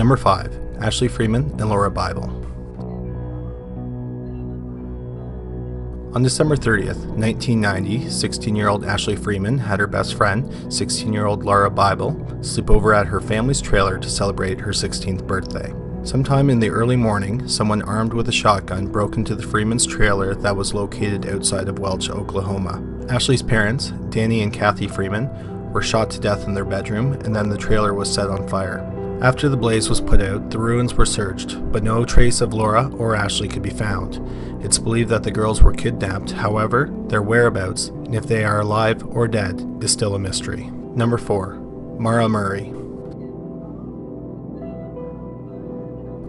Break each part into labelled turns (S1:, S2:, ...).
S1: Number 5. Ashley Freeman and Laura Bible. On December 30th, 1990, 16 year old Ashley Freeman had her best friend, 16 year old Laura Bible, sleep over at her family's trailer to celebrate her 16th birthday. Sometime in the early morning, someone armed with a shotgun broke into the Freeman's trailer that was located outside of Welch, Oklahoma. Ashley's parents, Danny and Kathy Freeman, were shot to death in their bedroom, and then the trailer was set on fire. After the blaze was put out, the ruins were searched, but no trace of Laura or Ashley could be found. It's believed that the girls were kidnapped, however, their whereabouts, and if they are alive or dead, is still a mystery. Number 4. Maura Murray.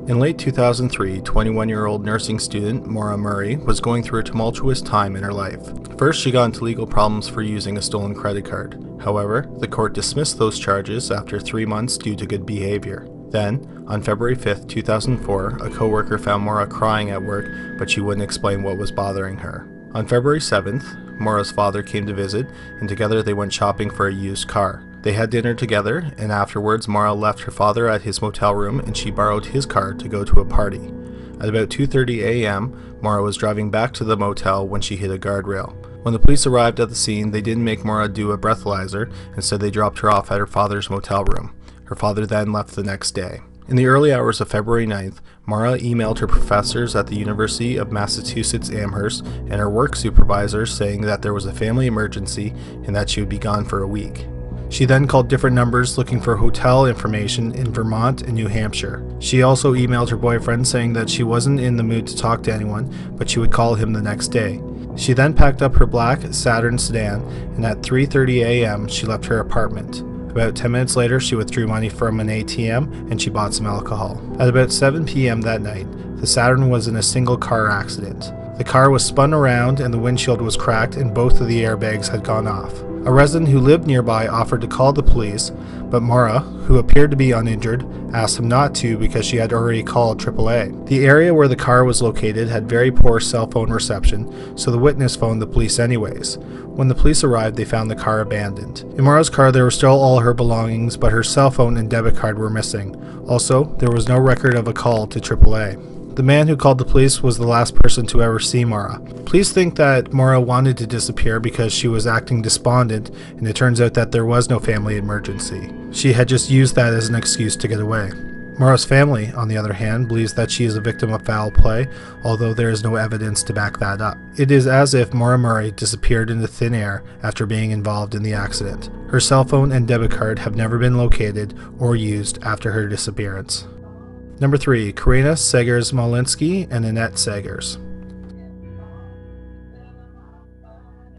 S1: In late 2003, 21 year old nursing student Maura Murray was going through a tumultuous time in her life. First, she got into legal problems for using a stolen credit card. However, the court dismissed those charges after three months due to good behavior. Then, on February 5, 2004, a coworker found Maura crying at work, but she wouldn't explain what was bothering her. On February 7th, Maura's father came to visit, and together they went shopping for a used car. They had dinner together, and afterwards, Maura left her father at his motel room and she borrowed his car to go to a party. At about 2:30 a.m., Maura was driving back to the motel when she hit a guardrail. When the police arrived at the scene, they didn't make Maura do a breathalyzer, instead they dropped her off at her father's motel room. Her father then left the next day. In the early hours of February 9th, Maura emailed her professors at the University of Massachusetts Amherst and her work supervisor saying that there was a family emergency and that she would be gone for a week. She then called different numbers looking for hotel information in Vermont and New Hampshire. She also emailed her boyfriend saying that she wasn't in the mood to talk to anyone, but she would call him the next day. She then packed up her black Saturn sedan and at 3:30 a.m. she left her apartment. About 10 minutes later, she withdrew money from an ATM and she bought some alcohol. At about 7 p.m. that night, the Saturn was in a single car accident. The car was spun around and the windshield was cracked and both of the airbags had gone off. A resident who lived nearby offered to call the police, but Maura, who appeared to be uninjured, asked him not to because she had already called AAA. The area where the car was located had very poor cell phone reception, so the witness phoned the police anyways. When the police arrived, they found the car abandoned. In Maura's car, there were still all her belongings, but her cell phone and debit card were missing. Also, there was no record of a call to AAA. The man who called the police was the last person to ever see Maura. Police think that Maura wanted to disappear because she was acting despondent, and it turns out that there was no family emergency. She had just used that as an excuse to get away. Maura's family, on the other hand, believes that she is a victim of foul play, although there is no evidence to back that up. It is as if Maura Murray disappeared into thin air after being involved in the accident. Her cell phone and debit card have never been located or used after her disappearance. Number 3. Karina Segers Molinsky and Annette Segers.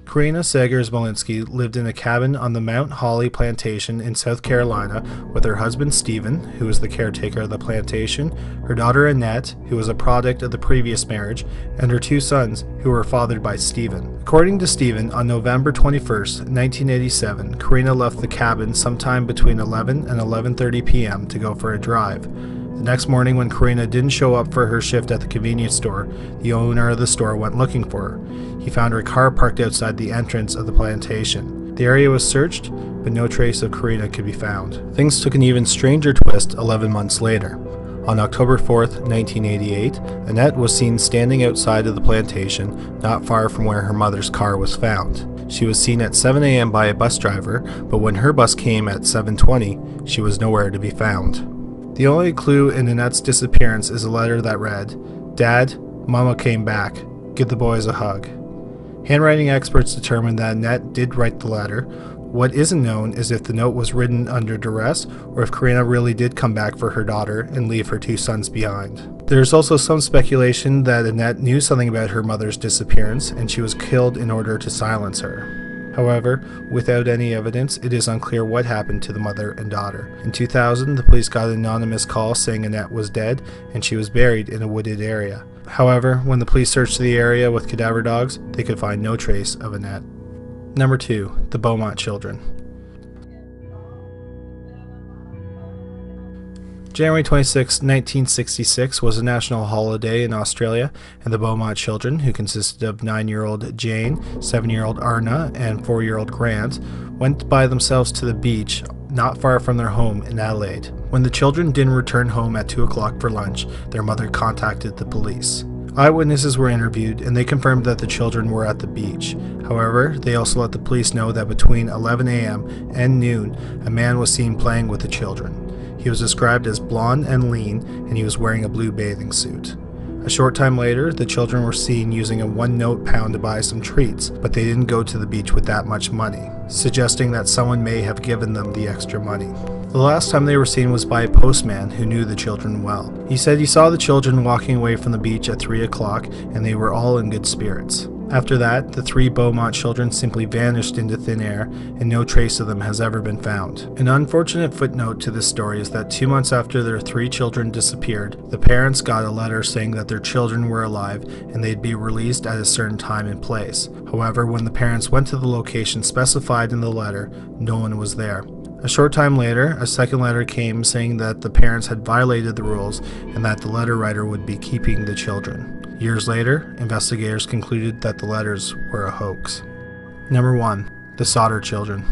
S1: Karina Segers Molinsky lived in a cabin on the Mount Holly plantation in South Carolina with her husband Stephen, who was the caretaker of the plantation, her daughter Annette, who was a product of the previous marriage, and her two sons, who were fathered by Stephen. According to Stephen, on November 21, 1987, Karina left the cabin sometime between 11 and 11:30 p.m. to go for a drive. The next morning, when Karina didn't show up for her shift at the convenience store, the owner of the store went looking for her. He found her car parked outside the entrance of the plantation. The area was searched, but no trace of Karina could be found. Things took an even stranger twist 11 months later. On October 4, 1988, Annette was seen standing outside of the plantation, not far from where her mother's car was found. She was seen at 7 a.m. by a bus driver, but when her bus came at 7:20, she was nowhere to be found. The only clue in Annette's disappearance is a letter that read, Dad, Mama came back. Give the boys a hug. Handwriting experts determined that Annette did write the letter. What isn't known is if the note was written under duress or if Karina really did come back for her daughter and leave her two sons behind. There's also some speculation that Annette knew something about her mother's disappearance and she was killed in order to silence her. However, without any evidence, it is unclear what happened to the mother and daughter. In 2000, the police got an anonymous call saying Annette was dead and she was buried in a wooded area. However, when the police searched the area with cadaver dogs, they could find no trace of Annette. Number 2. The Beaumont Children. January 26, 1966 was a national holiday in Australia, and the Beaumont children, who consisted of 9 year old Jane, 7 year old Arnna, and 4 year old Grant, went by themselves to the beach not far from their home in Adelaide. When the children didn't return home at 2 o'clock for lunch, their mother contacted the police. Eyewitnesses were interviewed and they confirmed that the children were at the beach. However, they also let the police know that between 11 a.m. and noon, a man was seen playing with the children. He was described as blond and lean, and he was wearing a blue bathing suit. A short time later, the children were seen using a one note pound to buy some treats, but they didn't go to the beach with that much money, suggesting that someone may have given them the extra money. The last time they were seen was by a postman who knew the children well. He said he saw the children walking away from the beach at 3 o'clock and they were all in good spirits. After that, the three Beaumont children simply vanished into thin air, and no trace of them has ever been found. An unfortunate footnote to this story is that two months after their three children disappeared, the parents got a letter saying that their children were alive and they'd be released at a certain time and place. However, when the parents went to the location specified in the letter, no one was there. A short time later, a second letter came saying that the parents had violated the rules and that the letter writer would be keeping the children. Years later, investigators concluded that the letters were a hoax. Number 1. The Sodder Children.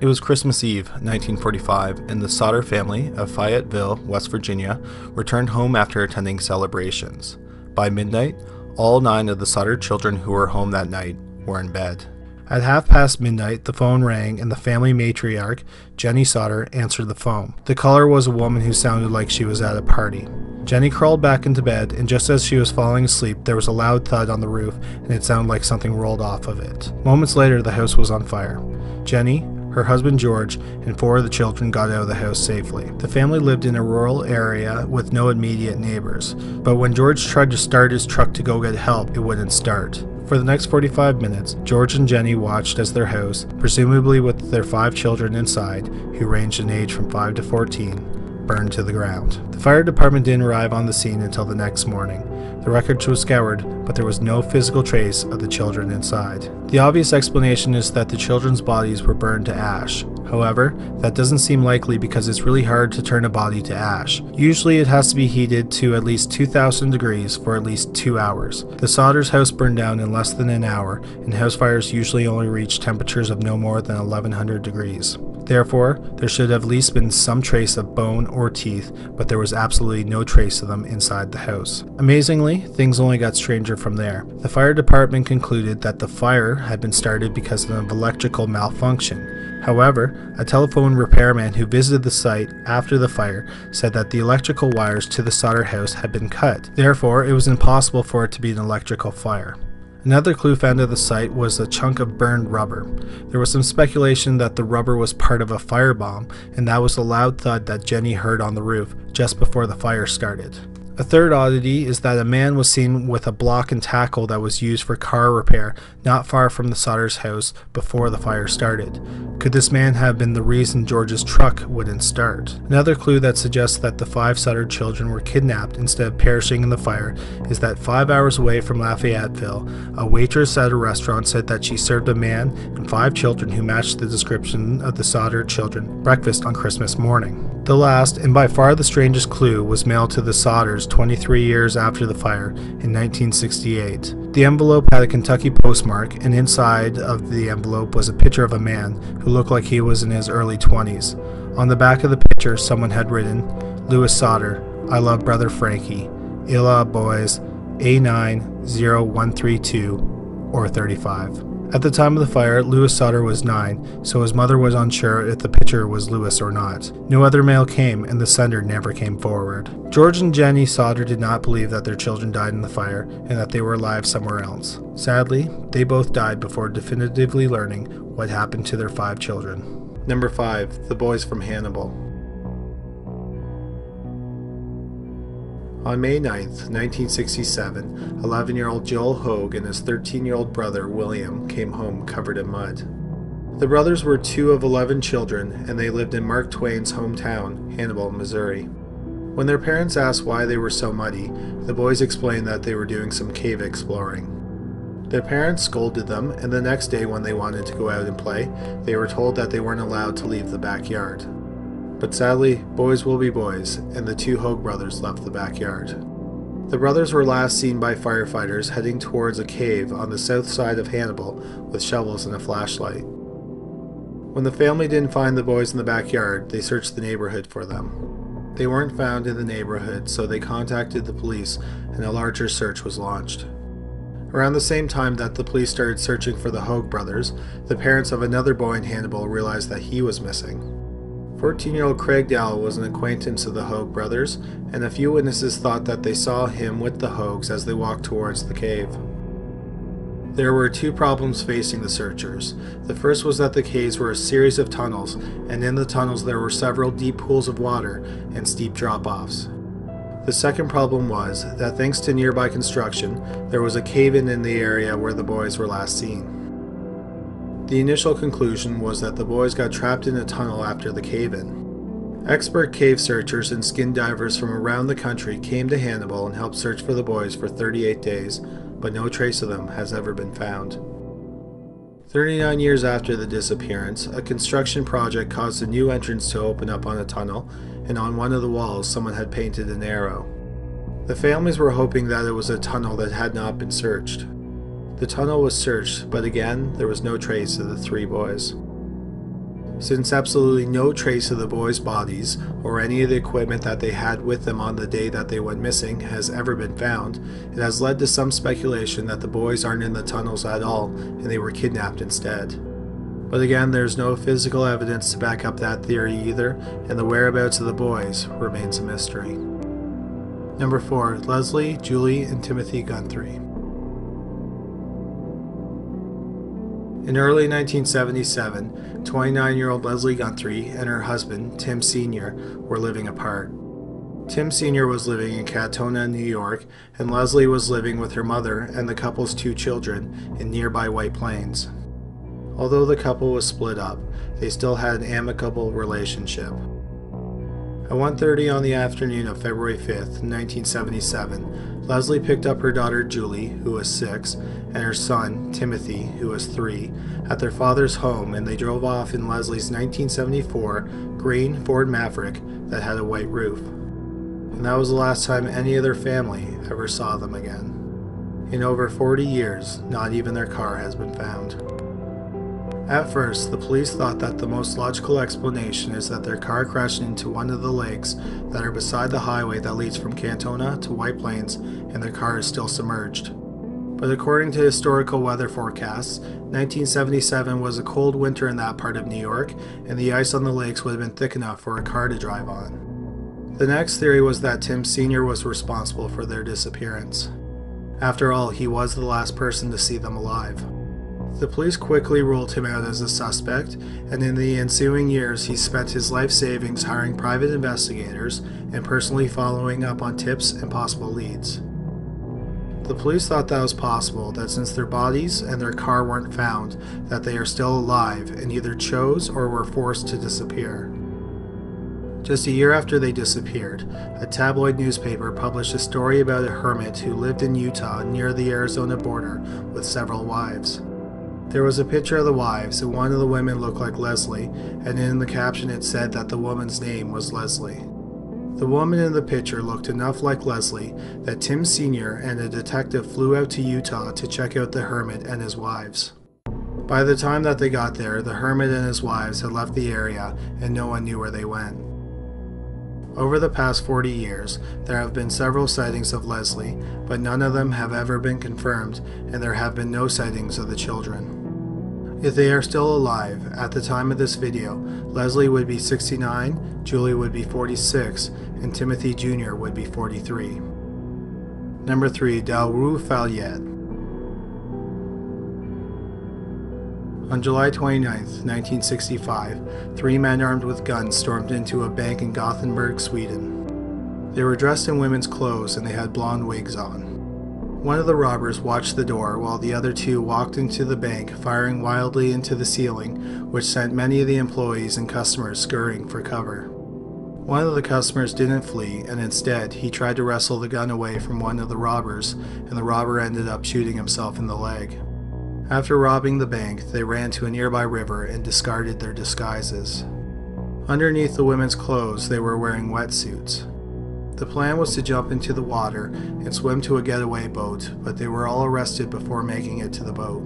S1: It was Christmas Eve, 1945, and the Sodder family of Fayetteville, West Virginia, returned home after attending celebrations. By midnight, all nine of the Sodder children who were home that night were in bed. At half past midnight, the phone rang and the family matriarch, Jenny Sodder, answered the phone. The caller was a woman who sounded like she was at a party. Jenny crawled back into bed, and just as she was falling asleep, there was a loud thud on the roof, and it sounded like something rolled off of it. Moments later, the house was on fire. Jenny, her husband George, and four of the children got out of the house safely. The family lived in a rural area with no immediate neighbors, but when George tried to start his truck to go get help, it wouldn't start. For the next 45 minutes, George and Jenny watched as their house, presumably with their five children inside, who ranged in age from 5 to 14, burned to the ground. The fire department didn't arrive on the scene until the next morning. The records were scoured, but there was no physical trace of the children inside. The obvious explanation is that the children's bodies were burned to ash. However, that doesn't seem likely because it's really hard to turn a body to ash. Usually it has to be heated to at least 2000 degrees for at least 2 hours. The Sodders house burned down in less than an hour, and house fires usually only reach temperatures of no more than 1100 degrees. Therefore, there should have at least been some trace of bone or teeth, but there was absolutely no trace of them inside the house. Amazingly, things only got stranger from there. The fire department concluded that the fire had been started because of an electrical malfunction. However, a telephone repairman who visited the site after the fire said that the electrical wires to the Sodder house had been cut. Therefore, it was impossible for it to be an electrical fire. Another clue found at the site was a chunk of burned rubber. There was some speculation that the rubber was part of a firebomb, and that was the loud thud that Jenny heard on the roof just before the fire started. A third oddity is that a man was seen with a block and tackle that was used for car repair not far from the Sodder's house before the fire started. Could this man have been the reason George's truck wouldn't start? Another clue that suggests that the five Sodder children were kidnapped instead of perishing in the fire is that five hours away from Lafayetteville, a waitress at a restaurant said that she served a man and five children who matched the description of the Sodder children breakfast on Christmas morning. The last, and by far the strangest clue, was mailed to the Sodders 23 years after the fire in 1968. The envelope had a Kentucky postmark, and inside of the envelope was a picture of a man who looked like he was in his early 20s. On the back of the picture, someone had written, Louis Sodder, I love brother Frankie. Illa boys, A90132 or 35. At the time of the fire, Louis Sodder was nine, so his mother was unsure if the picture was Louis or not. No other mail came, and the sender never came forward. George and Jenny Sodder did not believe that their children died in the fire and that they were alive somewhere else. Sadly, they both died before definitively learning what happened to their five children. Number 5. The Boys from Hannibal. On May 9, 1967, 11 year old Joel Hoag and his 13 year old brother William came home covered in mud. The brothers were two of 11 children, and they lived in Mark Twain's hometown, Hannibal, Missouri. When their parents asked why they were so muddy, the boys explained that they were doing some cave exploring. Their parents scolded them, and the next day, when they wanted to go out and play, they were told that they weren't allowed to leave the backyard. But sadly, boys will be boys, and the two Hoag brothers left the backyard. The brothers were last seen by firefighters heading towards a cave on the south side of Hannibal with shovels and a flashlight. When the family didn't find the boys in the backyard, they searched the neighborhood for them. They weren't found in the neighborhood, so they contacted the police and a larger search was launched. Around the same time that the police started searching for the Hoag brothers, the parents of another boy in Hannibal realized that he was missing. 14 year old Craig Dowell was an acquaintance of the Hoag brothers, and a few witnesses thought that they saw him with the Hoags as they walked towards the cave. There were two problems facing the searchers. The first was that the caves were a series of tunnels, and in the tunnels there were several deep pools of water and steep drop offs. The second problem was that thanks to nearby construction, there was a cave in in the area where the boys were last seen. The initial conclusion was that the boys got trapped in a tunnel after the cave in. Expert cave searchers and skin divers from around the country came to Hannibal and helped search for the boys for 38 days, but no trace of them has ever been found. 39 years after the disappearance, a construction project caused a new entrance to open up on a tunnel, and on one of the walls someone had painted an arrow. The families were hoping that it was a tunnel that had not been searched. The tunnel was searched, but again, there was no trace of the three boys. Since absolutely no trace of the boys' bodies or any of the equipment that they had with them on the day that they went missing has ever been found, it has led to some speculation that the boys aren't in the tunnels at all and they were kidnapped instead. But again, there's no physical evidence to back up that theory either, and the whereabouts of the boys remains a mystery. Number 4. Leslie, Julie, and Timothy Guthrie. In early 1977, 29 year old Leslie Guthrie and her husband, Tim Sr., were living apart. Tim Sr. was living in Katonah, New York, and Leslie was living with her mother and the couple's two children in nearby White Plains. Although the couple was split up, they still had an amicable relationship. At 1.30 on the afternoon of February 5th, 1977, Leslie picked up her daughter Julie, who was six, and her son, Timothy, who was three, at their father's home and they drove off in Leslie's 1974 green Ford Maverick that had a white roof. And that was the last time any of their family ever saw them again. In over 40 years, not even their car has been found. At first, the police thought that the most logical explanation is that their car crashed into one of the lakes that are beside the highway that leads from Katonah to White Plains and their car is still submerged. But according to historical weather forecasts, 1977 was a cold winter in that part of New York, and the ice on the lakes would have been thick enough for a car to drive on. The next theory was that Tim Sr. was responsible for their disappearance. After all, he was the last person to see them alive. The police quickly ruled him out as a suspect, and in the ensuing years, he spent his life savings hiring private investigators and personally following up on tips and possible leads. The police thought that was possible, that since their bodies and their car weren't found, that they are still alive and either chose or were forced to disappear. Just a year after they disappeared, a tabloid newspaper published a story about a hermit who lived in Utah near the Arizona border with several wives. There was a picture of the wives, and one of the women looked like Leslie, and in the caption it said that the woman's name was Leslie. The woman in the picture looked enough like Leslie that Tim Sr. and a detective flew out to Utah to check out the hermit and his wives. By the time that they got there, the hermit and his wives had left the area and no one knew where they went. Over the past 40 years, there have been several sightings of Leslie, but none of them have ever been confirmed, and there have been no sightings of the children. If they are still alive at the time of this video, Leslie would be 69, Julie would be 46, and Timothy Jr. would be 43. Number 3. Daourou Falliette On July 29, 1965, three men armed with guns stormed into a bank in Gothenburg, Sweden. They were dressed in women's clothes and they had blonde wigs on. One of the robbers watched the door while the other two walked into the bank, firing wildly into the ceiling, which sent many of the employees and customers scurrying for cover. One of the customers didn't flee, and instead, he tried to wrestle the gun away from one of the robbers, and the robber ended up shooting himself in the leg. After robbing the bank, they ran to a nearby river and discarded their disguises. Underneath the women's clothes, they were wearing wetsuits. The plan was to jump into the water and swim to a getaway boat, but they were all arrested before making it to the boat.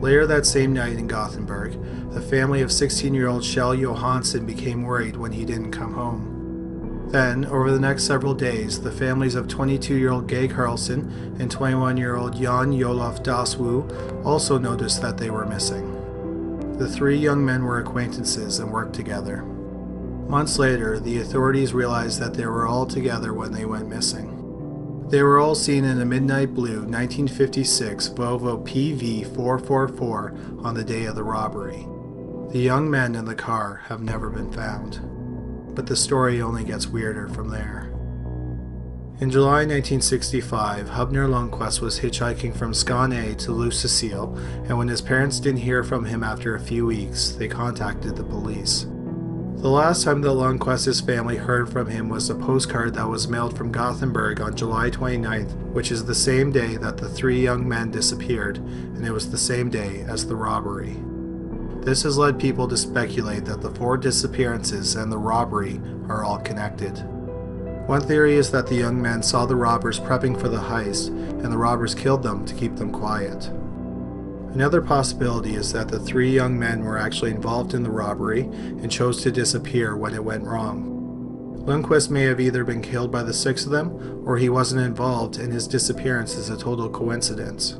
S1: Later that same night in Gothenburg, the family of 16 year old Kjell Johansson became worried when he didn't come home. Then, over the next several days, the families of 22 year old Gay Carlson and 21 year old Jan Jolof Daswu also noticed that they were missing. The three young men were acquaintances and worked together. Months later, the authorities realized that they were all together when they went missing. They were all seen in a midnight blue 1956 Volvo PV444 on the day of the robbery. The young men in the car have never been found. But the story only gets weirder from there. In July 1965, Hubner Lundqvist was hitchhiking from Skåne to Lysekil, and when his parents didn't hear from him after a few weeks, they contacted the police. The last time the Lundqvist's family heard from him was a postcard that was mailed from Gothenburg on July 29th, which is the same day that the three young men disappeared, and it was the same day as the robbery. This has led people to speculate that the four disappearances and the robbery are all connected. One theory is that the young men saw the robbers prepping for the heist, and the robbers killed them to keep them quiet. Another possibility is that the three young men were actually involved in the robbery and chose to disappear when it went wrong. Lundqvist may have either been killed by the six of them, or he wasn't involved and his disappearance is a total coincidence.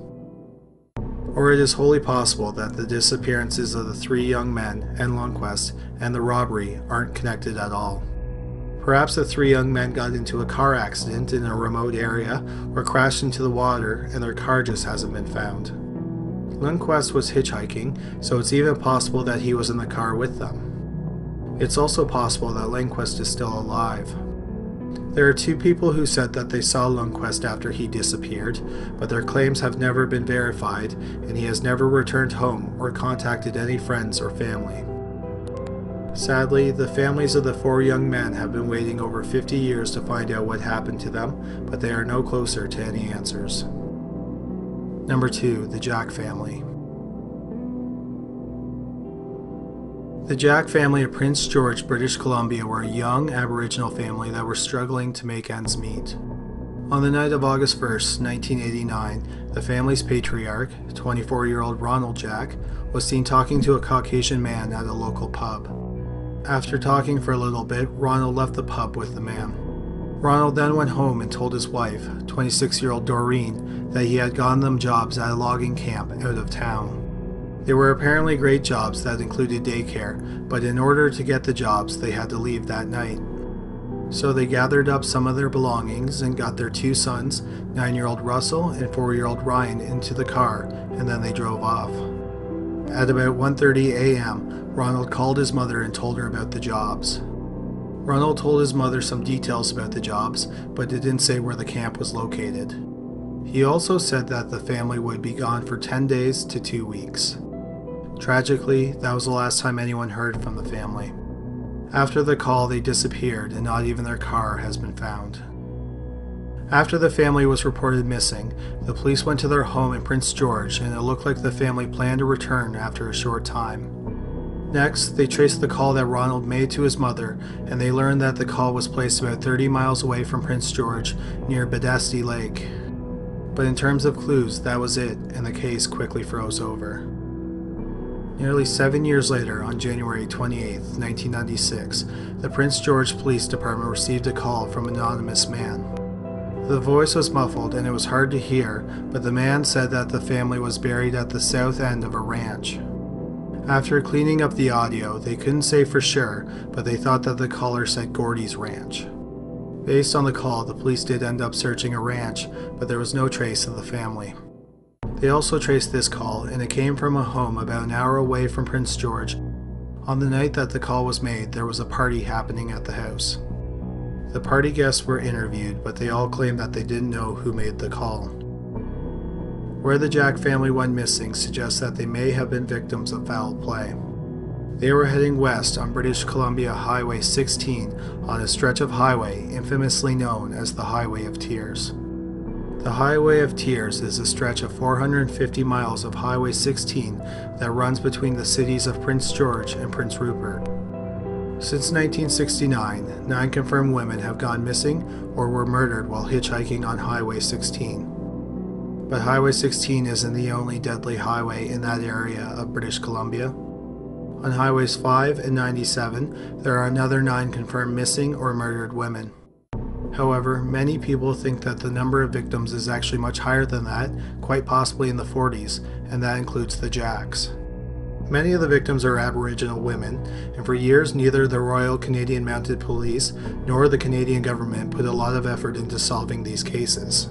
S1: Or it is wholly possible that the disappearances of the three young men and Lundqvist and the robbery aren't connected at all. Perhaps the three young men got into a car accident in a remote area or crashed into the water and their car just hasn't been found. Lundqvist was hitchhiking, so it's even possible that he was in the car with them. It's also possible that Lundqvist is still alive. There are two people who said that they saw Lundqvist after he disappeared, but their claims have never been verified, and he has never returned home or contacted any friends or family. Sadly, the families of the four young men have been waiting over 50 years to find out what happened to them, but they are no closer to any answers. Number 2. The Jack Family The Jack family of Prince George, British Columbia were a young Aboriginal family that were struggling to make ends meet. On the night of August 1st, 1989, the family's patriarch, 24 year old Ronald Jack, was seen talking to a Caucasian man at a local pub. After talking for a little bit, Ronald left the pub with the man. Ronald then went home and told his wife, 26 year old Doreen, that he had gotten them jobs at a logging camp out of town. They were apparently great jobs that included daycare, but in order to get the jobs, they had to leave that night. So they gathered up some of their belongings and got their two sons, 9 year old Russell and 4 year old Ryan, into the car, and then they drove off. At about 1:30 a.m., Ronald called his mother and told her about the jobs. Ronald told his mother some details about the jobs, but didn't say where the camp was located. He also said that the family would be gone for 10 days to 2 weeks. Tragically, that was the last time anyone heard from the family. After the call, they disappeared, and not even their car has been found. After the family was reported missing, the police went to their home in Prince George, and it looked like the family planned to return after a short time. Next, they traced the call that Ronald made to his mother, and they learned that the call was placed about 30 miles away from Prince George, near Bednesti Lake. But in terms of clues, that was it, and the case quickly froze over. Nearly seven years later, on January 28, 1996, the Prince George Police Department received a call from an anonymous man. The voice was muffled and it was hard to hear, but the man said that the family was buried at the south end of a ranch. After cleaning up the audio, they couldn't say for sure, but they thought that the caller said Gordy's Ranch. Based on the call, the police did end up searching a ranch, but there was no trace of the family. They also traced this call, and it came from a home about an hour away from Prince George. On the night that the call was made, there was a party happening at the house. The party guests were interviewed, but they all claimed that they didn't know who made the call. Where the Jack family went missing suggests that they may have been victims of foul play. They were heading west on British Columbia Highway 16 on a stretch of highway infamously known as the Highway of Tears. The Highway of Tears is a stretch of 450 miles of Highway 16 that runs between the cities of Prince George and Prince Rupert. Since 1969, nine confirmed women have gone missing or were murdered while hitchhiking on Highway 16. But Highway 16 isn't the only deadly highway in that area of British Columbia. On Highways 5 and 97, there are another nine confirmed missing or murdered women. However, many people think that the number of victims is actually much higher than that, quite possibly in the 40s, and that includes the Jacks. Many of the victims are Aboriginal women, and for years neither the Royal Canadian Mounted Police nor the Canadian government put a lot of effort into solving these cases.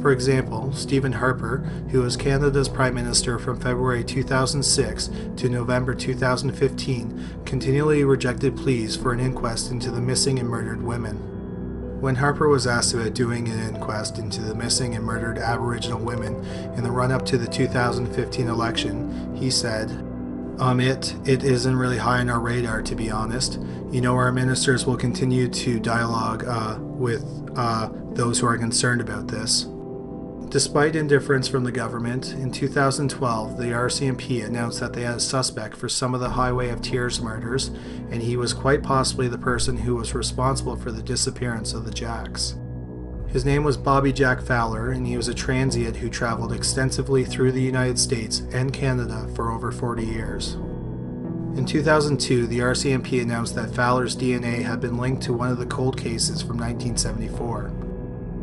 S1: For example, Stephen Harper, who was Canada's Prime Minister from February 2006 to November 2015, continually rejected pleas for an inquest into the missing and murdered women. When Harper was asked about doing an inquest into the missing and murdered Aboriginal women in the run up to the 2015 election, he said, um, it it isn't really high on our radar to be honest. You know, our ministers will continue to dialogue uh, with uh, those who are concerned about this. Despite indifference from the government, in 2012 the RCMP announced that they had a suspect for some of the Highway of Tears murders, and he was quite possibly the person who was responsible for the disappearance of the Jacks. His name was Bobby Jack Fowler, and he was a transient who traveled extensively through the United States and Canada for over 40 years. In 2002, the RCMP announced that Fowler's DNA had been linked to one of the cold cases from 1974.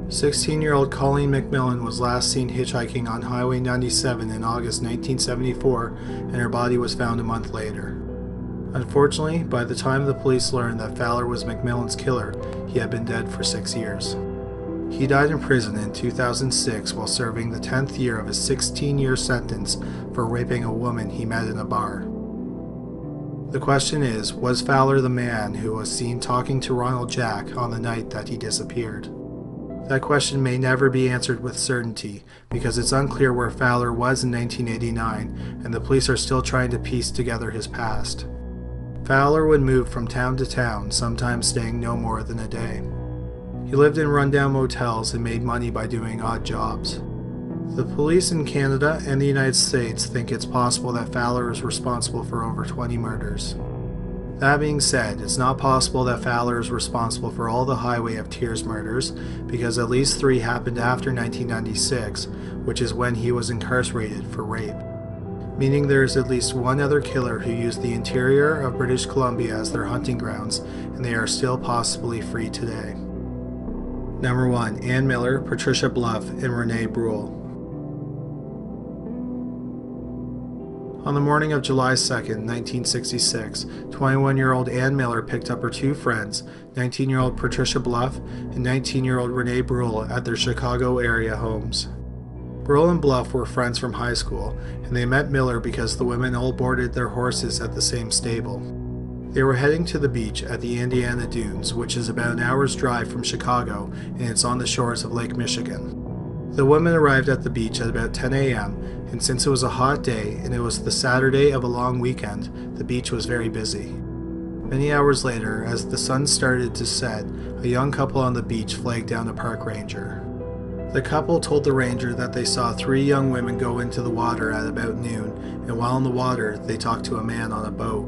S1: 16 year old Colleen MacMillen was last seen hitchhiking on Highway 97 in August 1974, and her body was found a month later. Unfortunately, by the time the police learned that Fowler was MacMillen's killer, he had been dead for six years. He died in prison in 2006 while serving the 10th year of his 16 year sentence for raping a woman he met in a bar. The question is Was Fowler the man who was seen talking to Ronald Jack on the night that he disappeared? That question may never be answered with certainty because it's unclear where Fowler was in 1989 and the police are still trying to piece together his past. Fowler would move from town to town, sometimes staying no more than a day. He lived in rundown motels and made money by doing odd jobs. The police in Canada and the United States think it's possible that Fowler is responsible for over 20 murders. That being said, it's not possible that Fowler is responsible for all the Highway of Tears murders because at least three happened after 1996, which is when he was incarcerated for rape. Meaning there is at least one other killer who used the interior of British Columbia as their hunting grounds, and they are still possibly free today. Number 1 Ann Miller, Patricia Bluff, and Renee Bruhl. On the morning of July 2, 1966, 21 year old Ann Miller picked up her two friends, 19 year old Patricia Bluff and 19 year old Renee Bruhl, at their Chicago area homes. Bruhl and Bluff were friends from high school, and they met Miller because the women all boarded their horses at the same stable. They were heading to the beach at the Indiana Dunes, which is about an hour's drive from Chicago, and it's on the shores of Lake Michigan. The women arrived at the beach at about 10 a.m., and since it was a hot day and it was the Saturday of a long weekend, the beach was very busy. Many hours later, as the sun started to set, a young couple on the beach flagged down a park ranger. The couple told the ranger that they saw three young women go into the water at about noon, and while in the water, they talked to a man on a boat.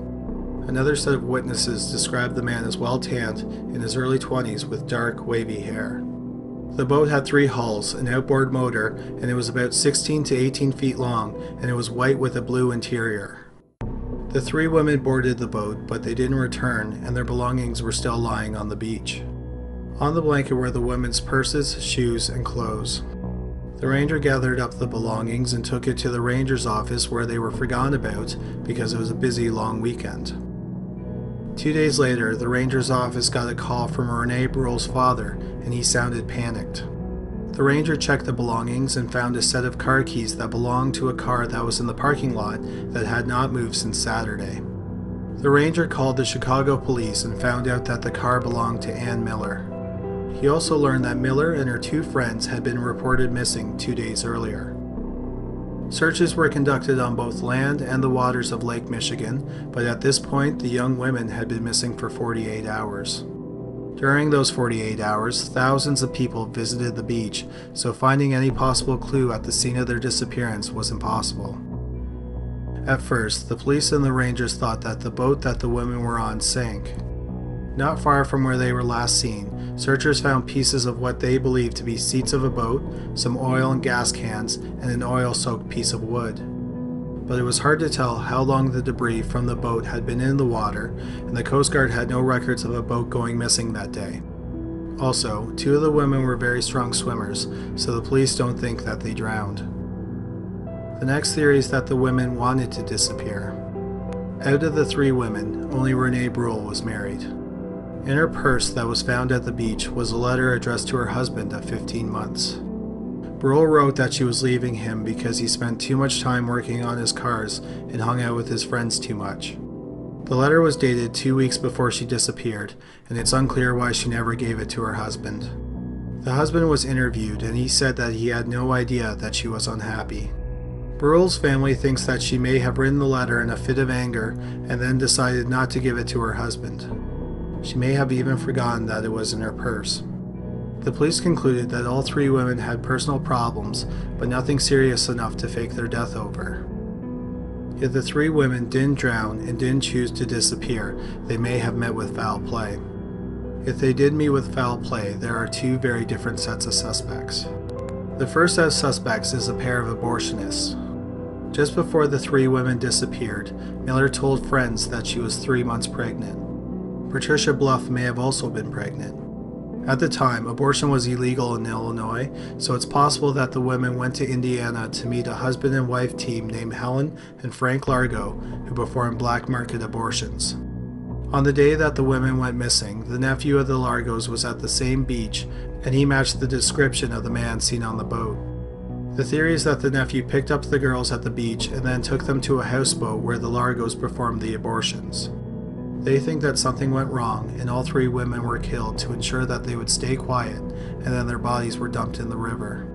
S1: Another set of witnesses described the man as well tanned, in his early 20s, with dark, wavy hair. The boat had three hulls, an outboard motor, and it was about 16 to 18 feet long, and it was white with a blue interior. The three women boarded the boat, but they didn't return, and their belongings were still lying on the beach. On the blanket were the women's purses, shoes, and clothes. The ranger gathered up the belongings and took it to the ranger's office where they were forgotten about because it was a busy long weekend. Two days later, the ranger's office got a call from Renee Bruhl's father, and he sounded panicked. The ranger checked the belongings and found a set of car keys that belonged to a car that was in the parking lot that had not moved since Saturday. The ranger called the Chicago police and found out that the car belonged to Ann Miller. He also learned that Miller and her two friends had been reported missing two days earlier. Searches were conducted on both land and the waters of Lake Michigan, but at this point the young women had been missing for 48 hours. During those 48 hours, thousands of people visited the beach, so finding any possible clue at the scene of their disappearance was impossible. At first, the police and the rangers thought that the boat that the women were on sank. Not far from where they were last seen, Searchers found pieces of what they believed to be seats of a boat, some oil and gas cans, and an oil soaked piece of wood. But it was hard to tell how long the debris from the boat had been in the water, and the Coast Guard had no records of a boat going missing that day. Also, two of the women were very strong swimmers, so the police don't think that they drowned. The next theory is that the women wanted to disappear. Out of the three women, only Renee Bruhl was married. In her purse that was found at the beach was a letter addressed to her husband of 15 months. Burrell wrote that she was leaving him because he spent too much time working on his cars and hung out with his friends too much. The letter was dated two weeks before she disappeared, and it's unclear why she never gave it to her husband. The husband was interviewed, and he said that he had no idea that she was unhappy. Burrell's family thinks that she may have written the letter in a fit of anger and then decided not to give it to her husband. She may have even forgotten that it was in her purse. The police concluded that all three women had personal problems, but nothing serious enough to fake their death over. If the three women didn't drown and didn't choose to disappear, they may have met with foul play. If they did meet with foul play, there are two very different sets of suspects. The first set of suspects is a pair of abortionists. Just before the three women disappeared, Miller told friends that she was three months pregnant. Patricia Bluff may have also been pregnant. At the time, abortion was illegal in Illinois, so it's possible that the women went to Indiana to meet a husband and wife team named Helen and Frank Largo who performed black market abortions. On the day that the women went missing, the nephew of the Largos was at the same beach and he matched the description of the man seen on the boat. The theory is that the nephew picked up the girls at the beach and then took them to a houseboat where the Largos performed the abortions. They think that something went wrong and all three women were killed to ensure that they would stay quiet and then their bodies were dumped in the river.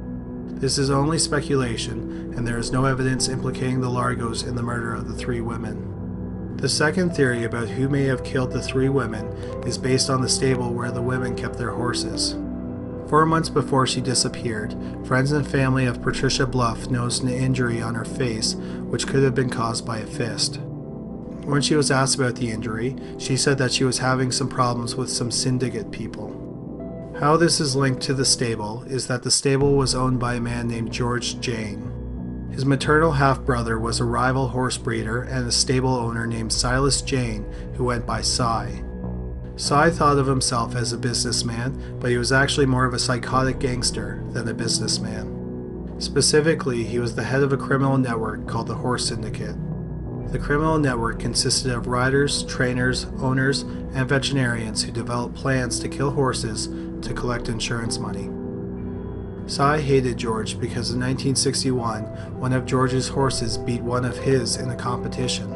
S1: This is only speculation and there is no evidence implicating the Largos in the murder of the three women. The second theory about who may have killed the three women is based on the stable where the women kept their horses. Four months before she disappeared, friends and family of Patricia Bluff noticed an injury on her face which could have been caused by a fist. When she was asked about the injury, she said that she was having some problems with some syndicate people. How this is linked to the stable is that the stable was owned by a man named George Jayne. His maternal half brother was a rival horse breeder and a stable owner named Silas Jayne, who went by Cy. Cy thought of himself as a businessman, but he was actually more of a psychotic gangster than a businessman. Specifically, he was the head of a criminal network called the Horse Syndicate. The criminal network consisted of riders, trainers, owners, and veterinarians who developed plans to kill horses to collect insurance money. Cy hated George because in 1961, one of George's horses beat one of his in a competition.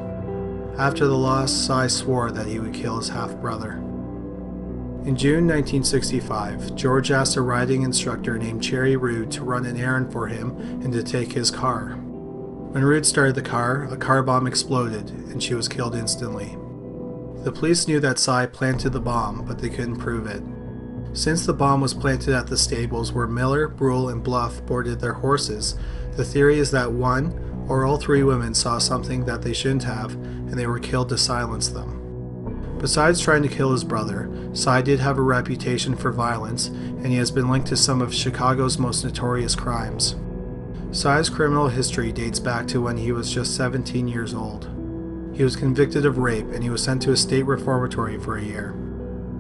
S1: After the loss, Cy swore that he would kill his half brother. In June 1965, George asked a riding instructor named Cherry Rude to run an errand for him and to take his car. When Rude started the car, a car bomb exploded and she was killed instantly. The police knew that Cy planted the bomb, but they couldn't prove it. Since the bomb was planted at the stables where Miller, Bruhl, and Bluff boarded their horses, the theory is that one or all three women saw something that they shouldn't have and they were killed to silence them. Besides trying to kill his brother, Cy did have a reputation for violence and he has been linked to some of Chicago's most notorious crimes. Cy's criminal history dates back to when he was just 17 years old. He was convicted of rape and he was sent to a state reformatory for a year.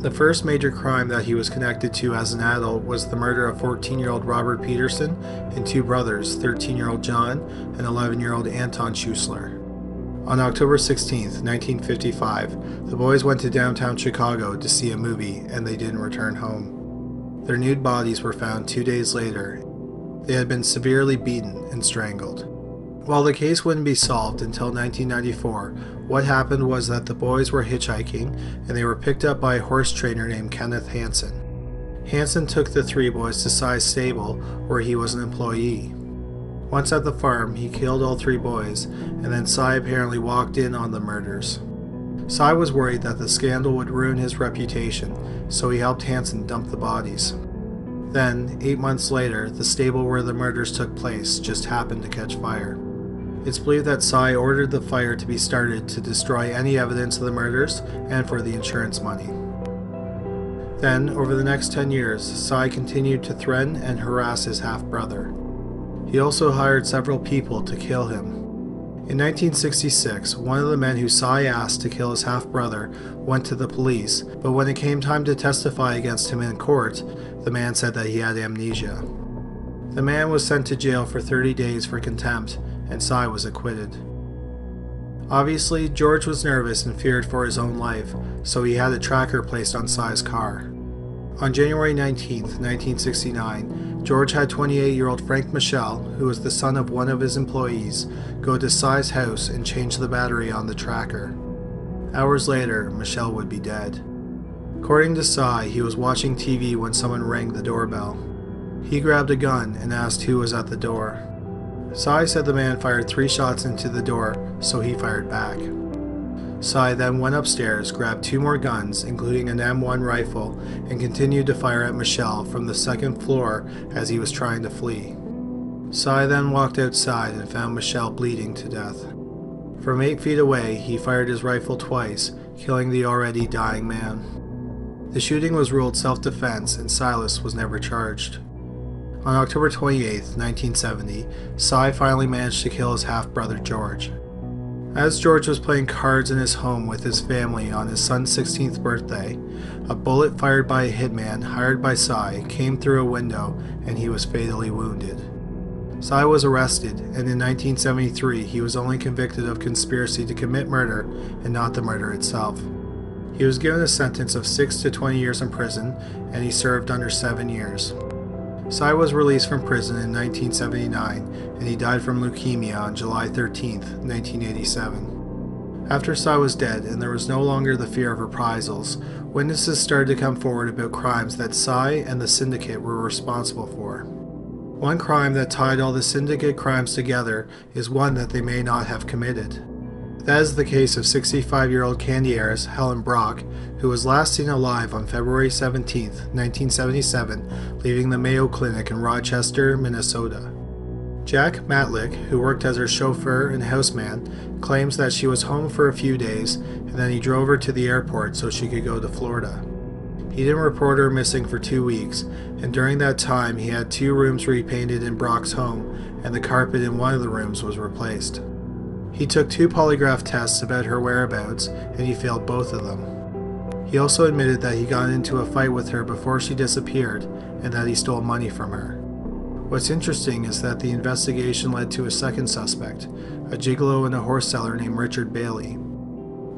S1: The first major crime that he was connected to as an adult was the murder of 14 year old Robert Peterson and two brothers, 13 year old John and 11 year old Anton Schuessler. On October 16, 1955, the boys went to downtown Chicago to see a movie and they didn't return home. Their nude bodies were found two days later they had been severely beaten and strangled. While the case wouldn't be solved until 1994, what happened was that the boys were hitchhiking and they were picked up by a horse trainer named Kenneth Hansen. Hansen took the three boys to Cy's stable where he was an employee. Once at the farm, he killed all three boys, and then Cy apparently walked in on the murders. Cy was worried that the scandal would ruin his reputation, so he helped Hansen dump the bodies. Then, eight months later, the stable where the murders took place just happened to catch fire. It's believed that Cy ordered the fire to be started to destroy any evidence of the murders and for the insurance money. Then, over the next 10 years, Cy continued to threaten and harass his half brother. He also hired several people to kill him. In 1966, one of the men who Cy asked to kill his half brother went to the police, but when it came time to testify against him in court, the man said that he had amnesia. The man was sent to jail for 30 days for contempt, and Cy was acquitted. Obviously, George was nervous and feared for his own life, so he had a tracker placed on Cy's car. On January 19, 1969, George had 28 year old Frank Michel, who was the son of one of his employees, go to Cy's house and change the battery on the tracker. Hours later, Michel would be dead. According to Cy, he was watching TV when someone rang the doorbell. He grabbed a gun and asked who was at the door. Cy said the man fired three shots into the door, so he fired back. Cy then went upstairs, grabbed two more guns, including an M1 rifle, and continued to fire at Michel from the second floor as he was trying to flee. Cy then walked outside and found Michel bleeding to death. From eight feet away, he fired his rifle twice, killing the already dying man. The shooting was ruled self defense, and Silas was never charged. On October 28, 1970, Cy finally managed to kill his half brother George. As George was playing cards in his home with his family on his son's 16th birthday, a bullet fired by a hitman hired by Cy came through a window and he was fatally wounded. Cy was arrested, and in 1973 he was only convicted of conspiracy to commit murder and not the murder itself. He was given a sentence of 6 to 20 years in prison, and he served under 7 years. Cy was released from prison in 1979 and he died from leukemia on July 13, 1987. After Cy was dead and there was no longer the fear of reprisals, witnesses started to come forward about crimes that Cy and the syndicate were responsible for. One crime that tied all the syndicate crimes together is one that they may not have committed. That is the case of 65 year old candy heiress Helen Brock, who was last seen alive on February 17, 1977, leaving the Mayo Clinic in Rochester, Minnesota. Jack Matlick, who worked as her chauffeur and houseman, claims that she was home for a few days and then he drove her to the airport so she could go to Florida. He didn't report her missing for two weeks, and during that time he had two rooms repainted in Brock's home, and the carpet in one of the rooms was replaced. He took two polygraph tests about her whereabouts, and he failed both of them. He also admitted that he got into a fight with her before she disappeared and that he stole money from her. What's interesting is that the investigation led to a second suspect, a gigolo and a horse seller named Richard Bailey.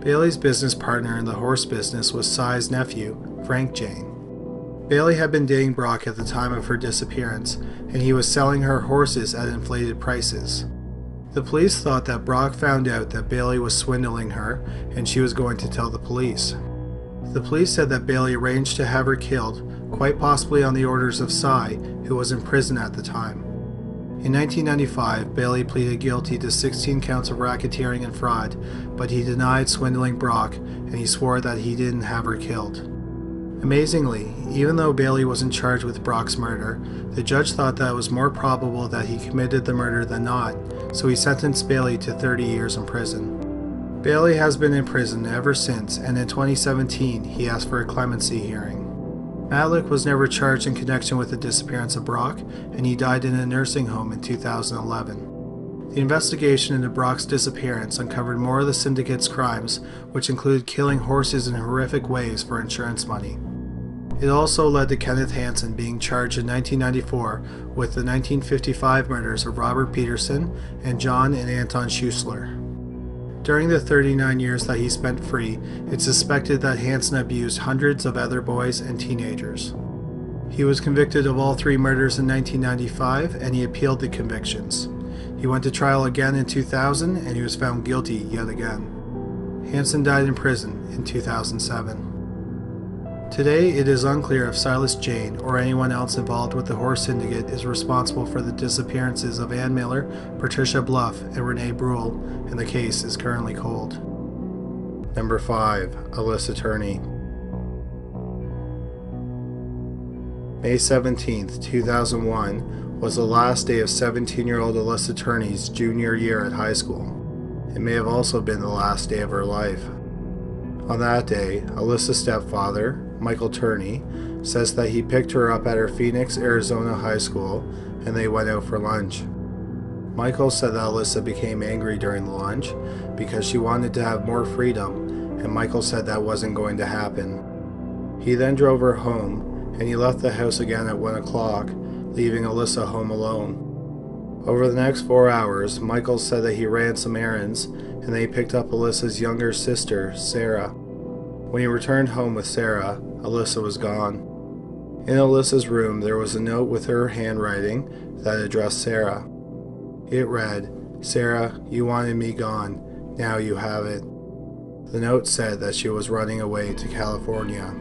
S1: Bailey's business partner in the horse business was Cy's nephew, Frank Jayne. Bailey had been dating Brock at the time of her disappearance, and he was selling her horses at inflated prices. The police thought that Brock found out that Bailey was swindling her and she was going to tell the police. The police said that Bailey arranged to have her killed, quite possibly on the orders of Cy, who was in prison at the time. In 1995, Bailey pleaded guilty to 16 counts of racketeering and fraud, but he denied swindling Brock and he swore that he didn't have her killed. Amazingly, even though Bailey wasn't charged with Brock's murder, the judge thought that it was more probable that he committed the murder than not, so he sentenced Bailey to 30 years in prison. Bailey has been in prison ever since, and in 2017 he asked for a clemency hearing. Matlick was never charged in connection with the disappearance of Brock, and he died in a nursing home in 2011. The investigation into Brock's disappearance uncovered more of the syndicate's crimes, which included killing horses in horrific ways for insurance money. It also led to Kenneth Hansen being charged in 1994 with the 1955 murders of Robert Peterson and John and Anton Schuessler. During the 39 years that he spent free, it's suspected that Hansen abused hundreds of other boys and teenagers. He was convicted of all three murders in 1995 and he appealed the convictions. He went to trial again in 2000 and he was found guilty yet again. Hansen died in prison in 2007. Today, it is unclear if Silas Jayne or anyone else involved with the Horse Syndicate is responsible for the disappearances of Ann Miller, Patricia Bluff, and Renee Bruhl, and the case is currently cold. Number 5. Alissa Turney May 17, 2001 was the last day of 17 year old Alissa Turney's junior year at high school. It may have also been the last day of her life. On that day, Alissa's stepfather, Michael Turney, says that he picked her up at her Phoenix, Arizona high school and they went out for lunch. Michael said that Alissa became angry during the lunch because she wanted to have more freedom, and Michael said that wasn't going to happen. He then drove her home, and he left the house again at 1 o'clock, leaving Alissa home alone. Over the next four hours, Michael said that he ran some errands, and they picked up Alissa's younger sister, Sarah. When he returned home with Sarah, Alissa was gone. In Alissa's room, there was a note with her handwriting that addressed Sarah. It read, Sarah, you wanted me gone. Now you have it. The note said that she was running away to California.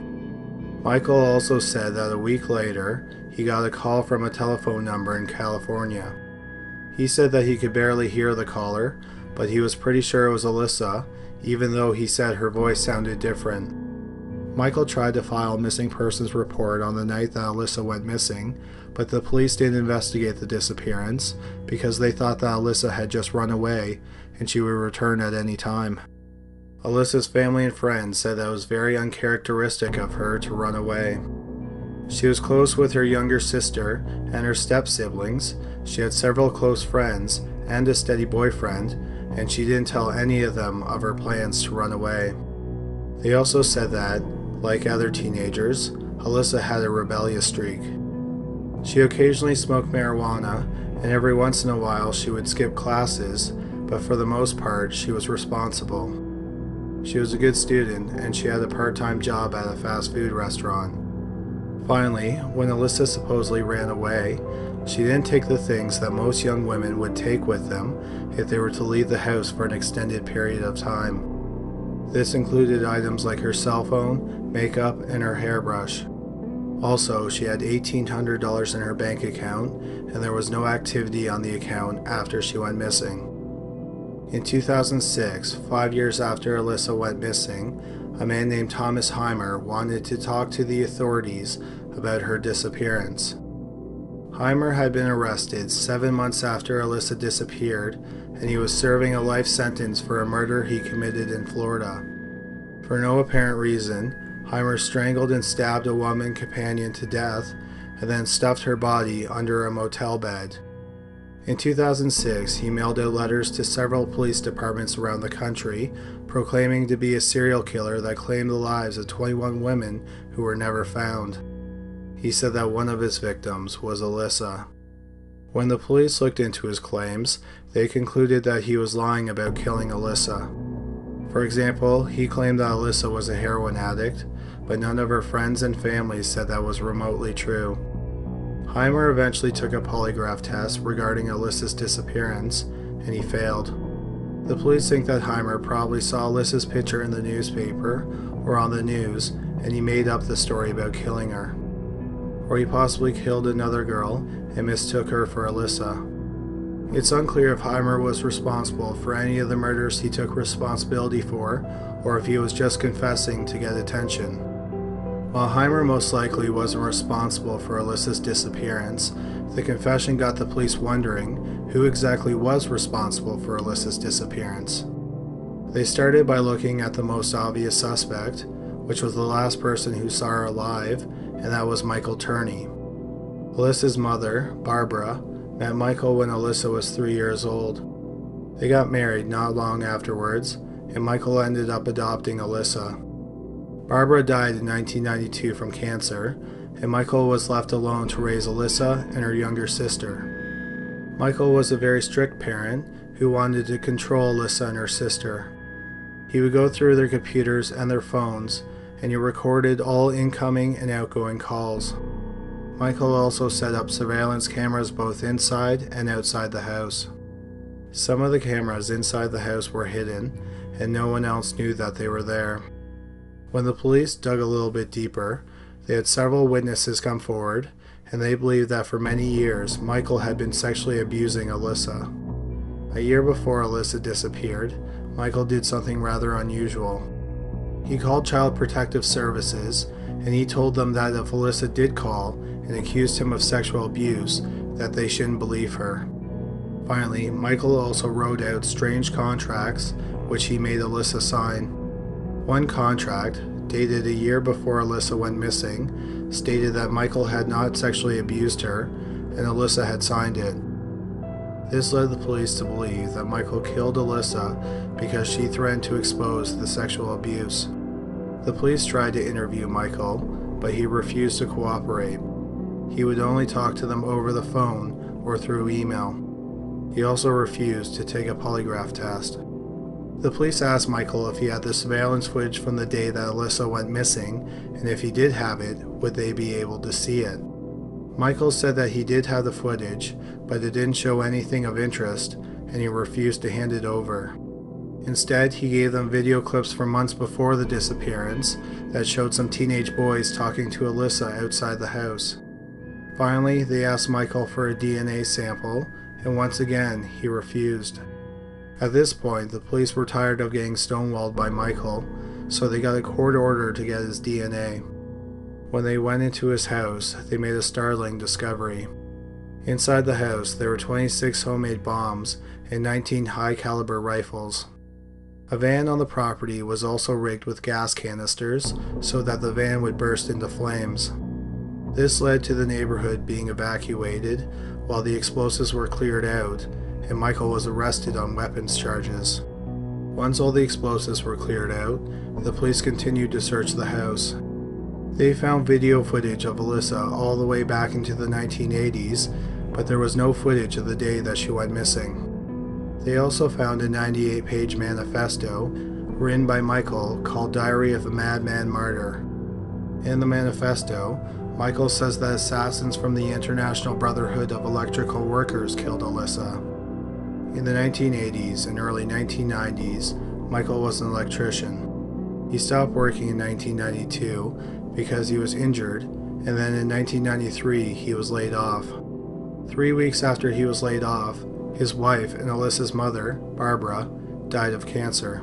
S1: Michael also said that a week later, he got a call from a telephone number in California. He said that he could barely hear the caller, but he was pretty sure it was Alissa, even though he said her voice sounded different. Michael tried to file a missing persons report on the night that Alissa went missing, but the police didn't investigate the disappearance because they thought that Alissa had just run away and she would return at any time. Alissa's family and friends said that it was very uncharacteristic of her to run away. She was close with her younger sister and her step siblings, she had several close friends and a steady boyfriend, and she didn't tell any of them of her plans to run away. They also said that, like other teenagers, Alissa had a rebellious streak. She occasionally smoked marijuana, and every once in a while she would skip classes, but for the most part she was responsible. She was a good student, and she had a part time job at a fast food restaurant. Finally, when Alissa supposedly ran away, she didn't take the things that most young women would take with them if they were to leave the house for an extended period of time. This included items like her cell phone, makeup, and her hairbrush. Also, she had $1,800 in her bank account, and there was no activity on the account after she went missing. In 2006, five years after Alissa went missing, a man named Thomas Heimer wanted to talk to the authorities about her disappearance. Heimer had been arrested seven months after Alissa disappeared, and he was serving a life sentence for a murder he committed in Florida. For no apparent reason, Heimer strangled and stabbed a woman companion to death and then stuffed her body under a motel bed. In 2006, he mailed out letters to several police departments around the country proclaiming to be a serial killer that claimed the lives of 21 women who were never found. He said that one of his victims was Alissa. When the police looked into his claims, they concluded that he was lying about killing Alissa. For example, he claimed that Alissa was a heroin addict, but none of her friends and family said that was remotely true. Heimer eventually took a polygraph test regarding Alissa's disappearance, and he failed. The police think that Heimer probably saw Alissa's picture in the newspaper or on the news, and he made up the story about killing her or he possibly killed another girl and mistook her for Alissa. It's unclear if Heimer was responsible for any of the murders he took responsibility for, or if he was just confessing to get attention. While Heimer most likely wasn't responsible for Alissa's disappearance, the confession got the police wondering who exactly was responsible for Alissa's disappearance. They started by looking at the most obvious suspect, which was the last person who saw her alive and that was Michael Turney. Alissa's mother, Barbara, met Michael when Alissa was three years old. They got married not long afterwards, and Michael ended up adopting Alissa. Barbara died in 1992 from cancer, and Michael was left alone to raise Alissa and her younger sister. Michael was a very strict parent who wanted to control Alissa and her sister. He would go through their computers and their phones and he recorded all incoming and outgoing calls. Michael also set up surveillance cameras both inside and outside the house. Some of the cameras inside the house were hidden, and no one else knew that they were there. When the police dug a little bit deeper, they had several witnesses come forward, and they believed that for many years Michael had been sexually abusing Alissa. A year before Alissa disappeared, Michael did something rather unusual. He called Child Protective Services and he told them that if Alissa did call and accused him of sexual abuse, that they shouldn't believe her. Finally, Michael also wrote out strange contracts which he made Alissa sign. One contract, dated a year before Alissa went missing, stated that Michael had not sexually abused her and Alissa had signed it. This led the police to believe that Michael killed Alissa because she threatened to expose the sexual abuse. The police tried to interview Michael, but he refused to cooperate. He would only talk to them over the phone or through email. He also refused to take a polygraph test. The police asked Michael if he had the surveillance footage from the day that Alissa went missing, and if he did have it, would they be able to see it? Michael said that he did have the footage, but it didn't show anything of interest, and he refused to hand it over. Instead, he gave them video clips from months before the disappearance that showed some teenage boys talking to Alissa outside the house. Finally, they asked Michael for a DNA sample, and once again, he refused. At this point, the police were tired of getting stonewalled by Michael, so they got a court order to get his DNA. When they went into his house, they made a startling discovery. Inside the house, there were 26 homemade bombs and 19 high caliber rifles. A van on the property was also rigged with gas canisters so that the van would burst into flames. This led to the neighborhood being evacuated while the explosives were cleared out and Michael was arrested on weapons charges. Once all the explosives were cleared out, the police continued to search the house. They found video footage of Alissa all the way back into the 1980s, but there was no footage of the day that she went missing. They also found a 98 page manifesto written by Michael called Diary of a Madman Martyr. In the manifesto, Michael says that assassins from the International Brotherhood of Electrical Workers killed Alissa. In the 1980s and early 1990s, Michael was an electrician. He stopped working in 1992 because he was injured, and then in 1993 he was laid off. Three weeks after he was laid off, his wife and Alissa's mother, Barbara, died of cancer.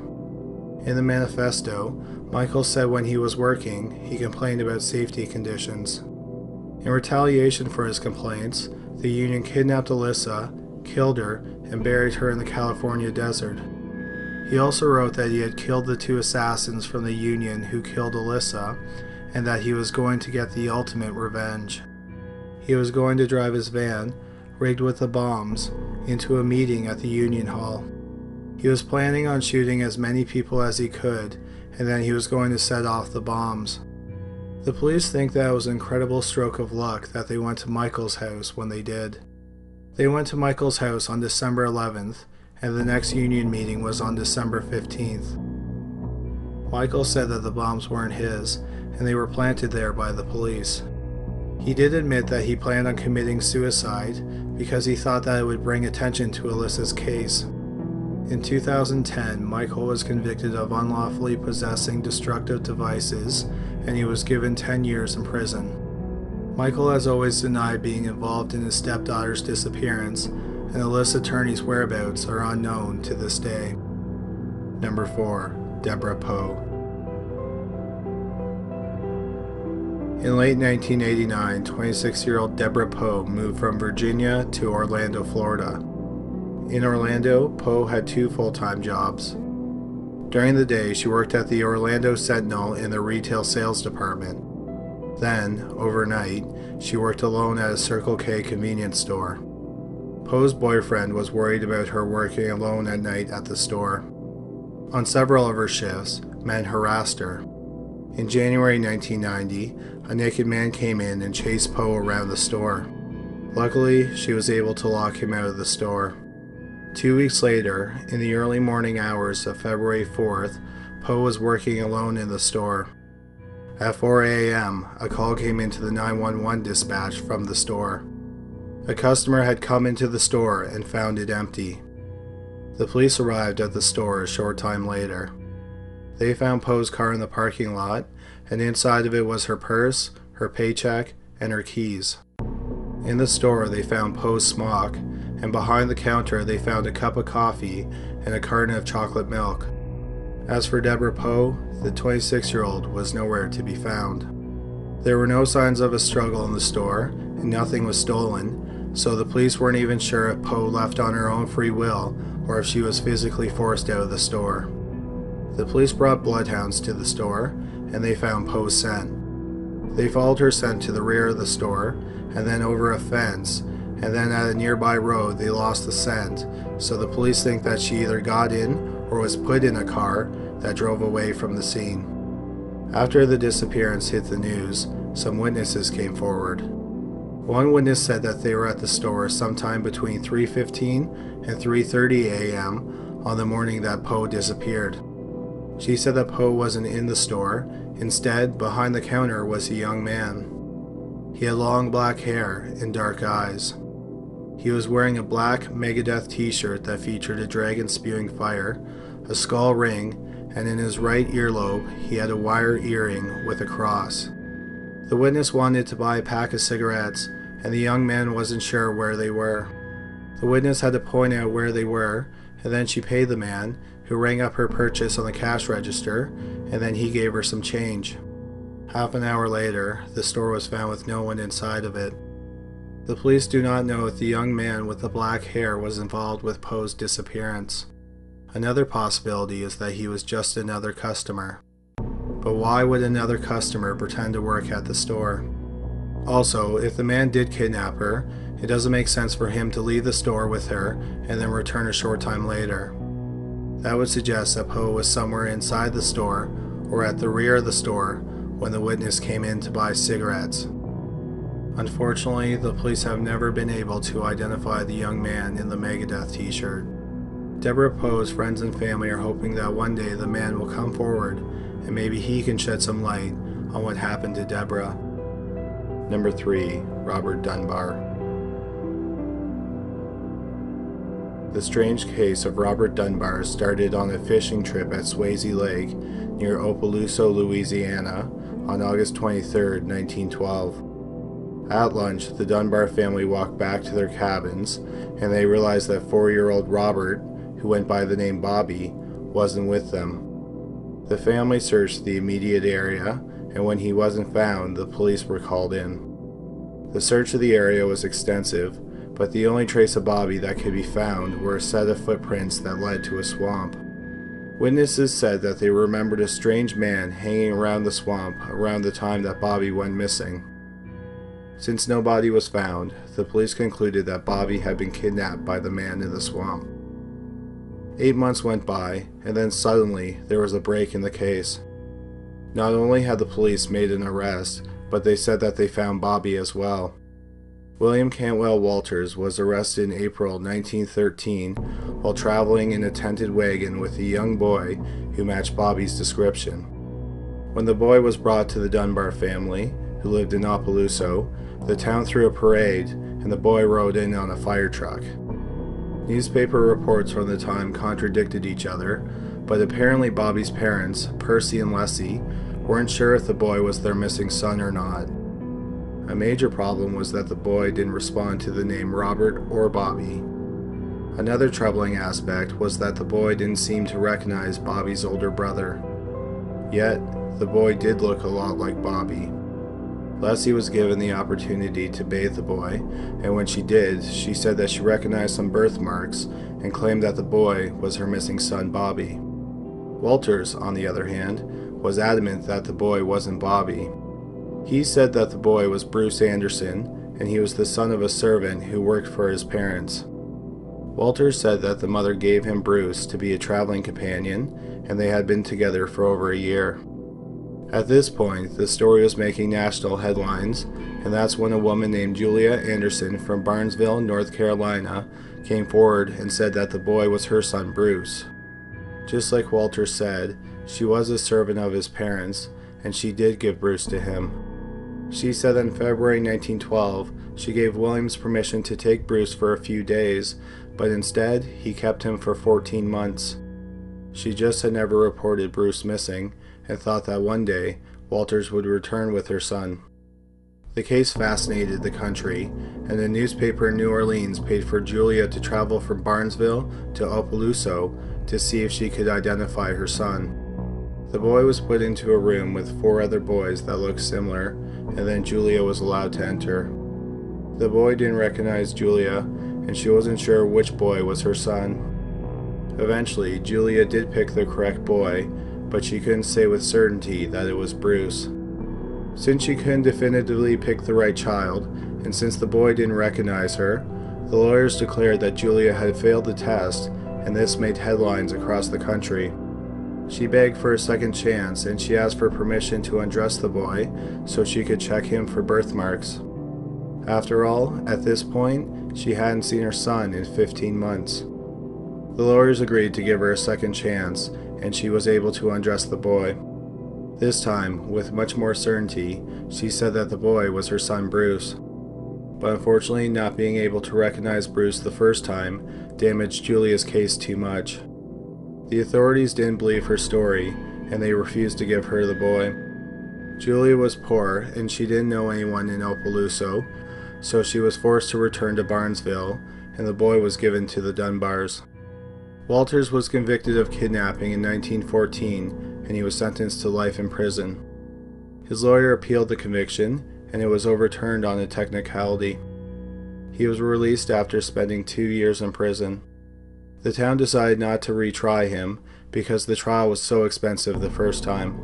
S1: In the manifesto, Michael said when he was working, he complained about safety conditions. In retaliation for his complaints, the union kidnapped Alissa, killed her, and buried her in the California desert. He also wrote that he had killed the two assassins from the Union who killed Alissa, and that he was going to get the ultimate revenge. He was going to drive his van, rigged with the bombs, into a meeting at the Union Hall. He was planning on shooting as many people as he could, and then he was going to set off the bombs. The police think that it was an incredible stroke of luck that they went to Michael's house when they did. They went to Michael's house on December 11th, and the next union meeting was on December 15th. Michael said that the bombs weren't his, and they were planted there by the police. He did admit that he planned on committing suicide because he thought that it would bring attention to Alissa's case. In 2010, Michael was convicted of unlawfully possessing destructive devices, and he was given 10 years in prison. Michael has always denied being involved in his stepdaughter's disappearance, and Alissa Turney's whereabouts are unknown to this day. Number 4. Deborah Poe. In late 1989, 26 year old Deborah Poe moved from Virginia to Orlando, Florida. In Orlando, Poe had two full time jobs. During the day, she worked at the Orlando Sentinel in the retail sales department. Then, overnight, she worked alone at a Circle K convenience store. Poe's boyfriend was worried about her working alone at night at the store. On several of her shifts, men harassed her. In January 1990, a naked man came in and chased Poe around the store. Luckily, she was able to lock him out of the store. Two weeks later, in the early morning hours of February 4th, Poe was working alone in the store. At 4 a.m., a call came into the 911 dispatch from the store. A customer had come into the store and found it empty. The police arrived at the store a short time later. They found Poe's car in the parking lot, and inside of it was her purse, her paycheck, and her keys. In the store, they found Poe's smock, and behind the counter, they found a cup of coffee and a carton of chocolate milk. As for Deborah Poe, the 26 year old was nowhere to be found. There were no signs of a struggle in the store, and nothing was stolen, so the police weren't even sure if Poe left on her own free will or if she was physically forced out of the store. The police brought bloodhounds to the store, and they found Poe's scent. They followed her scent to the rear of the store and then over a fence, and then at a nearby road they lost the scent, so the police think that she either got in or was put in a car that drove away from the scene. After the disappearance hit the news, some witnesses came forward. One witness said that they were at the store sometime between 3:15 and 3:30 a.m. on the morning that Poe disappeared. She said that Poe wasn't in the store, instead, behind the counter was a young man. He had long black hair and dark eyes. He was wearing a black Megadeth t shirt that featured a dragon spewing fire, a skull ring, and in his right earlobe he had a wire earring with a cross. The witness wanted to buy a pack of cigarettes, and the young man wasn't sure where they were. The witness had to point out where they were, and then she paid the man, who rang up her purchase on the cash register, and then he gave her some change. Half an hour later, the store was found with no one inside of it. The police do not know if the young man with the black hair was involved with Poe's disappearance. Another possibility is that he was just another customer. But why would another customer pretend to work at the store? Also, if the man did kidnap her, it doesn't make sense for him to leave the store with her and then return a short time later. That would suggest that Poe was somewhere inside the store or at the rear of the store when the witness came in to buy cigarettes. Unfortunately, the police have never been able to identify the young man in the Megadeth t shirt. Deborah Poe's friends and family are hoping that one day the man will come forward and maybe he can shed some light on what happened to Deborah. Number 3. Robert Dunbar. The strange case of Robert Dunbar started on a fishing trip at Swayze Lake near Opelousas, Louisiana on August 23, 1912. At lunch, the Dunbar family walked back to their cabins and they realized that four year old Robert, who went by the name Bobby, wasn't with them. The family searched the immediate area, and when he wasn't found, the police were called in. The search of the area was extensive, but the only trace of Bobby that could be found were a set of footprints that led to a swamp. Witnesses said that they remembered a strange man hanging around the swamp around the time that Bobby went missing. Since no body was found, the police concluded that Bobby had been kidnapped by the man in the swamp. Eight months went by, and then suddenly there was a break in the case. Not only had the police made an arrest, but they said that they found Bobby as well. William Cantwell Walters was arrested in April 1913 while traveling in a tented wagon with a young boy who matched Bobby's description. When the boy was brought to the Dunbar family, who lived in Opelousas, the town threw a parade, and the boy rode in on a fire truck. Newspaper reports from the time contradicted each other, but apparently Bobby's parents, Percy and Leslie, weren't sure if the boy was their missing son or not. A major problem was that the boy didn't respond to the name Robert or Bobby. Another troubling aspect was that the boy didn't seem to recognize Bobby's older brother. Yet, the boy did look a lot like Bobby. Leslie was given the opportunity to bathe the boy, and when she did, she said that she recognized some birthmarks and claimed that the boy was her missing son Bobby. Walters, on the other hand, was adamant that the boy wasn't Bobby. He said that the boy was Bruce Anderson and he was the son of a servant who worked for his parents. Walters said that the mother gave him Bruce to be a traveling companion and they had been together for over a year. At this point, the story was making national headlines, and that's when a woman named Julia Anderson from Barnesville, North Carolina, came forward and said that the boy was her son Bruce. Just like Walter said, she was a servant of his parents, and she did give Bruce to him. She said in February 1912 she gave Williams permission to take Bruce for a few days, but instead he kept him for 14 months. She just had never reported Bruce missing, and thought that one day Walters would return with her son. The case fascinated the country, and the newspaper in New Orleans paid for Julia to travel from Barnesville to Opelousas to see if she could identify her son. The boy was put into a room with four other boys that looked similar, and then Julia was allowed to enter. The boy didn't recognize Julia, and she wasn't sure which boy was her son. Eventually, Julia did pick the correct boy, but she couldn't say with certainty that it was Bruce. Since she couldn't definitively pick the right child, and since the boy didn't recognize her, the lawyers declared that Julia had failed the test, and this made headlines across the country. She begged for a second chance and she asked for permission to undress the boy so she could check him for birthmarks. After all, at this point, she hadn't seen her son in 15 months. The lawyers agreed to give her a second chance, and she was able to undress the boy. This time, with much more certainty, she said that the boy was her son Bruce. But unfortunately, not being able to recognize Bruce the first time damaged Julia's case too much. The authorities didn't believe her story, and they refused to give her the boy. Julia was poor, and she didn't know anyone in El Opelousas, so she was forced to return to Barnesville, and the boy was given to the Dunbars. Walters was convicted of kidnapping in 1914, and he was sentenced to life in prison. His lawyer appealed the conviction, and it was overturned on a technicality. He was released after spending two years in prison. The town decided not to retry him because the trial was so expensive the first time.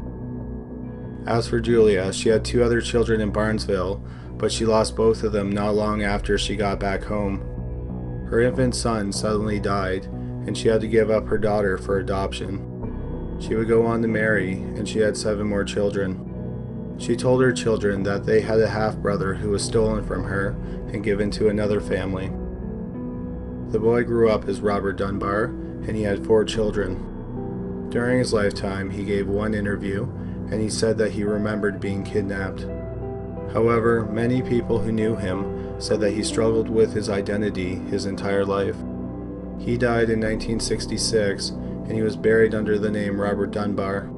S1: As for Julia, she had two other children in Barnesville, but she lost both of them not long after she got back home. Her infant son suddenly died, and she had to give up her daughter for adoption. She would go on to marry, and she had seven more children. She told her children that they had a half brother who was stolen from her and given to another family. The boy grew up as Robert Dunbar, and he had four children. During his lifetime, he gave one interview, and he said that he remembered being kidnapped. However, many people who knew him said that he struggled with his identity his entire life. He died in 1966, and he was buried under the name Robert Dunbar.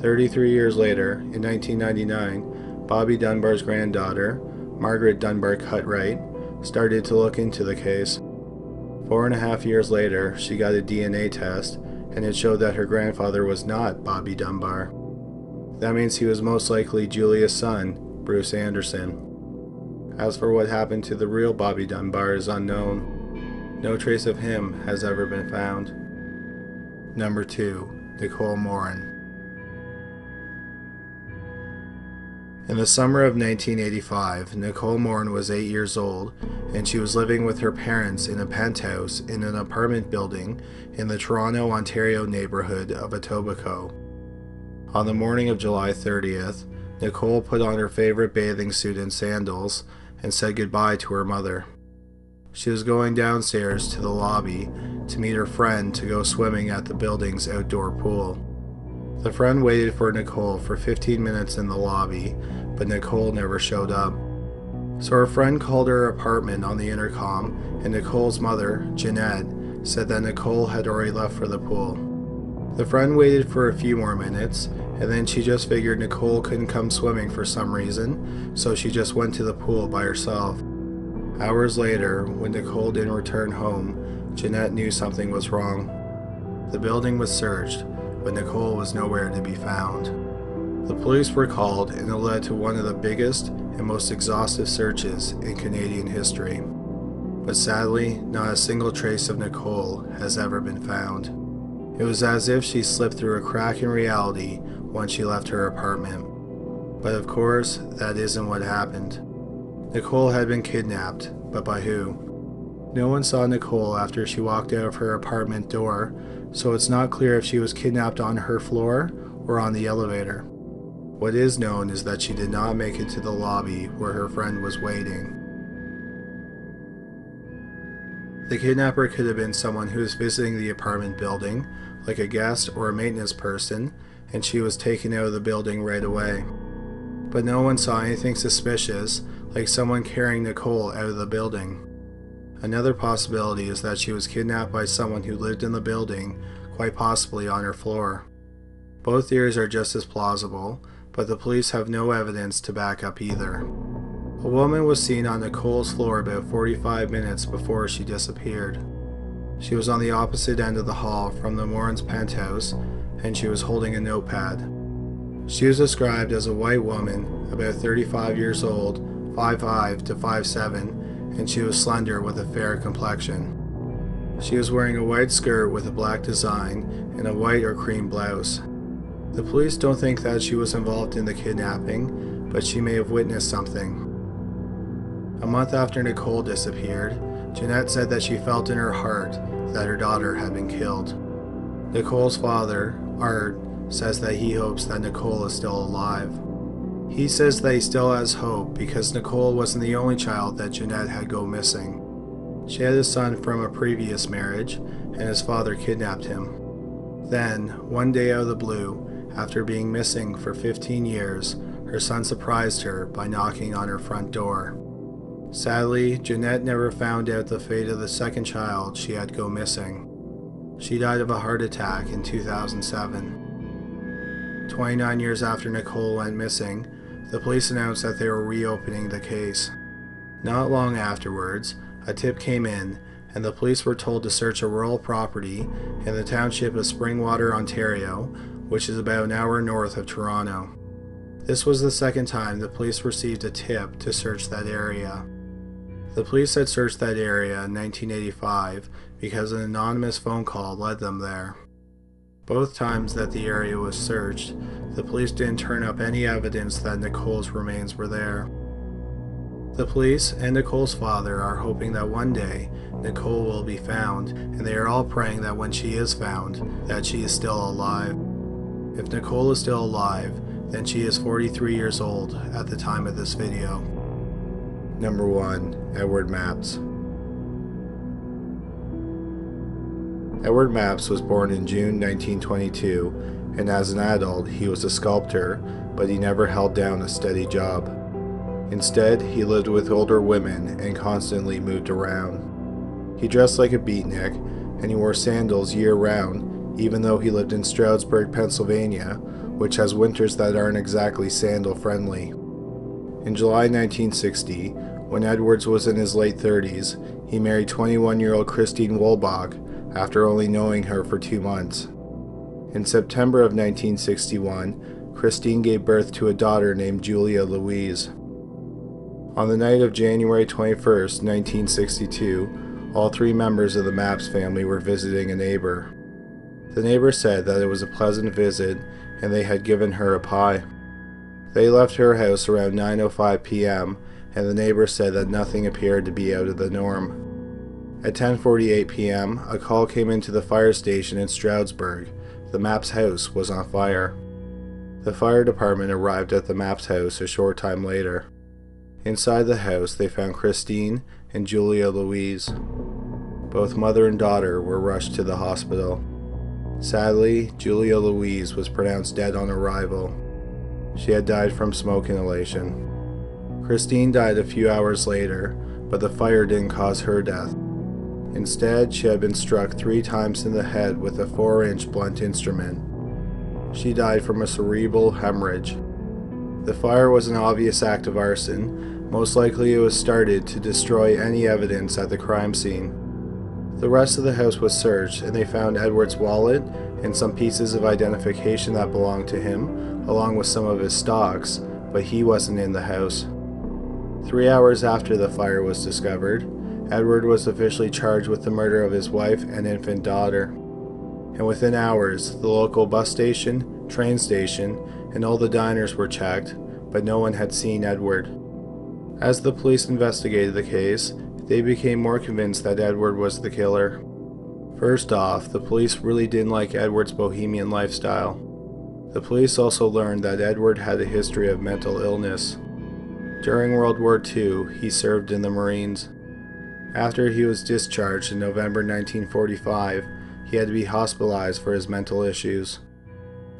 S1: 33 years later, in 1999, Bobby Dunbar's granddaughter, Margaret Dunbar Cutright, started to look into the case. Four and a half years later, she got a DNA test, and it showed that her grandfather was not Bobby Dunbar. That means he was most likely Julia's son, Bruce Anderson. As for what happened to the real Bobby Dunbar is unknown. No trace of him has ever been found. Number 2. Nicole Morin In the summer of 1985, Nicole Morin was 8 years old, and she was living with her parents in a penthouse in an apartment building in the Toronto, Ontario neighborhood of Etobicoke. On the morning of July 30th, Nicole put on her favorite bathing suit and sandals and said goodbye to her mother. She was going downstairs to the lobby to meet her friend to go swimming at the building's outdoor pool. The friend waited for Nicole for 15 minutes in the lobby, but Nicole never showed up. So her friend called her apartment on the intercom, and Nicole's mother, Jeanette, said that Nicole had already left for the pool. The friend waited for a few more minutes, and then she just figured Nicole couldn't come swimming for some reason, so she just went to the pool by herself. Hours later, when Nicole didn't return home, Jeanette knew something was wrong. The building was searched, but Nicole was nowhere to be found. The police were called and it led to one of the biggest and most exhaustive searches in Canadian history. But sadly, not a single trace of Nicole has ever been found. It was as if she slipped through a crack in reality once she left her apartment. But of course, that isn't what happened. Nicole had been kidnapped, but by who? No one saw Nicole after she walked out of her apartment door, so it's not clear if she was kidnapped on her floor or on the elevator. What is known is that she did not make it to the lobby where her friend was waiting. The kidnapper could have been someone who was visiting the apartment building, like a guest or a maintenance person, and she was taken out of the building right away. But no one saw anything suspicious, like someone carrying Nicole out of the building. Another possibility is that she was kidnapped by someone who lived in the building, quite possibly on her floor. Both theories are just as plausible, but the police have no evidence to back up either. A woman was seen on Nicole's floor about 45 minutes before she disappeared. She was on the opposite end of the hall from the Morin's penthouse, and she was holding a notepad. She was described as a white woman, about 35 years old, 5'5 to 5'7, and she was slender with a fair complexion. She was wearing a white skirt with a black design and a white or cream blouse. The police don't think that she was involved in the kidnapping, but she may have witnessed something. A month after Nicole disappeared, Jeanette said that she felt in her heart that her daughter had been killed. Nicole's father, Art, says that he hopes that Nicole is still alive. He says that he still has hope because Nicole wasn't the only child that Jeanette had go missing. She had a son from a previous marriage, and his father kidnapped him. Then, one day out of the blue, after being missing for 15 years, her son surprised her by knocking on her front door. Sadly, Jeanette never found out the fate of the second child she had go missing. She died of a heart attack in 2007. 29 years after Nicole went missing, the police announced that they were reopening the case. Not long afterwards, a tip came in, and the police were told to search a rural property in the township of Springwater, Ontario, which is about an hour north of Toronto. This was the second time the police received a tip to search that area. The police had searched that area in 1985 because an anonymous phone call led them there. Both times that the area was searched, the police didn't turn up any evidence that Nicole's remains were there. The police and Nicole's father are hoping that one day Nicole will be found, and they are all praying that when she is found, that she is still alive. If Nicole is still alive, then she is 43 years old at the time of this video. Number 1. Edward Mapps Edward Mapps was born in June 1922, and as an adult he was a sculptor, but he never held down a steady job. Instead, he lived with older women and constantly moved around. He dressed like a beatnik, and he wore sandals year round, even though he lived in Stroudsburg, Pennsylvania, which has winters that aren't exactly sandal friendly. In July 1960, when Edwards was in his late 30s, he married 21 year old Christine Wolbach after only knowing her for two months. In September of 1961, Christine gave birth to a daughter named Julia Louise. On the night of January 21, 1962, all three members of the Mapps family were visiting a neighbor. The neighbor said that it was a pleasant visit and they had given her a pie. They left her house around 9:05 p.m. and the neighbor said that nothing appeared to be out of the norm. At 10:48 p.m., a call came into the fire station in Stroudsburg. The Mapps house was on fire. The fire department arrived at the Mapps house a short time later. Inside the house, they found Christine and Julia Louise. Both mother and daughter were rushed to the hospital. Sadly, Julia Louise was pronounced dead on arrival. She had died from smoke inhalation. Christine died a few hours later, but the fire didn't cause her death. Instead, she had been struck three times in the head with a 4 inch blunt instrument. She died from a cerebral hemorrhage. The fire was an obvious act of arson. Most likely it was started to destroy any evidence at the crime scene. The rest of the house was searched and they found Edward's wallet and some pieces of identification that belonged to him, along with some of his stocks, but he wasn't in the house. Three hours after the fire was discovered, Edward was officially charged with the murder of his wife and infant daughter. And within hours, the local bus station, train station, and all the diners were checked, but no one had seen Edward. As the police investigated the case, they became more convinced that Edward was the killer. First off, the police really didn't like Edward's bohemian lifestyle. The police also learned that Edward had a history of mental illness. During World War II, he served in the Marines. After he was discharged in November 1945, he had to be hospitalized for his mental issues.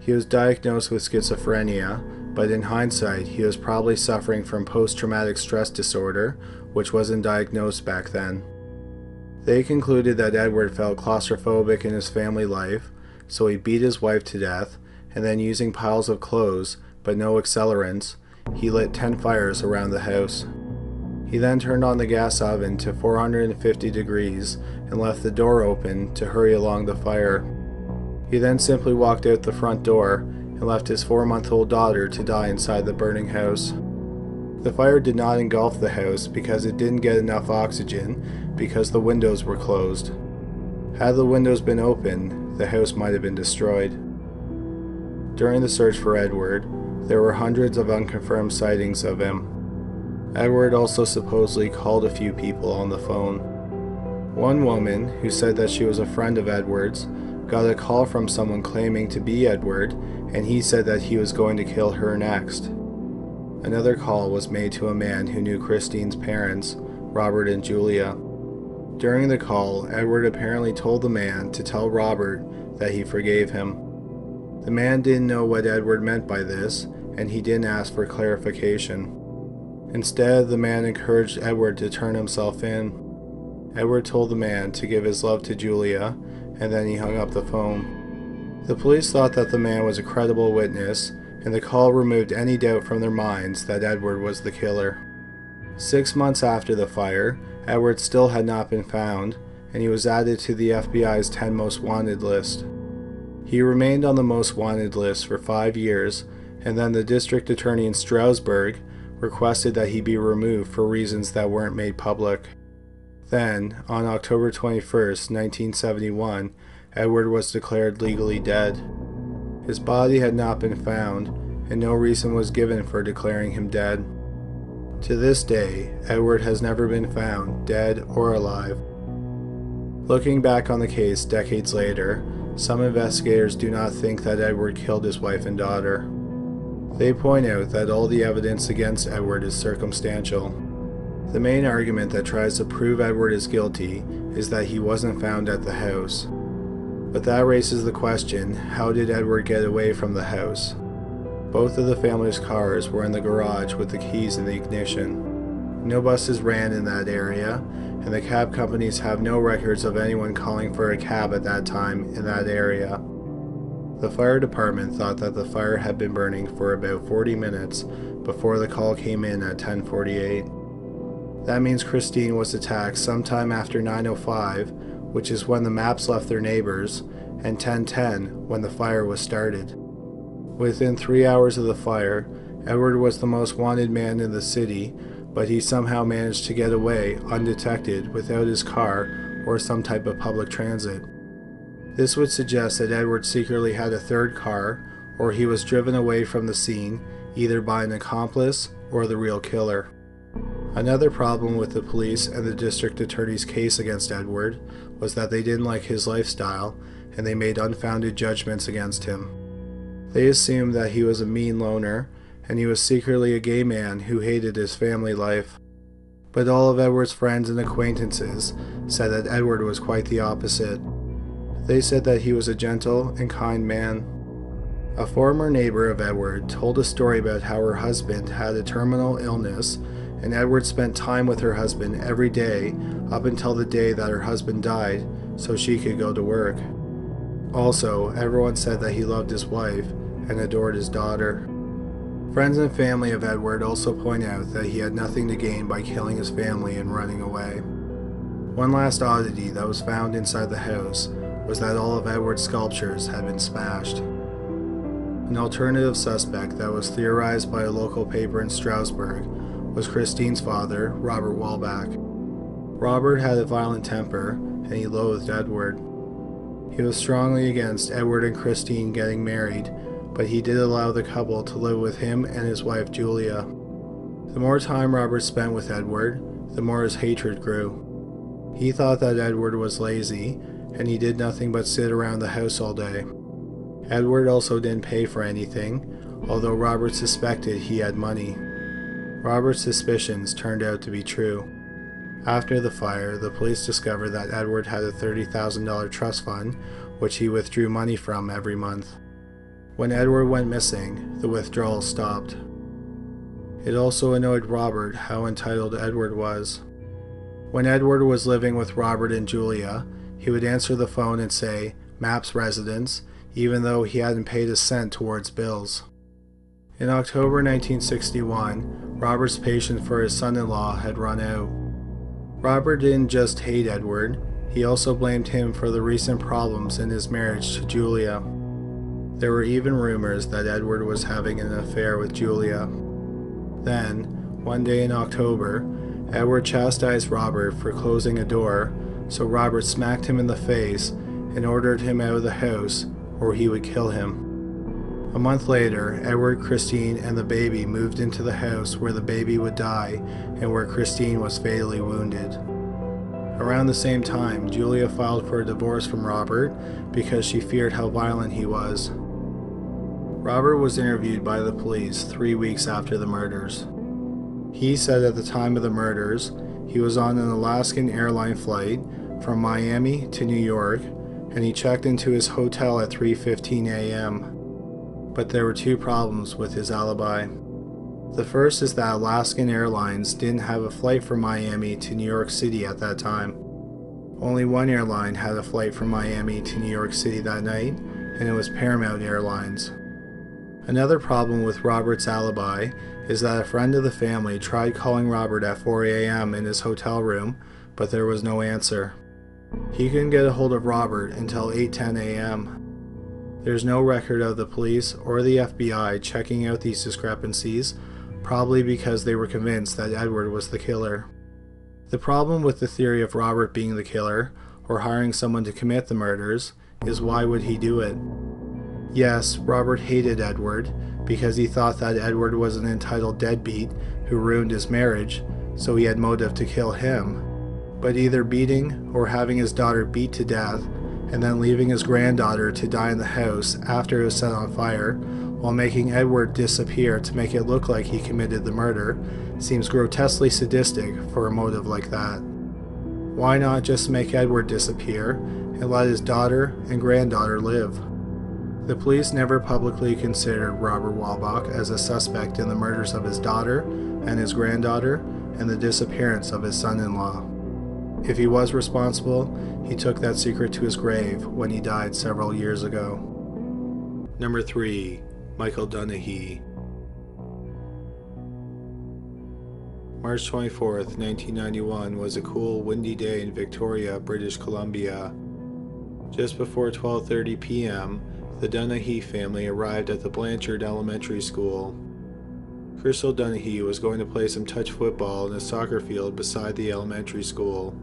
S1: He was diagnosed with schizophrenia, but in hindsight, he was probably suffering from post traumatic stress disorder, which wasn't diagnosed back then. They concluded that Edward felt claustrophobic in his family life, so he beat his wife to death, and then using piles of clothes, but no accelerants, he lit 10 fires around the house. He then turned on the gas oven to 450 degrees and left the door open to hurry along the fire. He then simply walked out the front door and left his four month old daughter to die inside the burning house. The fire did not engulf the house because it didn't get enough oxygen because the windows were closed. Had the windows been open, the house might have been destroyed. During the search for Edward, there were hundreds of unconfirmed sightings of him. Edward also supposedly called a few people on the phone. One woman, who said that she was a friend of Edward's, got a call from someone claiming to be Edward, and he said that he was going to kill her next. Another call was made to a man who knew Christine's parents, Robert and Julia. During the call, Edward apparently told the man to tell Robert that he forgave him. The man didn't know what Edward meant by this, and he didn't ask for clarification. Instead, the man encouraged Edward to turn himself in. Edward told the man to give his love to Julia, and then he hung up the phone. The police thought that the man was a credible witness, and the call removed any doubt from their minds that Edward was the killer. Six months after the fire, Edward still had not been found, and he was added to the FBI's 10 most wanted list. He remained on the most wanted list for five years, and then the district attorney in Stroudsburg requested that he be removed for reasons that weren't made public. Then, on October 21, 1971, Edward was declared legally dead. His body had not been found, and no reason was given for declaring him dead. To this day, Edward has never been found, dead or alive. Looking back on the case decades later, some investigators do not think that Edward killed his wife and daughter. They point out that all the evidence against Edward is circumstantial. The main argument that tries to prove Edward is guilty is that he wasn't found at the house. But that raises the question, how did Edward get away from the house? Both of the family's cars were in the garage with the keys in the ignition. No buses ran in that area, and the cab companies have no records of anyone calling for a cab at that time in that area. The fire department thought that the fire had been burning for about 40 minutes before the call came in at 1048. That means Christine was attacked sometime after 9.05, which is when the maps left their neighbors, and 10.10 when the fire was started. Within three hours of the fire, Edward was the most wanted man in the city, but he somehow managed to get away undetected without his car or some type of public transit. This would suggest that Edward secretly had a third car, or he was driven away from the scene either by an accomplice or the real killer. Another problem with the police and the district attorney's case against Edward was that they didn't like his lifestyle and they made unfounded judgments against him. They assumed that he was a mean loner and he was secretly a gay man who hated his family life. But all of Edward's friends and acquaintances said that Edward was quite the opposite. They said that he was a gentle and kind man. A former neighbor of Edward told a story about how her husband had a terminal illness and Edward spent time with her husband every day up until the day that her husband died so she could go to work. Also, everyone said that he loved his wife and adored his daughter. Friends and family of Edward also point out that he had nothing to gain by killing his family and running away. One last oddity that was found inside the house was that all of Edward's sculptures had been smashed. An alternative suspect that was theorized by a local paper in Stroudsburg was Christine's father, Robert Walbach. Robert had a violent temper, and he loathed Edward. He was strongly against Edward and Christine getting married, but he did allow the couple to live with him and his wife Julia. The more time Robert spent with Edward, the more his hatred grew. He thought that Edward was lazy, and he did nothing but sit around the house all day. Edward also didn't pay for anything, although Robert suspected he had money. Robert's suspicions turned out to be true. After the fire, the police discovered that Edward had a $30,000 trust fund, which he withdrew money from every month. When Edward went missing, the withdrawal stopped. It also annoyed Robert how entitled Edward was. When Edward was living with Robert and Julia, he would answer the phone and say, Maps residence, even though he hadn't paid a cent towards bills. In October 1961, Robert's patience for his son in law had run out. Robert didn't just hate Edward, he also blamed him for the recent problems in his marriage to Julia. There were even rumors that Edward was having an affair with Julia. Then, one day in October, Edward chastised Robert for closing a door, so Robert smacked him in the face and ordered him out of the house or he would kill him. A month later, Edward, Christine, and the baby moved into the house where the baby would die and where Christine was fatally wounded. Around the same time, Julia filed for a divorce from Robert because she feared how violent he was. Robert was interviewed by the police three weeks after the murders. He said at the time of the murders, he was on an Alaskan airline flight from Miami to New York and he checked into his hotel at 3:15 a.m but there were two problems with his alibi. The first is that Alaskan Airlines didn't have a flight from Miami to New York City at that time. Only one airline had a flight from Miami to New York City that night, and it was Paramount Airlines. Another problem with Robert's alibi is that a friend of the family tried calling Robert at 4 a.m. in his hotel room, but there was no answer. He couldn't get a hold of Robert until 8:10 a.m. There's no record of the police or the FBI checking out these discrepancies, probably because they were convinced that Edward was the killer. The problem with the theory of Robert being the killer, or hiring someone to commit the murders, is why would he do it? Yes, Robert hated Edward because he thought that Edward was an entitled deadbeat who ruined his marriage, so he had motive to kill him. But either beating or having his daughter beat to death and then leaving his granddaughter to die in the house after it was set on fire, while making Edward disappear to make it look like he committed the murder, seems grotesquely sadistic for a motive like that. Why not just make Edward disappear and let his daughter and granddaughter live? The police never publicly considered Robert Walbach as a suspect in the murders of his daughter and his granddaughter and the disappearance of his son in law. If he was responsible, he took that secret to his grave when he died several years ago. Number 3. Michael Dunahee March 24, 1991 was a cool, windy day in Victoria, British Columbia. Just before 12:30 p.m., the Dunahee family arrived at the Blanchard Elementary School. Crystal Dunahee was going to play some touch football in a soccer field beside the elementary school.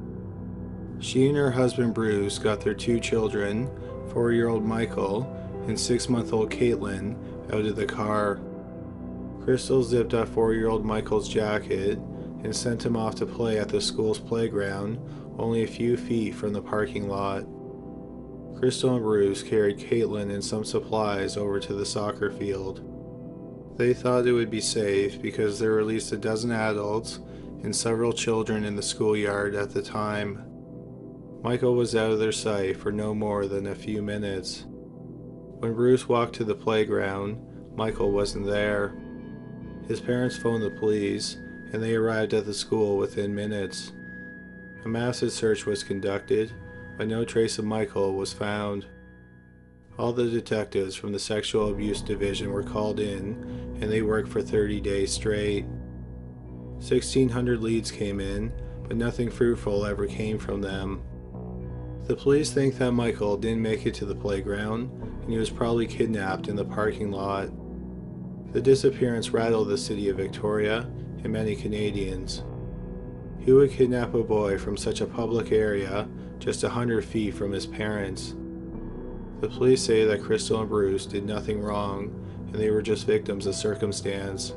S1: She and her husband Bruce got their two children, four year old Michael and six month old Caitlin, out of the car. Crystal zipped up four year old Michael's jacket and sent him off to play at the school's playground, only a few feet from the parking lot. Crystal and Bruce carried Caitlin and some supplies over to the soccer field. They thought it would be safe because there were at least a dozen adults and several children in the schoolyard at the time. Michael was out of their sight for no more than a few minutes. When Bruce walked to the playground, Michael wasn't there. His parents phoned the police, and they arrived at the school within minutes. A massive search was conducted, but no trace of Michael was found. All the detectives from the Sexual Abuse Division were called in, and they worked for 30 days straight. 1,600 leads came in, but nothing fruitful ever came from them. The police think that Michael didn't make it to the playground and he was probably kidnapped in the parking lot. The disappearance rattled the city of Victoria and many Canadians. Who would kidnap a boy from such a public area just a hundred feet from his parents? The police say that Crystal and Bruce did nothing wrong and they were just victims of circumstance.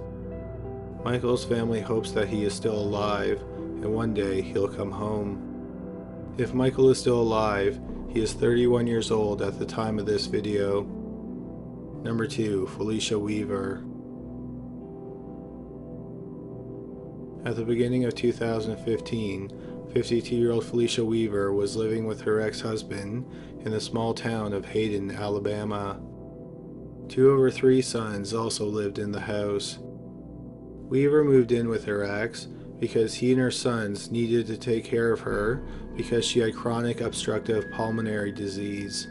S1: Michael's family hopes that he is still alive and one day he'll come home. If Michael is still alive, he is 31 years old at the time of this video. Number 2. Felicia Weaver At the beginning of 2015, 52-year-old Felicia Weaver was living with her ex-husband in the small town of Hayden, Alabama. Two of her three sons also lived in the house. Weaver moved in with her ex because he and her sons needed to take care of her because she had chronic obstructive pulmonary disease.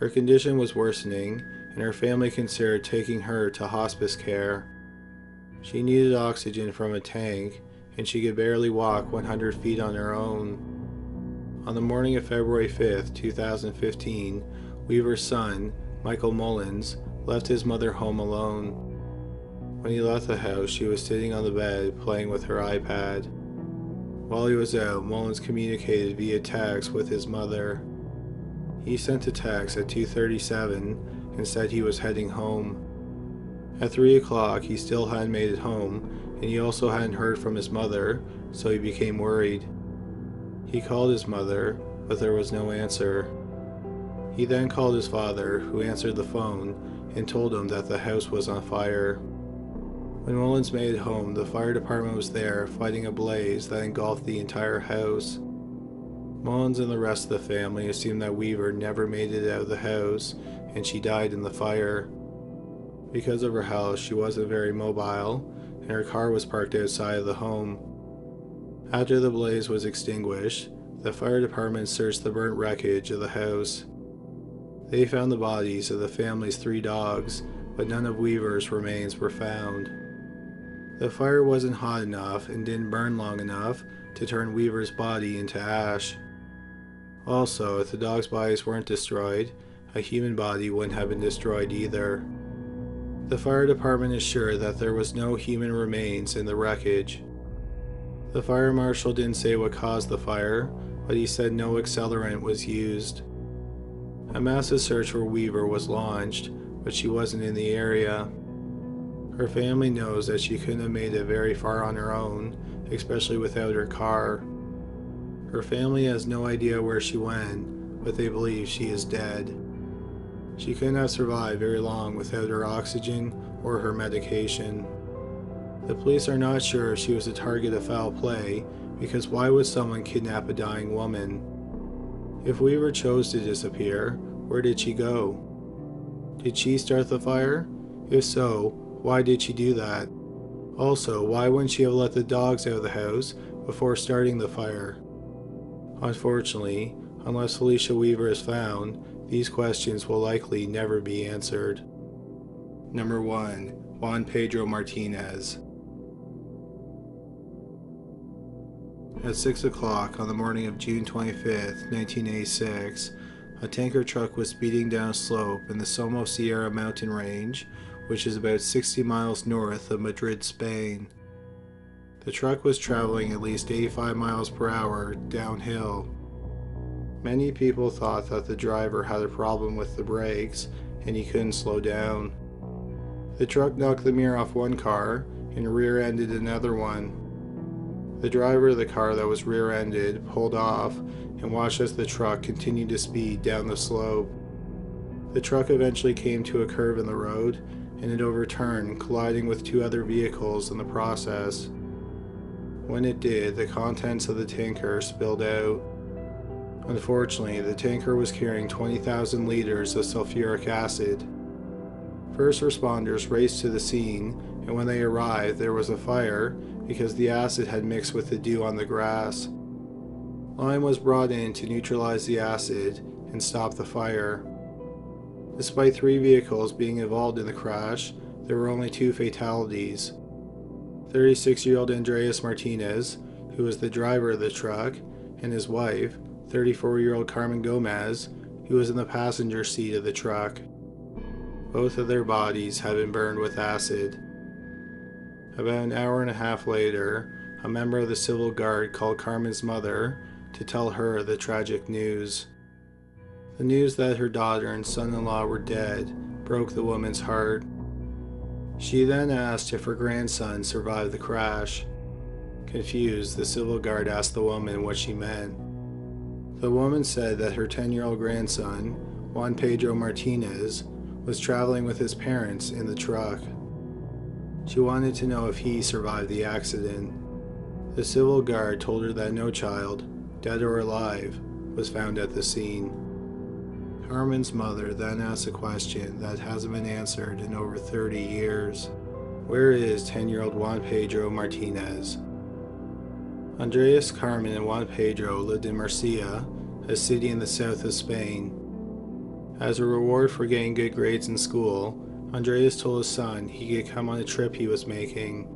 S1: Her condition was worsening, and her family considered taking her to hospice care. She needed oxygen from a tank, and she could barely walk 100 feet on her own. On the morning of February 5, 2015, Weaver's son, Michael Mullins, left his mother home alone. When he left the house, she was sitting on the bed playing with her iPad. While he was out, Mullins communicated via text with his mother. He sent a text at 2:37 and said he was heading home. At 3 o'clock, he still hadn't made it home, and he also hadn't heard from his mother, so he became worried. He called his mother, but there was no answer. He then called his father, who answered the phone, and told him that the house was on fire. When Mullins made it home, the fire department was there fighting a blaze that engulfed the entire house. Mullins and the rest of the family assumed that Weaver never made it out of the house and she died in the fire. Because of her health, she wasn't very mobile, and her car was parked outside of the home. After the blaze was extinguished, the fire department searched the burnt wreckage of the house. They found the bodies of the family's three dogs, but none of Weaver's remains were found. The fire wasn't hot enough and didn't burn long enough to turn Weaver's body into ash. Also, if the dogs' bodies weren't destroyed, a human body wouldn't have been destroyed either. The fire department is sure that there was no human remains in the wreckage. The fire marshal didn't say what caused the fire, but he said no accelerant was used. A massive search for Weaver was launched, but she wasn't in the area. Her family knows that she couldn't have made it very far on her own, especially without her car. Her family has no idea where she went, but they believe she is dead. She could not survive very long without her oxygen or her medication. The police are not sure if she was a target of foul play because why would someone kidnap a dying woman? If Weaver chose to disappear, where did she go? Did she start the fire? If so, why did she do that? Also, why wouldn't she have let the dogs out of the house before starting the fire? Unfortunately, unless Felicia Weaver is found, these questions will likely never be answered. Number 1. Juan Pedro Martinez. At 6 o'clock on the morning of June 25, 1986, a tanker truck was speeding down a slope in the Somosierra mountain range, which is about 60 miles north of Madrid, Spain. The truck was traveling at least 85 miles per hour downhill Many people thought that the driver had a problem with the brakes and he couldn't slow down. The truck knocked the mirror off one car and rear ended another one. The driver of the car that was rear ended pulled off and watched as the truck continued to speed down the slope. The truck eventually came to a curve in the road and it overturned, colliding with two other vehicles in the process. When it did, the contents of the tanker spilled out. Unfortunately, the tanker was carrying 20,000 liters of sulfuric acid. First responders raced to the scene, and when they arrived, there was a fire because the acid had mixed with the dew on the grass. Lime was brought in to neutralize the acid and stop the fire. Despite three vehicles being involved in the crash, there were only two fatalities. 36 year old Andreas Martinez, who was the driver of the truck, and his wife, 34 year old Carmen Gomez, who was in the passenger seat of the truck. Both of their bodies had been burned with acid. About an hour and a half later, a member of the civil guard called Carmen's mother to tell her the tragic news. The news that her daughter and son in law were dead broke the woman's heart. She then asked if her grandson survived the crash. Confused, the civil guard asked the woman what she meant. The woman said that her 10 year old grandson, Juan Pedro Martinez, was traveling with his parents in the truck. She wanted to know if he survived the accident. The civil guard told her that no child, dead or alive, was found at the scene. Carmen's mother then asked a question that hasn't been answered in over 30 years. Where is 10 year old Juan Pedro Martinez? Andreas Carmen and Juan Pedro lived in Murcia, a city in the south of Spain. As a reward for getting good grades in school, Andreas told his son he could come on a trip he was making.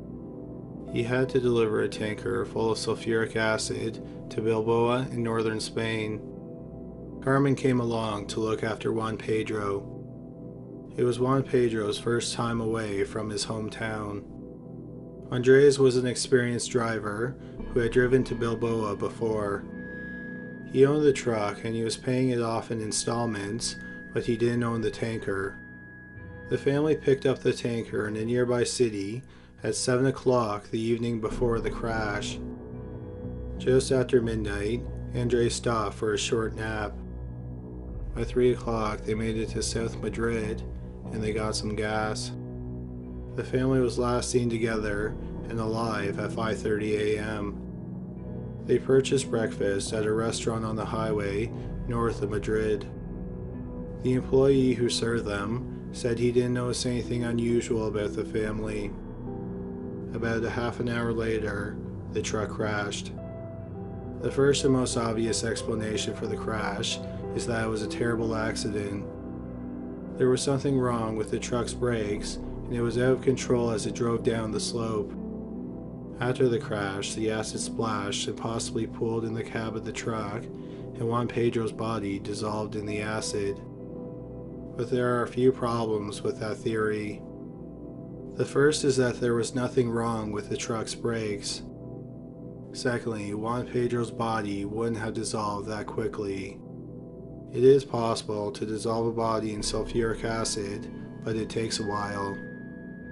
S1: He had to deliver a tanker full of sulfuric acid to Bilbao in northern Spain. Carmen came along to look after Juan Pedro. It was Juan Pedro's first time away from his hometown. Andreas was an experienced driver who had driven to Bilbao before. He owned the truck and he was paying it off in installments, but he didn't own the tanker. The family picked up the tanker in a nearby city at 7 o'clock the evening before the crash. Just after midnight, Andre stopped for a short nap. By 3 o'clock, they made it to South Madrid and they got some gas. The family was last seen together and alive at 5:30 a.m. They purchased breakfast at a restaurant on the highway north of Madrid. The employee who served them said he didn't notice anything unusual about the family. About a half an hour later, the truck crashed. The first and most obvious explanation for the crash is that it was a terrible accident. There was something wrong with the truck's brakes and it was out of control as it drove down the slope. After the crash, the acid splashed and possibly pooled in the cab of the truck, and Juan Pedro's body dissolved in the acid. But there are a few problems with that theory. The first is that there was nothing wrong with the truck's brakes. Secondly, Juan Pedro's body wouldn't have dissolved that quickly. It is possible to dissolve a body in sulfuric acid, but it takes a while.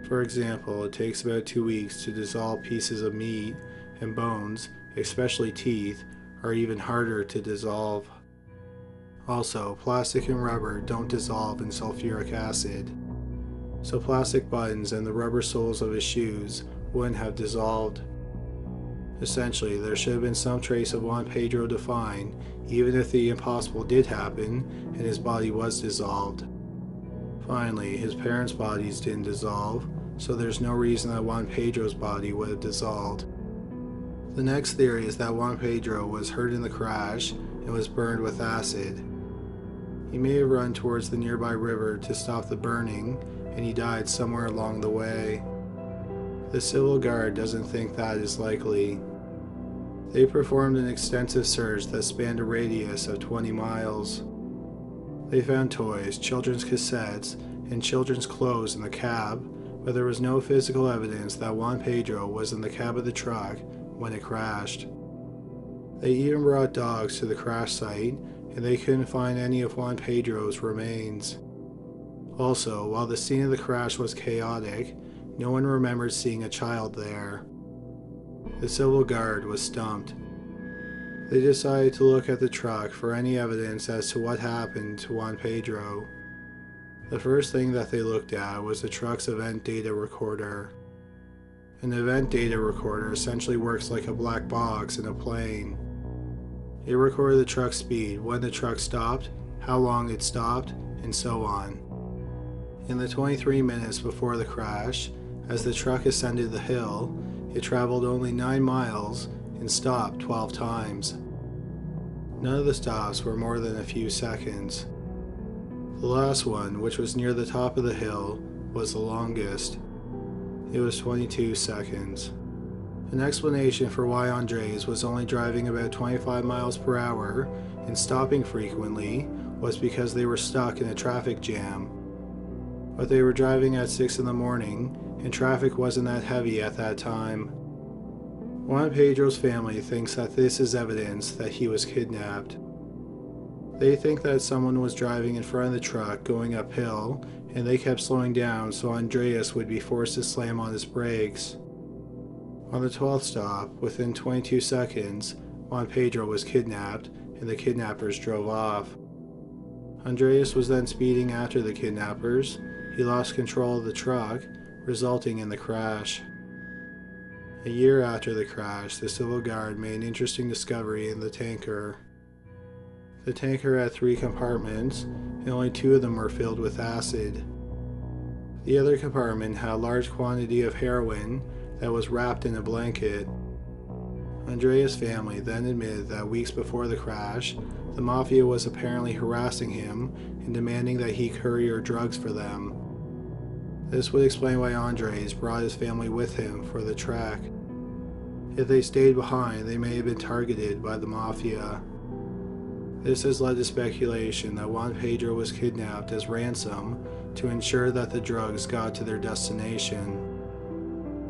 S1: For example, it takes about two weeks to dissolve pieces of meat, and bones, especially teeth, are even harder to dissolve. Also, plastic and rubber don't dissolve in sulfuric acid, so plastic buttons and the rubber soles of his shoes wouldn't have dissolved. Essentially, there should have been some trace of Juan Pedro defined, even if the impossible did happen and his body was dissolved. Finally, his parents' bodies didn't dissolve, so there's no reason that Juan Pedro's body would have dissolved. The next theory is that Juan Pedro was hurt in the crash and was burned with acid. He may have run towards the nearby river to stop the burning, and he died somewhere along the way. The civil guard doesn't think that is likely. They performed an extensive search that spanned a radius of 20 miles. They found toys, children's cassettes, and children's clothes in the cab, but there was no physical evidence that Juan Pedro was in the cab of the truck when it crashed. They even brought dogs to the crash site, and they couldn't find any of Juan Pedro's remains. Also, while the scene of the crash was chaotic, no one remembers seeing a child there. The civil guard was stumped. They decided to look at the truck for any evidence as to what happened to Juan Pedro. The first thing that they looked at was the truck's event data recorder. An event data recorder essentially works like a black box in a plane. It recorded the truck's speed, when the truck stopped, how long it stopped, and so on. In the 23 minutes before the crash, as the truck ascended the hill, it traveled only 9 miles and stopped 12 times. None of the stops were more than a few seconds. The last one, which was near the top of the hill, was the longest. It was 22 seconds. An explanation for why Andres was only driving about 25 miles per hour and stopping frequently was because they were stuck in a traffic jam. But they were driving at 6 in the morning and traffic wasn't that heavy at that time. Juan Pedro's family thinks that this is evidence that he was kidnapped. They think that someone was driving in front of the truck going uphill, and they kept slowing down so Andreas would be forced to slam on his brakes. On the 12th stop, within 22 seconds, Juan Pedro was kidnapped, and the kidnappers drove off. Andreas was then speeding after the kidnappers. He lost control of the truck, resulting in the crash. A year after the crash, the Civil Guard made an interesting discovery in the tanker. The tanker had three compartments, and only two of them were filled with acid. The other compartment had a large quantity of heroin that was wrapped in a blanket. Andrea's family then admitted that weeks before the crash, the mafia was apparently harassing him and demanding that he courier drugs for them. This would explain why Andres brought his family with him for the track. If they stayed behind, they may have been targeted by the mafia. This has led to speculation that Juan Pedro was kidnapped as ransom to ensure that the drugs got to their destination.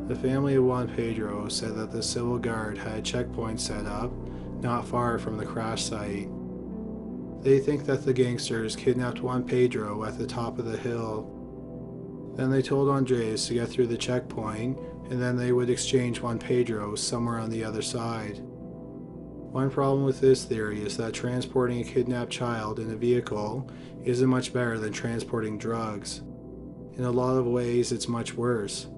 S1: The family of Juan Pedro said that the civil guard had a checkpoint set up not far from the crash site. They think that the gangsters kidnapped Juan Pedro at the top of the hill. Then they told Andreas to get through the checkpoint, and then they would exchange Juan Pedro somewhere on the other side. One problem with this theory is that transporting a kidnapped child in a vehicle isn't much better than transporting drugs. In a lot of ways, it's much worse.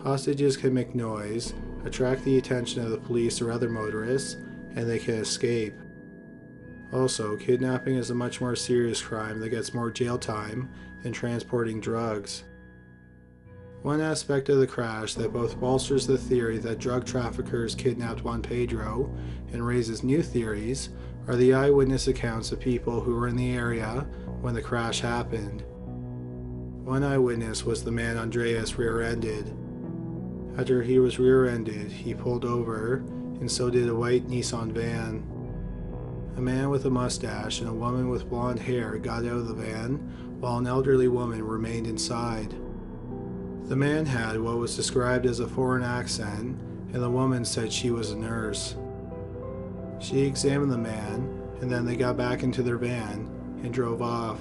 S1: Hostages can make noise, attract the attention of the police or other motorists, and they can escape. Also, kidnapping is a much more serious crime that gets more jail time than transporting drugs. One aspect of the crash that both bolsters the theory that drug traffickers kidnapped Juan Pedro and raises new theories are the eyewitness accounts of people who were in the area when the crash happened. One eyewitness was the man Andreas rear ended. After he was rear ended, he pulled over, and so did a white Nissan van. A man with a mustache and a woman with blonde hair got out of the van, while an elderly woman remained inside. The man had what was described as a foreign accent, and the woman said she was a nurse. She examined the man, and then they got back into their van and drove off.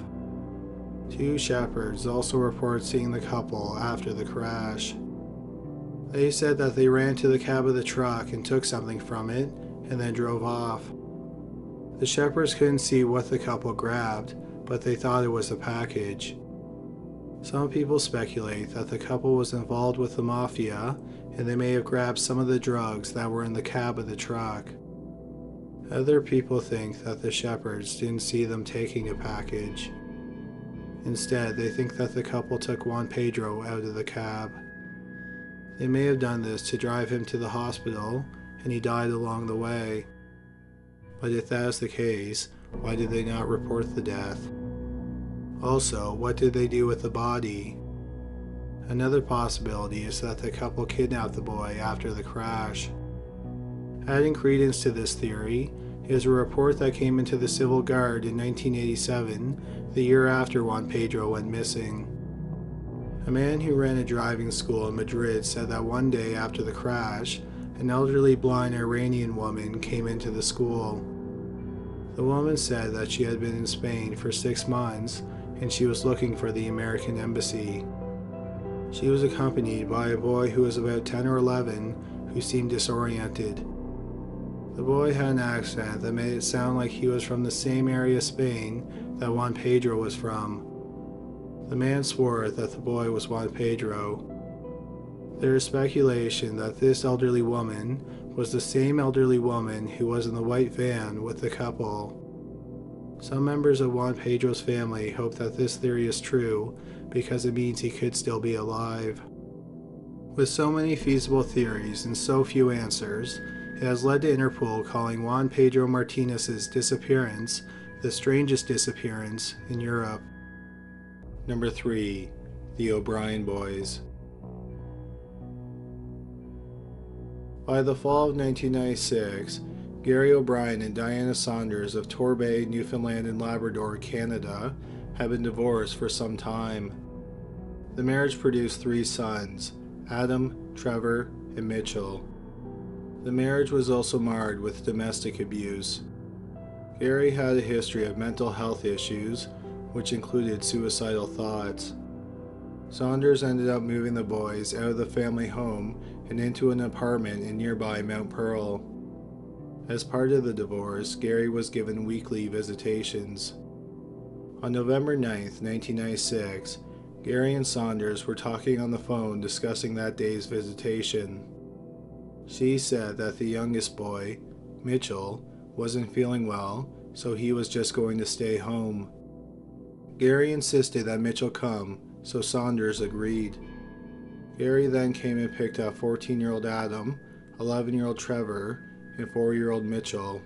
S1: Two shepherds also report seeing the couple after the crash. They said that they ran to the cab of the truck and took something from it, and then drove off. The shepherds couldn't see what the couple grabbed, but they thought it was a package. Some people speculate that the couple was involved with the mafia and they may have grabbed some of the drugs that were in the cab of the truck. Other people think that the shepherds didn't see them taking a package. Instead, they think that the couple took Juan Pedro out of the cab. They may have done this to drive him to the hospital and he died along the way. But if that is the case, why did they not report the death? Also, what did they do with the body? Another possibility is that the couple kidnapped the boy after the crash. Adding credence to this theory is a report that came into the Civil Guard in 1987, the year after Juan Pedro went missing. A man who ran a driving school in Madrid said that one day after the crash, an elderly blind Iranian woman came into the school. The woman said that she had been in Spain for six months and she was looking for the American embassy. She was accompanied by a boy who was about 10 or 11 who seemed disoriented. The boy had an accent that made it sound like he was from the same area of Spain that Juan Pedro was from. The man swore that the boy was Juan Pedro. There is speculation that this elderly woman was the same elderly woman who was in the white van with the couple. Some members of Juan Pedro's family hope that this theory is true because it means he could still be alive. With so many feasible theories and so few answers, it has led to Interpol calling Juan Pedro Martinez's disappearance the strangest disappearance in Europe. Number 3. The O'Brien Boys. By the fall of 1996, Gary O'Brien and Diana Saunders of Torbay, Newfoundland and Labrador, Canada, have been divorced for some time. The marriage produced three sons Adam, Trevor, and Mitchell. The marriage was also marred with domestic abuse. Gary had a history of mental health issues, which included suicidal thoughts. Saunders ended up moving the boys out of the family home and into an apartment in nearby Mount Pearl. As part of the divorce, Gary was given weekly visitations. On November 9, 1996, Gary and Saunders were talking on the phone discussing that day's visitation. She said that the youngest boy, Mitchell, wasn't feeling well, so he was just going to stay home. Gary insisted that Mitchell come, so Saunders agreed. Gary then came and picked up 14 year old Adam, 11 year old Trevor, and four-year-old Mitchell.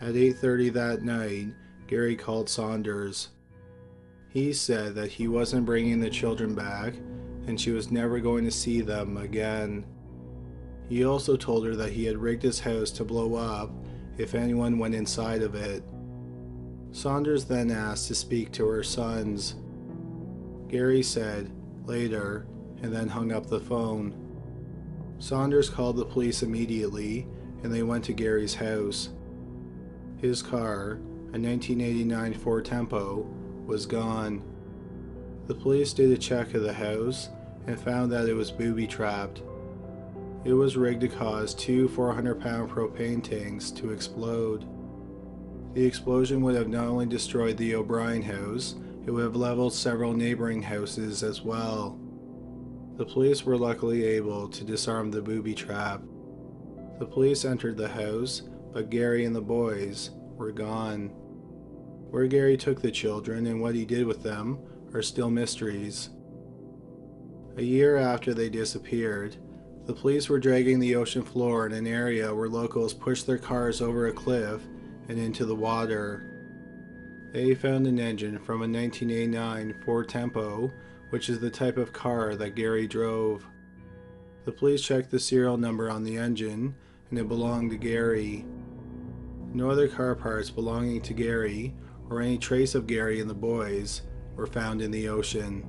S1: At 8.30 that night, Gary called Saunders. He said that he wasn't bringing the children back and she was never going to see them again. He also told her that he had rigged his house to blow up if anyone went inside of it. Saunders then asked to speak to her sons. Gary said, later, and then hung up the phone. Saunders called the police immediately and they went to Gary's house. His car, a 1989 Ford Tempo, was gone. The police did a check of the house and found that it was booby trapped. It was rigged to cause two 400 pound propane tanks to explode. The explosion would have not only destroyed the O'Brien house, it would have leveled several neighboring houses as well. The police were luckily able to disarm the booby trap. The police entered the house, but Gary and the boys were gone. Where Gary took the children and what he did with them are still mysteries. A year after they disappeared, the police were dragging the ocean floor in an area where locals pushed their cars over a cliff and into the water. They found an engine from a 1989 Ford Tempo, which is the type of car that Gary drove. The police checked the serial number on the engine, and it belonged to Gary. No other car parts belonging to Gary, or any trace of Gary and the boys, were found in the ocean.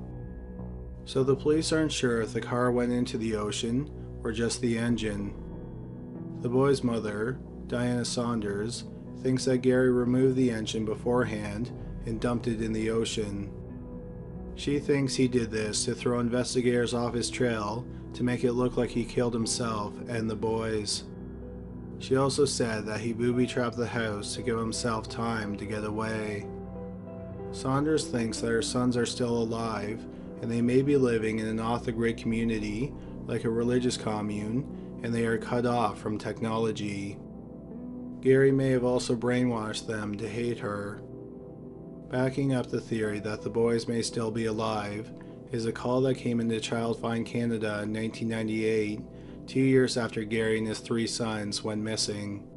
S1: So the police aren't sure if the car went into the ocean or just the engine. The boy's mother, Diana Saunders, thinks that Gary removed the engine beforehand and dumped it in the ocean. She thinks he did this to throw investigators off his trail to make it look like he killed himself and the boys. She also said that he booby trapped the house to give himself time to get away. Saunders thinks that her sons are still alive and they may be living in an off the grid community like a religious commune and they are cut off from technology. Gary may have also brainwashed them to hate her. Backing up the theory that the boys may still be alive is a call that came into Child Find Canada in 1998, two years after Gary and his three sons went missing.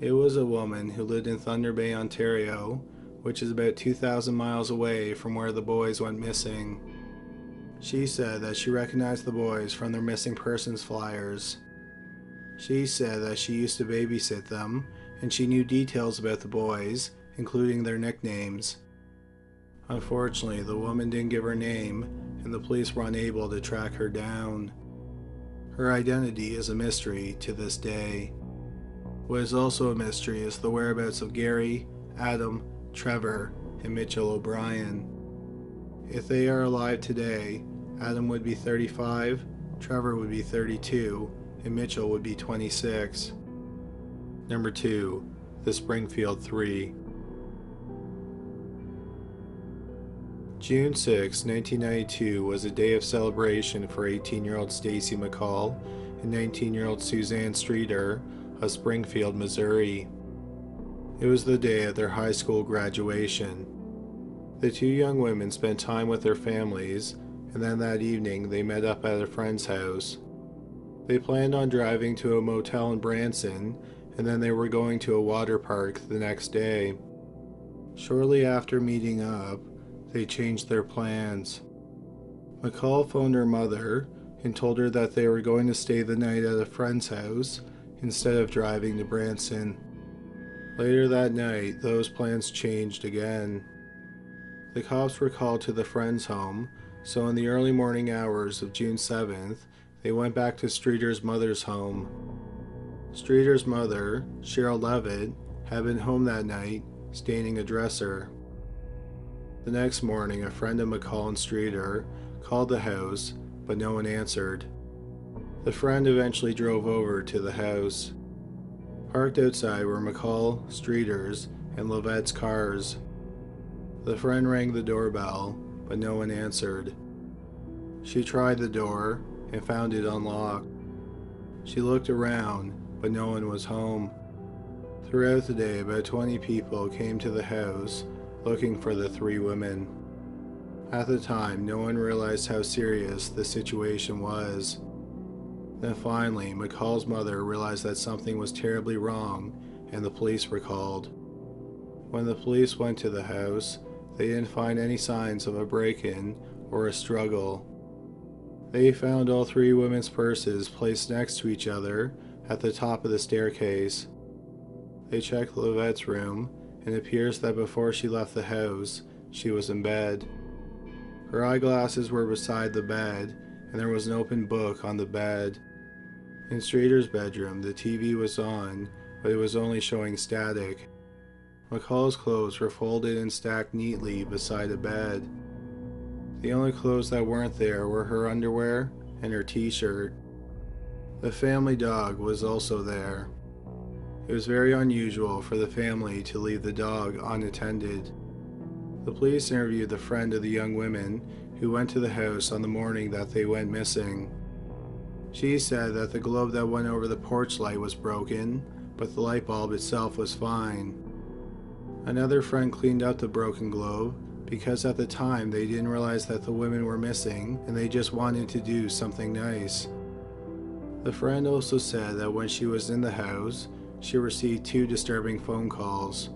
S1: It was a woman who lived in Thunder Bay, Ontario, which is about 2,000 miles away from where the boys went missing. She said that she recognized the boys from their missing persons flyers she said that she used to babysit them, and she knew details about the boys, including their nicknames. Unfortunately, the woman didn't give her name, and the police were unable to track her down. Her identity is a mystery to this day. What is also a mystery is the whereabouts of Gary, Adam, Trevor, and Mitchell O'Brien. If they are alive today, Adam would be 35, Trevor would be 32, and Mitchell would be 26. Number 2. The Springfield 3. June 6, 1992 was a day of celebration for 18 year old Stacy McCall and 19 year old Suzanne Streeter of Springfield, Missouri. It was the day of their high school graduation. The two young women spent time with their families, and then that evening they met up at a friend's house. They planned on driving to a motel in Branson, and then they were going to a water park the next day. Shortly after meeting up, they changed their plans. McCall phoned her mother and told her that they were going to stay the night at a friend's house instead of driving to Branson. Later that night, those plans changed again. The cops were called to the friend's home, so in the early morning hours of June 7th, they went back to Streeter's mother's home. Streeter's mother, Sherrill Levitt, had been home that night, staining a dresser. The next morning, a friend of McCall and Streeter called the house, but no one answered. The friend eventually drove over to the house. Parked outside were McCall, Streeter's, and Levitt's cars. The friend rang the doorbell, but no one answered. She tried the door, and found it unlocked. She looked around, but no one was home. Throughout the day, about 20 people came to the house looking for the three women. At the time, no one realized how serious the situation was. Then finally, McCall's mother realized that something was terribly wrong and the police were called. When the police went to the house, they didn't find any signs of a break in or a struggle. They found all three women's purses placed next to each other at the top of the staircase. They checked Levitt's room, and it appears that before she left the house, she was in bed. Her eyeglasses were beside the bed, and there was an open book on the bed. In Streeter's bedroom, the TV was on, but it was only showing static. McCall's clothes were folded and stacked neatly beside a bed. The only clothes that weren't there were her underwear and her t shirt. The family dog was also there. It was very unusual for the family to leave the dog unattended. The police interviewed the friend of the young women who went to the house on the morning that they went missing. She said that the globe that went over the porch light was broken, but the light bulb itself was fine. Another friend cleaned up the broken globe because at the time they didn't realize that the women were missing and they just wanted to do something nice. The friend also said that when she was in the house, she received two disturbing phone calls.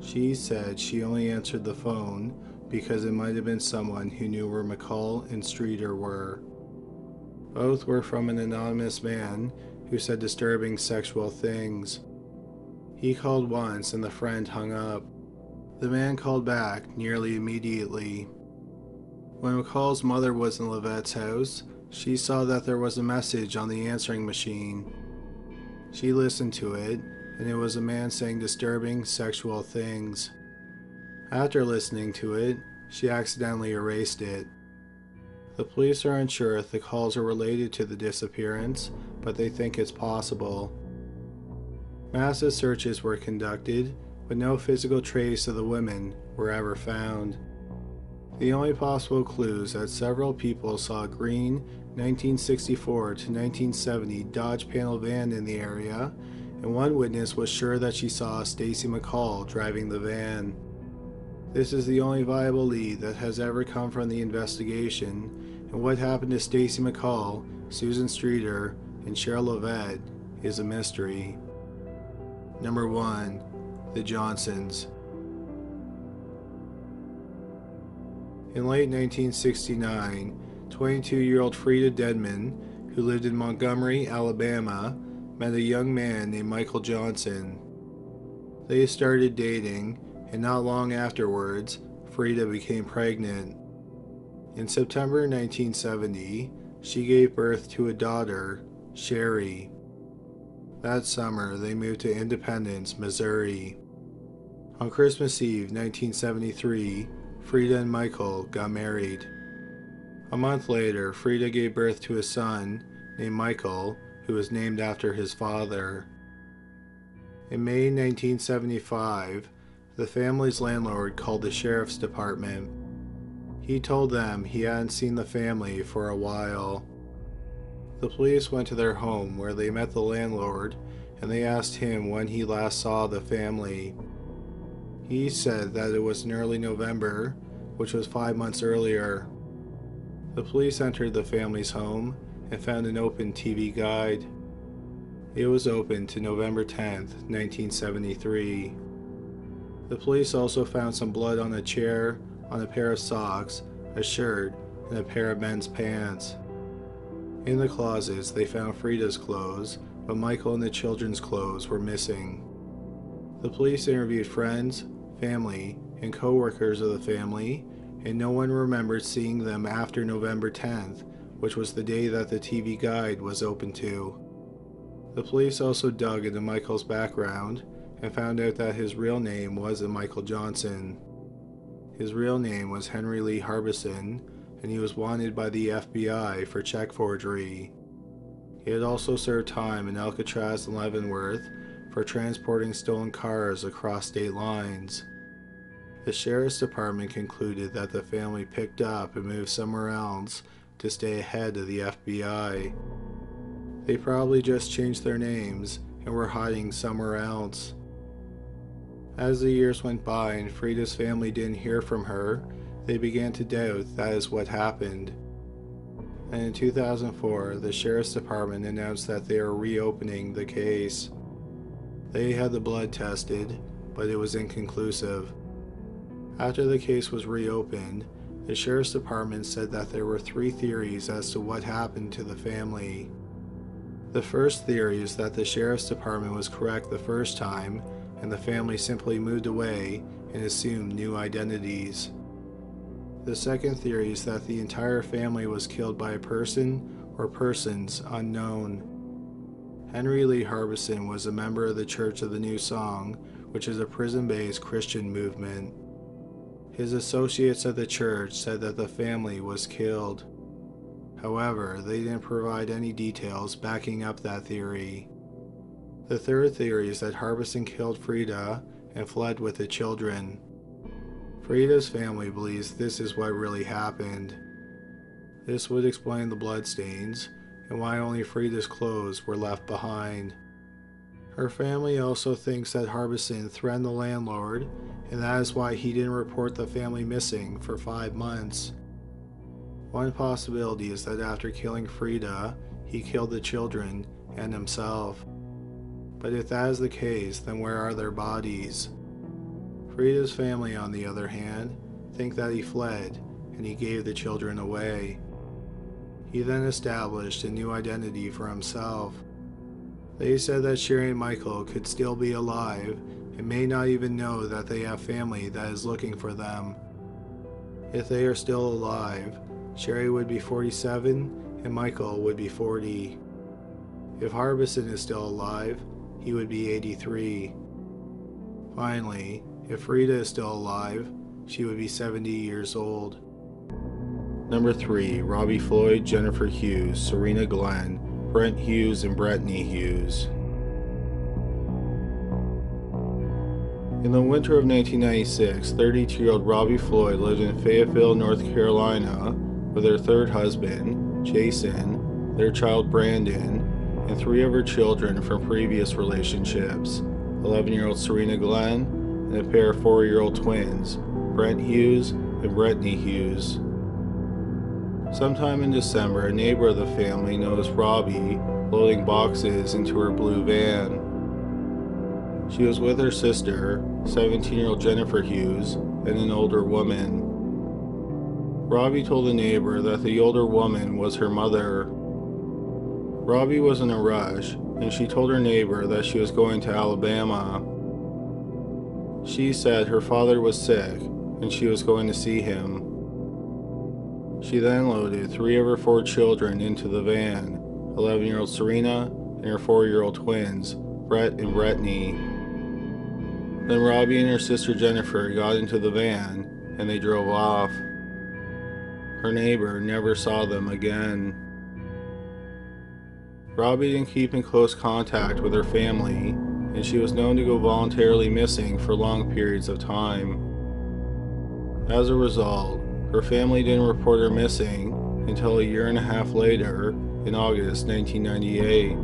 S1: She said she only answered the phone because it might have been someone who knew where McCall and Streeter were. Both were from an anonymous man who said disturbing sexual things. He called once and the friend hung up. The man called back nearly immediately. When McCall's mother was in Levitt's house, she saw that there was a message on the answering machine. She listened to it, and it was a man saying disturbing sexual things. After listening to it, she accidentally erased it. The police are unsure if the calls are related to the disappearance, but they think it's possible. Massive searches were conducted, but no physical trace of the women were ever found. The only possible clues that several people saw green 1964 to 1970 Dodge panel van in the area, and one witness was sure that she saw Stacy McCall driving the van. This is the only viable lead that has ever come from the investigation, and what happened to Stacy McCall, Susan Streeter, and Sherrill Levitt is a mystery. Number 1. The Johnsons. In late 1969, 22 year old Frida Dedman, who lived in Montgomery, Alabama, met a young man named Michael Johnson. They started dating and not long afterwards, Frida became pregnant. In September 1970, she gave birth to a daughter, Sherry. That summer, they moved to Independence, Missouri. On Christmas Eve 1973, Frida and Michael got married. A month later, Frida gave birth to a son named Michael, who was named after his father. In May 1975, the family's landlord called the sheriff's department. He told them he hadn't seen the family for a while. The police went to their home where they met the landlord and they asked him when he last saw the family. He said that it was in early November, which was five months earlier. The police entered the family's home and found an open TV guide. It was open to November 10, 1973. The police also found some blood on a chair, on a pair of socks, a shirt, and a pair of men's pants. In the closets, they found Frida's clothes, but Michael and the children's clothes were missing. The police interviewed friends, family, and co workers of the family, and no one remembered seeing them after November 10th, which was the day that the TV guide was open to. The police also dug into Michael's background and found out that his real name wasn't Michael Johnson. His real name was Henry Lee Harbison, and he was wanted by the FBI for check forgery. He had also served time in Alcatraz and Leavenworth for transporting stolen cars across state lines. The sheriff's department concluded that the family picked up and moved somewhere else to stay ahead of the FBI. They probably just changed their names and were hiding somewhere else. As the years went by and Frida's family didn't hear from her, they began to doubt that is what happened. And in 2004, the Sheriff's Department announced that they are reopening the case. They had the blood tested, but it was inconclusive. After the case was reopened, the Sheriff's Department said that there were three theories as to what happened to the family. The first theory is that the Sheriff's Department was correct the first time and the family simply moved away and assumed new identities. The second theory is that the entire family was killed by a person or persons unknown. Henry Lee Harbison was a member of the Church of the New Song, which is a prison based Christian movement. His associates at the church said that the family was killed. However, they didn't provide any details backing up that theory. The third theory is that Harbison killed Frida and fled with the children. Frida's family believes this is what really happened. This would explain the bloodstains and why only Frida's clothes were left behind. Her family also thinks that Harbison threatened the landlord, and that is why he didn't report the family missing for five months. One possibility is that after killing Frida, he killed the children and himself. But if that is the case, then where are their bodies? Frida's family, on the other hand, think that he fled and he gave the children away. He then established a new identity for himself. They said that Sherry and Michael could still be alive and may not even know that they have family that is looking for them. If they are still alive, Sherry would be 47 and Michael would be 40. If Harbison is still alive, he would be 83. Finally, if Frida is still alive, she would be 70 years old. Number 3. Robbie Floyd, Jennifer Hughes, Serena Glenn, Brent Hughes, and Brittany Hughes. In the winter of 1996, 32 year old Robbie Floyd lived in Fayetteville, North Carolina with her third husband, Jason, their child Brandon, and three of her children from previous relationships 11 year old Serena Glenn and a pair of 4 year old twins, Brent Hughes and Brittany Hughes. Sometime in December, a neighbor of the family noticed Robbie loading boxes into her blue van. She was with her sister, 17 year old Jennifer Hughes, and an older woman. Robbie told the neighbor that the older woman was her mother. Robbie was in a rush, and she told her neighbor that she was going to Alabama. She said her father was sick and she was going to see him. She then loaded three of her four children into the van 11 year old Serena and her 4 year old twins, Brett and Brittany. Then Robbie and her sister Jennifer got into the van and they drove off. Her neighbor never saw them again. Robbie didn't keep in close contact with her family, and she was known to go voluntarily missing for long periods of time. As a result, her family didn't report her missing until a year and a half later, in August 1998.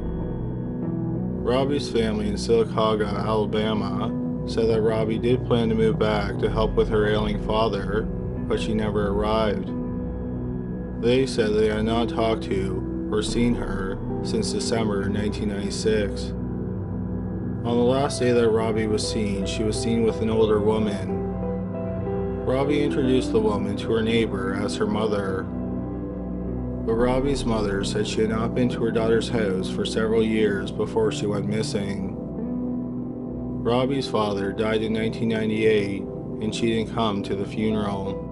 S1: Robbie's family in Sylacauga, Alabama, said that Robbie did plan to move back to help with her ailing father, but she never arrived. They said they had not talked to or seen her since December 1996. On the last day that Robbie was seen, she was seen with an older woman. Robbie introduced the woman to her neighbor as her mother. But Robbie's mother said she had not been to her daughter's house for several years before she went missing. Robbie's father died in 1998 and she didn't come to the funeral.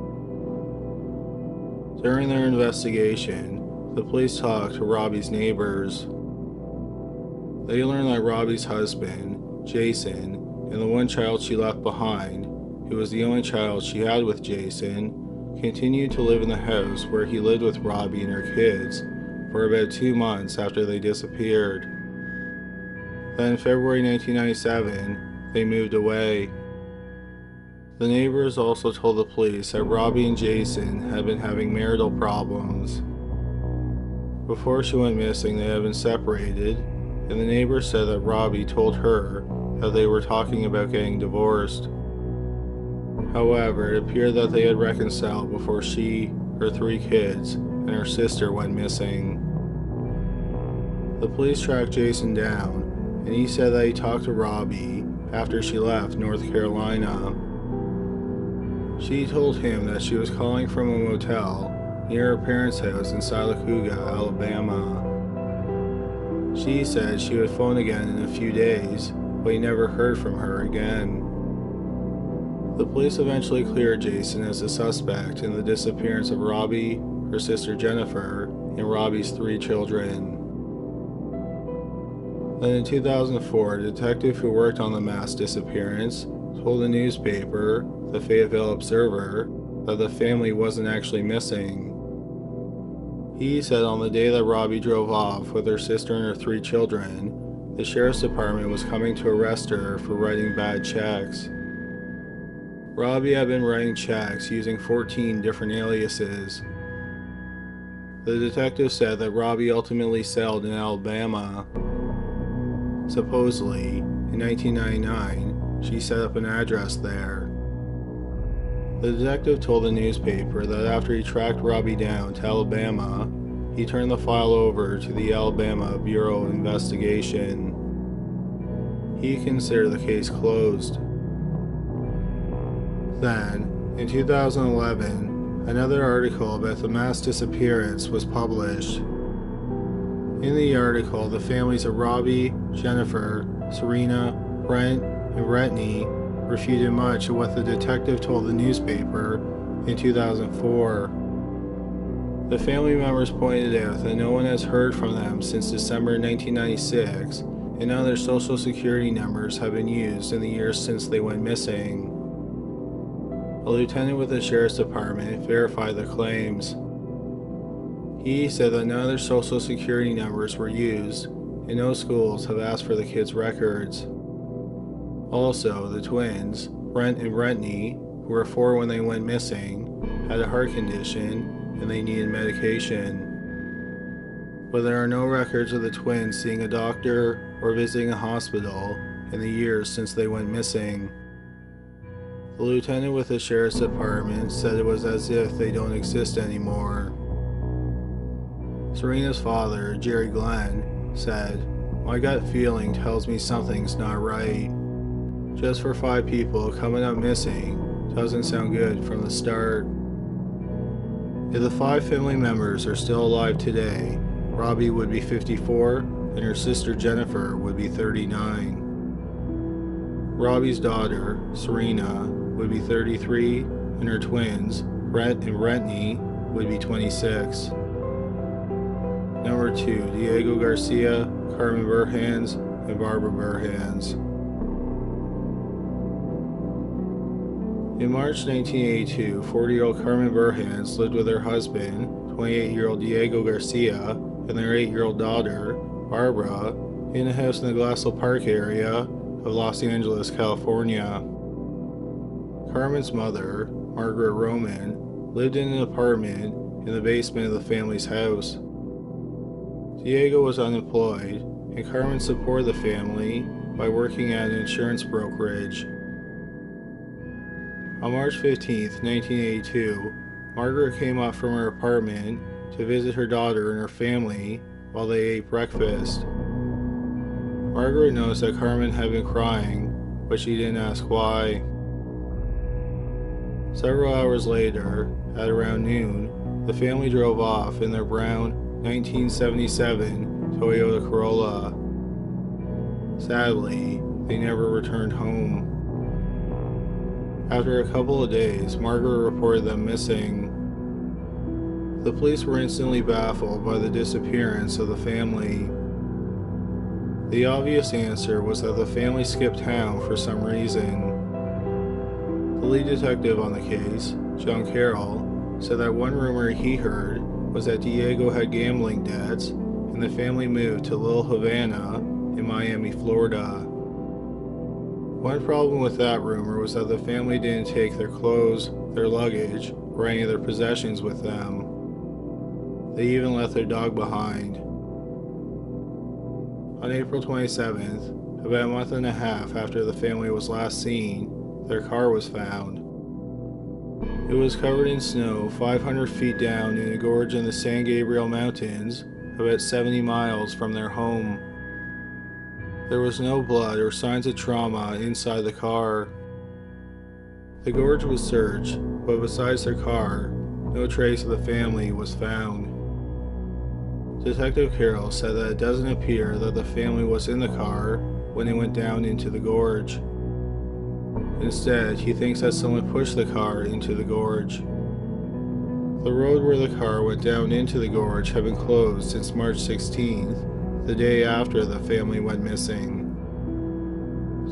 S1: During their investigation, the police talked to Robbie's neighbors. They learned that Robbie's husband, Jason, and the one child she left behind, who was the only child she had with Jason, continued to live in the house where he lived with Robbie and her kids for about two months after they disappeared. Then, February 1997, they moved away. The neighbors also told the police that Robbie and Jason had been having marital problems. Before she went missing, they had been separated, and the neighbors said that Robbie told her that they were talking about getting divorced. However, it appeared that they had reconciled before she, her three kids, and her sister went missing. The police tracked Jason down, and he said that he talked to Robbie after she left North Carolina. She told him that she was calling from a motel near her parents' house in Sylacauga, Alabama. She said she would phone again in a few days, but he never heard from her again. The police eventually cleared Jason as a suspect in the disappearance of Robbie, her sister Jennifer, and Robbie's three children. Then in 2004, a detective who worked on the mass disappearance told a newspaper the Fayetteville Observer, that the family wasn't actually missing. He said on the day that Robbie drove off with her sister and her three children, the sheriff's department was coming to arrest her for writing bad checks. Robbie had been writing checks using 14 different aliases. The detective said that Robbie ultimately settled in Alabama. Supposedly, in 1999, she set up an address there. The detective told the newspaper that after he tracked Robbie down to Alabama, he turned the file over to the Alabama Bureau of Investigation. He considered the case closed. Then, in 2011, another article about the mass disappearance was published. In the article, the families of Robbie, Jennifer, Serena, Brent, and Brittany refuted much of what the detective told the newspaper in 2004. The family members pointed out that no one has heard from them since December 1996, and their social security numbers have been used in the years since they went missing. A lieutenant with the sheriff's department verified the claims. He said that none of their social security numbers were used, and no schools have asked for the kids' records. Also, the twins, Brent and Brittany, who were four when they went missing, had a heart condition and they needed medication. But there are no records of the twins seeing a doctor or visiting a hospital in the years since they went missing. The lieutenant with the sheriff's department said it was as if they don't exist anymore. Serena's father, Jerry Glenn, said, My gut feeling tells me something's not right. Just for five people coming up missing doesn't sound good from the start. If the five family members are still alive today, Robbie would be 54 and her sister Jennifer would be 39. Robbie's daughter, Serena, would be 33, and her twins, Brett and Brittany, would be 26. Number 2, Diego Garcia, Carmen Burhans, and Barbara Burhans. In March 1982, 40 year old Carmen Burhans lived with her husband, 28 year old Diego Garcia, and their 8 year old daughter, Barbara, in a house in the Glassell Park area of Los Angeles, California. Carmen's mother, Margaret Roman, lived in an apartment in the basement of the family's house. Diego was unemployed, and Carmen supported the family by working at an insurance brokerage. On March 15, 1982, Margaret came up from her apartment to visit her daughter and her family while they ate breakfast. Margaret noticed that Carmen had been crying, but she didn't ask why. Several hours later, at around noon, the family drove off in their brown 1977 Toyota Corolla. Sadly, they never returned home. After a couple of days, Margaret reported them missing. The police were instantly baffled by the disappearance of the family. The obvious answer was that the family skipped town for some reason. The lead detective on the case, John Carroll, said that one rumor he heard was that Diego had gambling debts and the family moved to Little Havana in Miami, Florida. One problem with that rumor was that the family didn't take their clothes, their luggage, or any of their possessions with them. They even left their dog behind. On April 27th, about a month and a half after the family was last seen, their car was found. It was covered in snow 500 feet down in a gorge in the San Gabriel Mountains, about 70 miles from their home. There was no blood or signs of trauma inside the car. The gorge was searched, but besides their car, no trace of the family was found. Detective Carroll said that it doesn't appear that the family was in the car when they went down into the gorge. Instead, he thinks that someone pushed the car into the gorge. The road where the car went down into the gorge had been closed since March 16th, the day after the family went missing.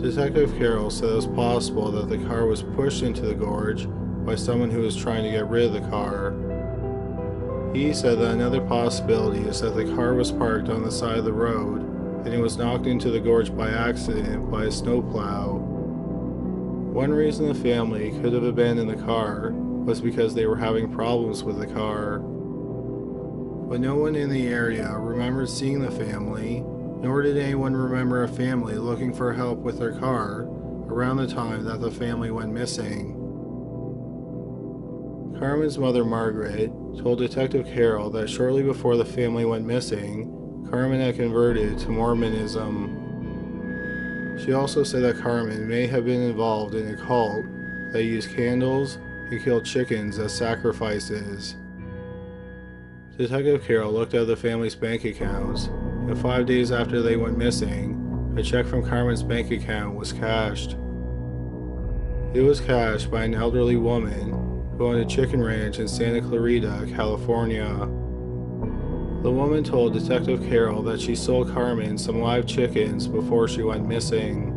S1: Detective Carroll said it was possible that the car was pushed into the gorge by someone who was trying to get rid of the car. He said that another possibility is that the car was parked on the side of the road and it was knocked into the gorge by accident by a snowplow. One reason the family could have abandoned the car was because they were having problems with the car. But no one in the area remembered seeing the family, nor did anyone remember a family looking for help with their car around the time that the family went missing. Carmen's mother, Margaret, told Detective Carroll that shortly before the family went missing, Carmen had converted to Mormonism. She also said that Carmen may have been involved in a cult that used candles and killed chickens as sacrifices. Detective Carroll looked at the family's bank accounts, and five days after they went missing, a check from Carmen's bank account was cashed. It was cashed by an elderly woman who owned a chicken ranch in Santa Clarita, California. The woman told Detective Carroll that she sold Carmen some live chickens before she went missing.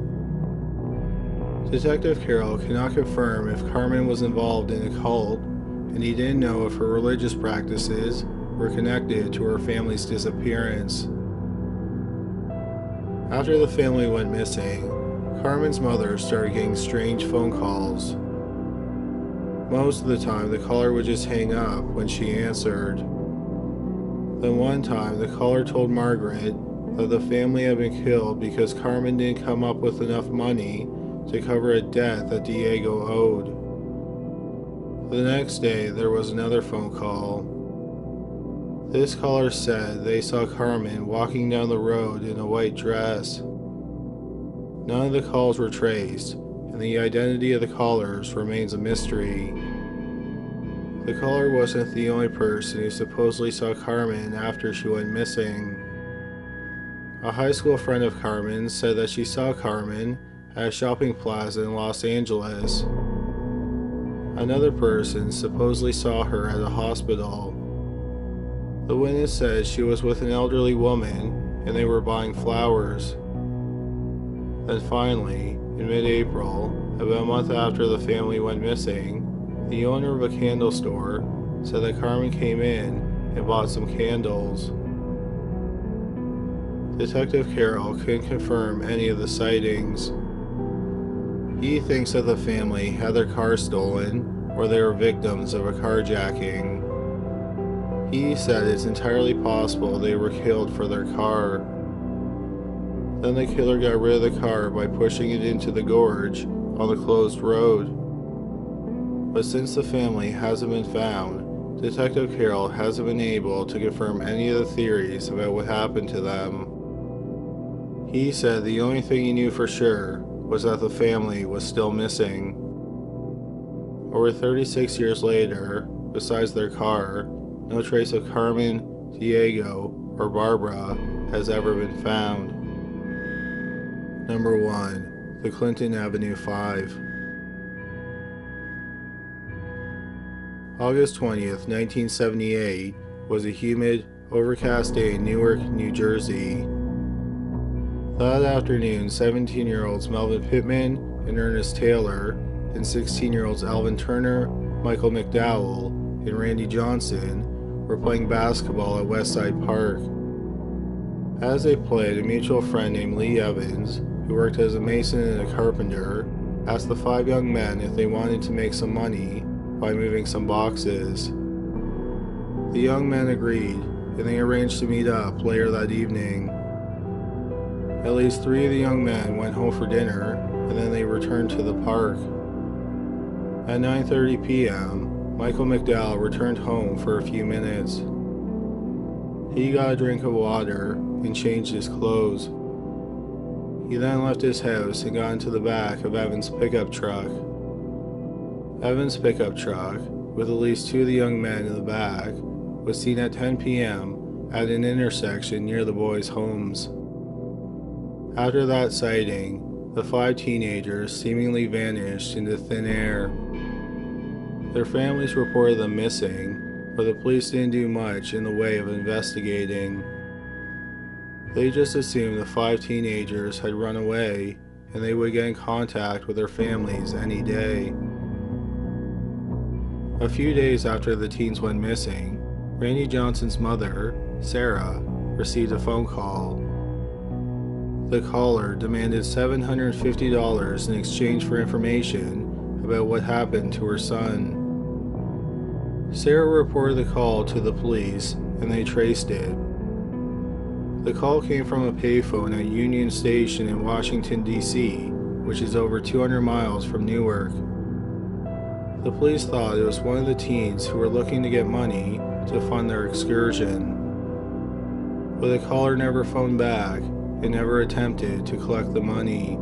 S1: Detective Carroll cannot confirm if Carmen was involved in a cult, and he didn't know if her religious practices were connected to her family's disappearance. After the family went missing, Carmen's mother started getting strange phone calls. Most of the time, the caller would just hang up when she answered. Then one time, the caller told Margaret that the family had been killed because Carmen didn't come up with enough money to cover a debt that Diego owed. The next day, there was another phone call. This caller said they saw Carmen walking down the road in a white dress. None of the calls were traced, and the identity of the callers remains a mystery. The caller wasn't the only person who supposedly saw Carmen after she went missing. A high school friend of Carmen said that she saw Carmen at a shopping plaza in Los Angeles. Another person supposedly saw her at a hospital. The witness said she was with an elderly woman and they were buying flowers. Then finally, in mid April, about a month after the family went missing, the owner of a candle store said that Carmen came in and bought some candles. Detective Carroll couldn't confirm any of the sightings. He thinks that the family had their car stolen or they were victims of a carjacking. He said it's entirely possible they were killed for their car. Then the killer got rid of the car by pushing it into the gorge on the closed road. But since the family hasn't been found, Detective Carroll hasn't been able to confirm any of the theories about what happened to them. He said the only thing he knew for sure was that the family was still missing. Over 36 years later, besides their car, no trace of Carmen, Diego, or Barbara has ever been found. Number 1. The Clinton Avenue 5 August 20th, 1978 was a humid, overcast day in Newark, New Jersey. That afternoon, 17-year-olds Melvin Pittman and Ernest Taylor and 16-year-olds Alvin Turner, Michael McDowell, and Randy Johnson were playing basketball at Westside Park. As they played, a mutual friend named Lee Evans, who worked as a mason and a carpenter, asked the five young men if they wanted to make some money by moving some boxes. The young men agreed, and they arranged to meet up later that evening. At least three of the young men went home for dinner, and then they returned to the park. At 9.30 p.m., Michael McDowell returned home for a few minutes. He got a drink of water and changed his clothes. He then left his house and got into the back of Evan's pickup truck. Evan's pickup truck, with at least two of the young men in the back, was seen at 10 p.m. at an intersection near the boys' homes. After that sighting, the five teenagers seemingly vanished into thin air. Their families reported them missing, but the police didn't do much in the way of investigating. They just assumed the five teenagers had run away and they would get in contact with their families any day. A few days after the teens went missing, Randy Johnson's mother, Sarah, received a phone call. The caller demanded $750 in exchange for information about what happened to her son. Sarah reported the call to the police and they traced it. The call came from a payphone at Union Station in Washington, D.C., which is over 200 miles from Newark. The police thought it was one of the teens who were looking to get money to fund their excursion. But the caller never phoned back and never attempted to collect the money.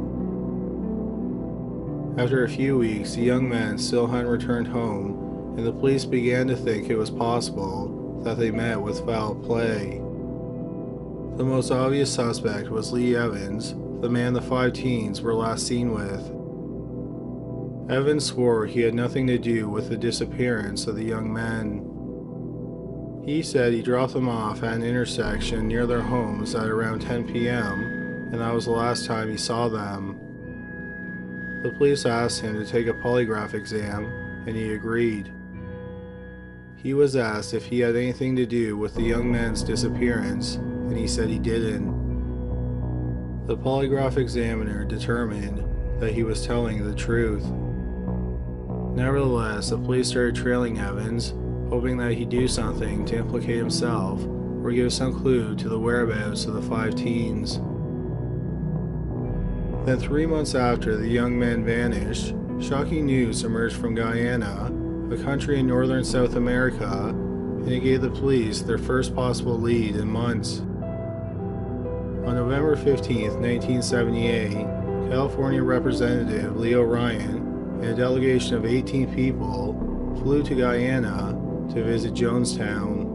S1: After a few weeks, the young man still hadn't returned home, and the police began to think it was possible that they met with foul play. The most obvious suspect was Lee Evans, the man the five teens were last seen with. Evans swore he had nothing to do with the disappearance of the young men. He said he dropped them off at an intersection near their homes at around 10 p.m., and that was the last time he saw them. The police asked him to take a polygraph exam, and he agreed. He was asked if he had anything to do with the young men's disappearance, and he said he didn't. The polygraph examiner determined that he was telling the truth. Nevertheless, the police started trailing Evans, hoping that he'd do something to implicate himself or give some clue to the whereabouts of the five teens. Then, three months after the young men vanished, shocking news emerged from Guyana, a country in northern South America, and it gave the police their first possible lead in months. On November 15, 1978, California Representative Leo Ryan and a delegation of 18 people flew to Guyana to visit Jonestown.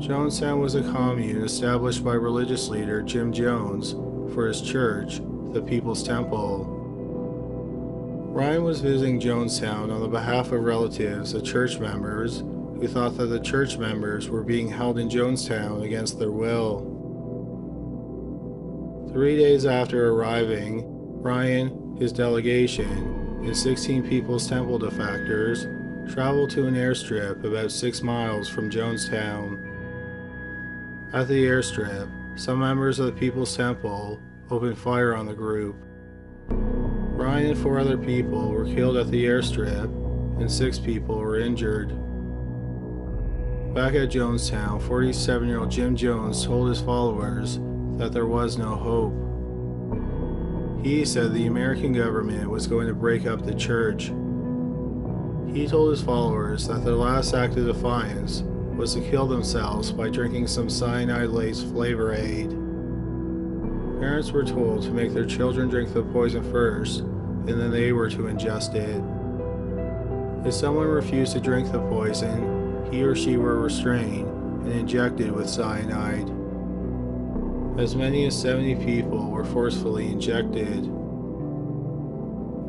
S1: Jonestown was a commune established by religious leader Jim Jones for his church, the People's Temple. Ryan was visiting Jonestown on the behalf of relatives of church members who thought that the church members were being held in Jonestown against their will. Three days after arriving, Ryan, his delegation, and 16 People's Temple defectors traveled to an airstrip about six miles from Jonestown. At the airstrip, some members of the People's Temple opened fire on the group. Ryan and four other people were killed at the airstrip, and six people were injured. Back at Jonestown, 47 year old Jim Jones told his followers that there was no hope. He said the American government was going to break up the church. He told his followers that their last act of defiance was to kill themselves by drinking some cyanide laced flavor aid. Parents were told to make their children drink the poison first, and then they were to ingest it. If someone refused to drink the poison, he or she were restrained and injected with cyanide. As many as 70 people were forcefully injected.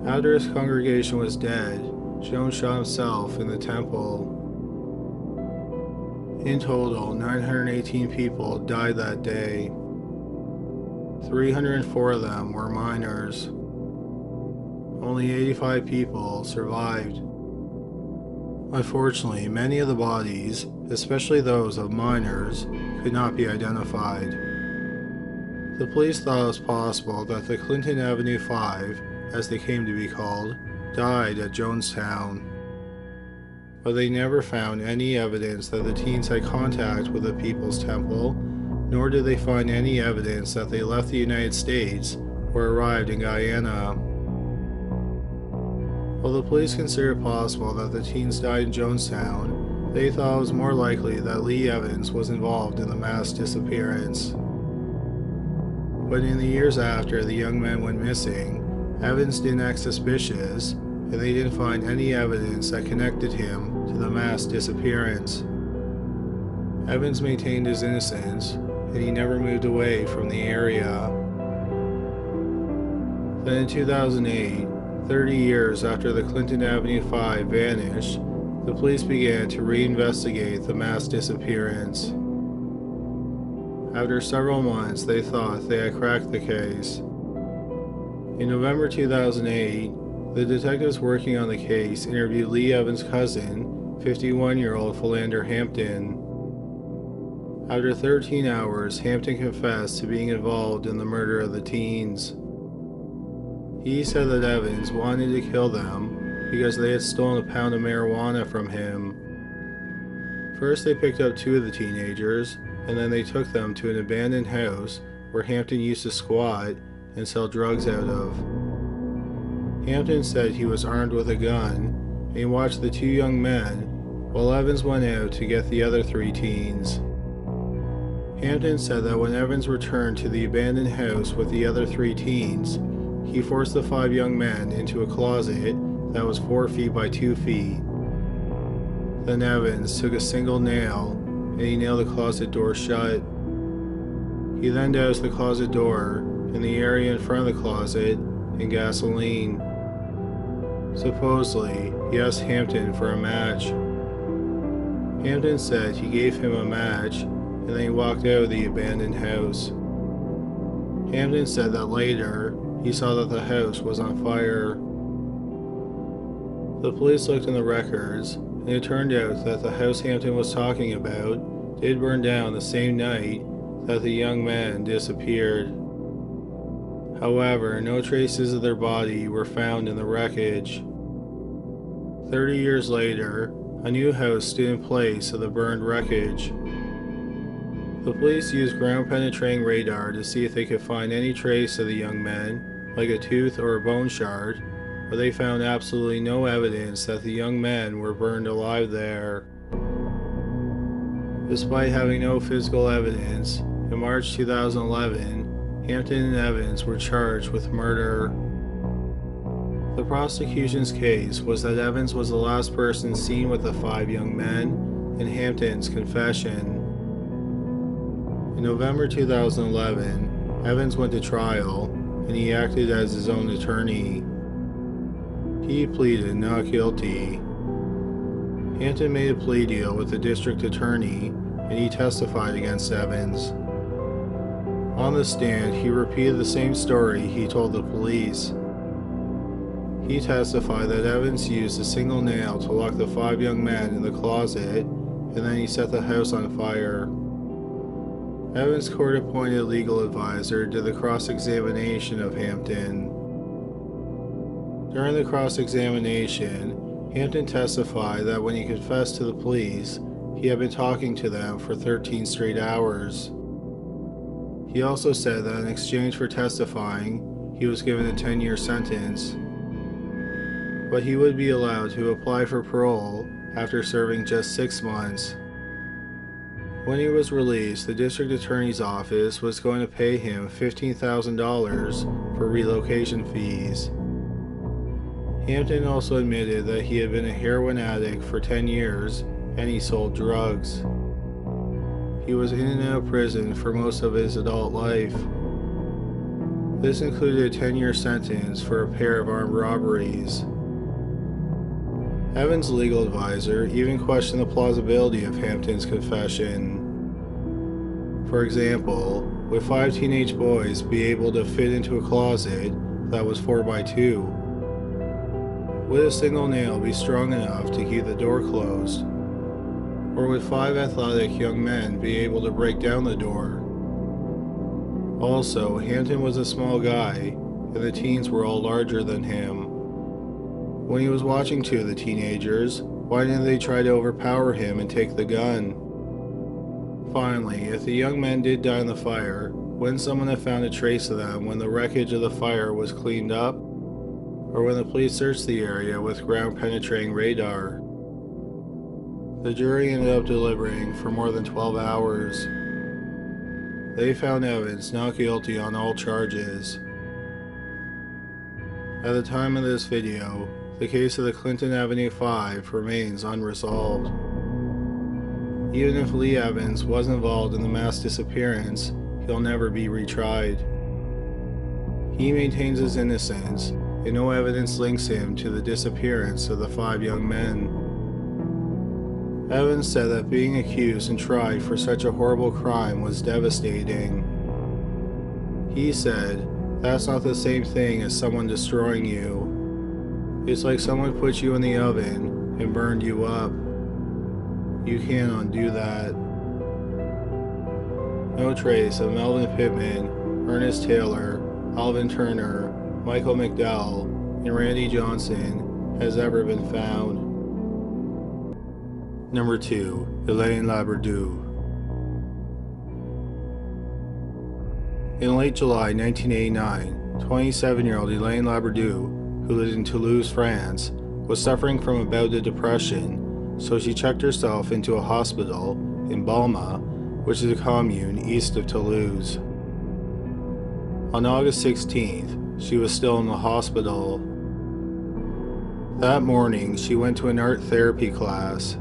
S1: After his congregation was dead, Jones shot himself in the temple. In total, 918 people died that day. 304 of them were minors. Only 85 people survived. Unfortunately, many of the bodies, especially those of minors, could not be identified. The police thought it was possible that the Clinton Avenue Five, as they came to be called, died at Jonestown. But they never found any evidence that the teens had contact with the People's Temple, nor did they find any evidence that they left the United States or arrived in Guyana. While the police considered it possible that the teens died in Jonestown, they thought it was more likely that Lee Evans was involved in the mass disappearance. But in the years after the young men went missing, Evans didn't act suspicious, and they didn't find any evidence that connected him to the mass disappearance. Evans maintained his innocence, and he never moved away from the area. Then in 2008, 30 years after the Clinton Avenue 5 vanished, the police began to reinvestigate the mass disappearance. After several months, they thought they had cracked the case. In November 2008, the detectives working on the case interviewed Lee Evans' cousin, 51 year old Philander Hampton. After 13 hours, Hampton confessed to being involved in the murder of the teens. He said that Evans wanted to kill them because they had stolen a pound of marijuana from him. First, they picked up two of the teenagers, and then they took them to an abandoned house where Hampton used to squat and sell drugs out of. Hampton said he was armed with a gun and he watched the two young men while Evans went out to get the other three teens. Hampton said that when Evans returned to the abandoned house with the other three teens, he forced the five young men into a closet that was four feet by two feet. Then Evans took a single nail and he nailed the closet door shut. He then doused the closet door and the area in front of the closet in gasoline. Supposedly, he asked Hampton for a match. Hampton said he gave him a match and then he walked out of the abandoned house. Hampton said that later he saw that the house was on fire. The police looked in the records and it turned out that the house Hampton was talking about did burn down the same night that the young men disappeared. However, no traces of their body were found in the wreckage. Thirty years later, a new house stood in place of the burned wreckage. The police used ground penetrating radar to see if they could find any trace of the young men, like a tooth or a bone shard, they found absolutely no evidence that the young men were burned alive there. Despite having no physical evidence, in March 2011, Hampton and Evans were charged with murder. The prosecution's case was that Evans was the last person seen with the five young men in Hampton's confession. In November 2011, Evans went to trial and he acted as his own attorney. He pleaded not guilty. Hampton made a plea deal with the district attorney and he testified against Evans. On the stand, he repeated the same story he told the police. He testified that Evans used a single nail to lock the five young men in the closet and then he set the house on fire. Evans' court appointed legal advisor did the cross examination of Hampton. During the cross examination, Hampton testified that when he confessed to the police, he had been talking to them for 13 straight hours. He also said that in exchange for testifying, he was given a 10 year sentence, but he would be allowed to apply for parole after serving just six months. When he was released, the district attorney's office was going to pay him $15,000 for relocation fees. Hampton also admitted that he had been a heroin addict for 10 years and he sold drugs. He was in and out of prison for most of his adult life. This included a 10 year sentence for a pair of armed robberies. Evans' legal advisor even questioned the plausibility of Hampton's confession. For example, would five teenage boys be able to fit into a closet that was 4x2? Would a single nail be strong enough to keep the door closed? Or would five athletic young men be able to break down the door? Also, Hampton was a small guy, and the teens were all larger than him. When he was watching two of the teenagers, why didn't they try to overpower him and take the gun? Finally, if the young men did die in the fire, wouldn't someone have found a trace of them when the wreckage of the fire was cleaned up? Or when the police searched the area with ground penetrating radar? The jury ended up deliberating for more than 12 hours. They found Evans not guilty on all charges. At the time of this video, the case of the Clinton Avenue 5 remains unresolved. Even if Lee Evans was involved in the mass disappearance, he'll never be retried. He maintains his innocence, and no evidence links him to the disappearance of the five young men. Evans said that being accused and tried for such a horrible crime was devastating. He said That's not the same thing as someone destroying you. It's like someone put you in the oven and burned you up. You can't undo that. No trace of Melvin Pittman, Ernest Taylor, Alvin Turner, Michael McDowell, and Randy Johnson has ever been found. Number 2. Elaine Laberdeau In late July 1989, 27 year old Elaine Laberdeau, who lived in Toulouse, France, was suffering from a bout of depression, so she checked herself into a hospital in Balma, which is a commune east of Toulouse. On August 16th, she was still in the hospital. That morning, she went to an art therapy class.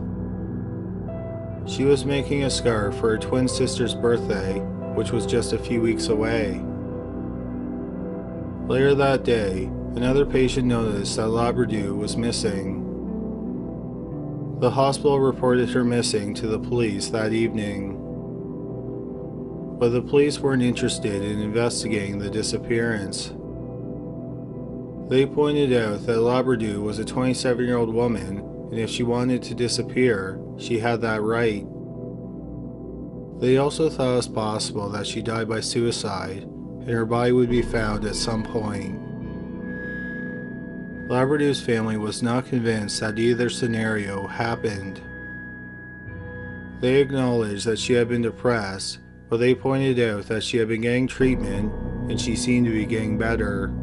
S1: She was making a scarf for her twin sister's birthday, which was just a few weeks away. Later that day, another patient noticed that Laberdeau was missing. The hospital reported her missing to the police that evening. But the police weren't interested in investigating the disappearance. They pointed out that Laberdeau was a 27 year old woman, and if she wanted to disappear, she had that right. They also thought it was possible that she died by suicide, and her body would be found at some point. Laberdeau's family was not convinced that either scenario happened. They acknowledged that she had been depressed, but they pointed out that she had been getting treatment and she seemed to be getting better.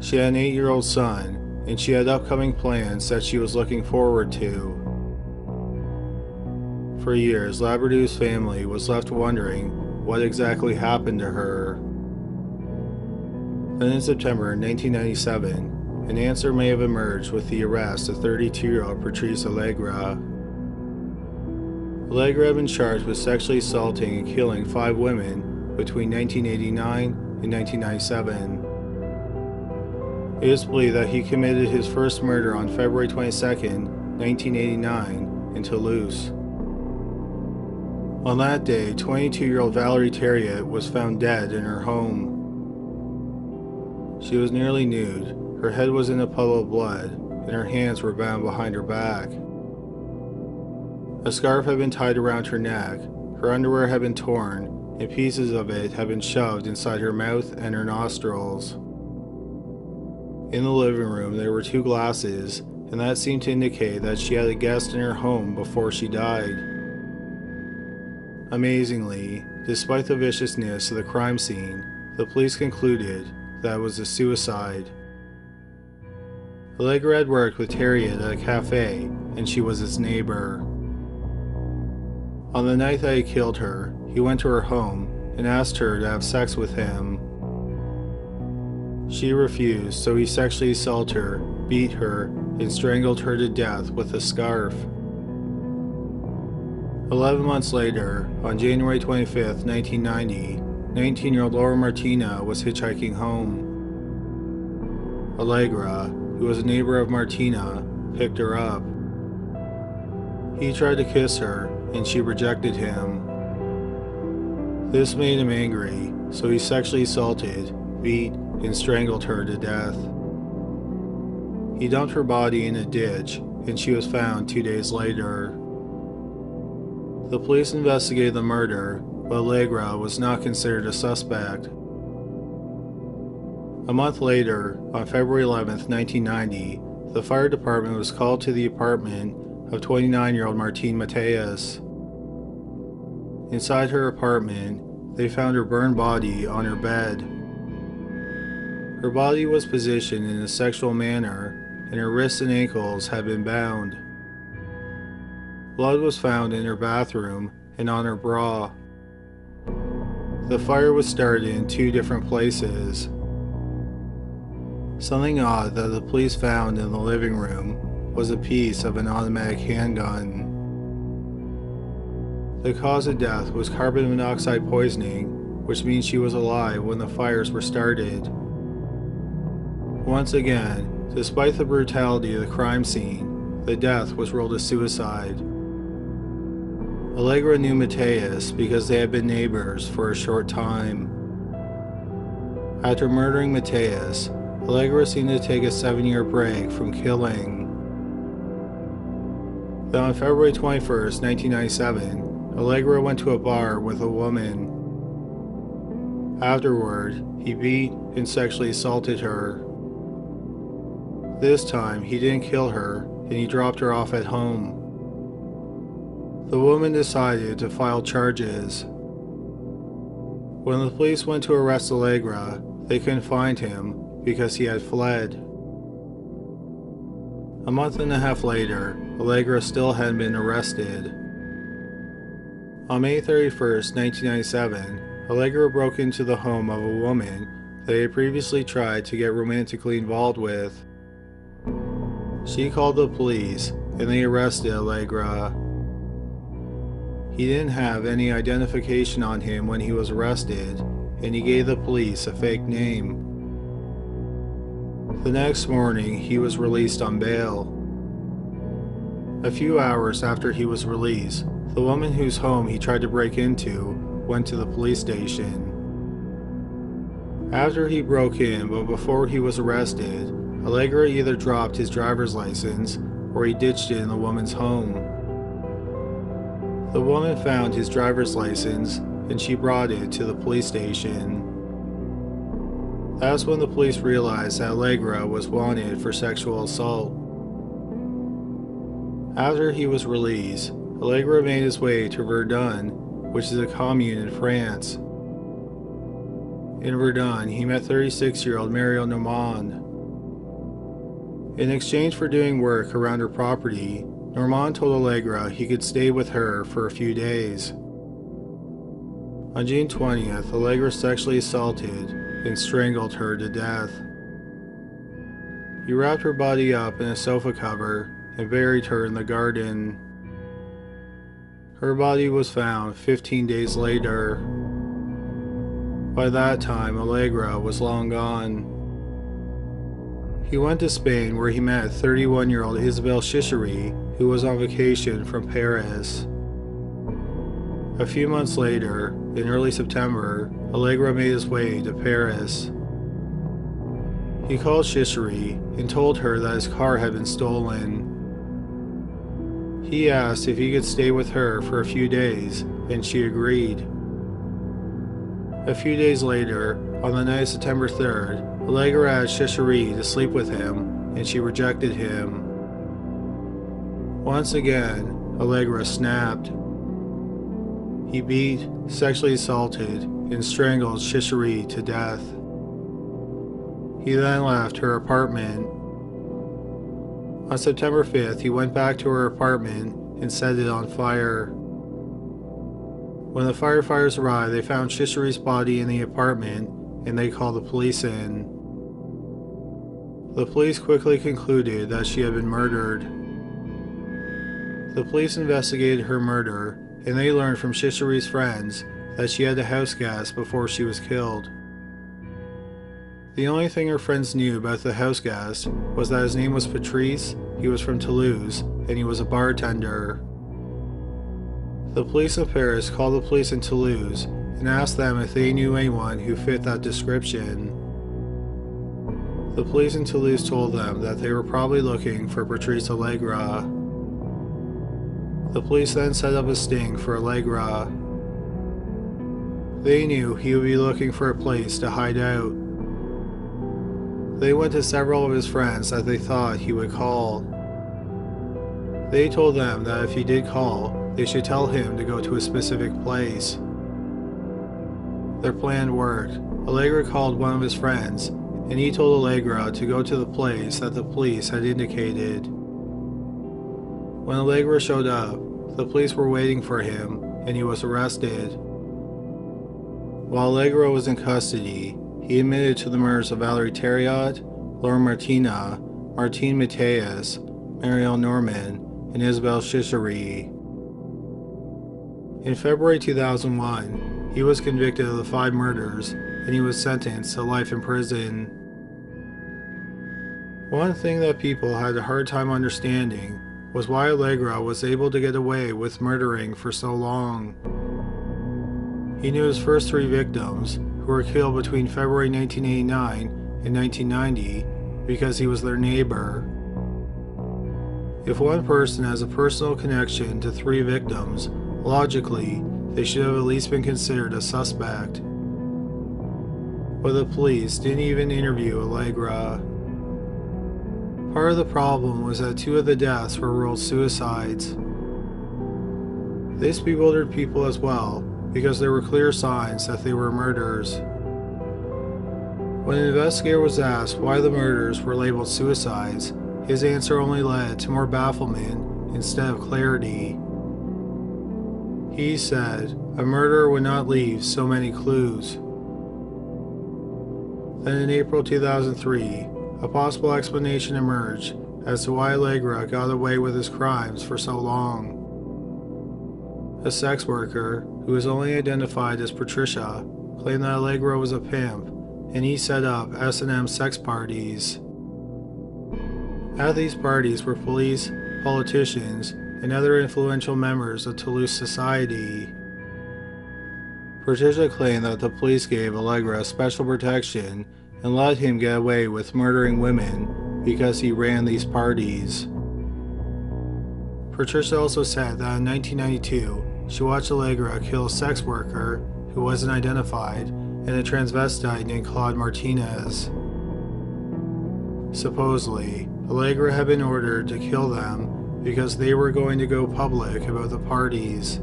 S1: She had an eight year old son, and she had upcoming plans that she was looking forward to. For years, Laberdeau's family was left wondering what exactly happened to her. Then in September 1997, an answer may have emerged with the arrest of 32 year old Patrice Allegra. Allegra had been charged with sexually assaulting and killing five women between 1989 and 1997. It is believed that he committed his first murder on February 22, 1989, in Toulouse. On that day, 22 year old Valerie Theriot was found dead in her home. She was nearly nude, her head was in a puddle of blood, and her hands were bound behind her back. A scarf had been tied around her neck, her underwear had been torn, and pieces of it had been shoved inside her mouth and her nostrils. In the living room, there were two glasses, and that seemed to indicate that she had a guest in her home before she died. Amazingly, despite the viciousness of the crime scene, the police concluded that it was a suicide. Allegra had worked with Theriot at a cafe, and she was his neighbor. On the night that he killed her, he went to her home and asked her to have sex with him. She refused, so he sexually assaulted her, beat her, and strangled her to death with a scarf. Eleven months later, on January 25, 1990, 19 year old Laura Martina was hitchhiking home. Allegra, who was a neighbor of Martina, picked her up. He tried to kiss her, and she rejected him. This made him angry, so he sexually assaulted, beat, and strangled her to death. He dumped her body in a ditch, and she was found two days later. The police investigated the murder, but Allegra was not considered a suspect. A month later, on February 11, 1990, the fire department was called to the apartment of 29 year old Martine Mateus. Inside her apartment, they found her burned body on her bed. Her body was positioned in a sexual manner, and her wrists and ankles had been bound. Blood was found in her bathroom and on her bra. The fire was started in two different places. Something odd that the police found in the living room was a piece of an automatic handgun. The cause of death was carbon monoxide poisoning, which means she was alive when the fires were started. Once again, despite the brutality of the crime scene, the death was ruled a suicide. Allegra knew Mateus because they had been neighbors for a short time. After murdering Mateus, Allegra seemed to take a seven year break from killing. Then on February 21, 1997, Allegra went to a bar with a woman. Afterward, he beat and sexually assaulted her. This time, he didn't kill her and he dropped her off at home. The woman decided to file charges. When the police went to arrest Allegra, they couldn't find him because he had fled. A month and a half later, Allegra still hadn't been arrested. On May 31, 1997, Allegra broke into the home of a woman they had previously tried to get romantically involved with. She called the police and they arrested Allegra. He didn't have any identification on him when he was arrested, and he gave the police a fake name. The next morning, he was released on bail. A few hours after he was released, the woman whose home he tried to break into went to the police station. After he broke in, but before he was arrested, Allegra either dropped his driver's license or he ditched it in the woman's home. The woman found his driver's license and she brought it to the police station. That's when the police realized that Allegra was wanted for sexual assault. After he was released, Allegra made his way to Verdun, which is a commune in France. In Verdun, he met 36 year old Mariel Normand. In exchange for doing work around her property, Normand told Allegra he could stay with her for a few days. On June 20th, Allegra sexually assaulted and strangled her to death. He wrapped her body up in a sofa cover and buried her in the garden. Her body was found 15 days later. By that time, Allegra was long gone. He went to Spain where he met 31 year old Isabel Chichery, who was on vacation from Paris. A few months later, in early September, Allegra made his way to Paris. He called Chichery and told her that his car had been stolen. He asked if he could stay with her for a few days, and she agreed. A few days later, on the night of September 3rd, Allegra asked Chichery to sleep with him, and she rejected him. Once again, Allegra snapped. He beat, sexually assaulted, and strangled Chichery to death. He then left her apartment. On September 5th, he went back to her apartment and set it on fire. When the firefighters arrived, they found Chichery's body in the apartment and they called the police in. The police quickly concluded that she had been murdered. The police investigated her murder, and they learned from Chichery's friends that she had a house gas before she was killed. The only thing her friends knew about the house gas was that his name was Patrice, he was from Toulouse, and he was a bartender. The police of Paris called the police in Toulouse and asked them if they knew anyone who fit that description. The police in Toulouse told them that they were probably looking for Patrice Allegra. The police then set up a sting for Allegra. They knew he would be looking for a place to hide out. They went to several of his friends that they thought he would call. They told them that if he did call, they should tell him to go to a specific place. Their plan worked. Allegra called one of his friends and he told Allegra to go to the place that the police had indicated. When Allegra showed up, the police were waiting for him and he was arrested. While Allegra was in custody, he admitted to the murders of Valerie Thériault, Laura Martina, Martine Mateus, Marielle Norman, and Isabel Chichery. In February 2001, he was convicted of the five murders and he was sentenced to life in prison. One thing that people had a hard time understanding was why Allegra was able to get away with murdering for so long. He knew his first three victims, who were killed between February 1989 and 1990 because he was their neighbor. If one person has a personal connection to three victims, logically, they should have at least been considered a suspect. The police didn't even interview Allegra. Part of the problem was that two of the deaths were ruled suicides. This bewildered people as well, because there were clear signs that they were murders. When an investigator was asked why the murders were labeled suicides, his answer only led to more bafflement instead of clarity. He said, a murderer would not leave so many clues. Then in April 2003, a possible explanation emerged as to why Allegra got away with his crimes for so long. A sex worker, who was only identified as Patricia, claimed that Allegra was a pimp and he set up S&M sex parties. At these parties were police, politicians, and other influential members of Toulouse society. Patricia claimed that the police gave Allegra special protection and let him get away with murdering women because he ran these parties. Patricia also said that in 1992 she watched Allegra kill a sex worker who wasn't identified and a transvestite named Claude Martinez. Supposedly, Allegra had been ordered to kill them because they were going to go public about the parties.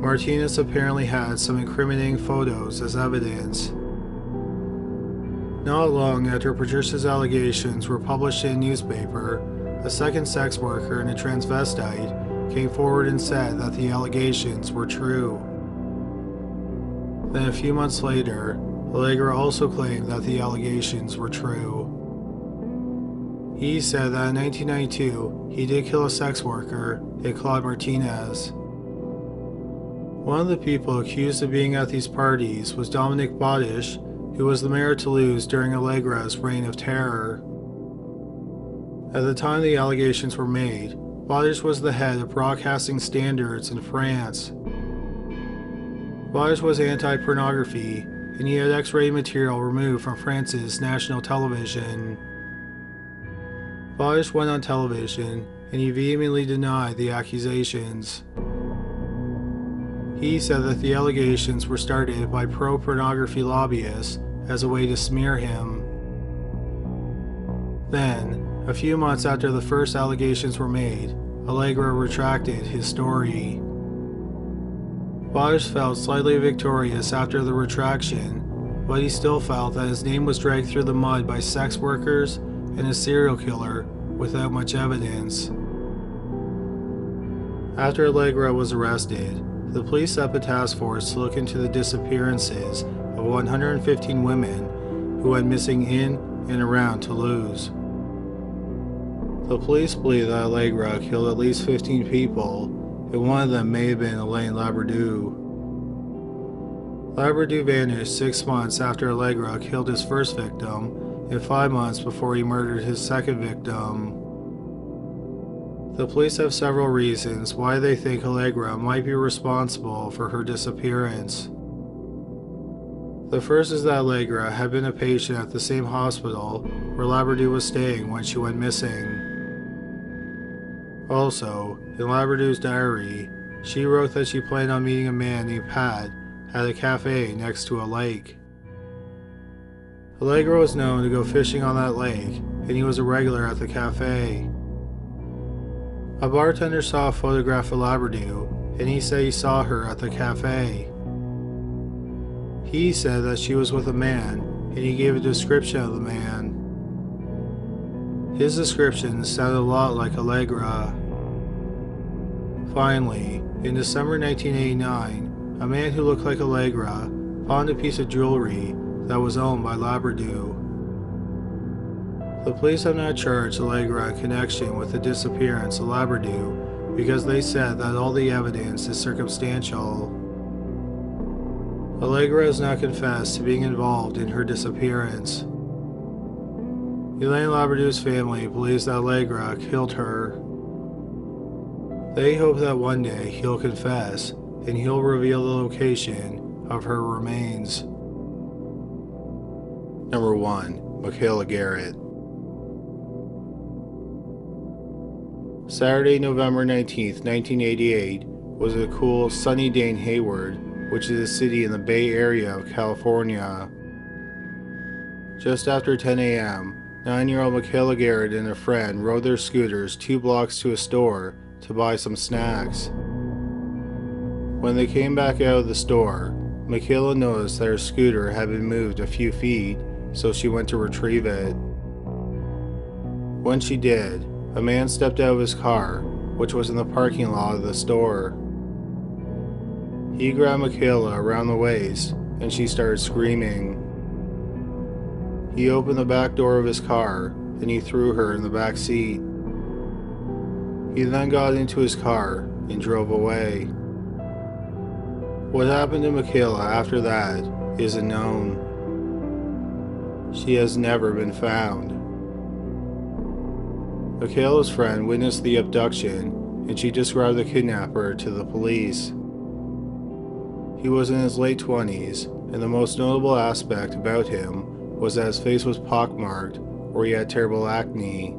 S1: Martinez apparently had some incriminating photos as evidence. Not long after Patricia's allegations were published in a newspaper, a second sex worker and a transvestite came forward and said that the allegations were true. Then a few months later, Allegra also claimed that the allegations were true. He said that in 1992 he did kill a sex worker, a Claude Martinez. One of the people accused of being at these parties was Dominic Bodish, who was the mayor of Toulouse during Allegra's reign of terror. At the time the allegations were made, Bodish was the head of broadcasting standards in France. Bodish was anti-pornography, and he had X-ray material removed from France's national television. Bodish went on television, and he vehemently denied the accusations. He said that the allegations were started by pro-pornography lobbyists as a way to smear him. Then, a few months after the first allegations were made, Allegra retracted his story. Bodish felt slightly victorious after the retraction, but he still felt that his name was dragged through the mud by sex workers and a serial killer without much evidence. After Allegra was arrested, the police set up a task force to look into the disappearances of 115 women who went missing in and around Toulouse. The police believe that Allegra killed at least 15 people and one of them may have been Elaine Laberdeau. Laberdeau vanished six months after Allegra killed his first victim, and five months before he murdered his second victim. The police have several reasons why they think Allegra might be responsible for her disappearance. The first is that Allegra had been a patient at the same hospital where Laberdeau was staying when she went missing. Also, in Laberdeau's diary, she wrote that she planned on meeting a man named Pat at a cafe next to a lake. Allegra was known to go fishing on that lake, and he was a regular at the cafe. A bartender saw a photograph of Laberdeau, and he said he saw her at the cafe. He said that she was with a man, and he gave a description of the man. His description sounded a lot like Allegra. Finally, in December 1989, a man who looked like Allegra pawned a piece of jewelry that was owned by Laberdeau. The police have not charged Allegra in connection with the disappearance of Laberdeau because they said that all the evidence is circumstantial. Allegra has not confessed to being involved in her disappearance. Elaine Laberdeau's family believes that Allegra killed her. They hope that one day he'll confess and he'll reveal the location of her remains. Number 1. Michaela Garecht. Saturday, November 19, 1988, was a cool, sunny day in Hayward, which is a city in the Bay Area of California. Just after 10 a.m., nine year old Michaela Garecht and a friend rode their scooters two blocks to a store to buy some snacks. When they came back out of the store, Michaela noticed that her scooter had been moved a few feet, so she went to retrieve it. When she did, a man stepped out of his car, which was in the parking lot of the store. He grabbed Michaela around the waist and she started screaming. He opened the back door of his car and he threw her in the back seat. He then got into his car and drove away. What happened to Michaela after that isn't known. She has never been found. Michaela's friend witnessed the abduction and she described the kidnapper to the police. He was in his late 20s, and the most notable aspect about him was that his face was pockmarked or he had terrible acne.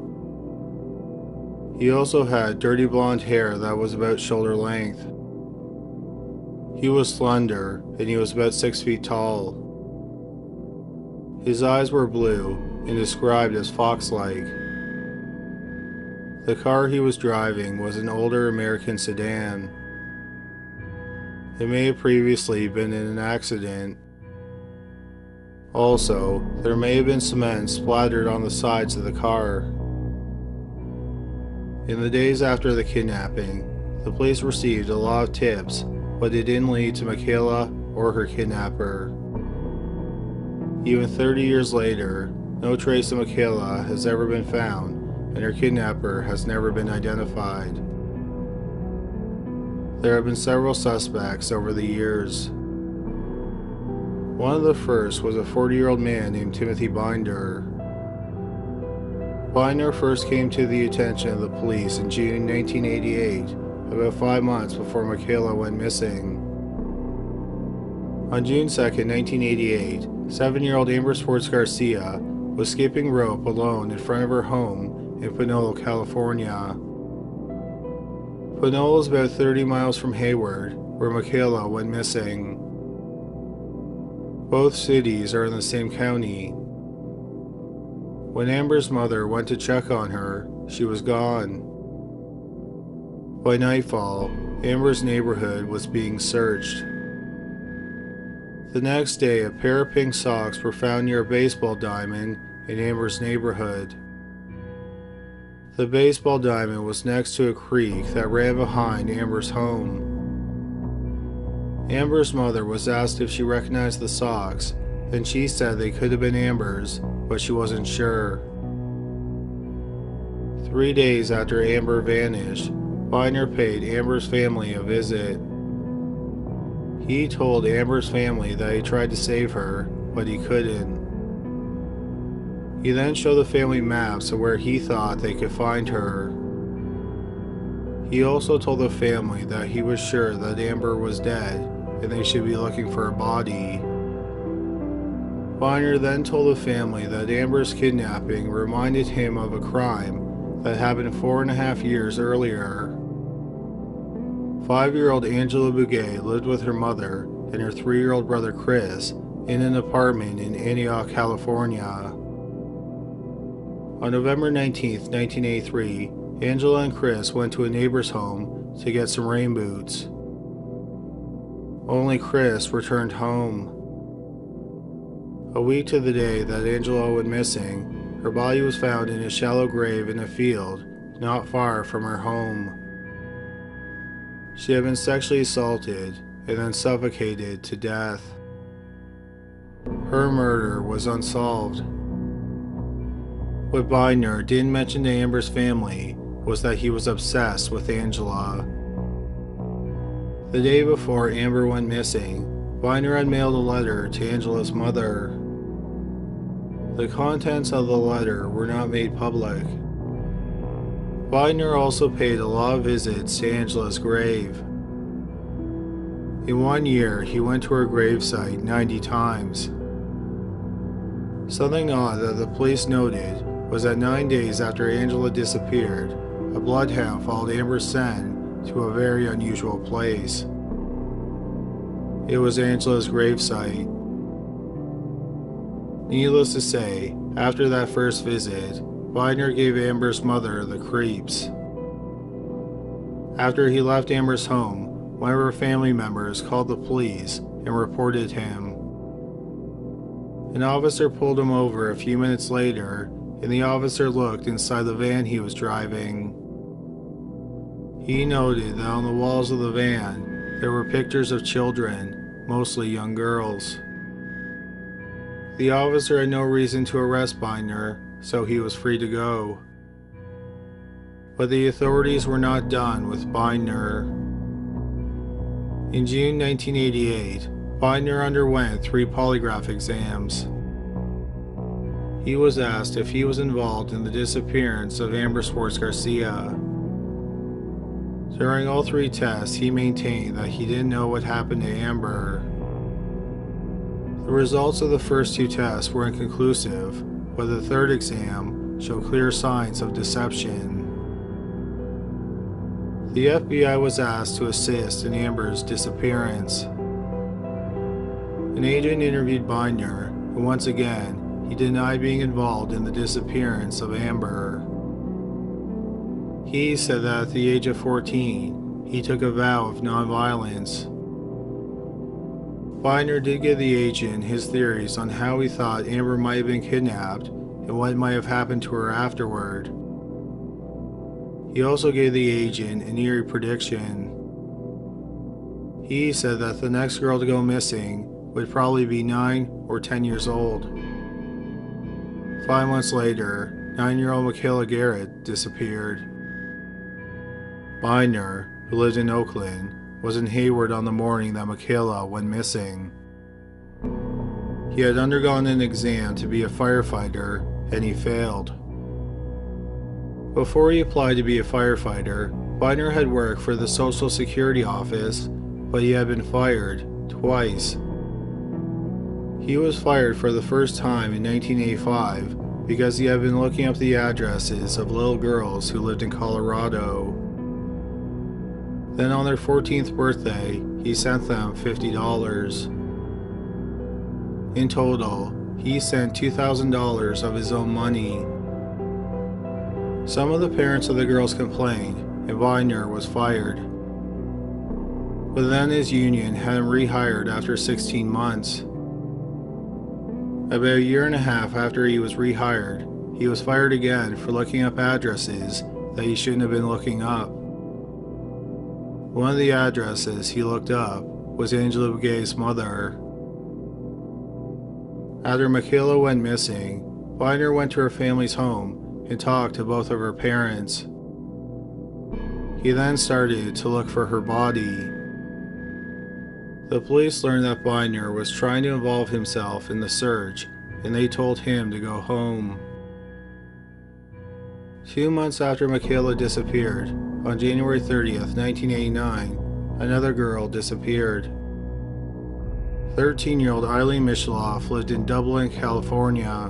S1: He also had dirty blonde hair that was about shoulder length. He was slender and he was about 6 feet tall. His eyes were blue and described as fox like. The car he was driving was an older American sedan. It may have previously been in an accident. Also, there may have been cement splattered on the sides of the car. In the days after the kidnapping, the police received a lot of tips, but it didn't lead to Michaela or her kidnapper. Even 30 years later, no trace of Michaela has ever been found, and her kidnapper has never been identified. There have been several suspects over the years. One of the first was a 40 year old man named Timothy Binder. Binder first came to the attention of the police in June 1988, about five months before Michaela went missing. On June 2, 1988, seven year old Amber Swartz Garcia was skipping rope alone in front of her home in Pinole, California. Pinole is about 30 miles from Hayward, where Michaela went missing. Both cities are in the same county. When Amber's mother went to check on her, she was gone. By nightfall, Amber's neighborhood was being searched. The next day, a pair of pink socks were found near a baseball diamond in Amber's neighborhood. The baseball diamond was next to a creek that ran behind Amber's home. Amber's mother was asked if she recognized the socks, and she said they could have been Amber's, but she wasn't sure. Three days after Amber vanished, Binder paid Amber's family a visit. He told Amber's family that he tried to save her, but he couldn't. He then showed the family maps of where he thought they could find her. He also told the family that he was sure that Amber was dead and they should be looking for a body. Binder then told the family that Amber's kidnapping reminded him of a crime that happened four and a half years earlier. Five year old Angela Bugay lived with her mother and her three year old brother Chris in an apartment in Antioch, California. On November 19, 1983, Angela and Chris went to a neighbor's home to get some rain boots. Only Chris returned home. A week to the day that Angela went missing, her body was found in a shallow grave in a field not far from her home. She had been sexually assaulted and then suffocated to death. Her murder was unsolved what Binder didn't mention to Amber's family was that he was obsessed with Angela. The day before Amber went missing, Binder had mailed a letter to Angela's mother. The contents of the letter were not made public. Binder also paid a lot of visits to Angela's grave. In one year, he went to her gravesite 90 times. Something odd that the police noted was that nine days after Angela disappeared, a bloodhound followed Amber's scent to a very unusual place. It was Angela's gravesite. Needless to say, after that first visit, Binder gave Amber's mother the creeps. After he left Amber's home, one of her family members called the police and reported him. An officer pulled him over a few minutes later, and the officer looked inside the van he was driving. He noted that on the walls of the van there were pictures of children, mostly young girls. The officer had no reason to arrest Binder, so he was free to go. But the authorities were not done with Binder. In June 1988, Binder underwent three polygraph exams. He was asked if he was involved in the disappearance of Amber Swartz Garcia. During all three tests, he maintained that he didn't know what happened to Amber. The results of the first two tests were inconclusive, but the third exam showed clear signs of deception. The FBI was asked to assist in Amber's disappearance. An agent interviewed Binder, who once again, he denied being involved in the disappearance of Amber. He said that at the age of 14, he took a vow of nonviolence. Binder did give the agent his theories on how he thought Amber might have been kidnapped and what might have happened to her afterward. He also gave the agent an eerie prediction. He said that the next girl to go missing would probably be 9 or 10 years old. Five months later, 9 year old Michaela Garecht disappeared. Binder, who lived in Oakland, was in Hayward on the morning that Michaela went missing. He had undergone an exam to be a firefighter and he failed. Before he applied to be a firefighter, Binder had worked for the Social Security office, but he had been fired twice. He was fired for the first time in 1985 because he had been looking up the addresses of little girls who lived in Colorado. Then on their 14th birthday, he sent them $50. In total, he sent $2,000 of his own money. Some of the parents of the girls complained, and Binder was fired. But then his union had him rehired after 16 months. About a year and a half after he was rehired, he was fired again for looking up addresses that he shouldn't have been looking up. One of the addresses he looked up was Angela Bugay's mother. After Michaela went missing, Binder went to her family's home and talked to both of her parents. He then started to look for her body. The police learned that Binder was trying to involve himself in the search and they told him to go home. Two months after Michaela disappeared, on January 30th, 1989, another girl disappeared. 13 year old Eileen Misheloff lived in Dublin, California.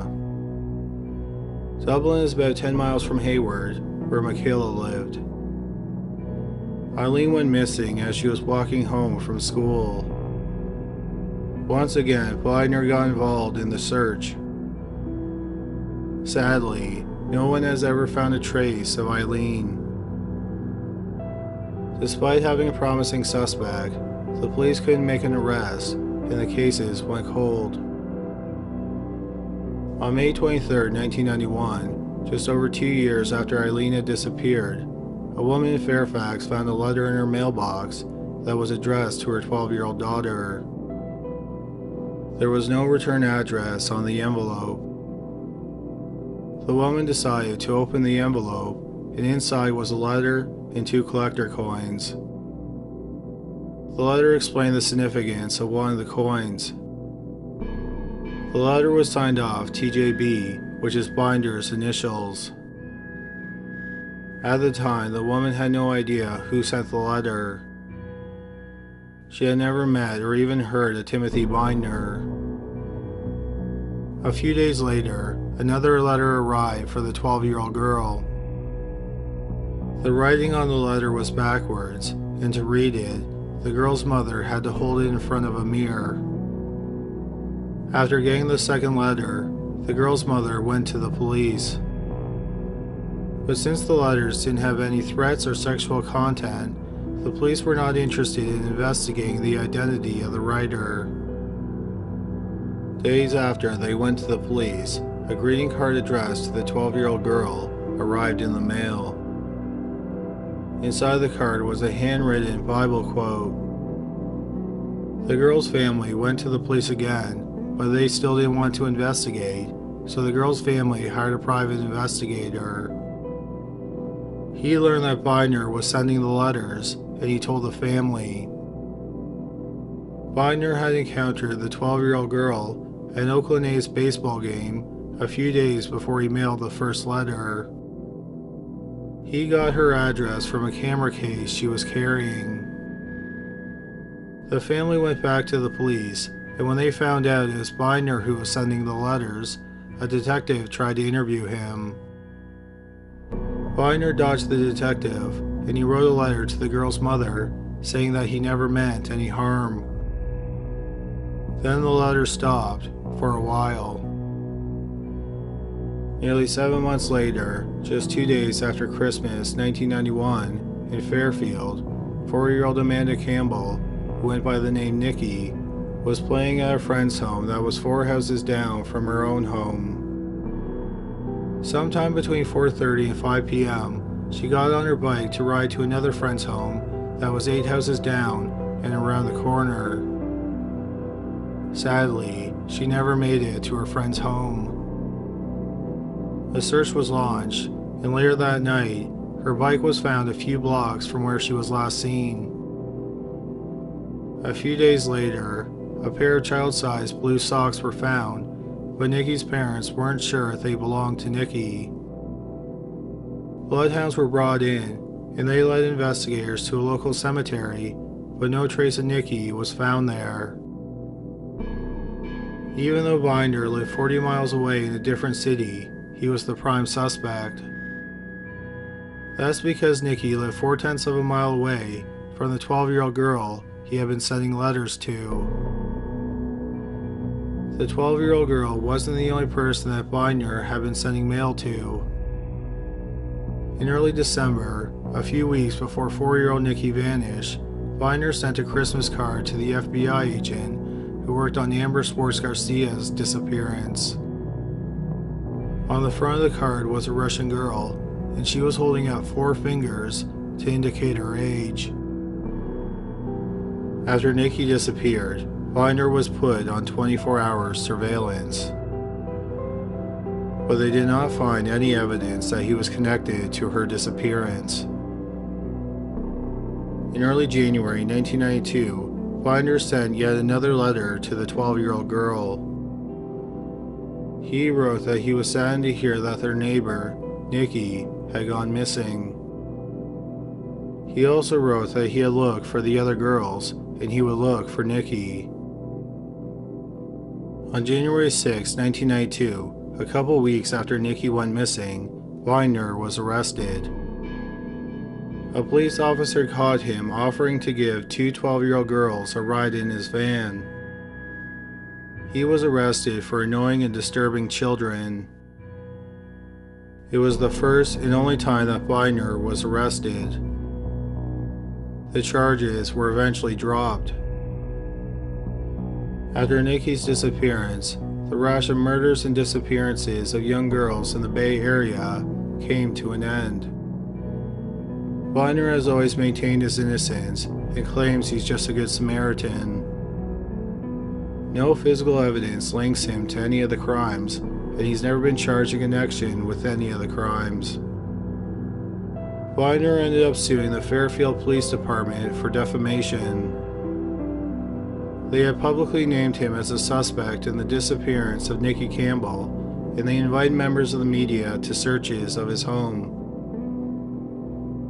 S1: Dublin is about 10 miles from Hayward, where Michaela lived. Eileen went missing as she was walking home from school. Once again, Binder got involved in the search. Sadly, no one has ever found a trace of Eileen. Despite having a promising suspect, the police couldn't make an arrest and the cases went cold. On May 23, 1991, just over two years after Eileen had disappeared, a woman in Fairfax found a letter in her mailbox that was addressed to her 12 year old daughter. There was no return address on the envelope. The woman decided to open the envelope, and inside was a letter and two collector coins. The letter explained the significance of one of the coins. The letter was signed off TJB, which is Binder's initials. At the time, the woman had no idea who sent the letter. she had never met or even heard of Timothy Binder. A few days later, another letter arrived for the 12 year old girl. The writing on the letter was backwards, and to read it, the girl's mother had to hold it in front of a mirror. After getting the second letter, the girl's mother went to the police. But since the letters didn't have any threats or sexual content, the police were not interested in investigating the identity of the writer. Days after they went to the police, a greeting card addressed to the 12 year old girl arrived in the mail. Inside the card was a handwritten Bible quote. The girl's family went to the police again, but they still didn't want to investigate, so the girl's family hired a private investigator. He learned that Binder was sending the letters and he told the family. Binder had encountered the 12 year old girl at an Oakland A's baseball game a few days before he mailed the first letter. He got her address from a camera case she was carrying. The family went back to the police, and when they found out it was Binder who was sending the letters, a detective tried to interview him. Binder dodged the detective and he wrote a letter to the girl's mother saying that he never meant any harm. Then the letter stopped for a while. Nearly seven months later, just two days after Christmas 1991, in Fairfield, four year old Amanda Campbell, who went by the name Nikki, was playing at a friend's home that was four houses down from her own home. Sometime between 4:30 and 5 p.m., she got on her bike to ride to another friend's home that was eight houses down and around the corner. Sadly, she never made it to her friend's home. A search was launched, and later that night, her bike was found a few blocks from where she was last seen. A few days later, a pair of child sized blue socks were found, but Nikki's parents weren't sure if they belonged to Nikki. Bloodhounds were brought in, and they led investigators to a local cemetery, but no trace of Nikki was found there. Even though Binder lived 40 miles away in a different city, he was the prime suspect. That's because Nikki lived four tenths of a mile away from the 12 year old girl he had been sending letters to. The 12 year old girl wasn't the only person that Binder had been sending mail to. In early December, a few weeks before four year old Nikki vanished, Binder sent a Christmas card to the FBI agent who worked on Amber Swartz Garcia's disappearance. On the front of the card was a Russian girl, and she was holding out four fingers to indicate her age. After Nikki disappeared, Binder was put on 24 hour surveillance but they did not find any evidence that he was connected to her disappearance. In early January 1992, Binder sent yet another letter to the 12 year old girl. He wrote that he was saddened to hear that their neighbor, Nikki, had gone missing. He also wrote that he had looked for the other girls and he would look for Nikki. On January 6, 1992, a couple weeks after Nikki went missing, Weiner was arrested. A police officer caught him offering to give two 12 year old girls a ride in his van. He was arrested for annoying and disturbing children. It was the first and only time that Weiner was arrested. The charges were eventually dropped. After Nikki's disappearance, the rash of murders and disappearances of young girls in the Bay Area came to an end. Binder has always maintained his innocence and claims he's just a good Samaritan. No physical evidence links him to any of the crimes, and he's never been charged in connection with any of the crimes. Binder ended up suing the Fairfield Police Department for defamation they had publicly named him as a suspect in the disappearance of Nikki Campbell, and they invited members of the media to searches of his home.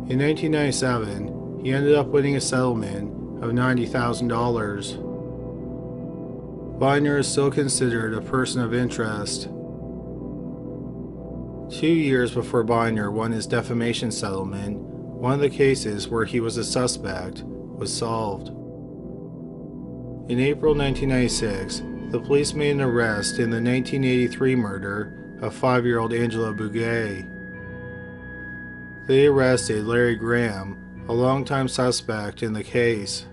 S1: In 1997, he ended up winning a settlement of $90,000. Binder is still considered a person of interest. Two years before Binder won his defamation settlement, one of the cases where he was a suspect was solved. In April 1996, the police made an arrest in the 1983 murder of five year old Angela Bugay. They arrested Larry Graham, a longtime suspect in the case.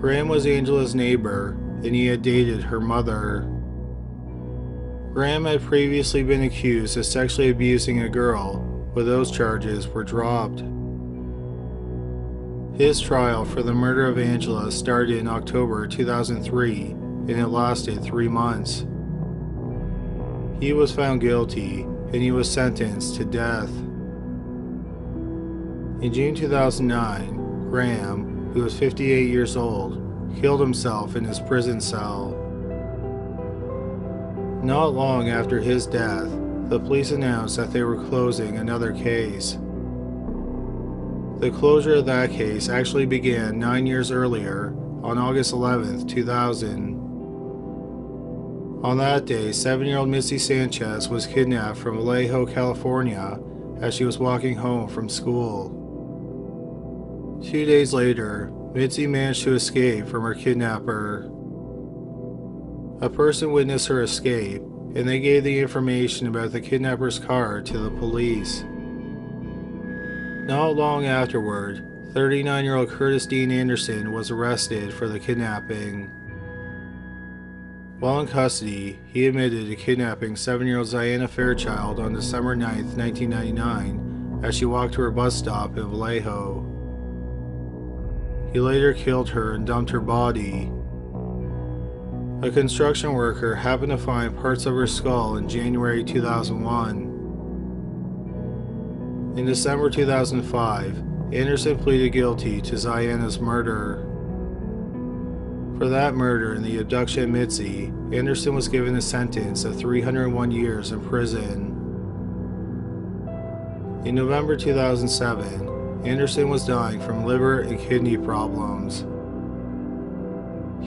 S1: Graham was Angela's neighbor and he had dated her mother. Graham had previously been accused of sexually abusing a girl, but those charges were dropped. His trial for the murder of Angela started in October 2003 and it lasted three months. He was found guilty and he was sentenced to death. In June 2009, Graham, who was 58 years old, killed himself in his prison cell. Not long after his death, the police announced that they were closing another case. The closure of that case actually began nine years earlier, on August 11, 2000. On that day, seven year old Missy Sanchez was kidnapped from Vallejo, California, as she was walking home from school. Two days later, Mitzi managed to escape from her kidnapper. A person witnessed her escape, and they gave the information about the kidnapper's car to the police. Not long afterward, 39 year old Curtis Dean Anderson was arrested for the kidnapping. While in custody, he admitted to kidnapping 7 year old Xiana Fairchild on December 9, 1999, as she walked to her bus stop in Vallejo. He later killed her and dumped her body a construction worker happened to find parts of her skull in January 2001. In December 2005, Anderson pleaded guilty to Xiana's murder. For that murder and the abduction of Mitzi, Anderson was given a sentence of 301 years in prison. In November 2007, Anderson was dying from liver and kidney problems.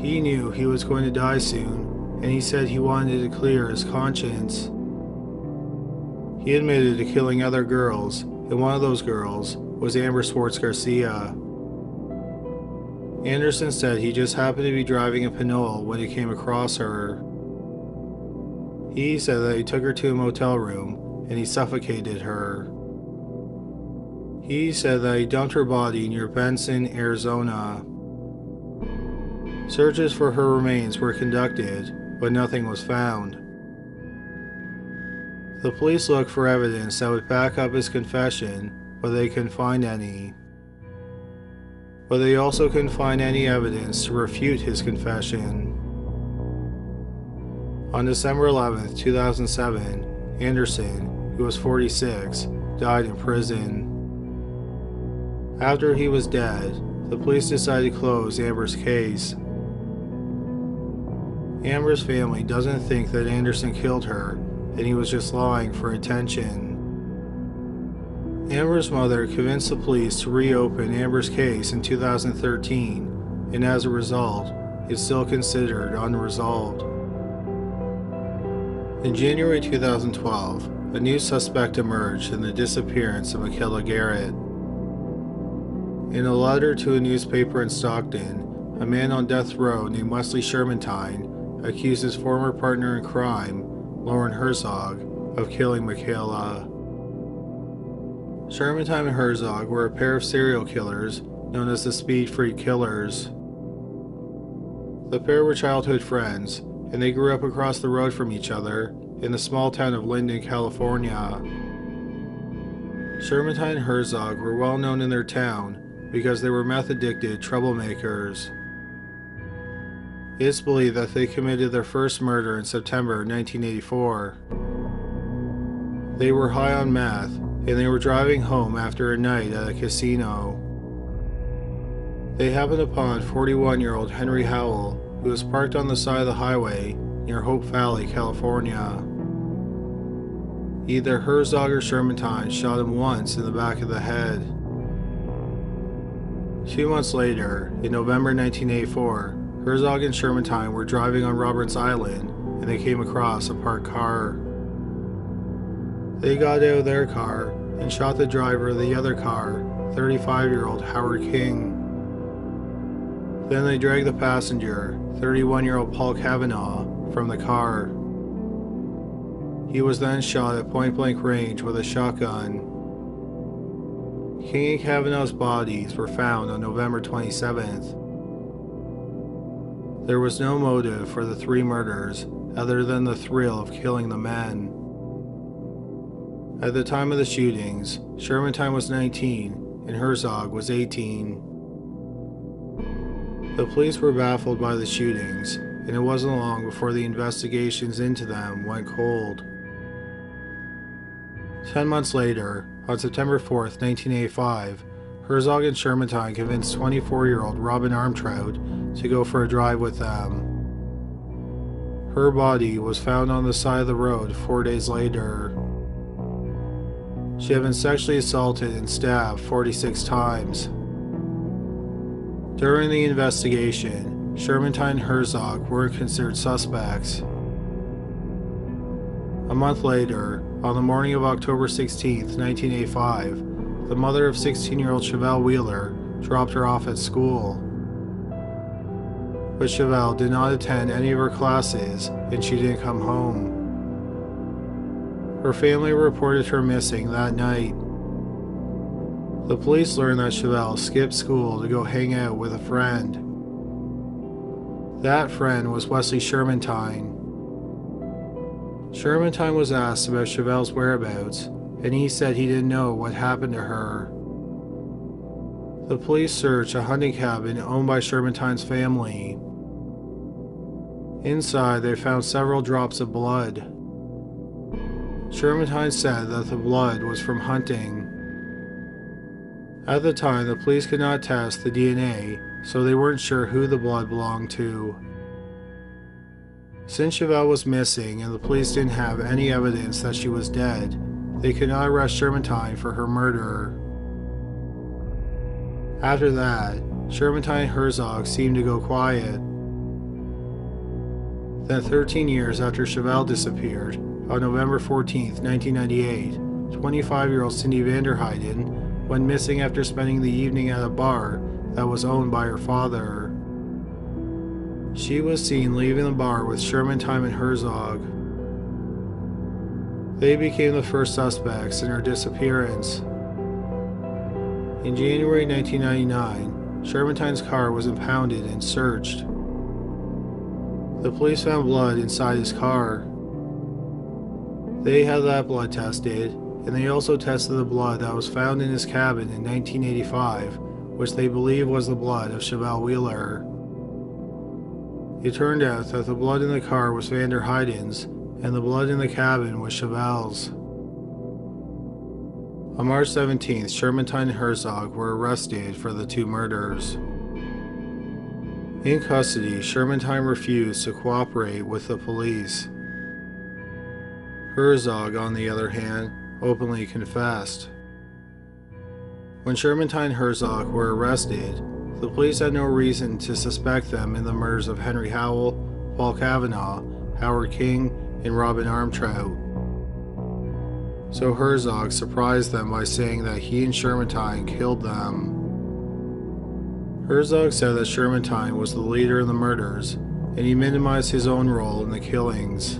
S1: He knew he was going to die soon, and he said he wanted to clear his conscience. He admitted to killing other girls, and one of those girls was Amber Swartz Garcia. Anderson said he just happened to be driving a Pinole when he came across her. He said that he took her to a motel room and he suffocated her. He said that he dumped her body near Benson, Arizona. Searches for her remains were conducted, but nothing was found. The police look for evidence that would back up his confession, but they couldn't find any. But they also couldn't find any evidence to refute his confession. On December 11, 2007, Anderson, who was 46, died in prison. After he was dead, the police decided to close Amber's case Amber's family doesn't think that Anderson killed her and he was just lying for attention. Amber's mother convinced the police to reopen Amber's case in 2013, and as a result, it's still considered unresolved. In January 2012, a new suspect emerged in the disappearance of Michaela Garecht. In a letter to a newspaper in Stockton, a man on death row named Wesley Shermantine accuses former partner in crime, Loren Herzog, of killing Michaela. Shermantine and Herzog were a pair of serial killers known as the Speed Freak Killers. The pair were childhood friends, and they grew up across the road from each other in the small town of Linden, California. Shermantine and Herzog were well known in their town because they were meth addicted troublemakers. It's believed that they committed their first murder in September 1984. They were high on meth and they were driving home after a night at a casino. They happened upon 41 year old Henry Howell, who was parked on the side of the highway near Hope Valley, California. Either Herzog or Shermantine shot him once in the back of the head. Two months later, in November 1984, Herzog and Shermantine were driving on Roberts Island and they came across a parked car. They got out of their car and shot the driver of the other car, 35 year old Howard King. Then they dragged the passenger, 31 year old Paul Kavanaugh, from the car. He was then shot at point blank range with a shotgun. King and Kavanaugh's bodies were found on November 27th. There was no motive for the three murders other than the thrill of killing the men. At the time of the shootings, Shermantine was 19 and Herzog was 18. The police were baffled by the shootings, and it wasn't long before the investigations into them went cold. Ten months later, on September 4, 1985, Herzog and Shermantine convinced 24 year old Robin Armtrout to go for a drive with them. Her body was found on the side of the road four days later. She had been sexually assaulted and stabbed 46 times. During the investigation, Shermantine and Herzog weren't considered suspects. A month later, on the morning of October 16, 1985, the mother of 16 year old Chevelle Wheeler dropped her off at school. But Chevelle did not attend any of her classes and she didn't come home. Her family reported her missing that night. The police learned that Chevelle skipped school to go hang out with a friend. That friend was Wesley Shermantine, Shermantine was asked about Chevelle's whereabouts, and he said he didn't know what happened to her. The police searched a hunting cabin owned by Shermantine's family. Inside, they found several drops of blood. Shermantine said that the blood was from hunting. At the time, the police could not test the DNA, so they weren't sure who the blood belonged to. Since Chevelle was missing and the police didn't have any evidence that she was dead, they could not arrest Shermantine for her murder. After that, Shermantine and Herzog seemed to go quiet. Then 13 years after Chevelle disappeared, on November 14, 1998, 25-year-old Cindy Vanderheiden went missing after spending the evening at a bar that was owned by her father. She was seen leaving the bar with Shermantine and Herzog. They became the first suspects in her disappearance. In January 1999, Shermantine's car was impounded and searched. The police found blood inside his car. They had that blood tested, and they also tested the blood that was found in his cabin in 1985, which they believe was the blood of Chevelle Wheeler. It turned out that the blood in the car was Vanderheiden's, and the blood in the cabin was Chevelle's. On March 17th, Shermantine and Herzog were arrested for the two murders. In custody, Shermantine refused to cooperate with the police. Herzog, on the other hand, openly confessed. When Shermantine and Herzog were arrested, the police had no reason to suspect them in the murders of Henry Howell, Paul Kavanaugh, Howard King, and Robin Armtrout. So Herzog surprised them by saying that he and Shermantine killed them. Herzog said that Shermantine was the leader in the murders, and he minimized his own role in the killings.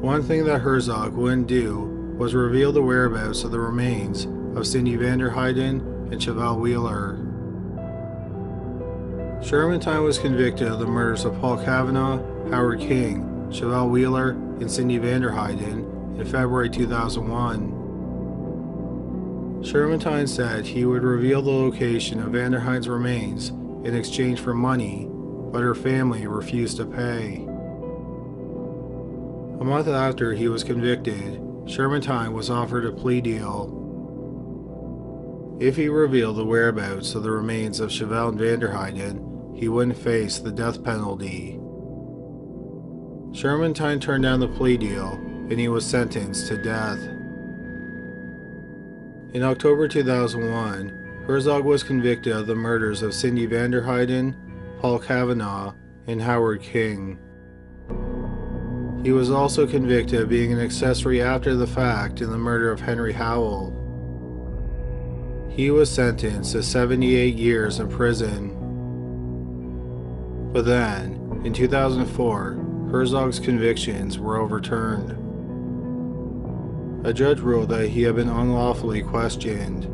S1: One thing that Herzog wouldn't do was reveal the whereabouts of the remains of Cindy Vanderheiden and Chevelle Wheeler. Shermantine was convicted of the murders of Paul Kavanaugh, Howard King, Chevelle Wheeler, and Cindy Vanderheiden in February 2001. Shermantine said he would reveal the location of Vanderheiden's remains in exchange for money, but her family refused to pay. A month after he was convicted, Shermantine was offered a plea deal. If he revealed the whereabouts of the remains of Chevelle and Vanderheiden, he wouldn't face the death penalty. Shermantine turned down the plea deal and he was sentenced to death. In October 2001, Herzog was convicted of the murders of Cindy Vanderheiden, Paul Kavanaugh, and Howard King. He was also convicted of being an accessory after the fact in the murder of Henry Howell. He was sentenced to 78 years in prison. But then, in 2004, Herzog's convictions were overturned. A judge ruled that he had been unlawfully questioned.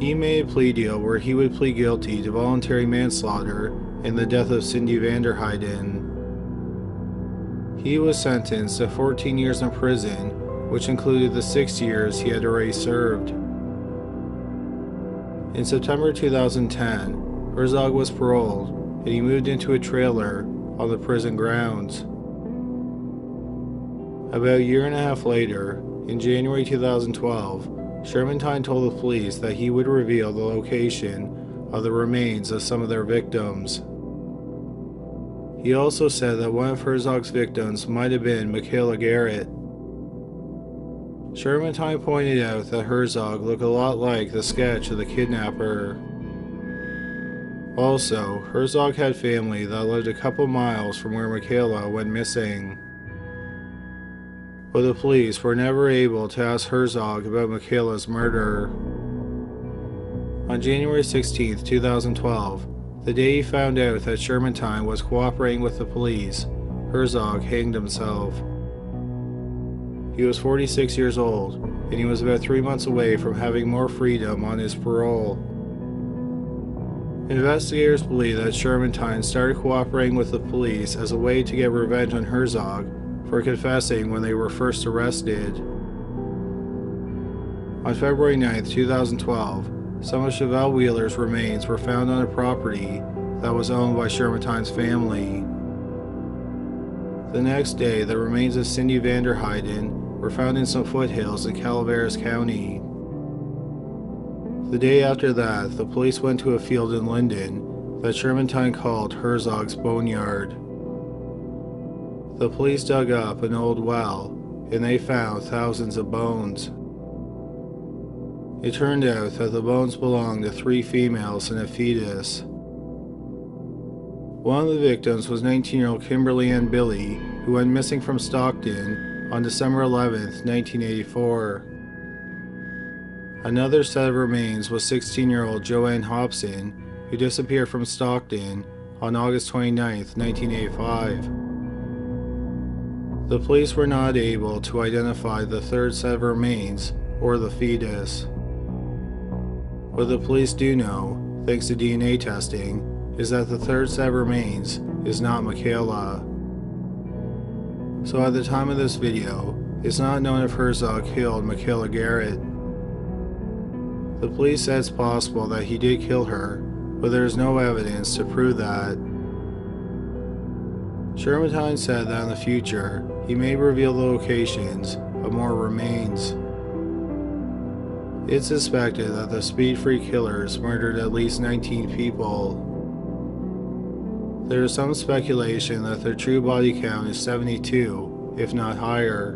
S1: He made a plea deal where he would plead guilty to voluntary manslaughter in the death of Cindy Vanderheiden. He was sentenced to 14 years in prison, which included the six years he had already served. In September 2010, Herzog was paroled and he moved into a trailer on the prison grounds. About a year and a half later, in January 2012, Shermantine told the police that he would reveal the location of the remains of some of their victims. He also said that one of Herzog's victims might have been Michaela Garecht. Shermantine pointed out that Herzog looked a lot like the sketch of the kidnapper. Also, Herzog had family that lived a couple miles from where Michaela went missing. But the police were never able to ask Herzog about Michaela's murder. On January 16, 2012, the day he found out that Shermantine was cooperating with the police, Herzog hanged himself. He was 46 years old, and he was about three months away from having more freedom on his parole. Investigators believe that Shermantine started cooperating with the police as a way to get revenge on Herzog for confessing when they were first arrested. On February 9, 2012, some of Chevelle Wheeler's remains were found on a property that was owned by Shermantine's family. The next day, the remains of Cindy Vanderheiden were found in some foothills in Calaveras County. The day after that, the police went to a field in Linden that Shermantine called Herzog's Boneyard. The police dug up an old well and they found thousands of bones. It turned out that the bones belonged to three females and a fetus. One of the victims was 19 year old Kimberly Ann Billy, who went missing from Stockton on December 11, 1984. Another set of remains was 16 year old Joanne Hobson, who disappeared from Stockton on August 29, 1985. The police were not able to identify the third set of remains or the fetus. What the police do know, thanks to DNA testing, is that the third set of remains is not Michaela. So at the time of this video, it's not known if Herzog killed Michaela Garecht. The police said it's possible that he did kill her, but there is no evidence to prove that. Shermantine said that in the future, he may reveal the locations of more remains. It's suspected that the Speed Freak killers murdered at least 19 people. There is some speculation that their true body count is 72, if not higher.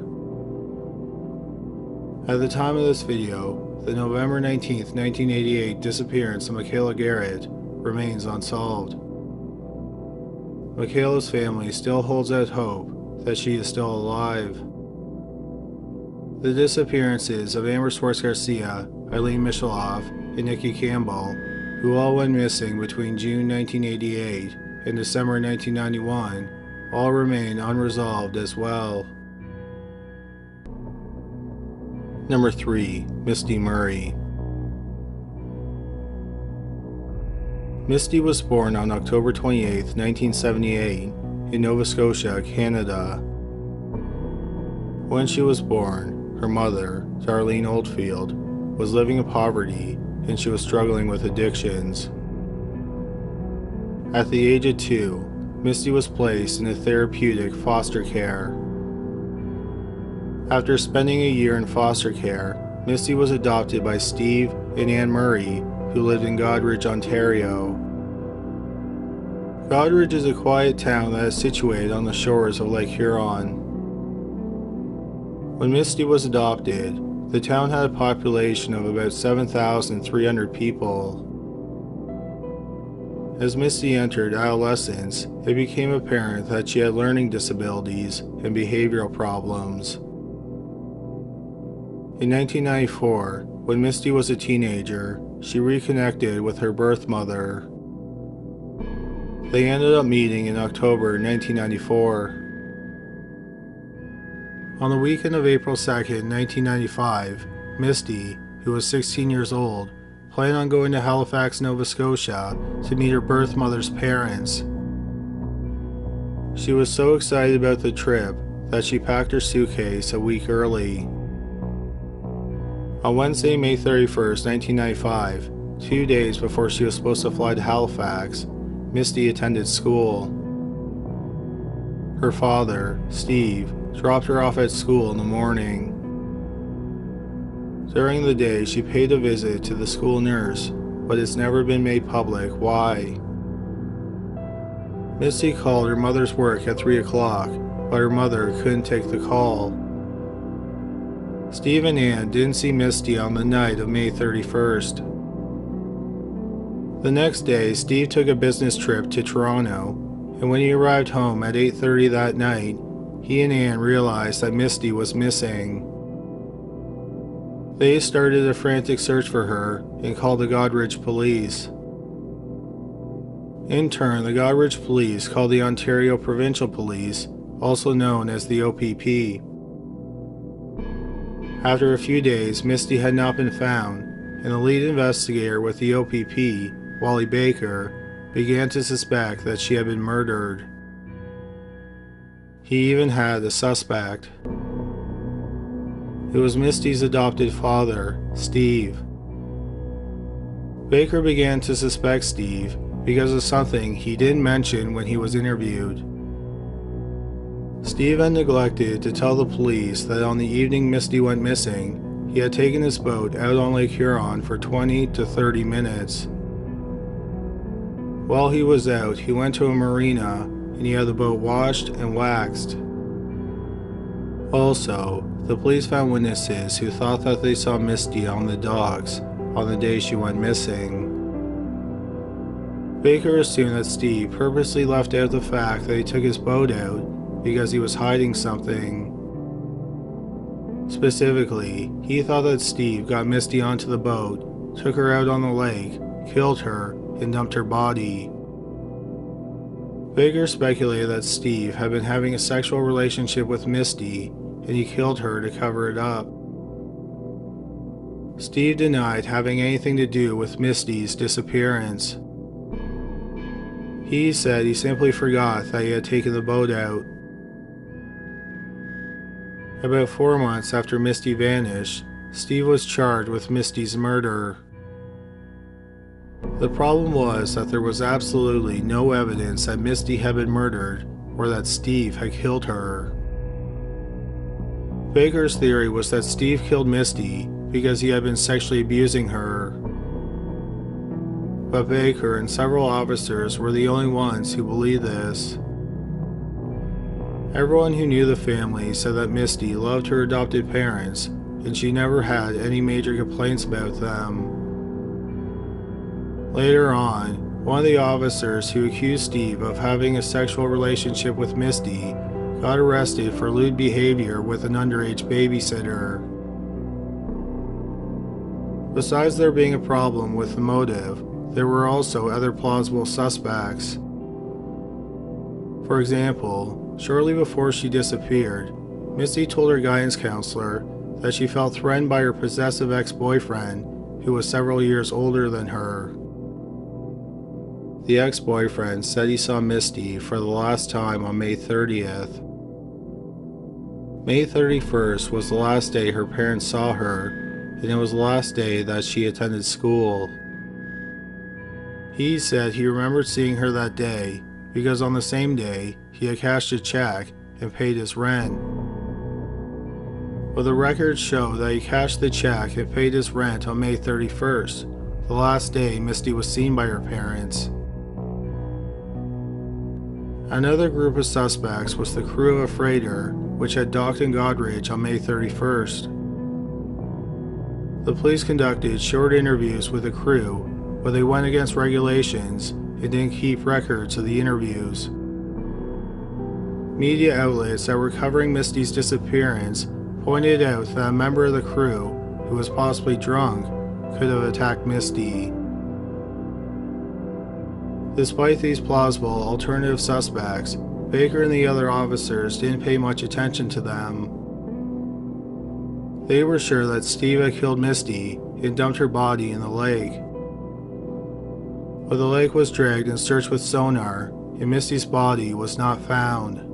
S1: At the time of this video, the November 19, 1988 disappearance of Michaela Garecht remains unsolved. Michaela's family still holds out hope that she is still alive. The disappearances of Amber Swartz Garcia, Ilene Misheloff, and Nikki Campbell, who all went missing between June 1988 and December 1991 all remain unresolved as well. Number 3. Misty Murray Misty was born on October 28, 1978, in Nova Scotia, Canada. When she was born, her mother, Darlene Oldfield, was living in poverty and she was struggling with addictions. At the age of two, Misty was placed in a therapeutic foster care. After spending a year in foster care, Misty was adopted by Steve and Anne Murray, who lived in Goderich, Ontario. Goderich is a quiet town that is situated on the shores of Lake Huron. When Misty was adopted, The town had a population of about 7,300 people. As Misty entered adolescence, it became apparent that she had learning disabilities and behavioral problems. In 1994, when Misty was a teenager, she reconnected with her birth mother. They ended up meeting in October 1994. On the weekend of April 2nd, 1995, Misty, who was 16 years old, planned on going to Halifax, Nova Scotia to meet her birth mother's parents. She was so excited about the trip that she packed her suitcase a week early. On Wednesday, May 31st, 1995, two days before she was supposed to fly to Halifax, Misty attended school. Her father, Steve, dropped her off at school in the morning. During the day, she paid a visit to the school nurse, but it's never been made public why. Misty called her mother's work at 3 o'clock, but her mother couldn't take the call. Steve and Anne didn't see Misty on the night of May 31st. The next day, Steve took a business trip to Toronto, and when he arrived home at 8:30 that night, he and Anne realized that Misty was missing. They started a frantic search for her and called the Goderich police. In turn, the Goderich police called the Ontario Provincial Police, also known as the OPP. After a few days, Misty had not been found, and the lead investigator with the OPP, Wally Baker, began to suspect that she had been murdered. He even had a suspect. It was Misty's adopted father, Steve. Baker began to suspect Steve because of something he didn't mention when he was interviewed. Steve had neglected to tell the police that on the evening Misty went missing, he had taken his boat out on Lake Huron for 20 to 30 minutes. While he was out, he went to a marina and he had the boat washed and waxed. Also, the police found witnesses who thought that they saw Misty on the docks on the day she went missing. Baker assumed that Steve purposely left out the fact that he took his boat out because he was hiding something. Specifically, he thought that Steve got Misty onto the boat, took her out on the lake, killed her, and dumped her body. Baker speculated that Steve had been having a sexual relationship with Misty and he killed her to cover it up. Steve denied having anything to do with Misty's disappearance. He said he simply forgot that he had taken the boat out about four months after Misty vanished, Steve was charged with Misty's murder. The problem was that there was absolutely no evidence that Misty had been murdered or that Steve had killed her. Baker's theory was that Steve killed Misty because he had been sexually abusing her. But Baker and several officers were the only ones who believed this. Everyone who knew the family said that Misty loved her adopted parents and she never had any major complaints about them. Later on, one of the officers who accused Steve of having a sexual relationship with Misty got arrested for lewd behavior with an underage babysitter. Besides there being a problem with the motive, there were also other plausible suspects. For example, Shortly before she disappeared, Misty told her guidance counselor that she felt threatened by her possessive ex boyfriend, who was several years older than her. The ex boyfriend said he saw Misty for the last time on May 30th. May 31st was the last day her parents saw her, and it was the last day that she attended school. He said he remembered seeing her that day because on the same day he had cashed a check and paid his rent. But the records show that he cashed the check and paid his rent on May 31st, the last day Misty was seen by her parents. Another group of suspects was the crew of a freighter which had docked in Goderich on May 31st. The police conducted short interviews with the crew, but they went against regulations and didn't keep records of the interviews. Media outlets that were covering Misty's disappearance pointed out that a member of the crew, who was possibly drunk, could have attacked Misty. Despite these plausible alternative suspects, Baker and the other officers didn't pay much attention to them. They were sure that Steve had killed Misty and dumped her body in the lake. But the lake was dragged and searched with sonar, and Misty's body was not found.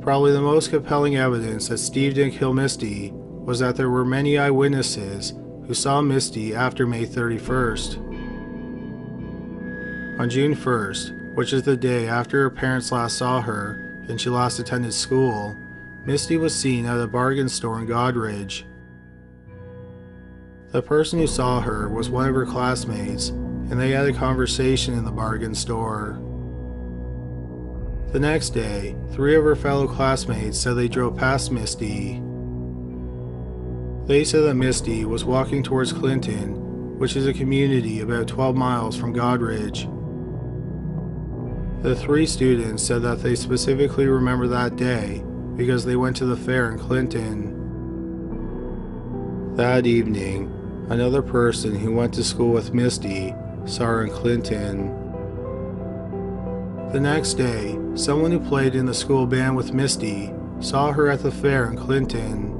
S1: Probably the most compelling evidence that Steve didn't kill Misty was that there were many eyewitnesses who saw Misty after May 31st. On June 1st, which is the day after her parents last saw her and she last attended school, Misty was seen at a bargain store in Goderich. The person who saw her was one of her classmates, and they had a conversation in the bargain store. The next day, three of her fellow classmates said they drove past Misty. They said that Misty was walking towards Clinton, which is a community about 12 miles from Goderich. The three students said that they specifically remember that day because they went to the fair in Clinton. That evening, another person who went to school with Misty saw her in Clinton. The next day, someone who played in the school band with Misty saw her at the fair in Clinton.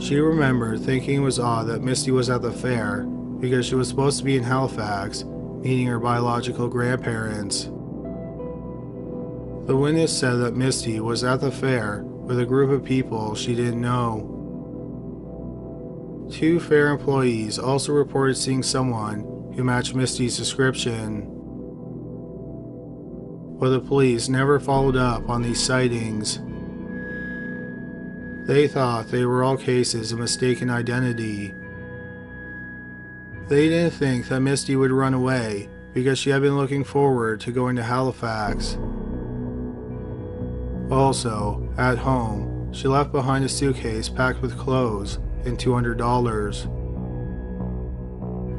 S1: She remembered thinking it was odd that Misty was at the fair because she was supposed to be in Halifax meeting her biological grandparents. The witness said that Misty was at the fair with a group of people she didn't know. Two fair employees also reported seeing someone who matched Misty's description but the police never followed up on these sightings. They thought they were all cases of mistaken identity. They didn't think that Misty would run away because she had been looking forward to going to Halifax. Also, at home, she left behind a suitcase packed with clothes and $200.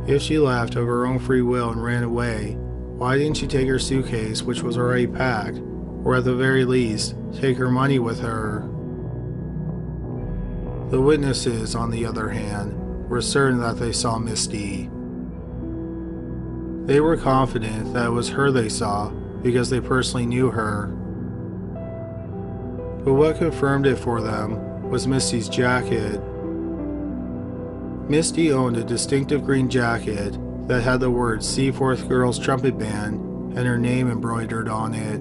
S1: If she left of her own free will and ran away, why didn't she take her suitcase, which was already packed, or at the very least, take her money with her? The witnesses, on the other hand, were certain that they saw Misty. They were confident that it was her they saw because they personally knew her. But what confirmed it for them was Misty's jacket. Misty owned a distinctive green jacket that had the word Seaforth Girls Trumpet Band and her name embroidered on it.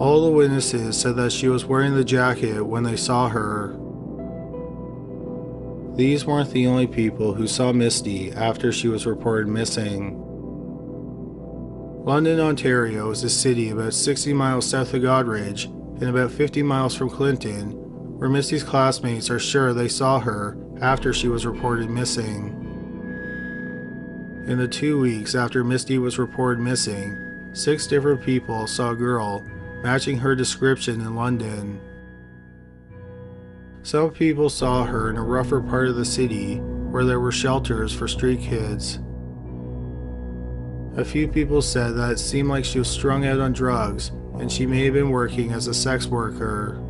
S1: All the witnesses said that she was wearing the jacket when they saw her. These weren't the only people who saw Misty after she was reported missing. London, Ontario is a city about 60 miles south of Goderich and about 50 miles from Clinton, where Misty's classmates are sure they saw her after she was reported missing. In the two weeks after Misty was reported missing, six different people saw a girl matching her description in London. Some people saw her in a rougher part of the city where there were shelters for street kids. A few people said that it seemed like she was strung out on drugs and she may have been working as a sex worker.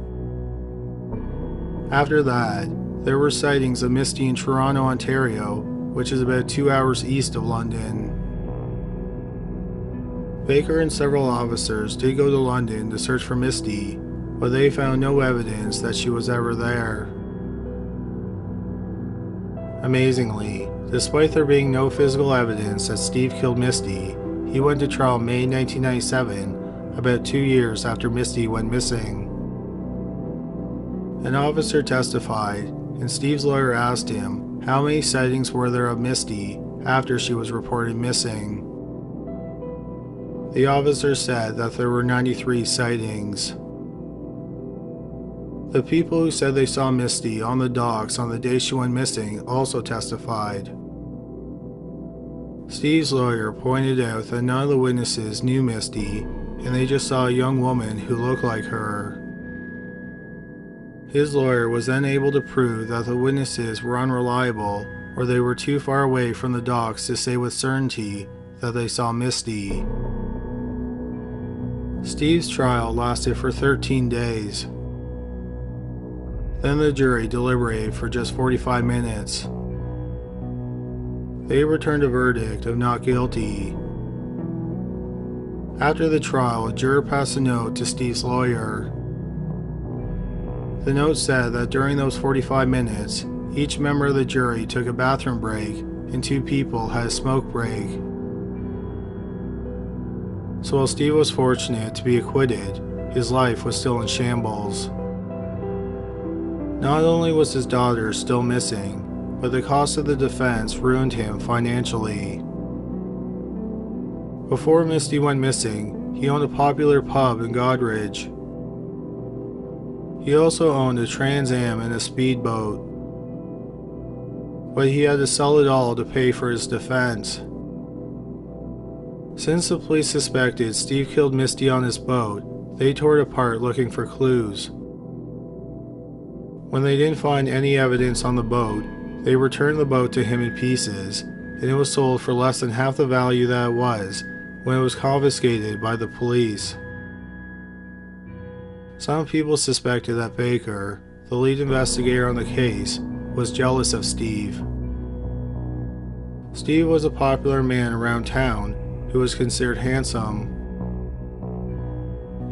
S1: After that, there were sightings of Misty in Toronto, Ontario, which is about two hours east of London. Baker and several officers did go to London to search for Misty, but they found no evidence that she was ever there. Amazingly, despite there being no physical evidence that Steve killed Misty, he went to trial May 1997, about two years after Misty went missing. An officer testified, and Steve's lawyer asked him how many sightings were there of Misty after she was reported missing? The officer said that there were 93 sightings. The people who said they saw Misty on the docks on the day she went missing also testified. Steve's lawyer pointed out that none of the witnesses knew Misty and they just saw a young woman who looked like her. His lawyer was then able to prove that the witnesses were unreliable or they were too far away from the docks to say with certainty that they saw Misty. Steve's trial lasted for 13 days. Then the jury deliberated for just 45 minutes. They returned a verdict of not guilty. After the trial, a juror passed a note to Steve's lawyer. The note said that during those 45 minutes, each member of the jury took a bathroom break and two people had a smoke break. So while Steve was fortunate to be acquitted, his life was still in shambles. Not only was his daughter still missing, but the cost of the defense ruined him financially. Before Misty went missing, he owned a popular pub in Goderich. He also owned a Trans Am and a speedboat. But he had to sell it all to pay for his defense. Since the police suspected Steve killed Misty on his boat, they tore it apart looking for clues. When they didn't find any evidence on the boat, they returned the boat to him in pieces, and it was sold for less than half the value that it was when it was confiscated by the police. Some people suspected that Baker, the lead investigator on the case, was jealous of Steve. Steve was a popular man around town who was considered handsome.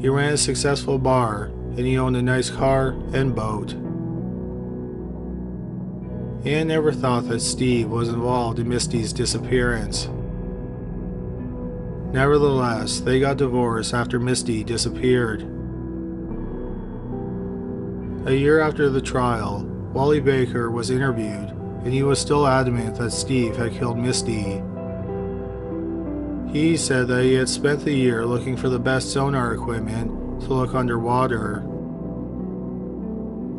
S1: He ran a successful bar and he owned a nice car and boat. Anne never thought that Steve was involved in Misty's disappearance. Nevertheless, they got divorced after Misty disappeared. A year after the trial, Wally Baker was interviewed, and he was still adamant that Steve had killed Misty. He said that he had spent the year looking for the best sonar equipment to look underwater.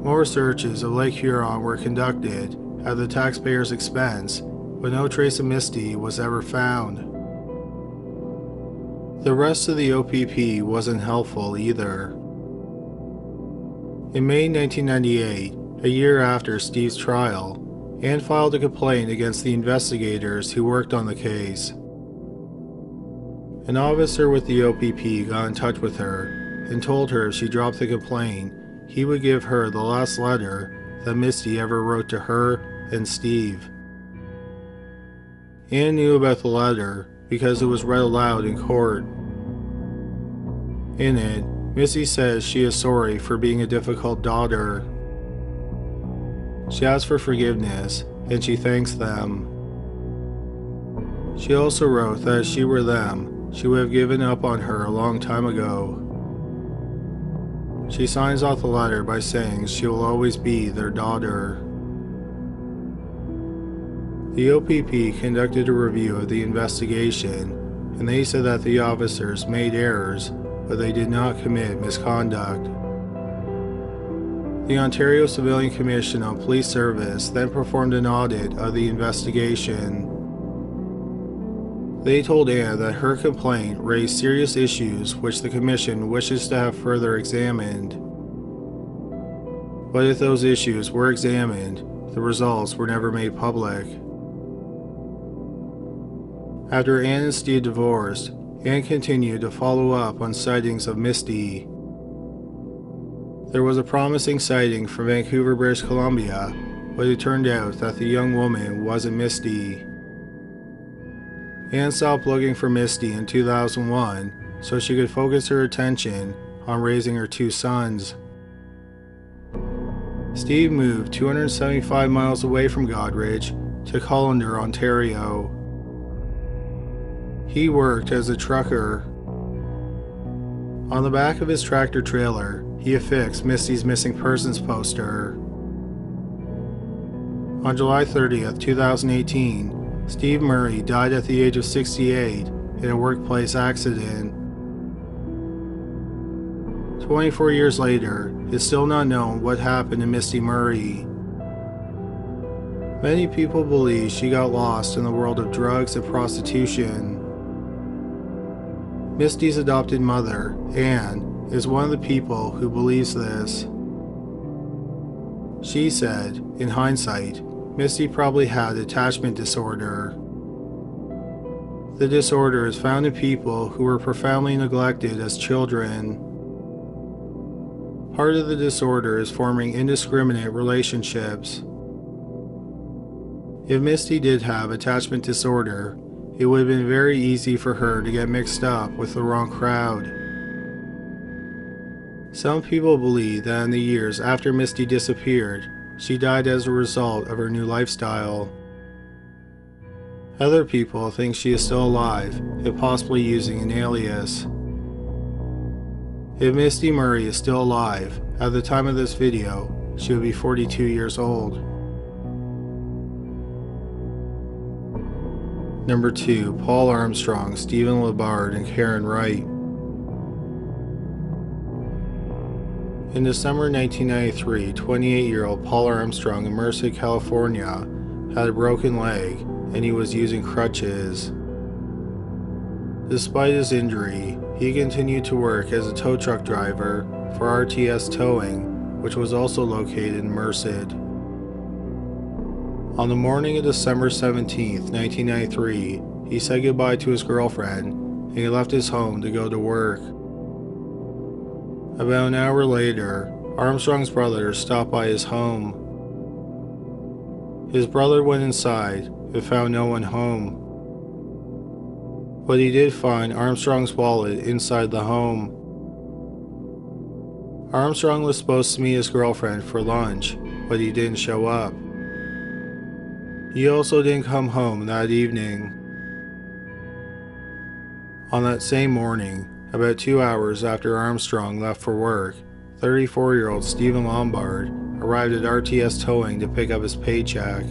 S1: More searches of Lake Huron were conducted, at the taxpayer's expense, but no trace of Misty was ever found. The rest of the OPP wasn't helpful either. In May 1998, a year after Steve's trial, Anne filed a complaint against the investigators who worked on the case. An officer with the OPP got in touch with her and told her if she dropped the complaint, he would give her the last letter that Misty ever wrote to her and Steve. Anne knew about the letter because it was read aloud in court. In it, Missy says she is sorry for being a difficult daughter. She asks for forgiveness and she thanks them. She also wrote that if she were them, she would have given up on her a long time ago. She signs off the letter by saying she will always be their daughter. The OPP conducted a review of the investigation, and they said that the officers made errors, but they did not commit misconduct. The Ontario Civilian Commission on Police Service then performed an audit of the investigation. They told Anne that her complaint raised serious issues which the Commission wishes to have further examined. But if those issues were examined, the results were never made public. After Anne and Steve divorced, Anne continued to follow up on sightings of Misty. There was a promising sighting from Vancouver, British Columbia, but it turned out that the young woman wasn't Misty. Anne stopped looking for Misty in 2001 so she could focus her attention on raising her two sons. Steve moved 275 miles away from Goderich to Callander, Ontario. He worked as a trucker. On the back of his tractor trailer, he affixed Misty's missing persons poster. On July 30th, 2018, Steve Murray died at the age of 68 in a workplace accident. 24 years later, it's still not known what happened to Misty Murray. Many people believe she got lost in the world of drugs and prostitution. Misty's adopted mother, Anne, is one of the people who believes this. She said, in hindsight, Misty probably had attachment disorder. The disorder is found in people who were profoundly neglected as children. Part of the disorder is forming indiscriminate relationships. If Misty did have attachment disorder, it would have been very easy for her to get mixed up with the wrong crowd. Some people believe that in the years after Misty disappeared, she died as a result of her new lifestyle. Other people think she is still alive, if possibly using an alias. If Misty Murray is still alive, at the time of this video, she would be 42 years old. Number 2. Paul Armstrong, Stephen Lombard, and Karen Wright. In December 1993, 28 year old Paul Armstrong in Merced, California, had a broken leg and he was using crutches. Despite his injury, he continued to work as a tow truck driver for RTS Towing, which was also located in Merced. On the morning of December 17, 1993, he said goodbye to his girlfriend and he left his home to go to work. About an hour later, Armstrong's brother stopped by his home. His brother went inside but found no one home. But he did find Armstrong's wallet inside the home. Armstrong was supposed to meet his girlfriend for lunch, but he didn't show up. He also didn't come home that evening. On that same morning, about two hours after Armstrong left for work, 34 year old Stephen Lombard arrived at RTS Towing to pick up his paycheck.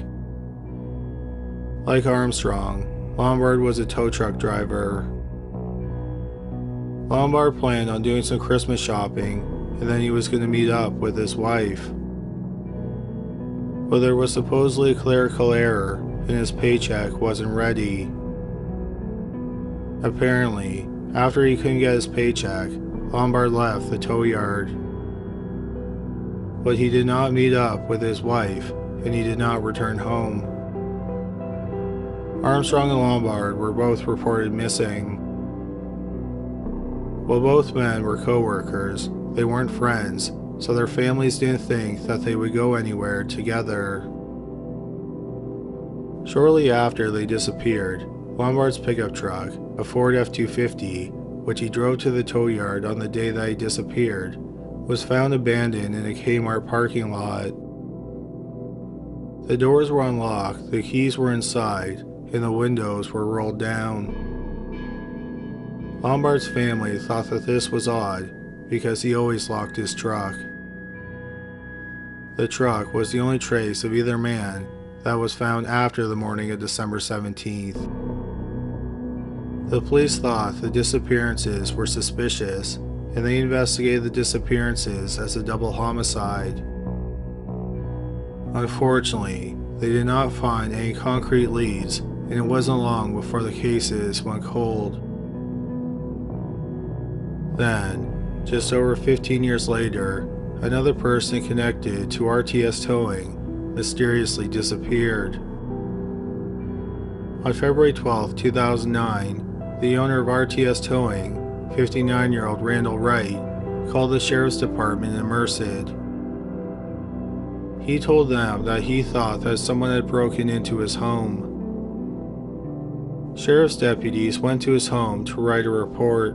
S1: Like Armstrong, Lombard was a tow truck driver. Lombard planned on doing some Christmas shopping and then he was going to meet up with his wife. But there was supposedly a clerical error and his paycheck wasn't ready. Apparently, after he couldn't get his paycheck, Lombard left the tow yard. But he did not meet up with his wife, and he did not return home. Armstrong and Lombard were both reported missing. While both men were co-workers, they weren't friends, so their families didn't think that they would go anywhere together. Shortly after they disappeared, Lombard's pickup truck, a Ford F-250, which he drove to the tow yard on the day that he disappeared, was found abandoned in a Kmart parking lot. The doors were unlocked, the keys were inside, and the windows were rolled down. Lombard's family thought that this was odd because he always locked his truck. The truck was the only trace of either man that was found after the morning of December 17th. The police thought the disappearances were suspicious, and they investigated the disappearances as a double homicide. Unfortunately, they did not find any concrete leads, and it wasn't long before the cases went cold. Then, just over 15 years later, another person connected to RTS Towing mysteriously disappeared. On February 12, 2009, the owner of RTS Towing, 59 year old Randall Wright, called the sheriff's department in Merced. He told them that he thought that someone had broken into his home. Sheriff's deputies went to his home to write a report.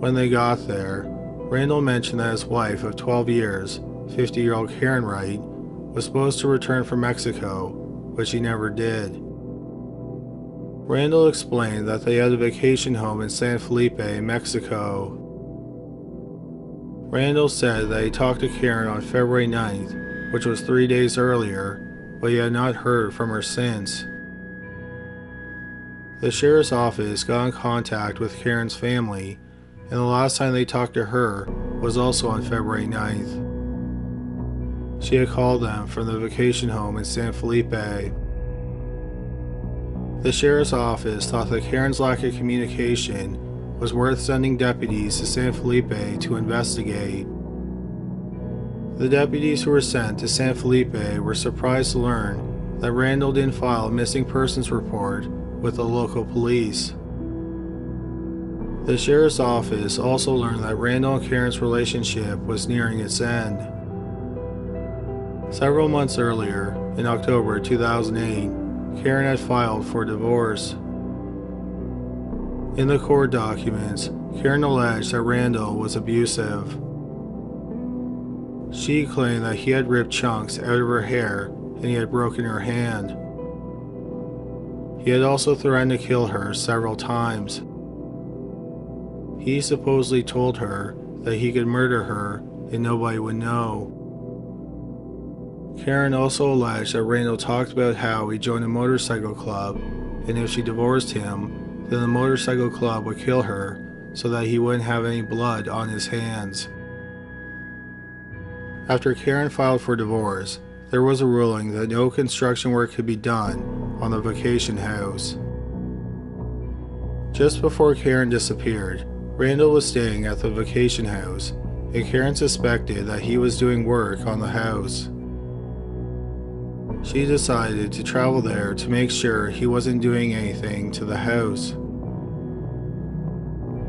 S1: When they got there, Randall mentioned that his wife of 12 years, 50 year old Karen Wright, was supposed to return from Mexico, but she never did. Randall explained that they had a vacation home in San Felipe, Mexico. Randall said that he talked to Karen on February 9th, which was three days earlier, but he had not heard from her since. The sheriff's office got in contact with Karen's family, and the last time they talked to her was also on February 9th. She had called them from the vacation home in San Felipe the sheriff's office thought that Karen's lack of communication was worth sending deputies to San Felipe to investigate. The deputies who were sent to San Felipe were surprised to learn that Randall didn't file a missing persons report with the local police. The sheriff's office also learned that Randall and Karen's relationship was nearing its end. Several months earlier, in October 2008, Karen had filed for divorce. In the court documents, Karen alleged that Randall was abusive. She claimed that he had ripped chunks out of her hair and he had broken her hand. He had also threatened to kill her several times. He supposedly told her that he could murder her and nobody would know. Karen also alleged that Randall talked about how he joined a motorcycle club and if she divorced him, then the motorcycle club would kill her so that he wouldn't have any blood on his hands. After Karen filed for divorce, there was a ruling that no construction work could be done on the vacation house. Just before Karen disappeared, Randall was staying at the vacation house, and Karen suspected that he was doing work on the house. She decided to travel there to make sure he wasn't doing anything to the house.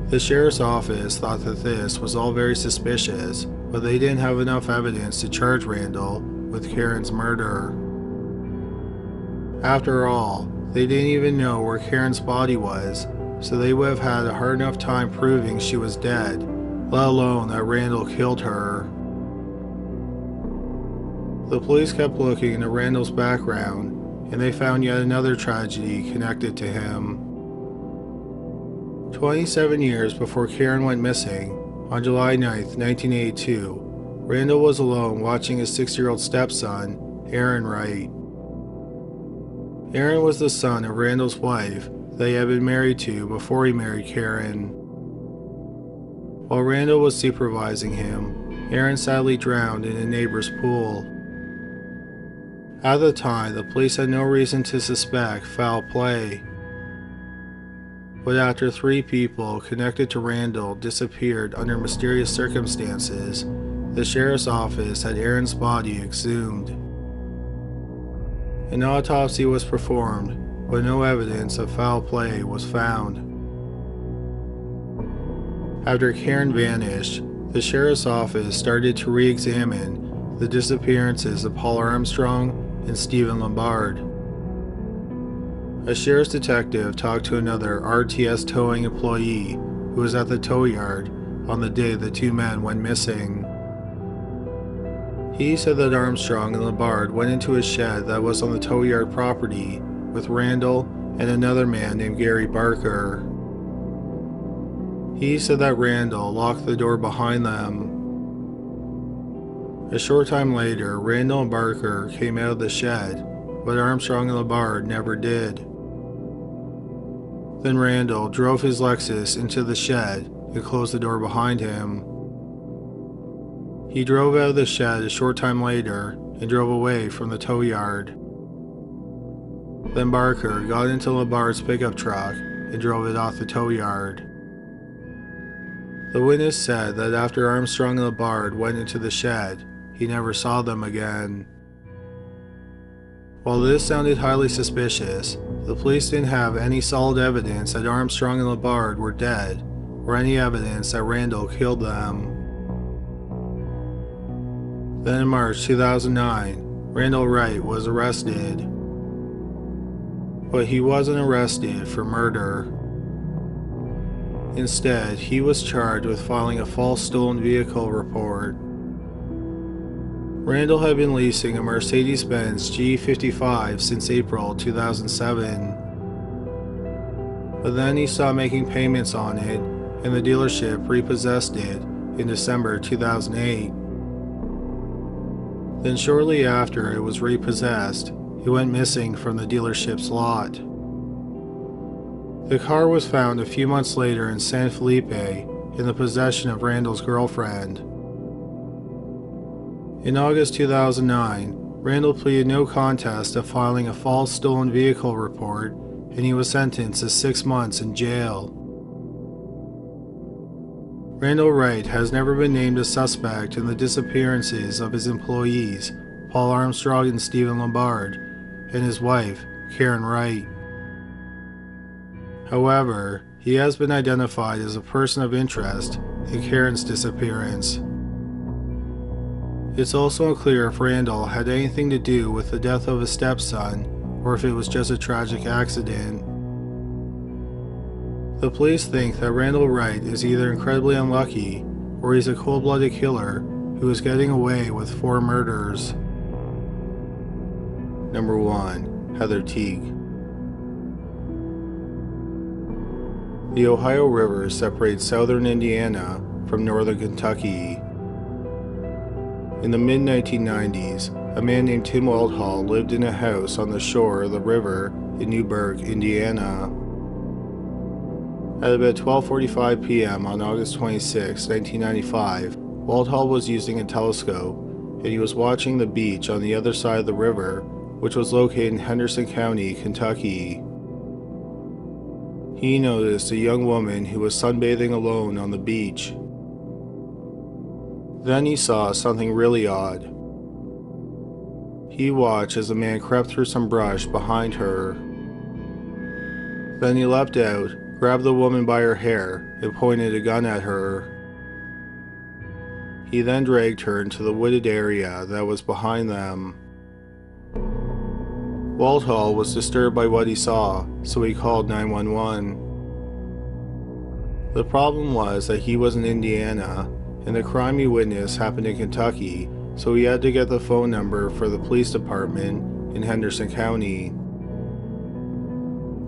S1: The sheriff's office thought that this was all very suspicious, but they didn't have enough evidence to charge Randall with Karen's murder. After all, they didn't even know where Karen's body was, so they would have had a hard enough time proving she was dead, let alone that Randall killed her. The police kept looking into Randall's background, and they found yet another tragedy connected to him. 27 years before Karen went missing, on July 9, 1982, Randall was alone watching his six year old stepson, Aaron Wright. Aaron was the son of Randall's wife that he had been married to before he married Karen. While Randall was supervising him, Aaron sadly drowned in a neighbor's pool. At the time, the police had no reason to suspect foul play. But after three people connected to Randall disappeared under mysterious circumstances, the sheriff's office had Aaron's body exhumed. An autopsy was performed, but no evidence of foul play was found. After Karen vanished, the sheriff's office started to re examine the disappearances of Paul Armstrong and Stephen Lombard. A sheriff's detective talked to another RTS towing employee who was at the tow yard on the day the two men went missing. He said that Armstrong and Lombard went into a shed that was on the tow yard property with Randall and another man named Gary Barker. He said that Randall locked the door behind them. A short time later, Randall and Barker came out of the shed, but Armstrong and Lombard never did. Then Randall drove his Lexus into the shed and closed the door behind him. He drove out of the shed a short time later and drove away from the tow yard. Then Barker got into Lombard's pickup truck and drove it off the tow yard. The witness said that after Armstrong and Lombard went into the shed, he never saw them again. While this sounded highly suspicious, the police didn't have any solid evidence that Armstrong and Lombard were dead, or any evidence that Randall killed them. Then in March 2009, Randall Wright was arrested but he wasn't arrested for murder. Instead, he was charged with filing a false stolen vehicle report. Randall had been leasing a Mercedes Benz G55 since April 2007. But then he stopped making payments on it, and the dealership repossessed it in December 2008. Then, shortly after it was repossessed, he went missing from the dealership's lot. The car was found a few months later in San Felipe in the possession of Randall's girlfriend. In August 2009, Randall pleaded no contest to filing a false stolen vehicle report and he was sentenced to six months in jail. Randall Wright has never been named a suspect in the disappearances of his employees, Paul Armstrong and Stephen Lombard, and his wife, Karen Wright. However, he has been identified as a person of interest in Karen's disappearance. It's also unclear if Randall had anything to do with the death of his stepson or if it was just a tragic accident. The police think that Randall Wright is either incredibly unlucky or he's a cold blooded killer who is getting away with four murders. Number 1 Heather Teague. The Ohio River separates southern Indiana from northern Kentucky. In the mid 1990s, a man named Tim Waldhall lived in a house on the shore of the river in Newburgh, Indiana. At about 12:45 p.m. on August 26, 1995, Waldhall was using a telescope and he was watching the beach on the other side of the river, which was located in Henderson County, Kentucky. He noticed a young woman who was sunbathing alone on the beach. Then he saw something really odd. He watched as a man crept through some brush behind her. Then he leapt out, grabbed the woman by her hair, and pointed a gun at her. He then dragged her into the wooded area that was behind them. Waldhall was disturbed by what he saw, so he called 911. The problem was that he was in Indiana, and the crime he witnessed happened in Kentucky, so he had to get the phone number for the police department in Henderson County.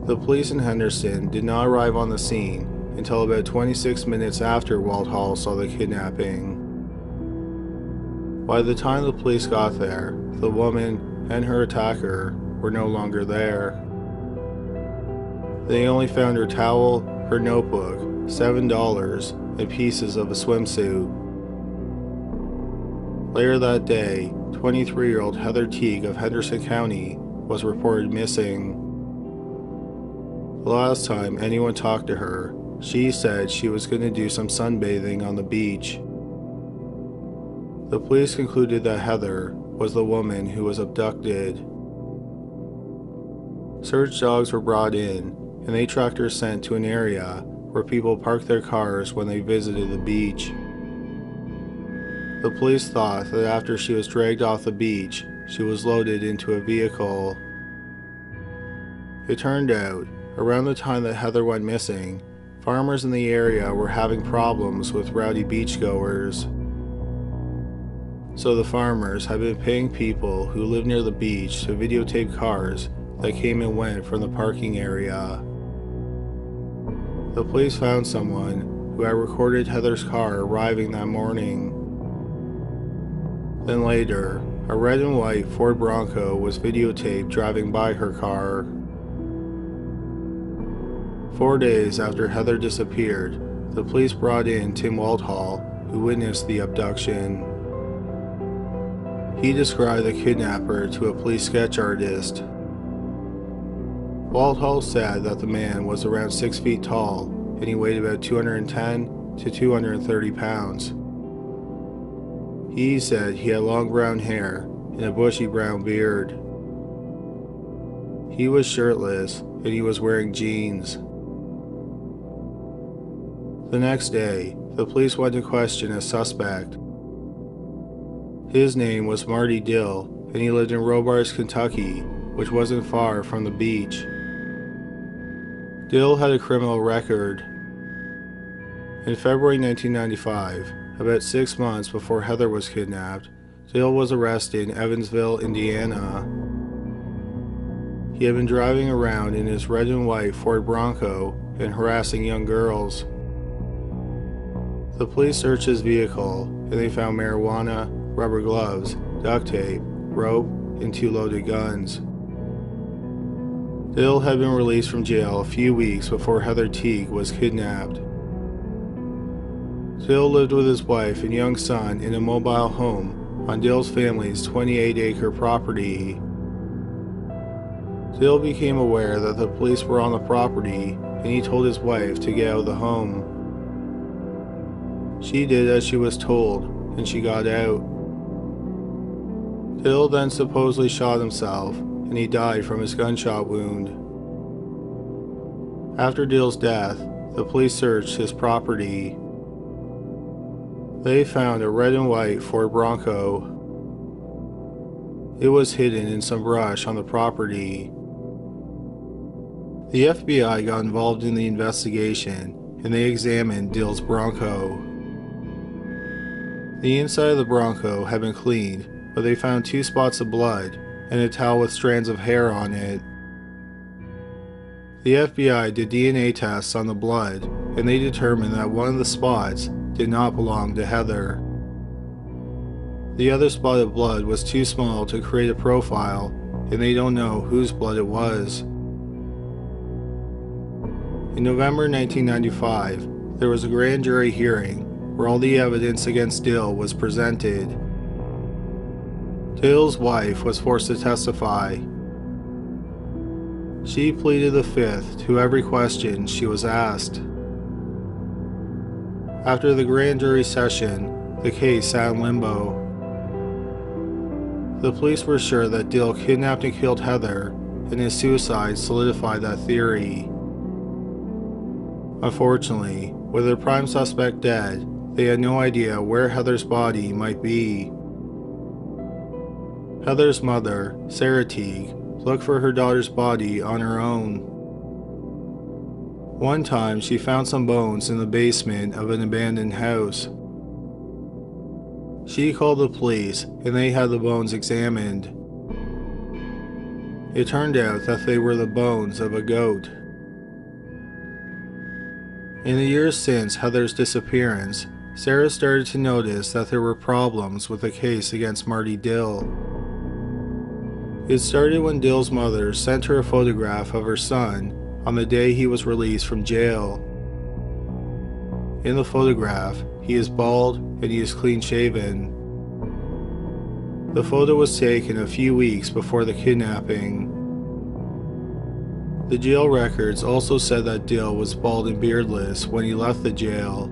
S1: The police in Henderson did not arrive on the scene until about 26 minutes after Waldhall saw the kidnapping. By the time the police got there, the woman and her attacker were no longer there. They only found her towel, her notebook, $7, and pieces of a swimsuit. Later that day, 23 year old Heather Teague of Henderson County was reported missing. The last time anyone talked to her, she said she was going to do some sunbathing on the beach. The police concluded that Heather was the woman who was abducted. Search dogs were brought in, and they tracked sent to an area where people parked their cars when they visited the beach. The police thought that after she was dragged off the beach, she was loaded into a vehicle. It turned out, around the time that Heather went missing, farmers in the area were having problems with rowdy beachgoers. So the farmers had been paying people who lived near the beach to videotape cars that came and went from the parking area. The police found someone who had recorded Heather's car arriving that morning. Then later, a red and white Ford Bronco was videotaped driving by her car. Four days after Heather disappeared, the police brought in Tim Waldhall, who witnessed the abduction. He described the kidnapper to a police sketch artist Waldhall said that the man was around 6 feet tall and he weighed about 210 to 230 pounds. He said he had long brown hair and a bushy brown beard. He was shirtless and he was wearing jeans. The next day, the police went to question a suspect. His name was Marty Dill and he lived in Robards, Kentucky, which wasn't far from the beach. Dill had a criminal record. In February 1995, about six months before Heather was kidnapped, Dill was arrested in Evansville, Indiana. He had been driving around in his red and white Ford Bronco and harassing young girls. The police searched his vehicle and they found marijuana, rubber gloves, duct tape, rope, and two loaded guns. Dill had been released from jail a few weeks before Heather Teague was kidnapped. Dill lived with his wife and young son in a mobile home on Dill's family's 28 acre property. Dill became aware that the police were on the property and he told his wife to get out of the home. She did as she was told, and she got out. Dill then supposedly shot himself, and he died from his gunshot wound. After Dill's death, the police searched his property. They found a red and white Ford Bronco. It was hidden in some brush on the property. The FBI got involved in the investigation and they examined Dill's Bronco. The inside of the Bronco had been cleaned, but they found two spots of blood and a towel with strands of hair on it. The FBI did DNA tests on the blood and they determined that one of the spots did not belong to Heather. The other spot of blood was too small to create a profile and they don't know whose blood it was. In November 1995, there was a grand jury hearing where all the evidence against Dill was presented. Dill's wife was forced to testify. She pleaded the fifth to every question she was asked. After the grand jury session, the case sat in limbo. The police were sure that Dill kidnapped and killed Heather, and his suicide solidified that theory. Unfortunately, with their prime suspect dead, they had no idea where Heather's body might be. Heather's mother, Sarah Teague, looked for her daughter's body on her own. One time, she found some bones in the basement of an abandoned house. She called the police and they had the bones examined. It turned out that they were the bones of a goat. In the years since Heather's disappearance, Sarah started to notice that there were problems with the case against Marty Dill. It started when Dill's mother sent her a photograph of her son on the day he was released from jail. In the photograph, he is bald and he is clean shaven. The photo was taken a few weeks before the kidnapping. The jail records also said that Dill was bald and beardless when he left the jail.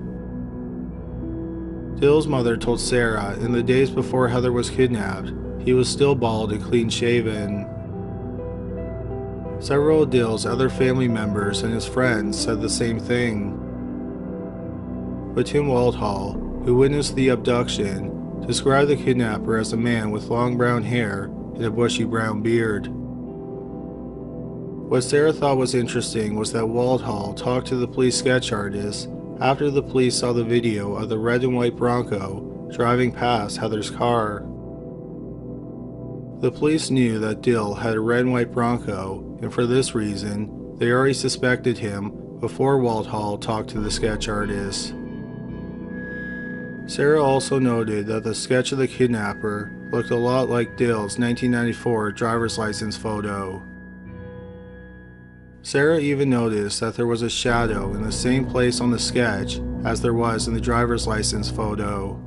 S1: Dill's mother told Sarah in the days before Heather was kidnapped, he was still bald and clean shaven. Several of Dill's other family members and his friends said the same thing. But Tim Waldhall, who witnessed the abduction, described the kidnapper as a man with long brown hair and a bushy brown beard. What Sarah thought was interesting was that Waldhall talked to the police sketch artist after the police saw the video of the red and white Bronco driving past Heather's car. The police knew that Dill had a red and white Bronco, and for this reason, they already suspected him before Waldhall talked to the sketch artist. Sarah also noted that the sketch of the kidnapper looked a lot like Dill's 1994 driver's license photo. Sarah even noticed that there was a shadow in the same place on the sketch as there was in the driver's license photo.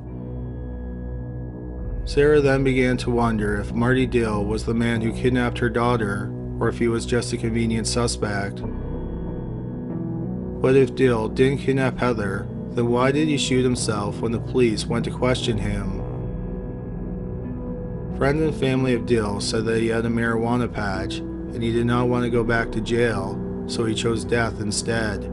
S1: Sarah then began to wonder if Marty Dill was the man who kidnapped her daughter or if he was just a convenient suspect. But if Dill didn't kidnap Heather, then why did he shoot himself when the police went to question him? Friends and family of Dill said that he had a marijuana patch and he did not want to go back to jail, so he chose death instead.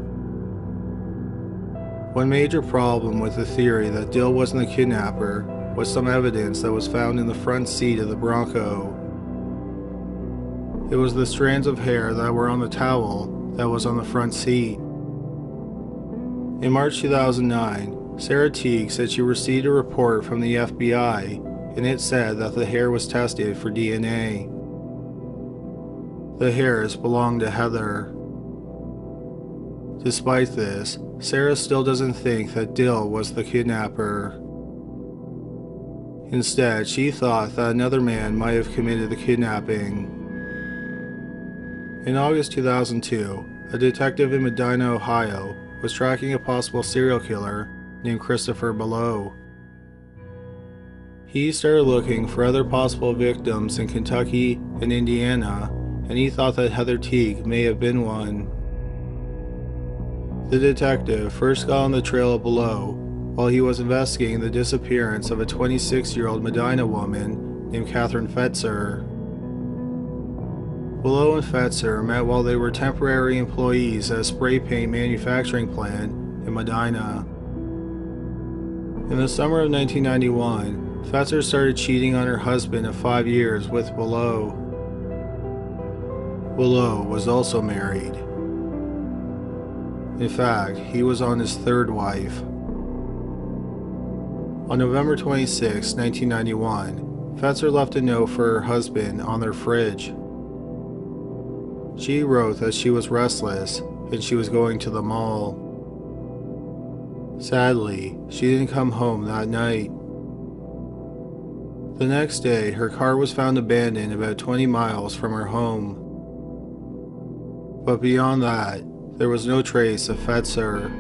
S1: One major problem with the theory that Dill wasn't the kidnapper was some evidence that was found in the front seat of the Bronco. It was the strands of hair that were on the towel that was on the front seat. In March 2009, Sarah Teague said she received a report from the FBI and it said that the hair was tested for DNA. The hairs belonged to Heather. Despite this, Sarah still doesn't think that Dill was the kidnapper. Instead, she thought that another man might have committed the kidnapping. In August 2002, a detective in Medina, Ohio, was tracking a possible serial killer named Christopher Below. He started looking for other possible victims in Kentucky and Indiana and he thought that Heather Teague may have been one. The detective first got on the trail of Below while he was investigating the disappearance of a 26 year old Medina woman named Catherine Fetzer. Below and Fetzer met while they were temporary employees at a spray paint manufacturing plant in Medina. In the summer of 1991, Fetzer started cheating on her husband of five years with Below. Below was also married. In fact, he was on his third wife. On November 26, 1991, Fetzer left a note for her husband on their fridge. She wrote that she was restless and she was going to the mall. Sadly, she didn't come home that night. The next day, her car was found abandoned about 20 miles from her home. But beyond that, there was no trace of Fetzer.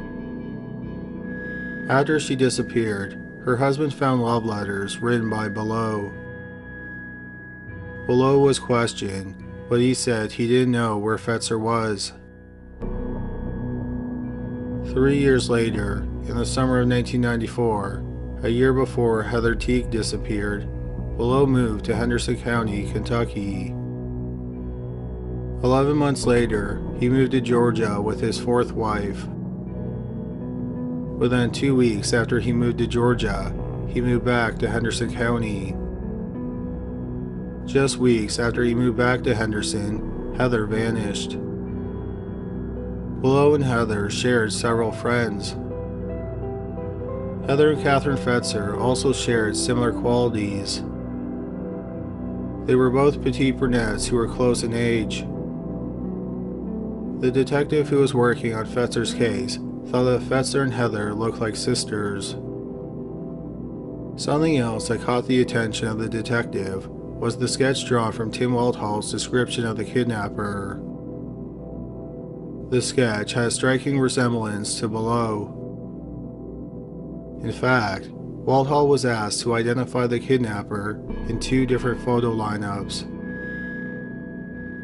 S1: After she disappeared, her husband found love letters written by Below. Below was questioned, but he said he didn't know where Fetzer was. Three years later, in the summer of 1994, a year before Heather Teague disappeared, Below moved to Henderson County, Kentucky. Eleven months later, he moved to Georgia with his fourth wife. Within two weeks after he moved to Georgia, he moved back to Henderson County. Just weeks after he moved back to Henderson, Heather vanished. Below and Heather shared several friends. Heather and Catherine Fetzer also shared similar qualities. They were both petite brunettes who were close in age. The detective who was working on Fetzer's case thought that Fetzer and Heather looked like sisters. Something else that caught the attention of the detective was the sketch drawn from Tim Waldhall's description of the kidnapper. The sketch had a striking resemblance to Below. In fact, Waldhall was asked to identify the kidnapper in two different photo lineups.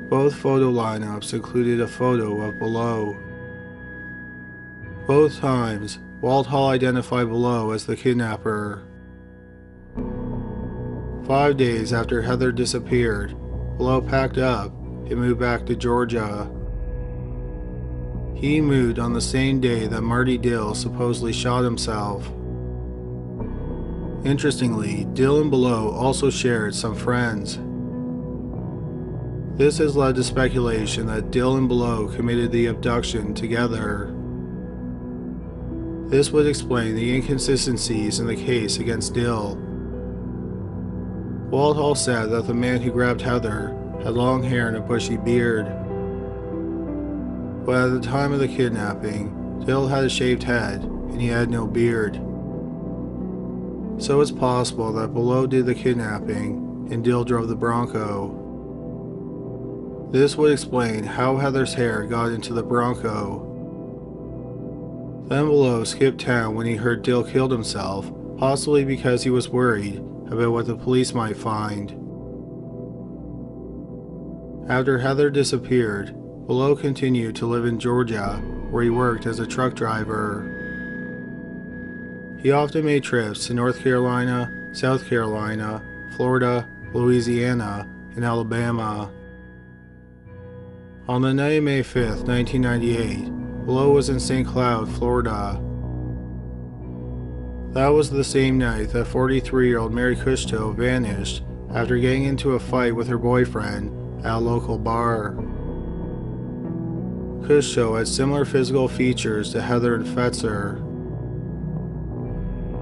S1: Both photo lineups included a photo of Below. Both times, Waldhall identified Below as the kidnapper. Five days after Heather disappeared, Below packed up and moved back to Georgia. He moved on the same day that Marty Dill supposedly shot himself. Interestingly, Dill and Below also shared some friends. This has led to speculation that Dill and Below committed the abduction together. This would explain the inconsistencies in the case against Dill. Waldhall said that the man who grabbed Heather had long hair and a bushy beard. But at the time of the kidnapping, Dill had a shaved head and he had no beard. So it's possible that Below did the kidnapping and Dill drove the Bronco. This would explain how Heather's hair got into the Bronco. Then Below skipped town when he heard Dill killed himself, possibly because he was worried about what the police might find. After Heather disappeared, Below continued to live in Georgia, where he worked as a truck driver. He often made trips to North Carolina, South Carolina, Florida, Louisiana, and Alabama. On the night of May 5, 1998, Below was in St. Cloud, Florida. That was the same night that 43 year old Mary Kushto vanished after getting into a fight with her boyfriend at a local bar. Kushto had similar physical features to Heather and Fetzer.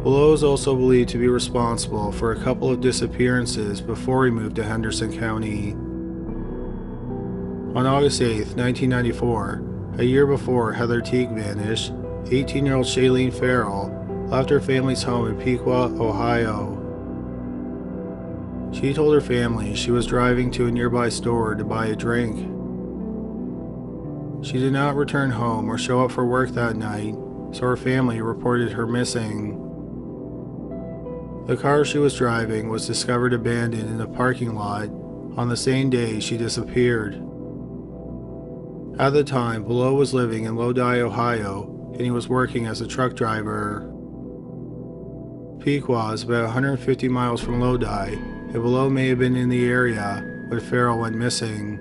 S1: Below is also believed to be responsible for a couple of disappearances before he moved to Henderson County. On August 8, 1994, a year before Heather Teague vanished, 18 year old Shailene Farrell left her family's home in Piqua, Ohio. She told her family she was driving to a nearby store to buy a drink. She did not return home or show up for work that night, so her family reported her missing. The car she was driving was discovered abandoned in a parking lot on the same day she disappeared. At the time, Below was living in Lodi, Ohio, and he was working as a truck driver. Piqua is about 150 miles from Lodi, and Below may have been in the area when Farrell went missing.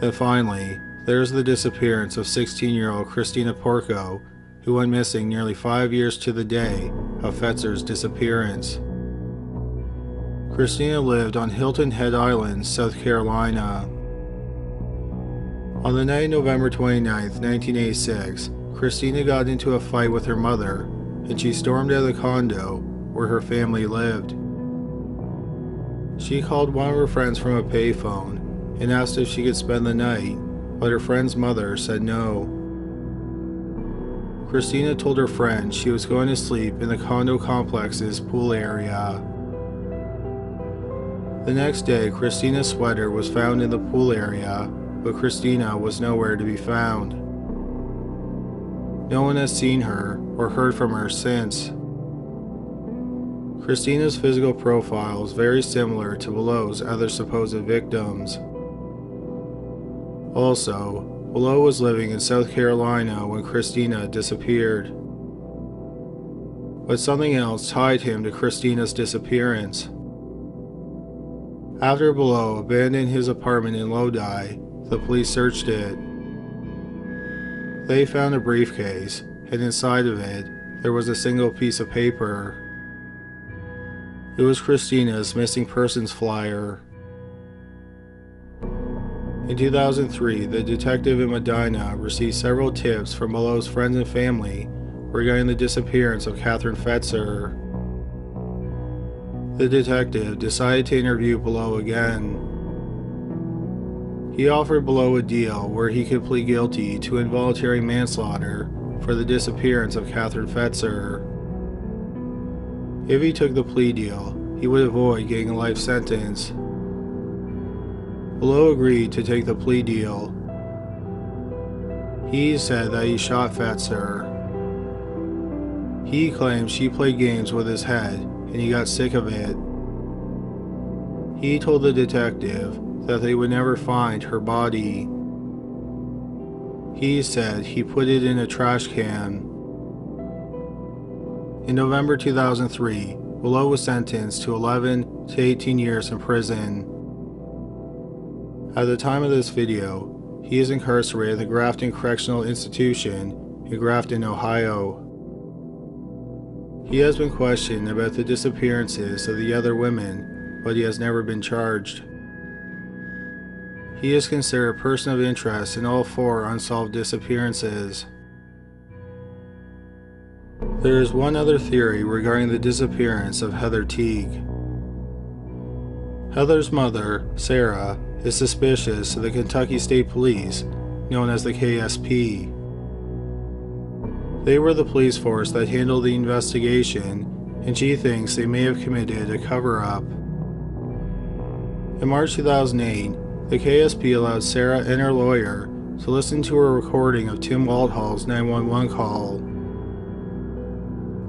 S1: Then finally, there's the disappearance of 16 year old Christina Porco, who went missing nearly five years to the day of Fetzer's disappearance. Christina lived on Hilton Head Island, South Carolina. On the night of November 29, 1986, Christina got into a fight with her mother and she stormed out of the condo where her family lived. She called one of her friends from a payphone and asked if she could spend the night, but her friend's mother said no. Christina told her friend she was going to sleep in the condo complex's pool area. The next day, Christina's sweater was found in the pool area, but Christina was nowhere to be found. No one has seen her or heard from her since. Christina's physical profile is very similar to Below's other supposed victims. Also, Below was living in South Carolina when Christina disappeared. But something else tied him to Christina's disappearance. After Below abandoned his apartment in Lodi, the police searched it. They found a briefcase, and inside of it, there was a single piece of paper. It was Christina's missing persons flyer. In 2003, the detective in Medina received several tips from Below's friends and family regarding the disappearance of Catherine Fetzer. The detective decided to interview Below again. He offered Below a deal where he could plead guilty to involuntary manslaughter for the disappearance of Catherine Fetzer. If he took the plea deal, he would avoid getting a life sentence. Below agreed to take the plea deal. He said that he shot Fetzer. He claimed she played games with his head and he got sick of it. He told the detective that they would never find her body. He said he put it in a trash can. In November 2003, Below was sentenced to 11 to 18 years in prison. At the time of this video, he is incarcerated at the Grafton Correctional Institution in Grafton, Ohio. He has been questioned about the disappearances of the other women, but he has never been charged. He is considered a person of interest in all four unsolved disappearances. There is one other theory regarding the disappearance of Heather Teague. Heather's mother, Sarah, is suspicious of the Kentucky State Police, known as the KSP. They were the police force that handled the investigation, and she thinks they may have committed a cover up. In March 2008, the KSP allowed Sarah and her lawyer to listen to a recording of Tim Waldhall's 911 call.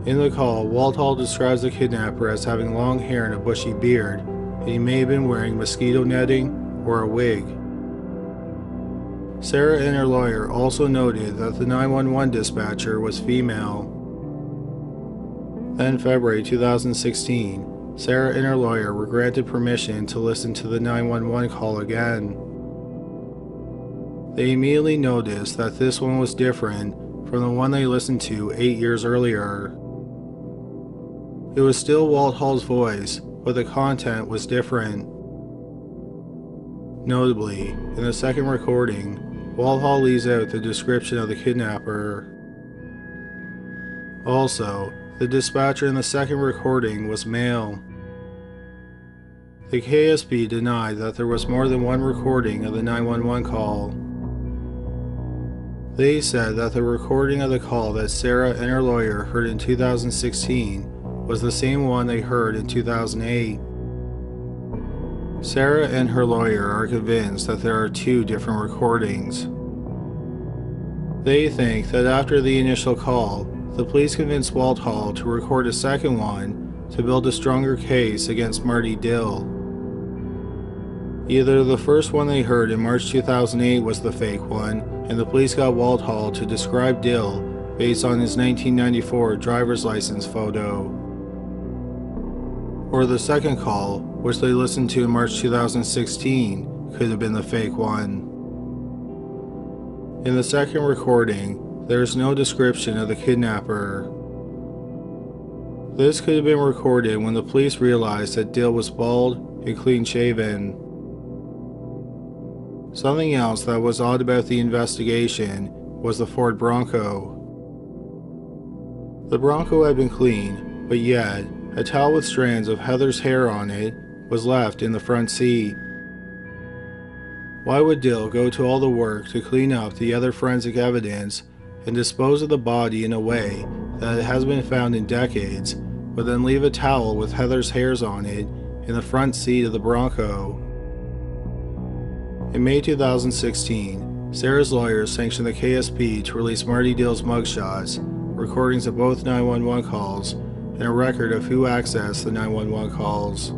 S1: In the call, Waldhall describes the kidnapper as having long hair and a bushy beard, and he may have been wearing mosquito netting or a wig. Sarah and her lawyer also noted that the 911 dispatcher was female. Then, February 2016, Sarah and her lawyer were granted permission to listen to the 911 call again. They immediately noticed that this one was different from the one they listened to eight years earlier. It was still Waldhall's voice, but the content was different. Notably, in the second recording, Waldhall leaves out the description of the kidnapper. Also, the dispatcher in the second recording was male. The KSP denied that there was more than one recording of the 911 call. They said that the recording of the call that Sarah and her lawyer heard in 2016 was the same one they heard in 2008. Sarah and her lawyer are convinced that there are two different recordings. They think that after the initial call, the police convinced Waldhall to record a second one to build a stronger case against Marty Dill. Either the first one they heard in March 2008 was the fake one, and the police got Waldhall to describe Dill based on his 1994 driver's license photo. Or the second call, which they listened to in March 2016, could have been the fake one. In the second recording, there is no description of the kidnapper. This could have been recorded when the police realized that Dill was bald and clean shaven. Something else that was odd about the investigation was the Ford Bronco. The Bronco had been cleaned, but yet, a towel with strands of Heather's hair on it was left in the front seat. Why would Dill go to all the work to clean up the other forensic evidence and dispose of the body in a way that it has been found in decades, but then leave a towel with Heather's hairs on it in the front seat of the Bronco? In May 2016, Sarah's lawyers sanctioned the KSP to release Marty Dill's mugshots, recordings of both 911 calls, and a record of who accessed the 911 calls.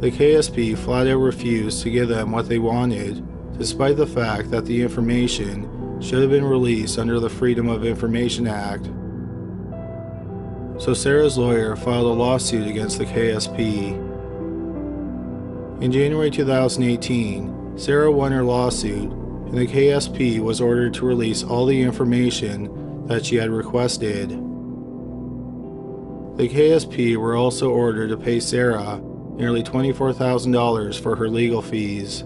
S1: The KSP flat out refused to give them what they wanted, despite the fact that the information should have been released under the Freedom of Information Act. So Sarah's lawyer filed a lawsuit against the KSP. In January 2018, Sarah won her lawsuit, and the KSP was ordered to release all the information that she had requested. The KSP were also ordered to pay Sarah nearly $24,000 for her legal fees.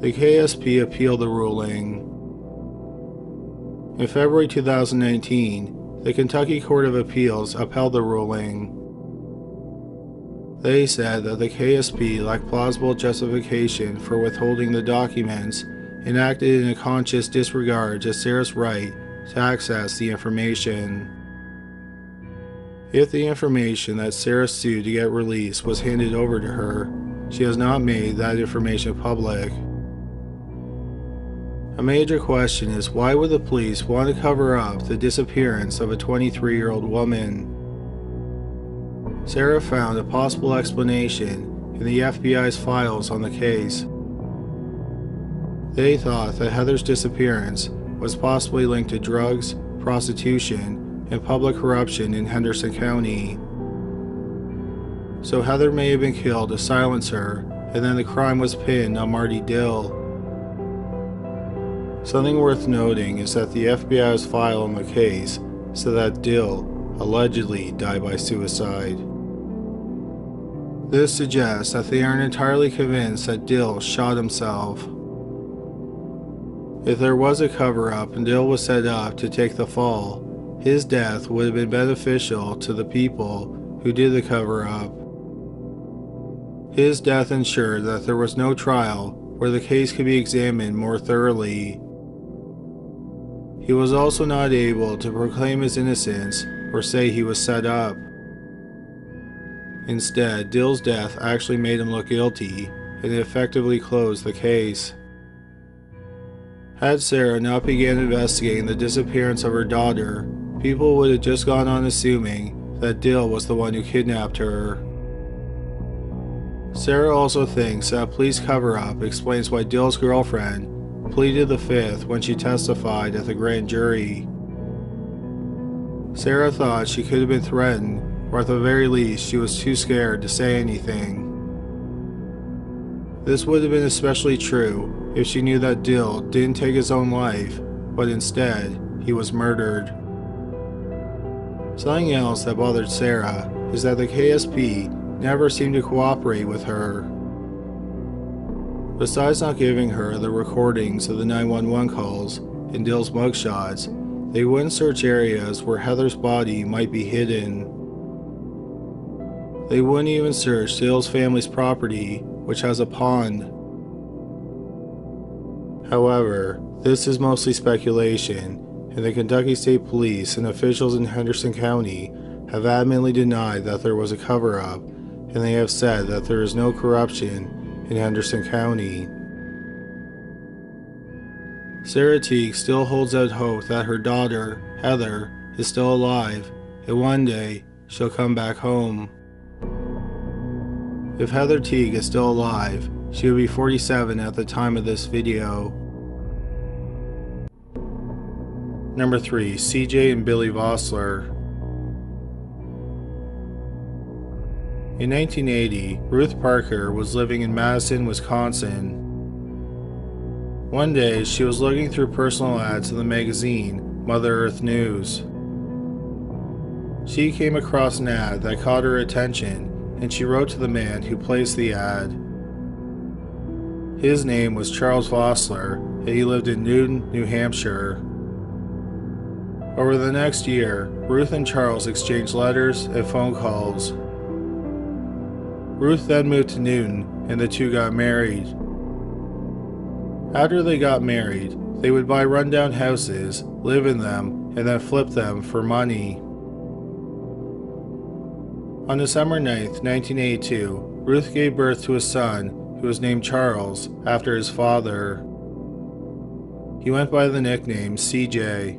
S1: The KSP appealed the ruling. In February 2019, the Kentucky Court of Appeals upheld the ruling. They said that the KSP lacked plausible justification for withholding the documents and acted in a conscious disregard to Sarah's right to access the information. If the information that Sarah sued to get released was handed over to her, she has not made that information public. A major question is why would the police want to cover up the disappearance of a 23 year old woman? Sarah found a possible explanation in the FBI's files on the case. They thought that Heather's disappearance was possibly linked to drugs, prostitution, and public corruption in Henderson County. So Heather may have been killed to silence her, and then the crime was pinned on Marty Dill. Something worth noting is that the FBI's file on the case said that Dill allegedly died by suicide. This suggests that they aren't entirely convinced that Dill shot himself. If there was a cover up and Dill was set up to take the fall, his death would have been beneficial to the people who did the cover up. His death ensured that there was no trial where the case could be examined more thoroughly. He was also not able to proclaim his innocence or say he was set up. Instead, Dill's death actually made him look guilty and effectively closed the case. Had Sarah not begun investigating the disappearance of her daughter, people would have just gone on assuming that Dill was the one who kidnapped her. Sarah also thinks that a police cover up explains why Dill's girlfriend pleaded the fifth when she testified at the grand jury. Sarah thought she could have been threatened or at the very least, she was too scared to say anything. This would have been especially true if she knew that Dill didn't take his own life, but instead, he was murdered. Something else that bothered Sarah is that the KSP never seemed to cooperate with her. Besides not giving her the recordings of the 911 calls and Dill's mugshots, they wouldn't search areas where Heather's body might be hidden. They wouldn't even search Dill's family's property, which has a pond. However, this is mostly speculation, and the Kentucky State Police and officials in Henderson County have adamantly denied that there was a cover up, and they have said that there is no corruption in Henderson County. Sarah Teague still holds out hope that her daughter, Heather, is still alive, and one day she'll come back home. If Heather Teague is still alive, she would be 47 at the time of this video. Number 3. CJ and Billy Vossler. In 1980, Ruth Parker was living in Madison, Wisconsin. One day, she was looking through personal ads in the magazine Mother Earth News. She came across an ad that caught her attention, and she wrote to the man who placed the ad. His name was Charles Vossler, and he lived in Newton, New Hampshire. Over the next year, Ruth and Charles exchanged letters and phone calls. Ruth then moved to Newton, and the two got married. After they got married, they would buy rundown houses, live in them, and then flip them for money. On December 9, 1982, Ruth gave birth to a son who was named Charles after his father. He went by the nickname CJ.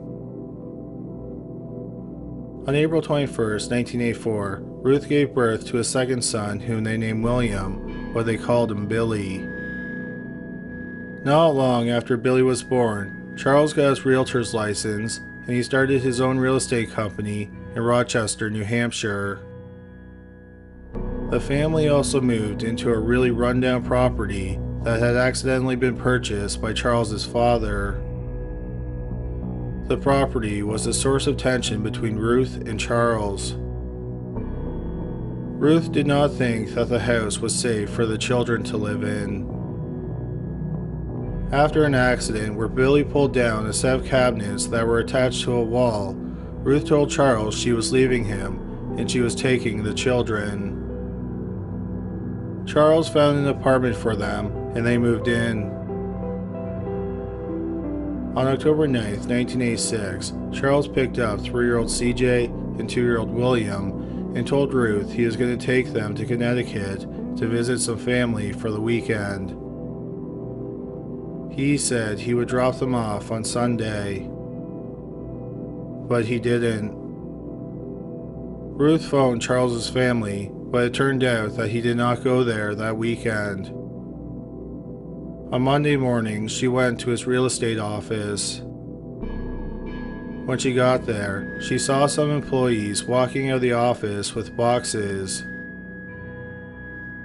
S1: On April 21, 1984, Ruth gave birth to a second son whom they named William, but they called him Billy. Not long after Billy was born, Charles got his realtor's license and he started his own real estate company in Rochester, New Hampshire. The family also moved into a really rundown property that had accidentally been purchased by Charles's father. The property was a source of tension between Ruth and Charles. Ruth did not think that the house was safe for the children to live in. After an accident where Billy pulled down a set of cabinets that were attached to a wall, Ruth told Charles she was leaving him and she was taking the children. Charles found an apartment for them and they moved in. On October 9, 1986, Charles picked up three year old CJ and two year old William and told Ruth he was going to take them to Connecticut to visit some family for the weekend. He said he would drop them off on Sunday, but he didn't. Ruth phoned Charles's family, but it turned out that he did not go there that weekend. On Monday morning, she went to his real estate office. When she got there, she saw some employees walking out of the office with boxes.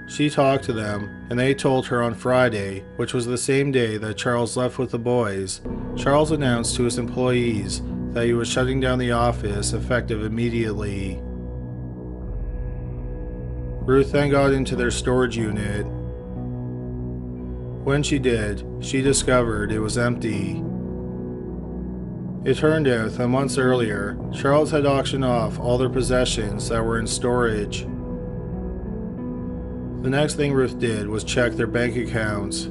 S1: She talked to them, and they told her on Friday, which was the same day that Charles left with the boys, Charles announced to his employees that he was shutting down the office effective immediately. Ruth then got into their storage unit when she did, she discovered it was empty. It turned out that months earlier, Charles had auctioned off all their possessions that were in storage. The next thing Ruth did was check their bank accounts.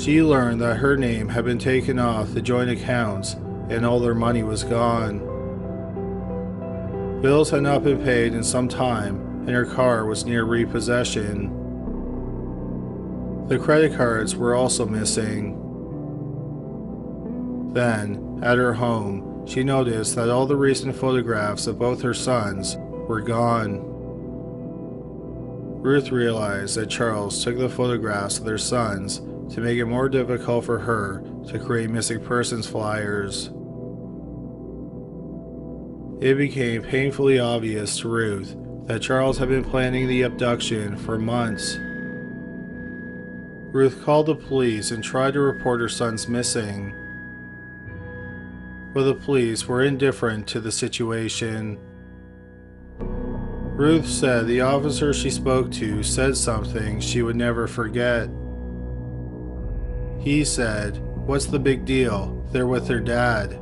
S1: She learned that her name had been taken off the joint accounts and all their money was gone. Bills had not been paid in some time and her car was near repossession. The credit cards were also missing. Then, at her home, she noticed that all the recent photographs of both her sons were gone. Ruth realized that Charles took the photographs of their sons to make it more difficult for her to create missing persons flyers. It became painfully obvious to Ruth that Charles had been planning the abduction for months. Ruth called the police and tried to report her sons missing. But the police were indifferent to the situation. Ruth said the officer she spoke to said something she would never forget. He said, What's the big deal? They're with their dad.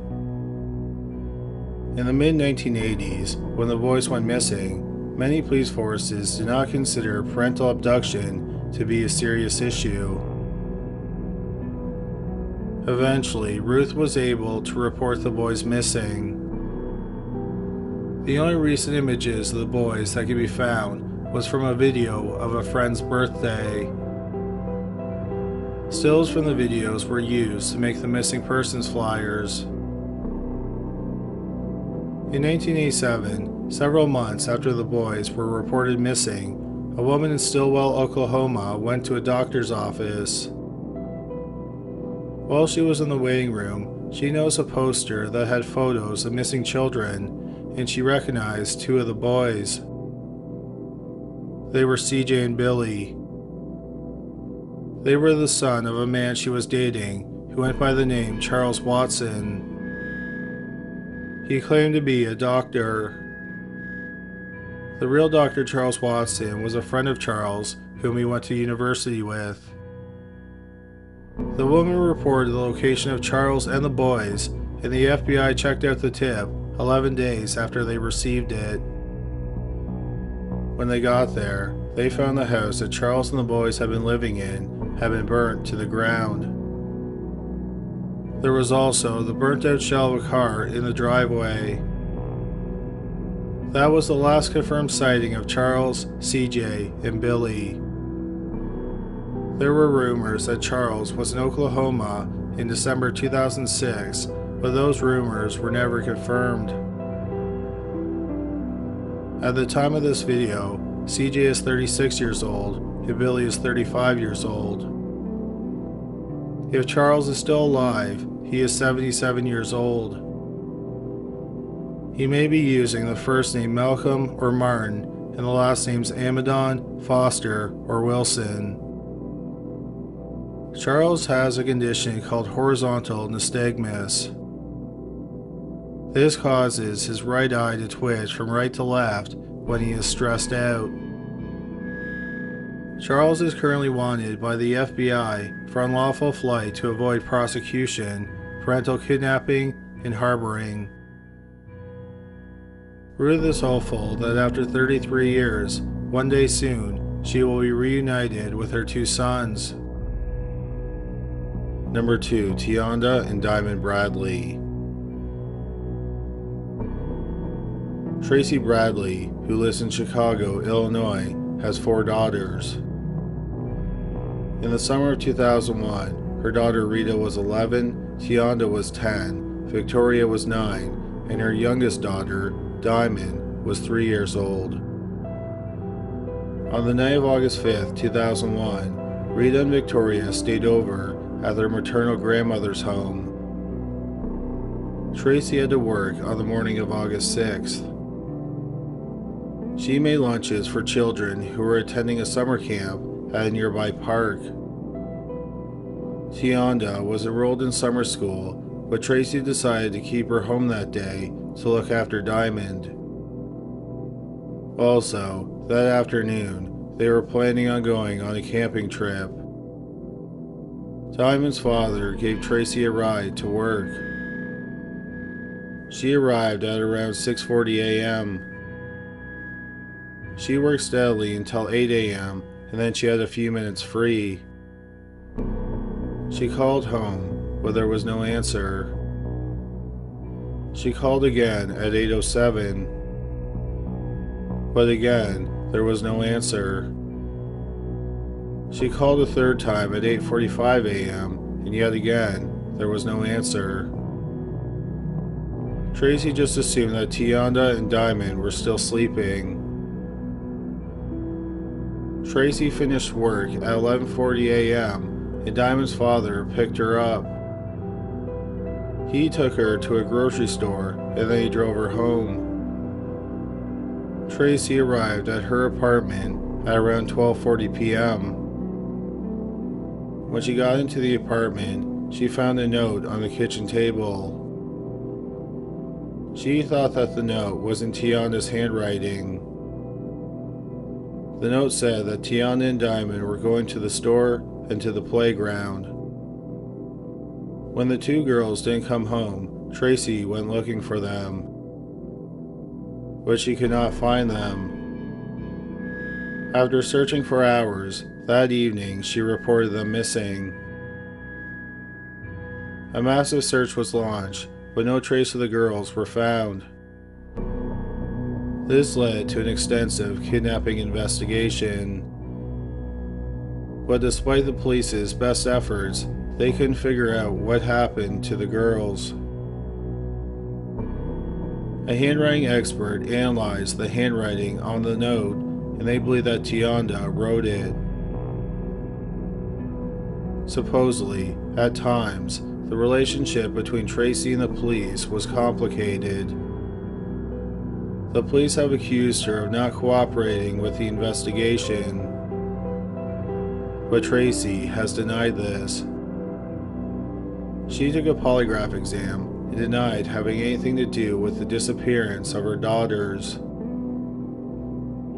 S1: In the mid 1980s, when the boys went missing, many police forces did not consider parental abduction to be a serious issue. Eventually, Ruth was able to report the boys missing. The only recent images of the boys that could be found was from a video of a friend's birthday. Stills from the videos were used to make the missing persons flyers. In 1987, several months after the boys were reported missing, a woman in Stilwell, Oklahoma went to a doctor's office. While she was in the waiting room, She noticed a poster that had photos of missing children, and she recognized two of the boys. They were CJ and Billy. They were the son of a man she was dating who went by the name Charles Watson. He claimed to be a doctor. The real Dr. Charles Watson was a friend of Charles whom he went to university with. The woman reported the location of Charles and the boys, and the FBI checked out the tip 11 days after they received it. When they got there, they found the house that Charles and the boys had been living in had been burnt to the ground. There was also the burnt out shell of a car in the driveway. That was the last confirmed sighting of Charles, CJ, and Billy. There were rumors that Charles was in Oklahoma in December 2006, but those rumors were never confirmed. At the time of this video, CJ is 36 years old and Billy is 35 years old. If Charles is still alive, he is 77 years old. He may be using the first name Malcolm or Martin and the last names Amadon, Foster, or Wilson. Charles has a condition called horizontal nystagmus. This causes his right eye to twitch from right to left when he is stressed out. Charles is currently wanted by the FBI for unlawful flight to avoid prosecution, parental kidnapping, and harboring. Ruth is hopeful that after 33 years, one day soon, she will be reunited with her two sons. Number 2. Tionda and Diamond Bradley. Tracy Bradley, who lives in Chicago, Illinois, has four daughters. In the summer of 2001, her daughter Rita was 11, Tionda was 10, Victoria was 9, and her youngest daughter, Diamond, was 3 years old. On the night of August 5, 2001, Rita and Victoria stayed over at their maternal grandmother's home. Tracy had to work on the morning of August 6th. She made lunches for children who were attending a summer camp at a nearby park. Tionda was enrolled in summer school, but Tracy decided to keep her home that day to look after Diamond. Also, that afternoon, they were planning on going on a camping trip. Diamond's father gave Tracy a ride to work. She arrived at around 6:40 a.m. She worked steadily until 8 a.m and then she had a few minutes free. She called home, but there was no answer. She called again at 8:07, but again there was no answer. She called a third time at 8:45 a.m., and yet again there was no answer. Tracy just assumed that Tionda and Diamond were still sleeping. Tracy finished work at 11:40 a.m. and Diamond's father picked her up. He took her to a grocery store and then he drove her home. Tracy arrived at her apartment at around 12:40 p.m. When she got into the apartment, she found a note on the kitchen table. She thought that the note was in Tionda's handwriting. The note said that Tionda and Diamond were going to the store and to the playground. When the two girls didn't come home, Tracy went looking for them. But she could not find them. After searching for hours, that evening she reported them missing. A massive search was launched, but no trace of the girls were found. This led to an extensive kidnapping investigation. But despite the police's best efforts, they couldn't figure out what happened to the girls. A handwriting expert analyzed the handwriting on the note and they believe that Tionda wrote it. Supposedly, at times, The relationship between Tracy and the police was complicated. The police have accused her of not cooperating with the investigation, but Tracy has denied this. She took a polygraph exam and denied having anything to do with the disappearance of her daughters.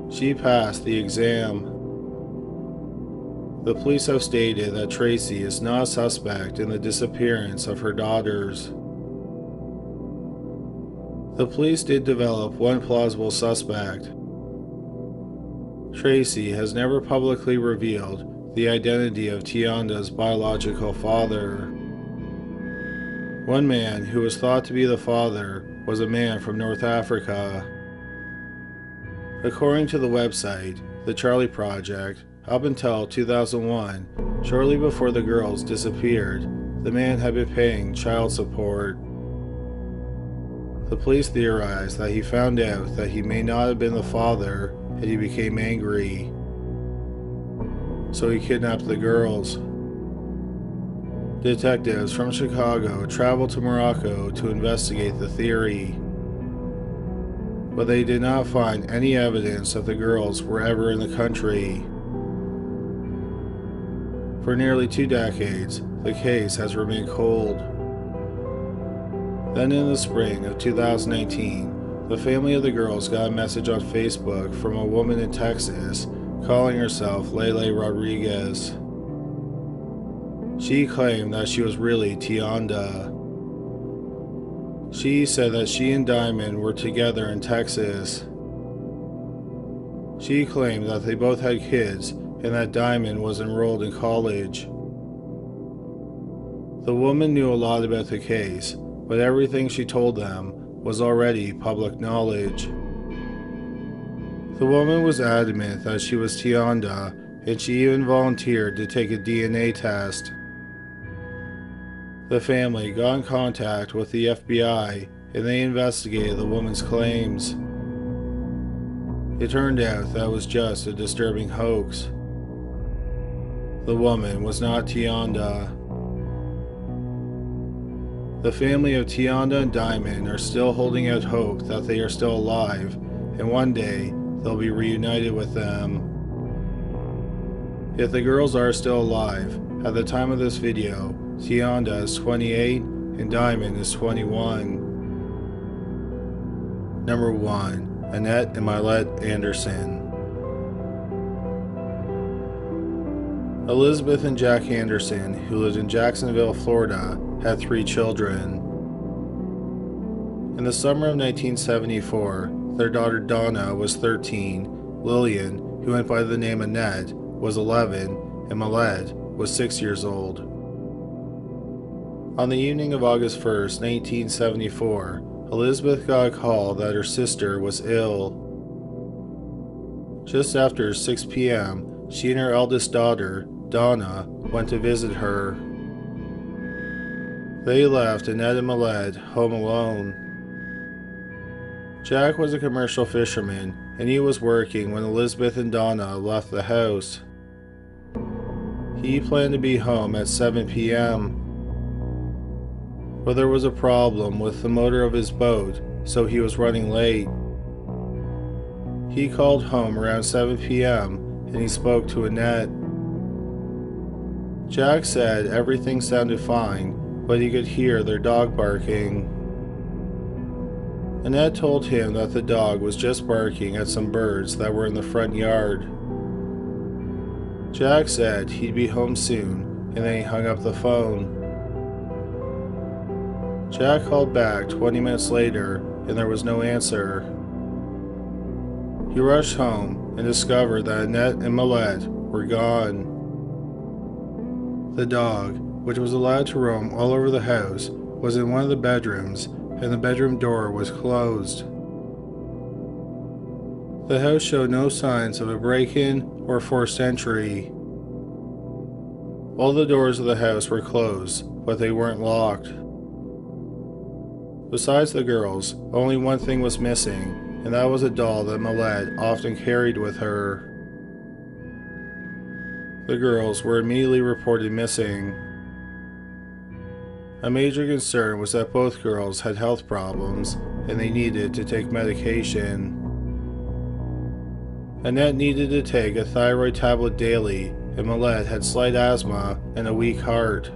S1: She passed the exam. The police have stated that Tracy is not a suspect in the disappearance of her daughters. The police did develop one plausible suspect. Tracy has never publicly revealed the identity of Tionda's biological father. One man who was thought to be the father was a man from North Africa. According to the website, The Charley Project, up until 2001, shortly before the girls disappeared, the man had been paying child support. The police theorized that he found out that he may not have been the father and he became angry. So he kidnapped the girls. Detectives from Chicago traveled to Morocco to investigate the theory but they did not find any evidence that the girls were ever in the country. For nearly two decades, the case has remained cold. Then in the spring of 2018, the family of the girls got a message on Facebook from a woman in Texas calling herself Lele Rodriguez. She claimed that she was really Tionda, she said that she and Diamond were together in Texas. She claimed that they both had kids and that Diamond was enrolled in college. The woman knew a lot about the case, but everything she told them was already public knowledge. The woman was adamant that she was Tionda, and she even volunteered to take a DNA test. The family got in contact with the FBI and they investigated the woman's claims. It turned out that was just a disturbing hoax. The woman was not Tionda. The family of Tionda and Diamond are still holding out hope that they are still alive and one day they'll be reunited with them. If the girls are still alive, at the time of this video, Tionda is 28 and Diamond is 21. Number 1. Annette and Mylette Anderson. Elizabeth and Jack Anderson, who lived in Jacksonville, Florida, had three children. In the summer of 1974, their daughter Donna was 13, Lillian, who went by the name Annette, was 11, and Mylette was 6 years old. On the evening of August 1st, 1974, Elizabeth got a call that her sister was ill. Just after 6 p.m., she and her eldest daughter, Donna, went to visit her. They left and Annette and Mylette home alone. Jack was a commercial fisherman, and he was working when Elizabeth and Donna left the house. He planned to be home at 7 p.m but there was a problem with the motor of his boat, so he was running late. He called home around 7 p.m. and he spoke to Annette. Jack said everything sounded fine, but he could hear their dog barking. Annette told him that the dog was just barking at some birds that were in the front yard. Jack said he'd be home soon, and then he hung up the phone. Jack called back 20 minutes later and there was no answer. He rushed home and discovered that Annette and Mylette were gone. The dog, which was allowed to roam all over the house, was in one of the bedrooms and the bedroom door was closed. The house showed no signs of a break in or forced entry. All the doors of the house were closed, but they weren't locked. Besides the girls, only one thing was missing, and that was a doll that Mylette often carried with her. The girls were immediately reported missing. A major concern was that both girls had health problems and they needed to take medication. Annette needed to take a thyroid tablet daily, and Mylette had slight asthma and a weak heart.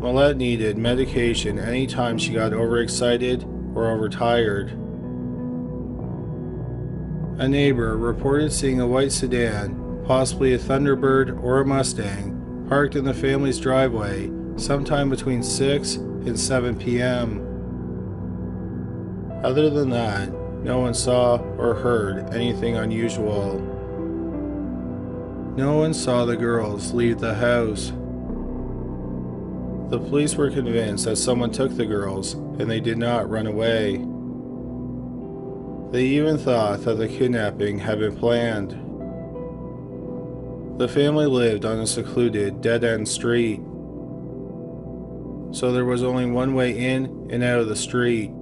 S1: Mylette needed medication anytime she got overexcited or overtired. A neighbor reported seeing a white sedan, possibly a Thunderbird or a Mustang, parked in the family's driveway sometime between 6 and 7 p.m. Other than that, no one saw or heard anything unusual. No one saw the girls leave the house. The police were convinced that someone took the girls and they did not run away. They even thought that the kidnapping had been planned. The family lived on a secluded, dead end street, so there was only one way in and out of the street.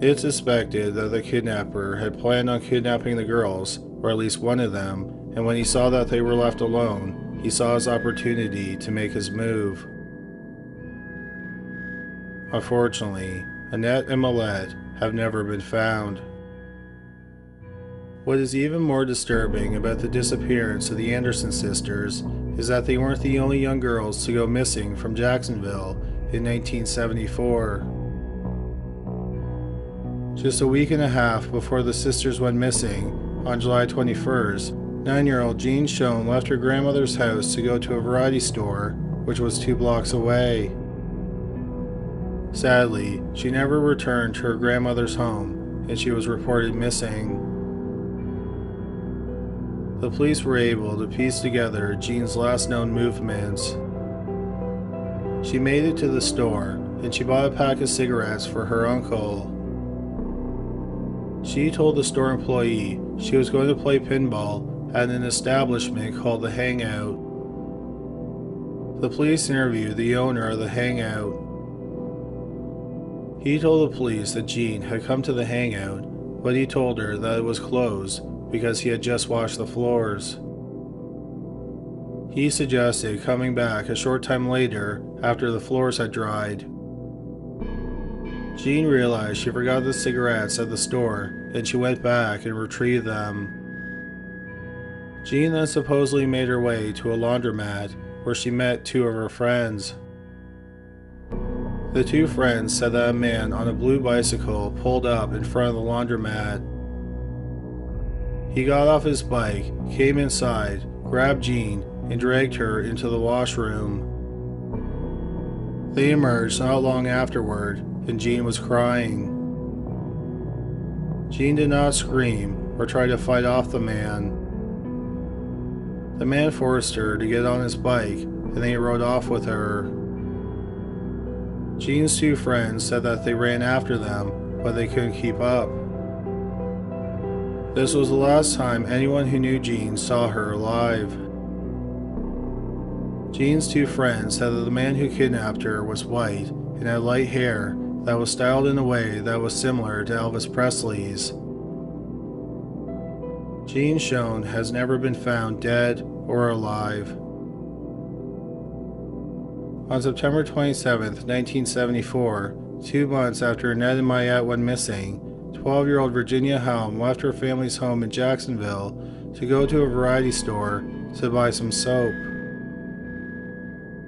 S1: It's suspected that the kidnapper had planned on kidnapping the girls, or at least one of them, and when he saw that they were left alone, he saw his opportunity to make his move. Unfortunately, Annette and Mylette have never been found. What is even more disturbing about the disappearance of the Anderson sisters is that they weren't the only young girls to go missing from Jacksonville in 1974. Just a week and a half before the sisters went missing, on July 21st, nine year old Jean Schoen left her grandmother's house to go to a variety store, which was two blocks away. Sadly, she never returned to her grandmother's home and she was reported missing. The police were able to piece together Jean's last known movements. She made it to the store and she bought a pack of cigarettes for her uncle. She told the store employee she was going to play pinball at an establishment called The Hangout. The police interviewed the owner of The Hangout. He told the police that Jean had come to the hangout, but he told her that it was closed because he had just washed the floors. He suggested coming back a short time later after the floors had dried Jean realized she forgot the cigarettes at the store, and she went back and retrieved them. Jean then supposedly made her way to a laundromat where she met two of her friends. The two friends said that a man on a blue bicycle pulled up in front of the laundromat. He got off his bike, came inside, grabbed Jean, and dragged her into the washroom. They emerged not long afterward and Jean was crying. Jean did not scream or try to fight off the man. The man forced her to get on his bike and then he rode off with her. Jean's two friends said that they ran after them, but they couldn't keep up. This was the last time anyone who knew Jean saw her alive. Jean's two friends said that the man who kidnapped her was white and had light hair that was styled in a way that was similar to Elvis Presley's. Jean Schoen has never been found dead or alive. On September 27, 1974, two months after Annette and Mylette went missing, 12 year old Virginia Helm left her family's home in Jacksonville to go to a variety store to buy some soap.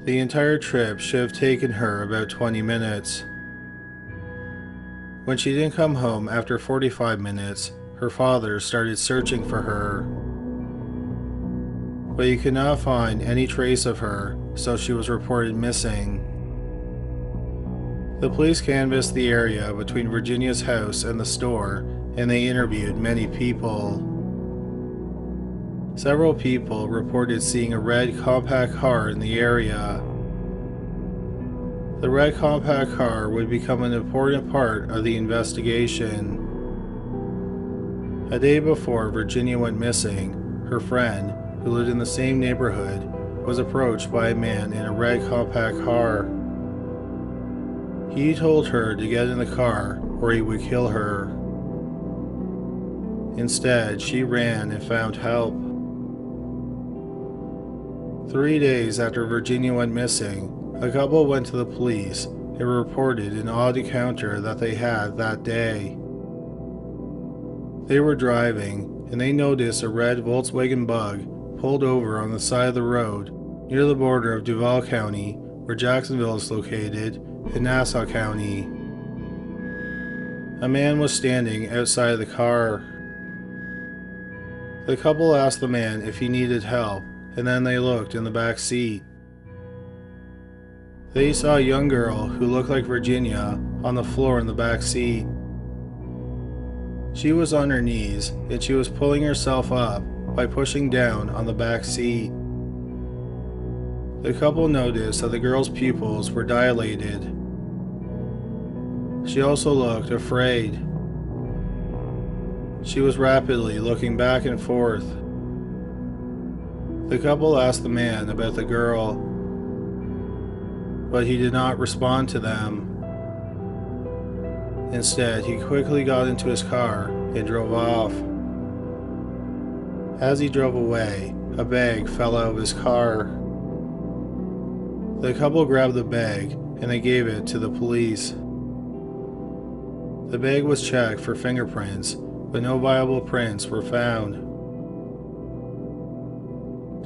S1: The entire trip should have taken her about 20 minutes. When she didn't come home after 45 minutes, her father started searching for her. But he could not find any trace of her, so she was reported missing. The police canvassed the area between Virginia's house and the store, and they interviewed many people. Several people reported seeing a red compact car in the area, the red compact car would become an important part of the investigation. A day before Virginia went missing, her friend, who lived in the same neighborhood, was approached by a man in a red compact car. He told her to get in the car or he would kill her. Instead, she ran and found help. Three days after Virginia went missing, a couple went to the police and reported an odd encounter that they had that day. They were driving and they noticed a red Volkswagen bug pulled over on the side of the road near the border of Duval County, where Jacksonville is located, and Nassau County. A man was standing outside of the car. The couple asked the man if he needed help, and then they looked in the back seat. They saw a young girl who looked like Virginia on the floor in the back seat. She was on her knees and she was pulling herself up by pushing down on the back seat. The couple noticed that the girl's pupils were dilated. She also looked afraid. She was rapidly looking back and forth. The couple asked the man about the girl, but he did not respond to them. Instead, he quickly got into his car and drove off. As he drove away, a bag fell out of his car. The couple grabbed the bag and they gave it to the police. The bag was checked for fingerprints, but no viable prints were found.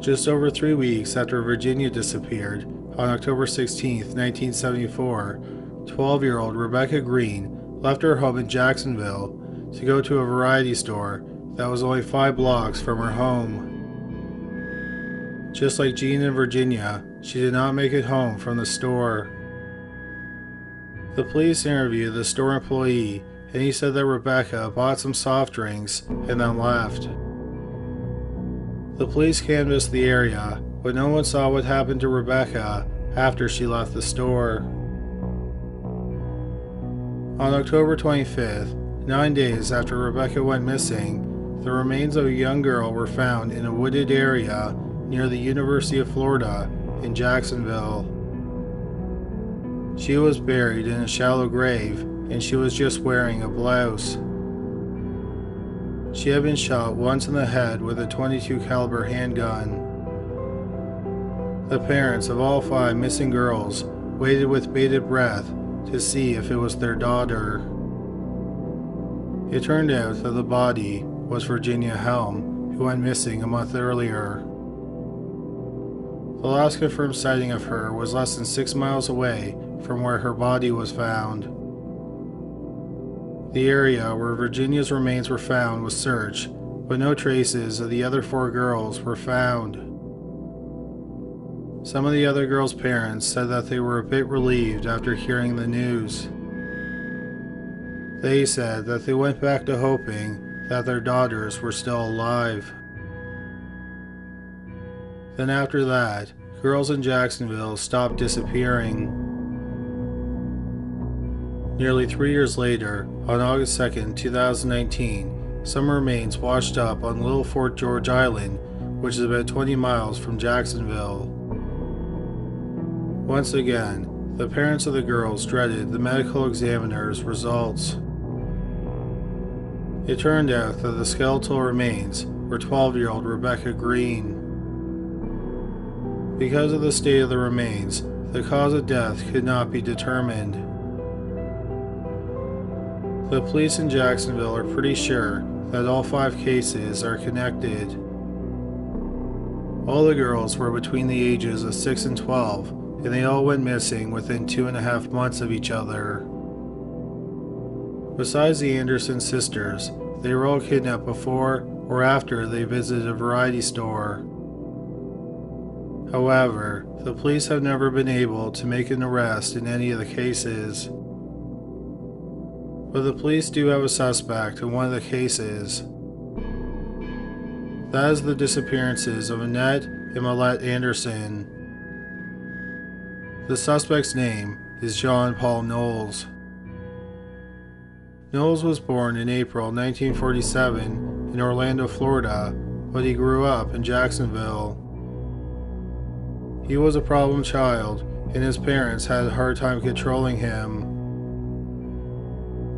S1: Just over three weeks after Virginia disappeared, on October 16, 1974, 12 year old Rebecca Green left her home in Jacksonville to go to a variety store that was only five blocks from her home. Just like Jean and Virginia, she did not make it home from the store. The police interviewed the store employee and he said that Rebecca bought some soft drinks and then left. The police canvassed the area, but no one saw what happened to Rebecca after she left the store. On October 25th, nine days after Rebecca went missing, the remains of a young girl were found in a wooded area near the University of Florida in Jacksonville. She was buried in a shallow grave and she was just wearing a blouse. She had been shot once in the head with a 22 caliber handgun. The parents of all five missing girls waited with bated breath to see if it was their daughter. It turned out that the body was Virginia Helm, who went missing a month earlier. The last confirmed sighting of her was less than six miles away from where her body was found. The area where Virginia's remains were found was searched, but no traces of the other four girls were found. Some of the other girls' parents said that they were a bit relieved after hearing the news. They said that they went back to hoping that their daughters were still alive. Then, after that, girls in Jacksonville stopped disappearing. Nearly three years later, on August 2, 2019, some remains washed up on Little Fort George Island, which is about 20 miles from Jacksonville. Once again, the parents of the girls dreaded the medical examiner's results. It turned out that the skeletal remains were 12 year old Rebecca Green. Because of the state of the remains, the cause of death could not be determined. The police in Jacksonville are pretty sure that all five cases are connected. All the girls were between the ages of 6 and 12, and they all went missing within two and a half months of each other. Besides the Anderson sisters, they were all kidnapped before or after they visited a variety store. However, the police have never been able to make an arrest in any of the cases. But the police do have a suspect in one of the cases. That is the disappearances of Annette and Mylette Anderson. The suspect's name is John Paul Knowles. Knowles was born in April 1947 in Orlando, Florida, but he grew up in Jacksonville. He was a problem child, and his parents had a hard time controlling him.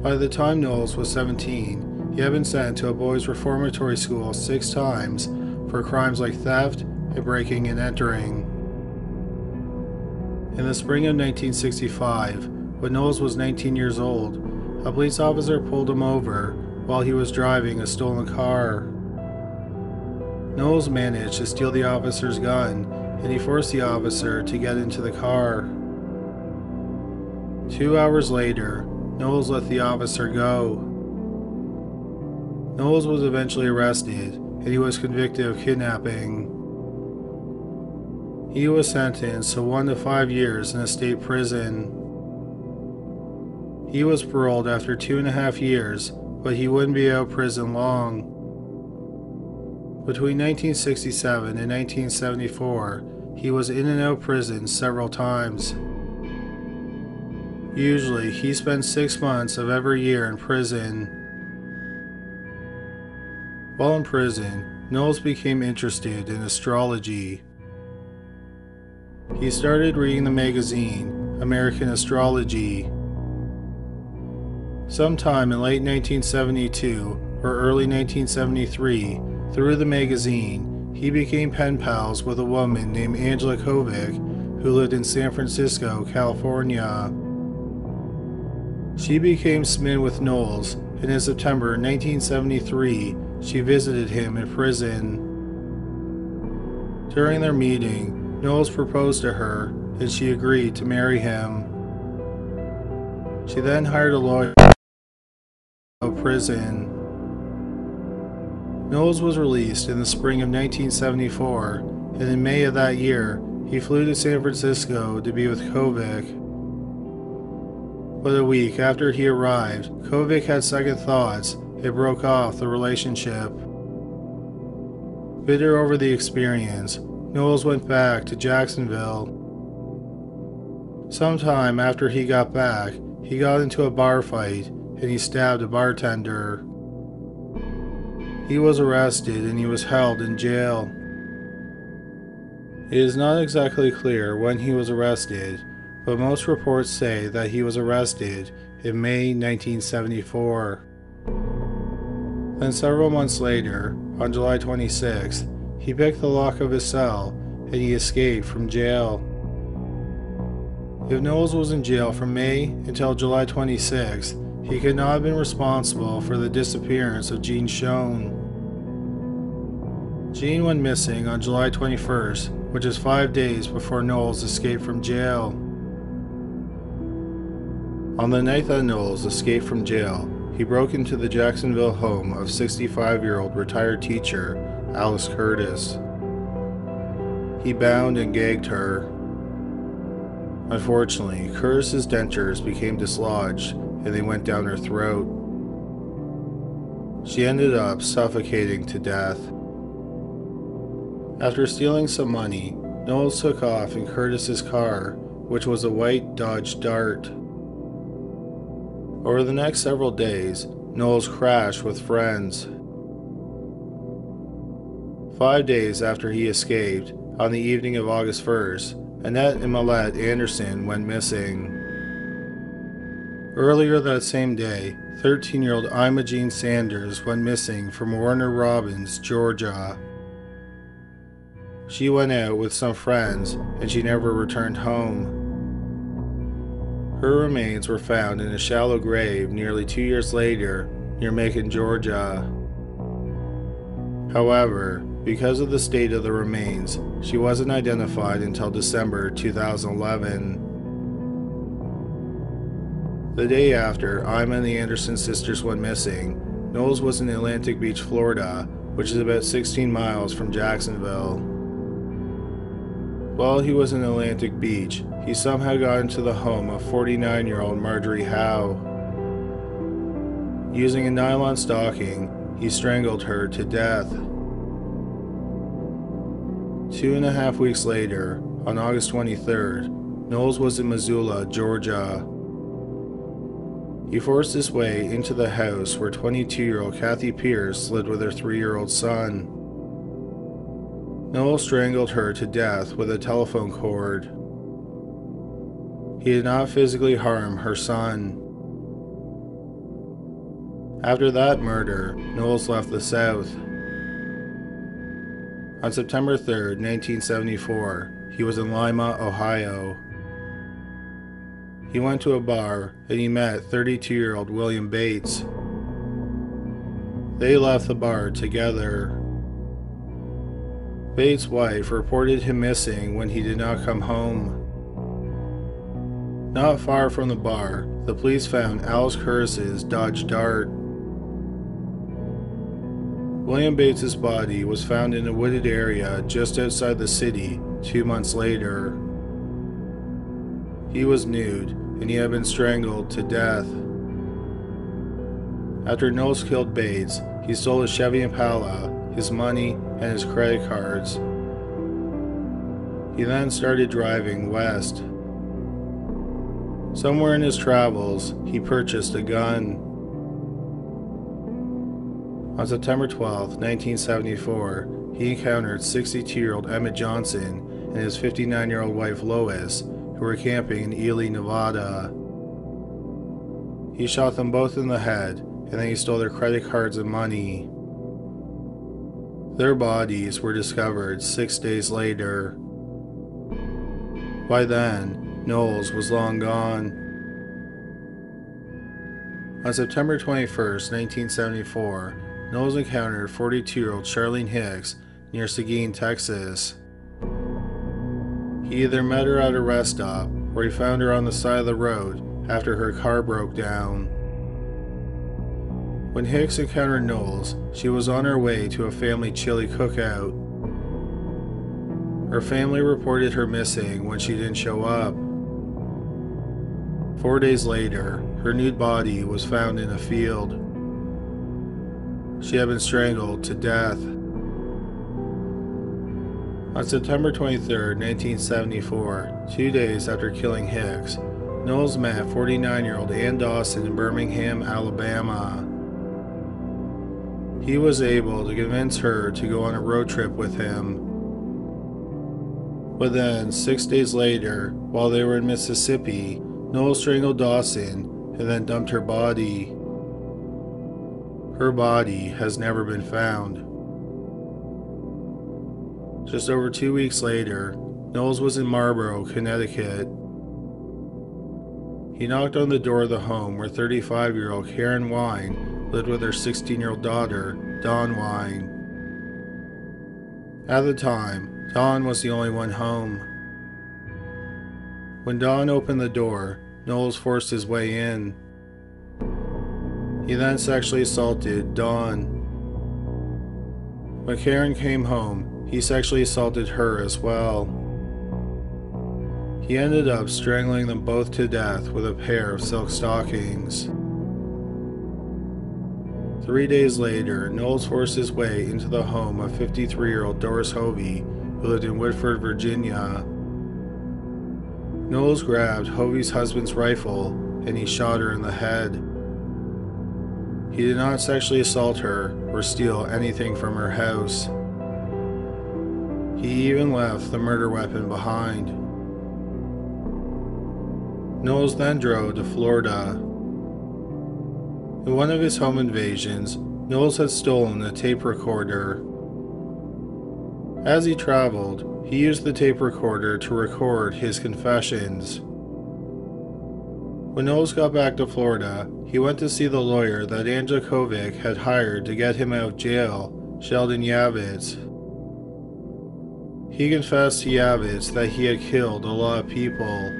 S1: By the time Knowles was 17, he had been sent to a boys' reformatory school six times for crimes like theft, and breaking and entering. In the spring of 1965, when Knowles was 19 years old, a police officer pulled him over while he was driving a stolen car. Knowles managed to steal the officer's gun and he forced the officer to get into the car. Two hours later, Knowles let the officer go. Knowles was eventually arrested and he was convicted of kidnapping. He was sentenced to one to five years in a state prison. He was paroled after two and a half years, but he wouldn't be out of prison long. Between 1967 and 1974, he was in and out of prison several times. Usually, he spent six months of every year in prison. While in prison, Knowles became interested in astrology. He started reading the magazine American Astrology. Sometime in late 1972 or early 1973, through the magazine, he became pen pals with a woman named Angela Covic who lived in San Francisco, California. She became smitten with Knowles, and in September 1973, she visited him in prison. During their meeting, Knowles proposed to her, and she agreed to marry him. She then hired a lawyer of prison. Knowles was released in the spring of 1974, and in May of that year, he flew to San Francisco to be with Covic. But a week after he arrived, Covic had second thoughts and broke off the relationship. Bitter over the experience, Knowles went back to Jacksonville. Sometime after he got back, he got into a bar fight and he stabbed a bartender. He was arrested and he was held in jail. It is not exactly clear when he was arrested, but most reports say that he was arrested in May 1974. Then, several months later, on July 26th, he picked the lock of his cell and he escaped from jail. If Knowles was in jail from May until July 26th, he could not have been responsible for the disappearance of Jean Schoen. Jean went missing on July 21st, which is five days before Knowles escaped from jail. On the night that Knowles escaped from jail, he broke into the Jacksonville home of 65 year old retired teacher Alice Curtis. He bound and gagged her. Unfortunately, Curtis's dentures became dislodged and they went down her throat. She ended up suffocating to death. After stealing some money, Knowles took off in Curtis's car, which was a white Dodge Dart. Over the next several days, Knowles crashed with friends. Five days after he escaped, on the evening of August 1st, Annette and Mallette Anderson went missing. Earlier that same day, 13 year old Ima Jean Sanders went missing from Warner Robins, Georgia. She went out with some friends and she never returned home. Her remains were found in a shallow grave nearly two years later near Macon, Georgia. However, because of the state of the remains, she wasn't identified until December 2011. The day after Ima and the Anderson sisters went missing, Knowles was in Atlantic Beach, Florida, which is about 16 miles from Jacksonville. While he was in Atlantic Beach, he somehow got into the home of 49 year old Marjorie Howe. Using a nylon stocking, he strangled her to death. Two and a half weeks later, on August 23rd, Knowles was in Musella, Georgia. He forced his way into the house where 22 year old Kathy Pierce lived with her three year old son. Knowles strangled her to death with a telephone cord. He did not physically harm her son. After that murder, Knowles left the South. On September 3, 1974, he was in Lima, Ohio. He went to a bar and he met 32 year old William Bates. They left the bar together. Bates' wife reported him missing when he did not come home. Not far from the bar, the police found Alice Curtis's Dodge Dart. William Bates' body was found in a wooded area just outside the city two months later. He was nude and he had been strangled to death. After Knowles killed Bates, he stole his Chevy Impala, his money, and his credit cards. He then started driving west. Somewhere in his travels, he purchased a gun. On September 12, 1974, he encountered 62 year old Emmett Johnson and his 59 year old wife Lois, who were camping in Ely, Nevada. He shot them both in the head, and then he stole their credit cards and money. Their bodies were discovered six days later. By then, Knowles was long gone. On September 21, 1974, Knowles encountered 42 year old Charlene Hicks near Seguin, Texas. He either met her at a rest stop or he found her on the side of the road after her car broke down. When Hicks encountered Knowles, she was on her way to a family chili cookout. Her family reported her missing when she didn't show up. Four days later, her nude body was found in a field. She had been strangled to death. On September 23, 1974, two days after killing Hicks, Knowles met 49 year old Ann Dawson in Birmingham, Alabama. He was able to convince her to go on a road trip with him. But then, six days later, while they were in Mississippi, Knowles strangled Dawson and then dumped her body. Her body has never been found. Just over two weeks later, Knowles was in Marlborough, Connecticut. He knocked on the door of the home where 35 year old Karen Wine lived with her 16 year old daughter, Dawn Wine. At the time, Dawn was the only one home. When Dawn opened the door, Knowles forced his way in. He then sexually assaulted Dawn. When Karen came home, he sexually assaulted her as well. He ended up strangling them both to death with a pair of silk stockings. Three days later, Knowles forced his way into the home of 53 year old Doris Hovey, who lived in Woodford, Virginia. Knowles grabbed Hovey's husband's rifle and he shot her in the head. He did not sexually assault her or steal anything from her house. He even left the murder weapon behind. Knowles then drove to Florida. In one of his home invasions, Knowles had stolen a tape recorder. As he traveled, he used the tape recorder to record his confessions. When Knowles got back to Florida, he went to see the lawyer that Covic had hired to get him out of jail, Sheldon Yavitz. He confessed to Yavitz that he had killed a lot of people.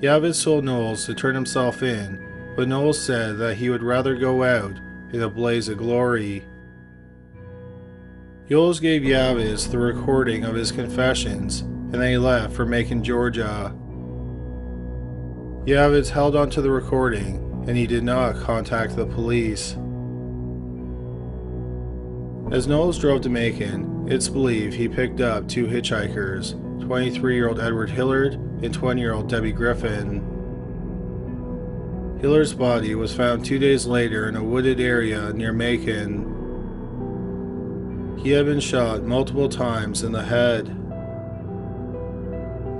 S1: Yavitz told Knowles to turn himself in, but Knowles said that he would rather go out in a blaze of glory. Knowles gave Yavitz the recording of his confessions, and they left for Macon, Georgia. Yavitz held onto the recording, and he did not contact the police. As Knowles drove to Macon, it's believed he picked up two hitchhikers, 23 year old Edward Hilliard and 20 year old Debbie Griffin. Hilliard's body was found two days later in a wooded area near Macon. He had been shot multiple times in the head.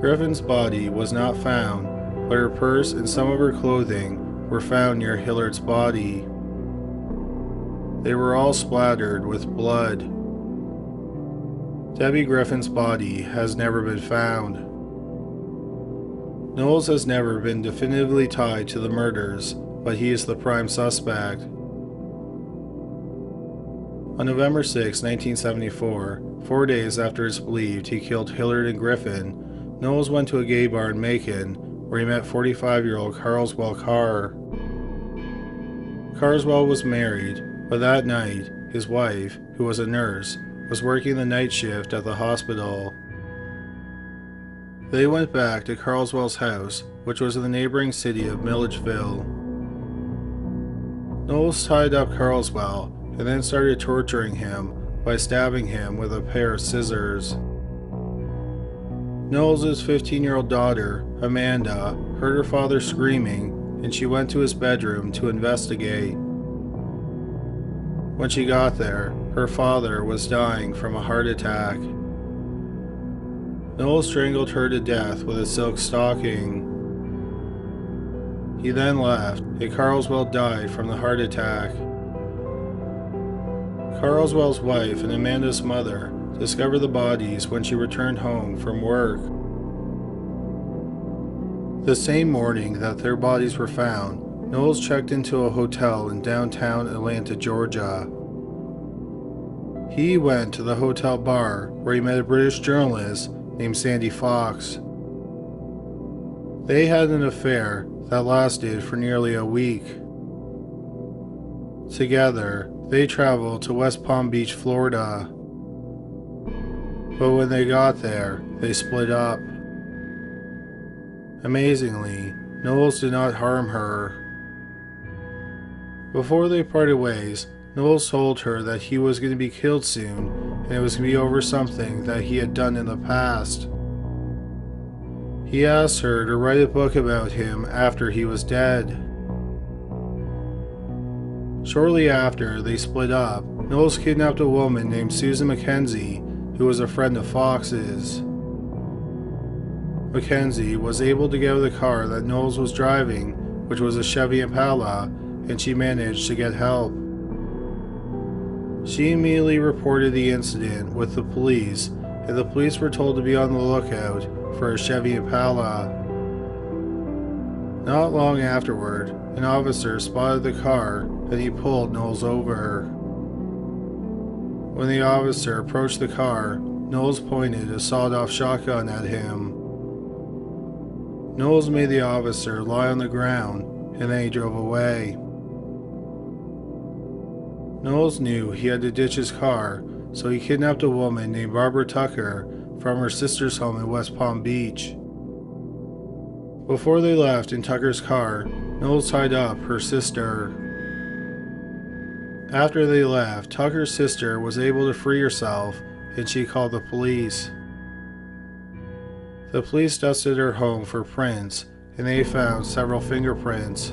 S1: Griffin's body was not found, but her purse and some of her clothing were found near Hilliard's body. They were all splattered with blood. Debbie Griffin's body has never been found. Knowles has never been definitively tied to the murders, but he is the prime suspect. On November 6, 1974, four days after it's believed he killed Hilliard and Griffin, Knowles went to a gay bar in Macon where he met 45 year old Carswell Carr. Carswell was married, but that night, his wife, who was a nurse, was working the night shift at the hospital. They went back to Carswell's house, which was in the neighboring city of Milledgeville. Knowles tied up Carswell and then started torturing him by stabbing him with a pair of scissors. Knowles' 15 year old daughter, Amanda, heard her father screaming and she went to his bedroom to investigate. When she got there, her father was dying from a heart attack. Knowles strangled her to death with a silk stocking. He then left, and Carswell died from the heart attack. Carswell's wife and Amanda's mother discovered the bodies when she returned home from work. The same morning that their bodies were found, Knowles checked into a hotel in downtown Atlanta, Georgia. He went to the hotel bar where he met a British journalist named Sandy Fox. They had an affair that lasted for nearly a week. Together, they traveled to West Palm Beach, Florida. But when they got there, they split up. Amazingly, Knowles did not harm her. Before they parted ways, Knowles told her that he was going to be killed soon and it was going to be over something that he had done in the past. He asked her to write a book about him after he was dead. Shortly after they split up, Knowles kidnapped a woman named Susan Mackenzie, who was a friend of Fox's. Mackenzie was able to get out of the car that Knowles was driving, which was a Chevy Impala, and she managed to get help. She immediately reported the incident with the police, and the police were told to be on the lookout for a Chevy Impala. Not long afterward, an officer spotted the car and he pulled Knowles over. When the officer approached the car, Knowles pointed a sawed off shotgun at him. Knowles made the officer lie on the ground and then he drove away. Knowles knew he had to ditch his car, so he kidnapped a woman named Barbara Tucker from her sister's home in West Palm Beach. Before they left in Tucker's car, Knowles tied up her sister. After they left, Tucker's sister was able to free herself and she called the police. The police dusted her home for prints and they found several fingerprints.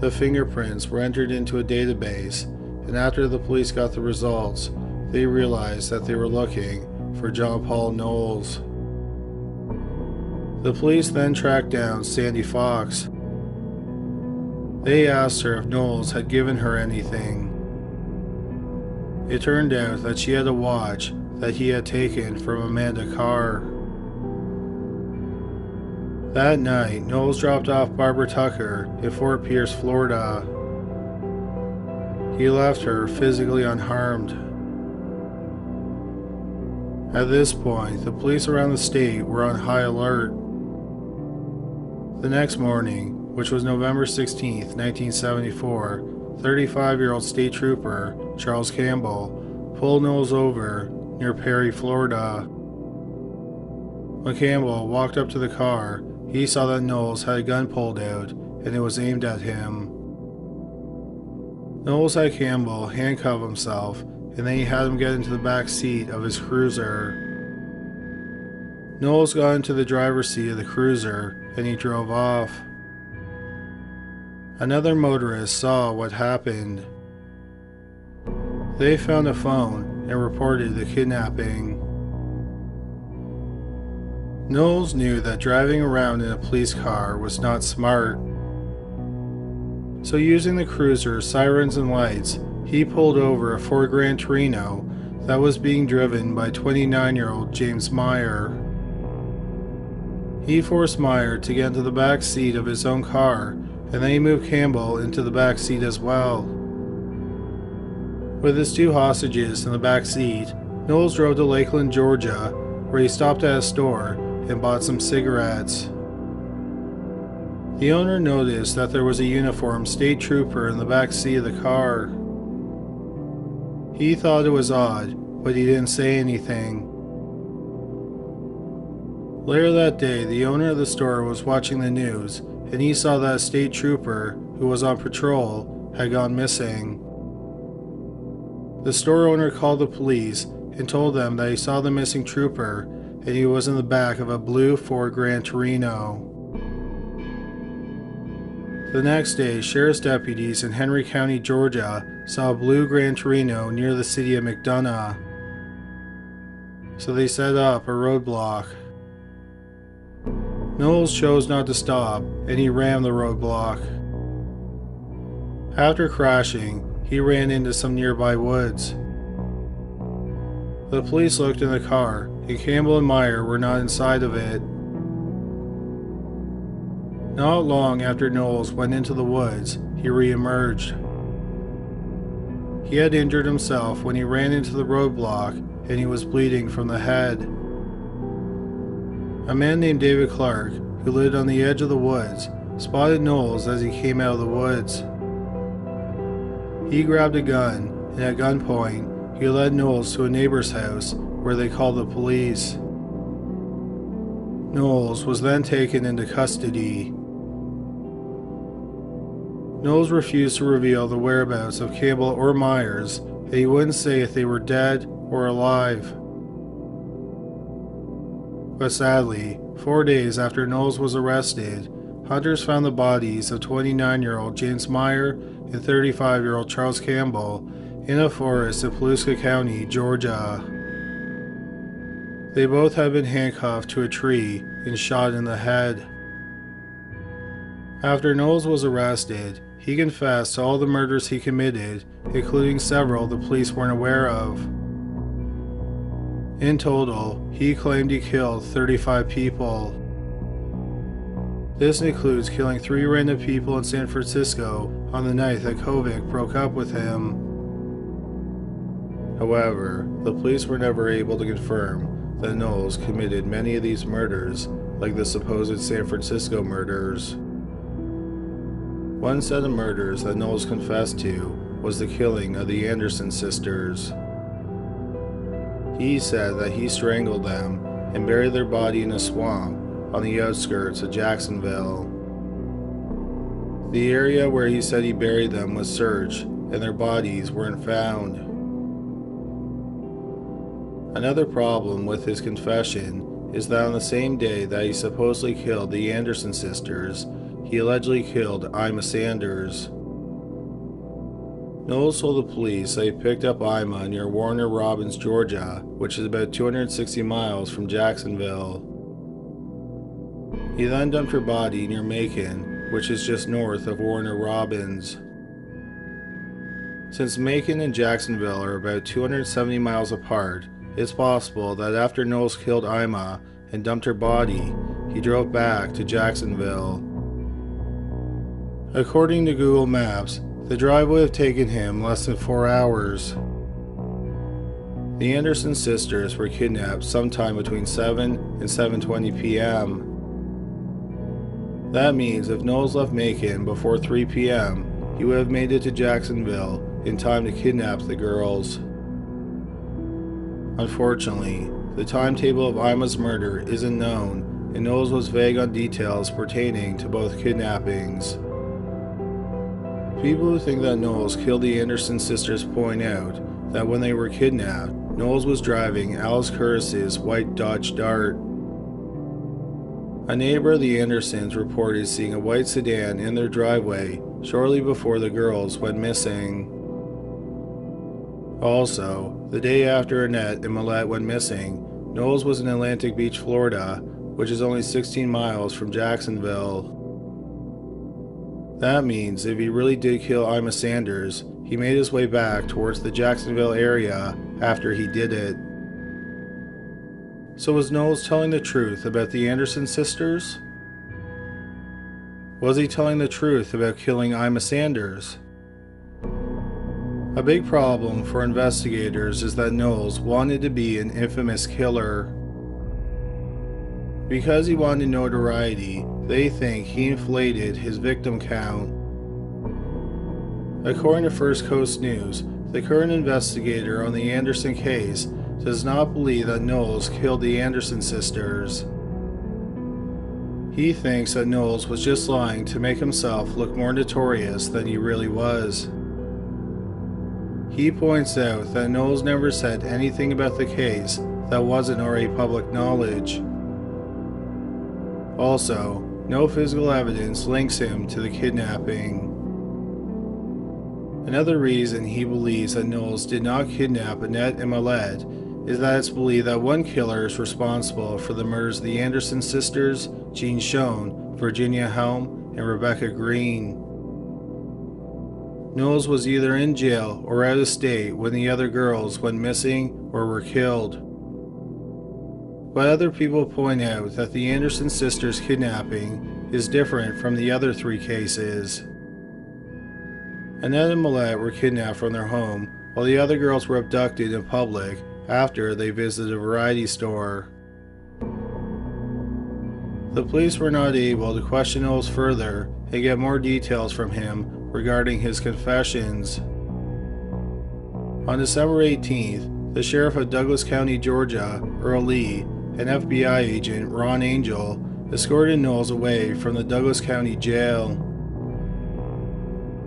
S1: The fingerprints were entered into a database, and after the police got the results, they realized that they were looking for John Paul Knowles. The police then tracked down Sandy Fox. They asked her if Knowles had given her anything. It turned out that she had a watch that he had taken from Amanda Carr. That night, Knowles dropped off Barbara Tucker in Fort Pierce, Florida. He left her physically unharmed. At this point, the police around the state were on high alert. The next morning, which was November 16, 1974, 35 year old state trooper Charles Campbell pulled Knowles over near Perry, Florida. When Campbell walked up to the car, he saw that Knowles had a gun pulled out and it was aimed at him. Knowles had Campbell handcuff himself and then he had him get into the back seat of his cruiser. Knowles got into the driver's seat of the cruiser and he drove off. Another motorist saw what happened. They found a phone and reported the kidnapping. Knowles knew that driving around in a police car was not smart. So, using the cruiser's sirens and lights, he pulled over a Ford Gran Torino that was being driven by 29 year old James Meyer. He forced Meyer to get into the back seat of his own car, and then he moved Campbell into the back seat as well. With his two hostages in the back seat, Knowles drove to Lakeland, Georgia, where he stopped at a store and bought some cigarettes. The owner noticed that there was a uniformed state trooper in the back seat of the car. He thought it was odd, but he didn't say anything. Later that day, the owner of the store was watching the news and he saw that a state trooper who was on patrol had gone missing. The store owner called the police and told them that he saw the missing trooper and he was in the back of a blue Ford Gran Torino. The next day, sheriff's deputies in Henry County, Georgia saw a blue Gran Torino near the city of McDonough. So they set up a roadblock. Knowles chose not to stop and he rammed the roadblock. After crashing, he ran into some nearby woods. The police looked in the car, and Campbell and Meyer were not inside of it. Not long after Knowles went into the woods, he re-emerged. He had injured himself when he ran into the roadblock and he was bleeding from the head. A man named David Clark, who lived on the edge of the woods, spotted Knowles as he came out of the woods. He grabbed a gun, and at gunpoint, he led Knowles to a neighbor's house where they called the police. Knowles was then taken into custody. Knowles refused to reveal the whereabouts of Campbell or Myers, and he wouldn't say if they were dead or alive. But sadly, four days after Knowles was arrested, hunters found the bodies of 29 year old James Meyer and 35 year old Charles Campbell in a forest in Pulaski County, Georgia. They both had been handcuffed to a tree and shot in the head. After Knowles was arrested, he confessed to all the murders he committed, including several the police weren't aware of. In total, he claimed he killed 35 people. This includes killing three random people in San Francisco on the night that Covic broke up with him. However, the police were never able to confirm that Knowles committed many of these murders, like the supposed San Francisco murders. One set of murders that Knowles confessed to was the killing of the Anderson sisters. He said that he strangled them and buried their body in a swamp on the outskirts of Jacksonville. The area where he said he buried them was searched and their bodies weren't found. Another problem with his confession is that on the same day that he supposedly killed the Anderson sisters, he allegedly killed Ima Sanders. Knowles told the police that he picked up Ima near Warner Robins, Georgia, which is about 260 miles from Jacksonville. He then dumped her body near Macon, which is just north of Warner Robins. Since Macon and Jacksonville are about 270 miles apart, it's possible that after Knowles killed Ima and dumped her body, he drove back to Jacksonville. According to Google Maps, the drive would have taken him less than four hours. The Anderson sisters were kidnapped sometime between 7 and 7:20 p.m. That means if Knowles left Macon before 3 p.m., he would have made it to Jacksonville in time to kidnap the girls. Unfortunately, the timetable of Ima's murder isn't known, and Knowles was vague on details pertaining to both kidnappings. People who think that Knowles killed the Anderson sisters point out that when they were kidnapped, Knowles was driving Alice Curtis's white Dodge Dart. A neighbor of the Andersons reported seeing a white sedan in their driveway shortly before the girls went missing. Also, the day after Annette and Mallette went missing, Knowles was in Atlantic Beach, Florida, which is only 16 miles from Jacksonville. That means if he really did kill Ima Sanders, he made his way back towards the Jacksonville area after he did it. So was Knowles telling the truth about the Anderson sisters? Was he telling the truth about killing Ima Sanders? A big problem for investigators is that Knowles wanted to be an infamous killer. Because he wanted notoriety, they think he inflated his victim count. According to First Coast News, the current investigator on the Anderson case does not believe that Knowles killed the Anderson sisters. He thinks that Knowles was just lying to make himself look more notorious than he really was. He points out that Knowles never said anything about the case that wasn't already public knowledge. Also, no physical evidence links him to the kidnapping. Another reason he believes that Knowles did not kidnap Annette and Mallette is that it's believed that one killer is responsible for the murders of the Anderson sisters, Jean Schoen, Virginia Helm, and Rebecca Green. Knowles was either in jail or out of state when the other girls went missing or were killed. But other people point out that the Anderson sisters' kidnapping is different from the other three cases. Annette and Mallette were kidnapped from their home, while the other girls were abducted in public after they visited a variety store. The police were not able to question Knowles further and get more details from him regarding his confessions. On December 18th, the sheriff of Douglas County, Georgia, Earl Lee, and FBI agent Ron Angel escorted Knowles away from the Douglas County Jail.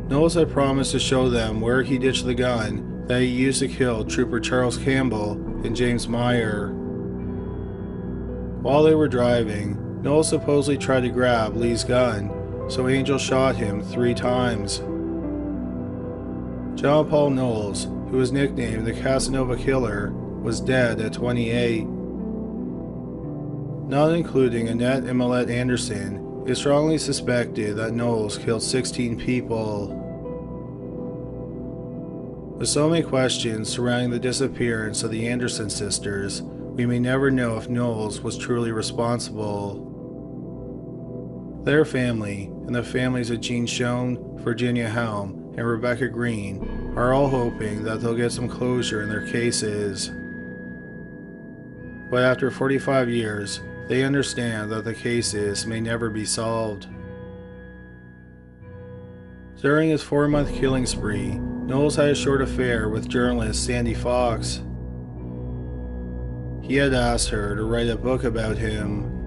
S1: Knowles had promised to show them where he ditched the gun that he used to kill Trooper Charles Campbell and James Meyer. While they were driving, Knowles supposedly tried to grab Lee's gun, so Angel shot him three times. John Paul Knowles, who was nicknamed the Casanova Killer, was dead at 28 not including Annette and Mallette Anderson, is strongly suspected that Knowles killed 16 people. With so many questions surrounding the disappearance of the Anderson sisters, we may never know if Knowles was truly responsible. Their family, and the families of Jean Schoen, Virginia Helm, and Rebecca Green, are all hoping that they'll get some closure in their cases. But after 45 years, they understand that the cases may never be solved. During his four month killing spree, Knowles had a short affair with journalist Sandy Fox. He had asked her to write a book about him.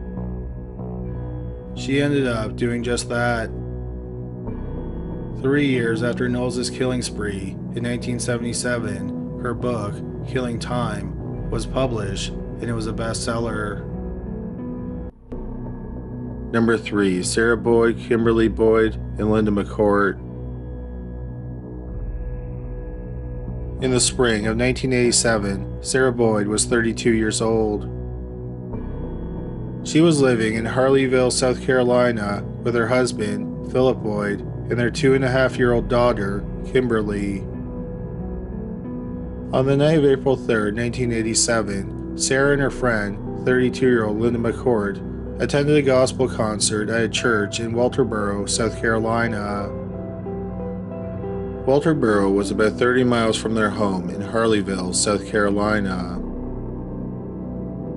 S1: She ended up doing just that. Three years after Knowles' killing spree, in 1977, her book, Killing Time, was published and it was a bestseller. Number 3. Sarah Boyd, Kimberly Boyd, and Linda McCord. In the spring of 1987, Sarah Boyd was 32 years old. She was living in Harleyville, South Carolina, with her husband, Philip Boyd, and their two and a half year old daughter, Kimberly. On the night of April 3, 1987, Sarah and her friend, 32 year old Linda McCord, attended a gospel concert at a church in Walterboro, South Carolina. Walterboro was about 30 miles from their home in Harleyville, South Carolina.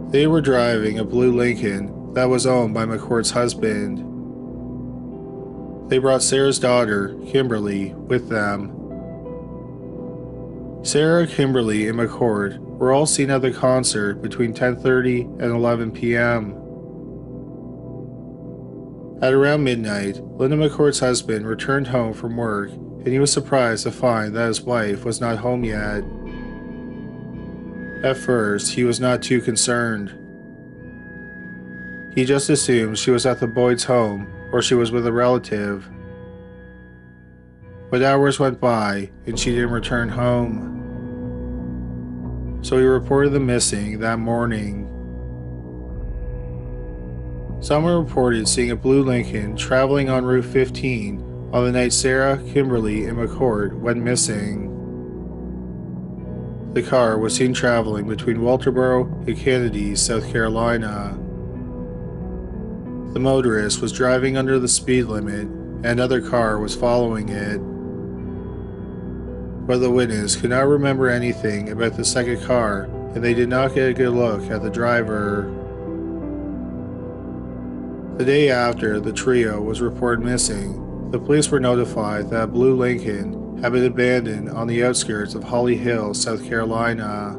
S1: They were driving a blue Lincoln that was owned by McCord's husband. They brought Sarah's daughter, Kimberly, with them. Sarah, Kimberly, and McCord were all seen at the concert between 10:30 and 11 p.m. At around midnight, Linda McCord's husband returned home from work and he was surprised to find that his wife was not home yet. At first, he was not too concerned. He just assumed she was at the Boyd's home or she was with a relative. But hours went by and she didn't return home. So he reported the missing that morning. Someone reported seeing a blue Lincoln traveling on Route 15 on the night Sarah, Kimberly, and McCord went missing. The car was seen traveling between Walterboro and Canadys, South Carolina. The motorist was driving under the speed limit and another car was following it. But the witness could not remember anything about the second car and they did not get a good look at the driver. The day after the trio was reported missing, the police were notified that blue Lincoln had been abandoned on the outskirts of Holly Hill, South Carolina.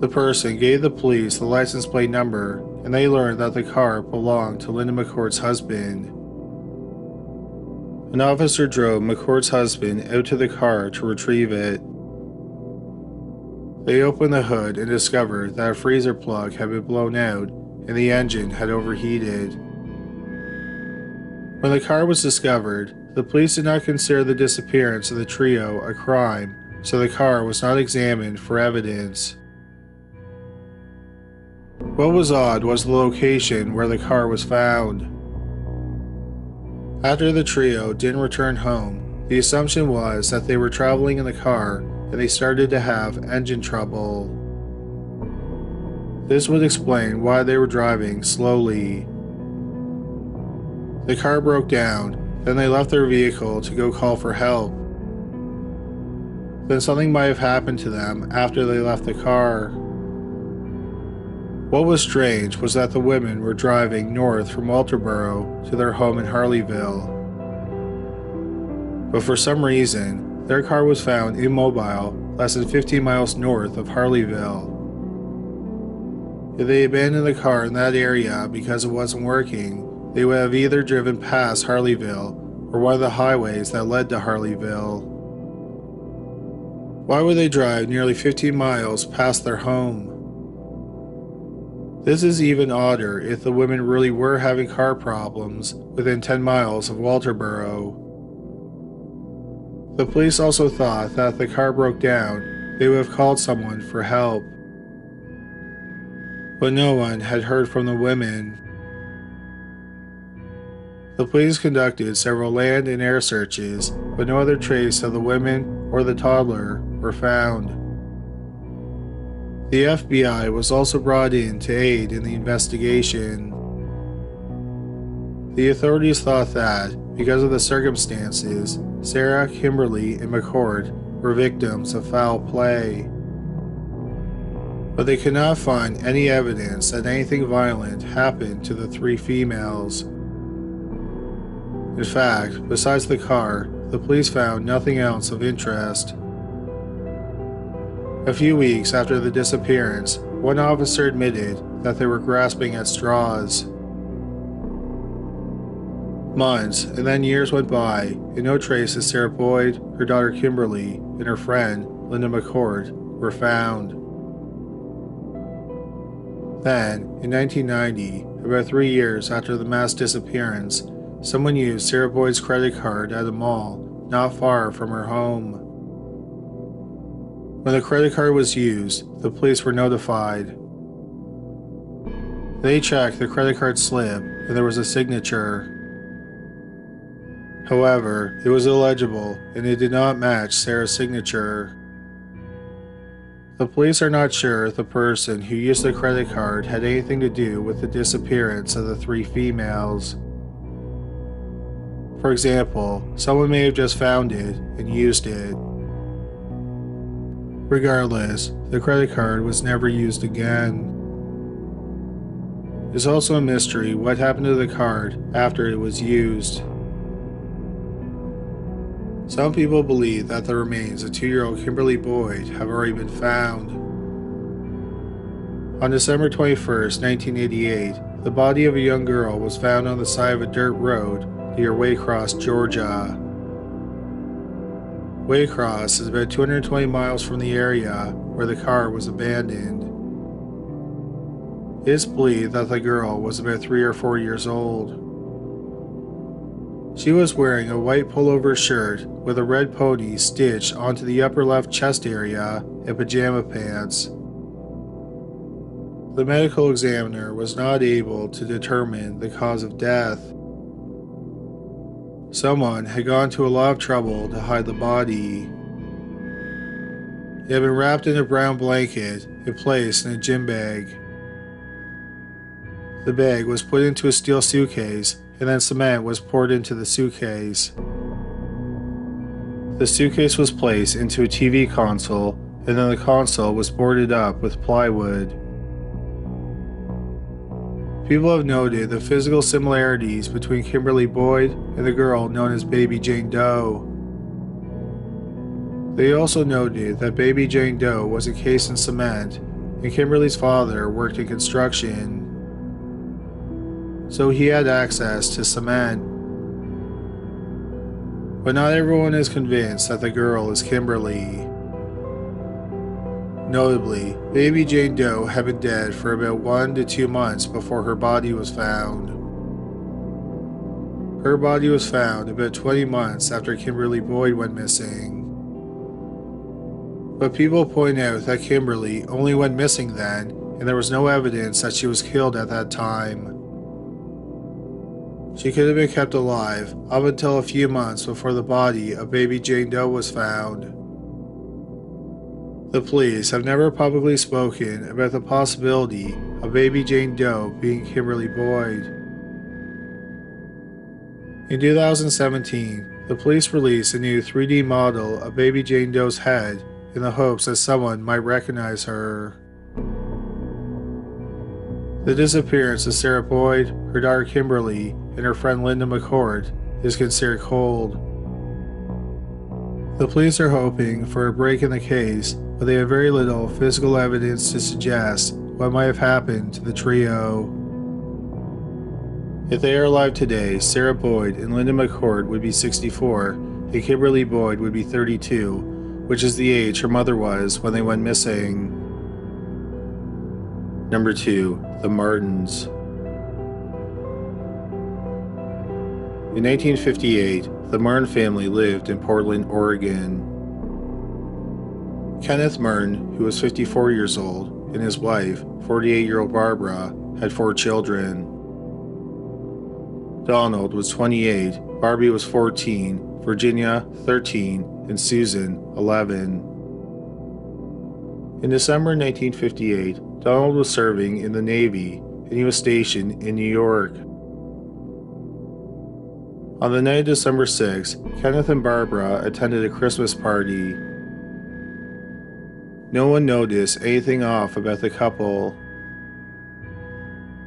S1: The person gave the police the license plate number and they learned that the car belonged to Linda McCord's husband. An officer drove McCord's husband out to the car to retrieve it. They opened the hood and discovered that a freezer plug had been blown out and the engine had overheated. When the car was discovered, the police did not consider the disappearance of the trio a crime, so the car was not examined for evidence. What was odd was the location where the car was found. After the trio didn't return home, the assumption was that they were traveling in the car and they started to have engine trouble. This would explain why they were driving slowly. The car broke down, then they left their vehicle to go call for help. Then something might have happened to them after they left the car. What was strange was that the women were driving north from Walterboro to their home in Harleyville. But for some reason, their car was found immobile less than 15 miles north of Harleyville. If they abandoned the car in that area because it wasn't working, they would have either driven past Harleyville or one of the highways that led to Harleyville. Why would they drive nearly 15 miles past their home? This is even odder if the women really were having car problems within 10 miles of Walterboro. The police also thought that if the car broke down, they would have called someone for help. But no one had heard from the women. The police conducted several land and air searches, but no other trace of the women or the toddler were found. The FBI was also brought in to aid in the investigation. The authorities thought that, because of the circumstances, Sarah, Kimberly, and McCord were victims of foul play. But they could not find any evidence that anything violent happened to the three females. In fact, besides the car, the police found nothing else of interest. A few weeks after the disappearance, one officer admitted that they were grasping at straws. Months and then years went by, and no trace of Sarah Boyd, her daughter Kimberly, and her friend, Linda McCord, were found. Then, in 1990, about three years after the mass disappearance, someone used Sarah Boyd's credit card at a mall not far from her home. When the credit card was used, the police were notified. They checked the credit card slip and there was a signature. However, it was illegible and it did not match Sarah's signature. The police are not sure if the person who used the credit card had anything to do with the disappearance of the three females. For example, someone may have just found it and used it. Regardless, the credit card was never used again. It's also a mystery what happened to the card after it was used. Some people believe that the remains of two year old Kimberly Boyd have already been found. On December 21, 1988, the body of a young girl was found on the side of a dirt road near Waycross, Georgia. Waycross is about 220 miles from the area where the car was abandoned. It is believed that the girl was about three or four years old. She was wearing a white pullover shirt with a red pony stitched onto the upper left chest area and pajama pants. The medical examiner was not able to determine the cause of death. Someone had gone to a lot of trouble to hide the body. It had been wrapped in a brown blanket and placed in a gym bag. The bag was put into a steel suitcase and then cement was poured into the suitcase. The suitcase was placed into a TV console and then the console was boarded up with plywood. People have noted the physical similarities between Kimberly Boyd and the girl known as Baby Jane Doe. They also noted that Baby Jane Doe was encased in cement and Kimberly's father worked in construction, so he had access to cement. But not everyone is convinced that the girl is Kimberly. Notably, baby Jane Doe had been dead for about one to two months before her body was found. Her body was found about 20 months after Kimberly Boyd went missing. But people point out that Kimberly only went missing then, and there was no evidence that she was killed at that time. She could have been kept alive up until a few months before the body of baby Jane Doe was found. The police have never publicly spoken about the possibility of baby Jane Doe being Kimberly Boyd. In 2017, the police released a new 3D model of baby Jane Doe's head in the hopes that someone might recognize her. The disappearance of Sarah Boyd, her daughter Kimberly, and her friend Linda McCord is considered cold. The police are hoping for a break in the case but they have very little physical evidence to suggest what might have happened to the trio. If they are alive today, Sarah Boyd and Linda McCord would be 64, and Kimberly Boyd would be 32, which is the age her mother was when they went missing. Number 2. The Martins. In 1958, the Martin family lived in Portland, Oregon. Kenneth Martin, who was 54 years old, and his wife, 48 year old Barbara, had four children. Donald was 28, Barbie was 14, Virginia 13, and Susan 11. In December 1958, Donald was serving in the Navy and he was stationed in New York. On the night of December 6, Kenneth and Barbara attended a Christmas party no one noticed anything off about the couple.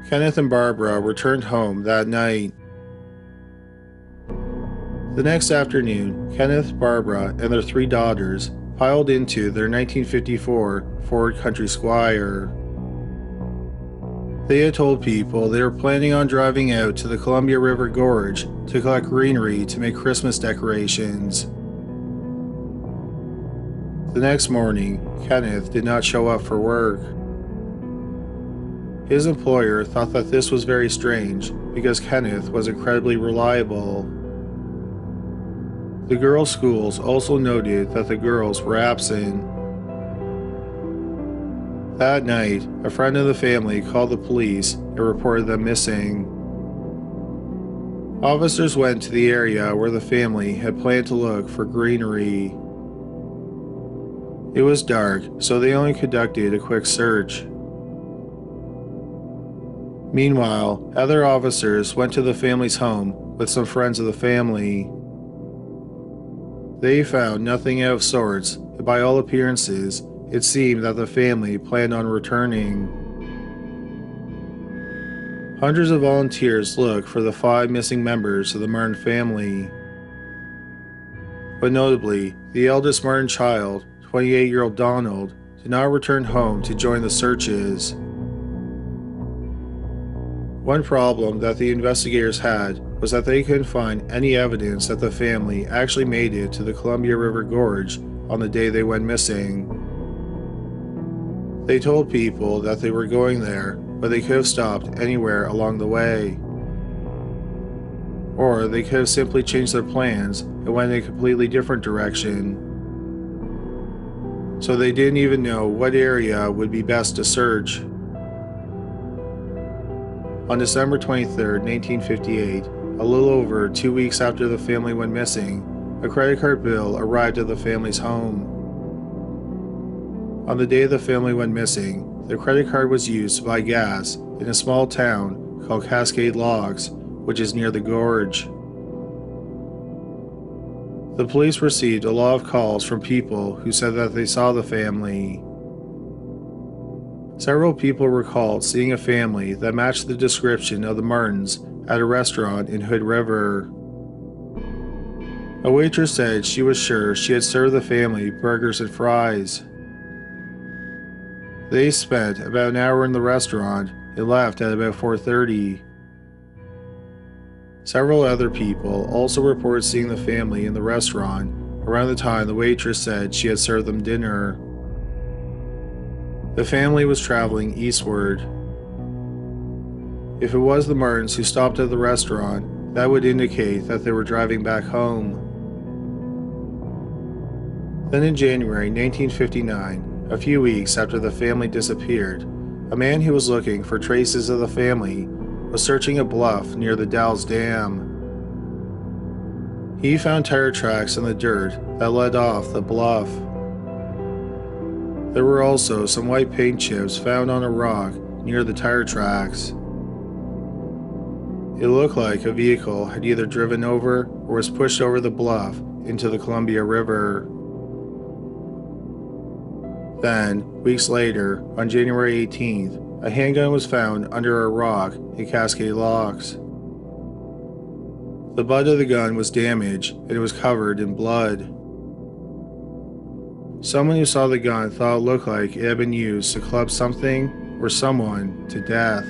S1: Kenneth and Barbara returned home that night. The next afternoon, Kenneth, Barbara, and their three daughters piled into their 1954 Ford Country Squire. They had told people they were planning on driving out to the Columbia River Gorge to collect greenery to make Christmas decorations. The next morning, Kenneth did not show up for work. His employer thought that this was very strange because Kenneth was incredibly reliable. The girls' schools also noted that the girls were absent. That night, a friend of the family called the police and reported them missing. Officers went to the area where the family had planned to look for greenery. It was dark, so they only conducted a quick search. Meanwhile, other officers went to the family's home with some friends of the family. They found nothing out of sorts, and by all appearances, it seemed that the family planned on returning. Hundreds of volunteers looked for the five missing members of the Martin family. But notably, the eldest Martin child 28 year old Donald, did not return home to join the searches. One problem that the investigators had was that they couldn't find any evidence that the family actually made it to the Columbia River Gorge on the day they went missing. They told people that they were going there, but they could have stopped anywhere along the way. Or they could have simply changed their plans and went in a completely different direction so they didn't even know what area would be best to search. On December 23, 1958, a little over two weeks after the family went missing, a credit card bill arrived at the family's home. On the day the family went missing, the credit card was used to buy gas in a small town called Cascade Locks, which is near the gorge. The police received a lot of calls from people who said that they saw the family. Several people recalled seeing a family that matched the description of the Martins at a restaurant in Hood River. A waitress said she was sure she had served the family burgers and fries. They spent about an hour in the restaurant and left at about 4:30. Several other people also reported seeing the family in the restaurant around the time the waitress said she had served them dinner. The family was traveling eastward. If it was the Martins who stopped at the restaurant, that would indicate that they were driving back home. Then in January 1959, a few weeks after the family disappeared, a man who was looking for traces of the family was searching a bluff near the Dalles Dam. He found tire tracks in the dirt that led off the bluff. There were also some white paint chips found on a rock near the tire tracks. It looked like a vehicle had either driven over or was pushed over the bluff into the Columbia River. Then, weeks later, on January 18th, a handgun was found under a rock in Cascade Locks. The butt of the gun was damaged and it was covered in blood. Someone who saw the gun thought it looked like it had been used to club something or someone to death.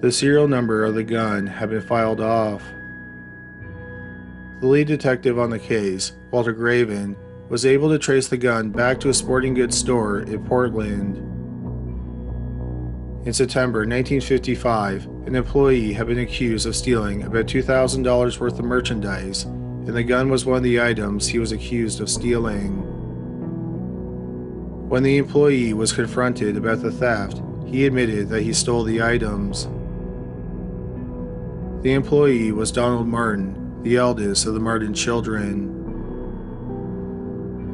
S1: The serial number of the gun had been filed off. The lead detective on the case, Walter Graven, was able to trace the gun back to a sporting goods store in Portland. In September 1955, an employee had been accused of stealing about $2,000 worth of merchandise and the gun was one of the items he was accused of stealing. When the employee was confronted about the theft, he admitted that he stole the items. The employee was Donald Martin, the eldest of the Martin children.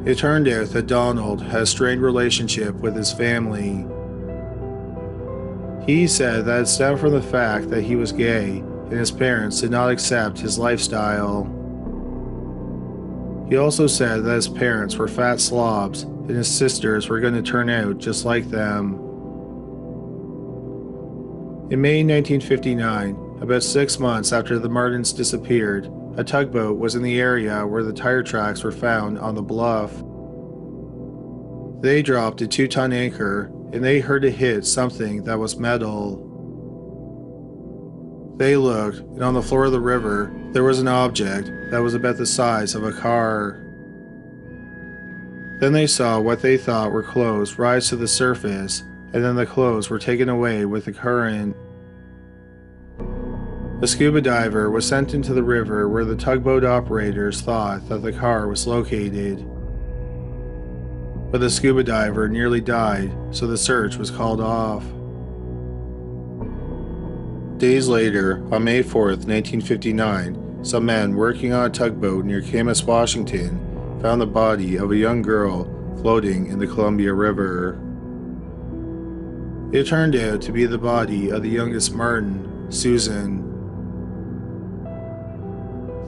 S1: It turned out that Donald had a strained relationship with his family. He said that it stemmed from the fact that he was gay and his parents did not accept his lifestyle. He also said that his parents were fat slobs and his sisters were going to turn out just like them. In May 1959, about six months after the Martins disappeared, a tugboat was in the area where the tire tracks were found on the bluff. They dropped a two ton anchor and they heard it hit something that was metal. They looked, and on the floor of the river, there was an object that was about the size of a car. Then they saw what they thought were clothes rise to the surface, and then the clothes were taken away with the current. A scuba diver was sent into the river where the tugboat operators thought that the car was located. But the scuba diver nearly died, so the search was called off. Days later, on May 4, 1959, some men working on a tugboat near Camas, Washington, found the body of a young girl floating in the Columbia River. It turned out to be the body of the youngest Martin, Susan.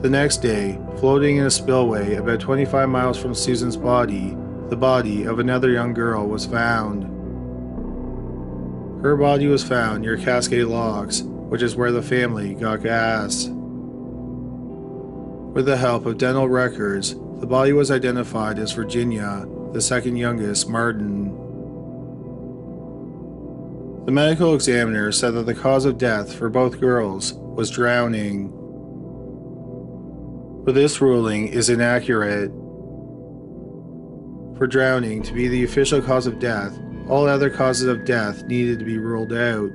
S1: The next day, floating in a spillway about 25 miles from Susan's body, the body of another young girl was found. Her body was found near Cascade Locks, which is where the family got gas. With the help of dental records, the body was identified as Virginia, the second youngest Martin. The medical examiner said that the cause of death for both girls was drowning. But this ruling is inaccurate. For drowning to be the official cause of death, all other causes of death needed to be ruled out.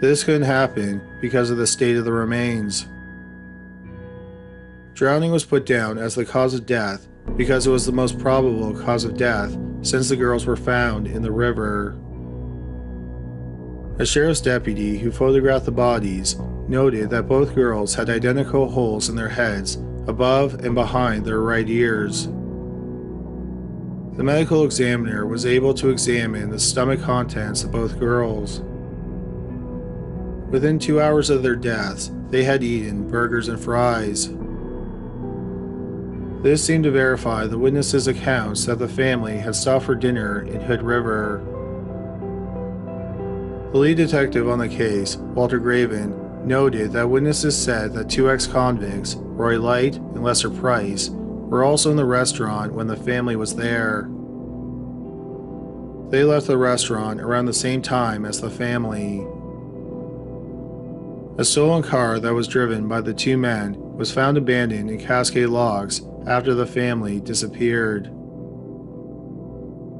S1: This couldn't happen because of the state of the remains. Drowning was put down as the cause of death because it was the most probable cause of death since the girls were found in the river. A sheriff's deputy who photographed the bodies noted that both girls had identical holes in their heads above and behind their right ears. The medical examiner was able to examine the stomach contents of both girls. Within two hours of their deaths, they had eaten burgers and fries. This seemed to verify the witnesses' accounts that the family had stopped for dinner in Hood River. The lead detective on the case, Walter Graven, noted that witnesses said that two ex convicts, Roy Light and Lester Price, were also in the restaurant when the family was there. They left the restaurant around the same time as the family. A stolen car that was driven by the two men was found abandoned in Cascade Locks after the family disappeared.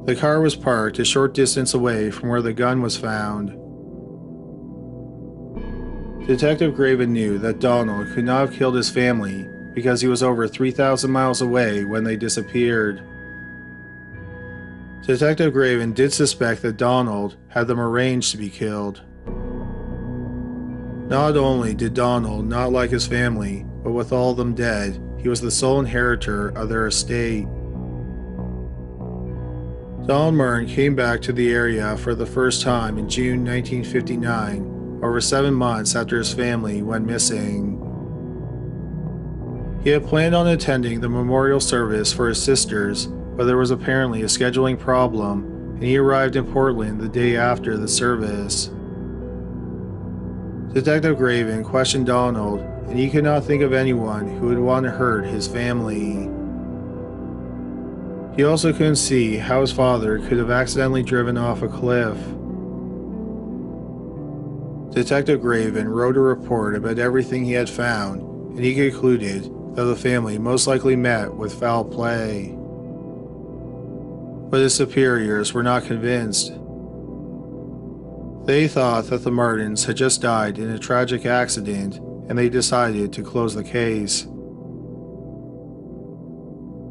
S1: The car was parked a short distance away from where the gun was found. Detective Graven knew that Donald could not have killed his family because he was over 3,000 miles away when they disappeared. Detective Graven did suspect that Donald had them arranged to be killed. Not only did Donald not like his family, but with all of them dead, he was the sole inheritor of their estate. Donald Murn came back to the area for the first time in June 1959, over seven months after his family went missing. He had planned on attending the memorial service for his sisters, but there was apparently a scheduling problem, and he arrived in Portland the day after the service. Detective Graven questioned Donald, and he could not think of anyone who would want to hurt his family. He also couldn't see how his father could have accidentally driven off a cliff. Detective Graven wrote a report about everything he had found, and he concluded that the family most likely met with foul play. But his superiors were not convinced. They thought that the Martins had just died in a tragic accident and they decided to close the case.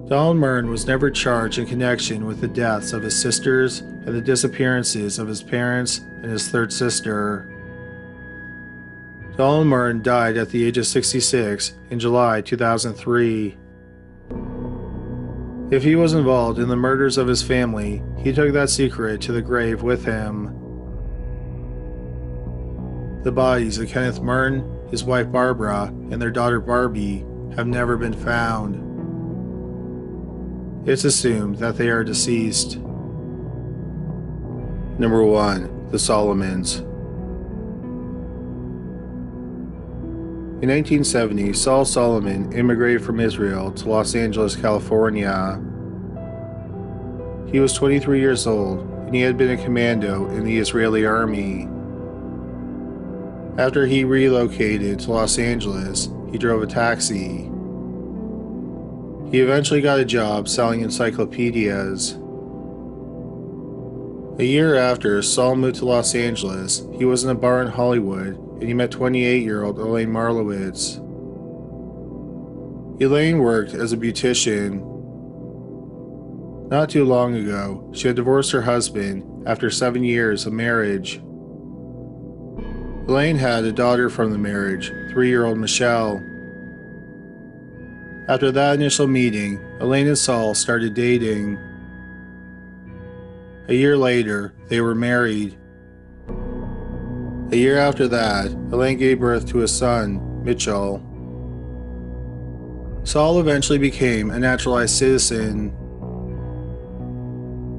S1: Donald Murn was never charged in connection with the deaths of his sisters and the disappearances of his parents and his third sister. Donald Murn died at the age of 66 in July 2003. If he was involved in the murders of his family, he took that secret to the grave with him. The bodies of Kenneth Murn, his wife Barbara, and their daughter Barbie have never been found. It's assumed that they are deceased. Number 1. The Solomons. In 1970, Saul Solomon immigrated from Israel to Los Angeles, California. He was 23 years old and he had been a commando in the Israeli army. After he relocated to Los Angeles, he drove a taxi. He eventually got a job selling encyclopedias. A year after Saul moved to Los Angeles, he was in a bar in Hollywood and he met 28 year old Elaine Marlowitz. Elaine worked as a beautician. Not too long ago, she had divorced her husband after seven years of marriage. Elaine had a daughter from the marriage, three year old Michelle. After that initial meeting, Elaine and Saul started dating. A year later, they were married. A year after that, Elaine gave birth to a son, Mitchell. Saul eventually became a naturalized citizen.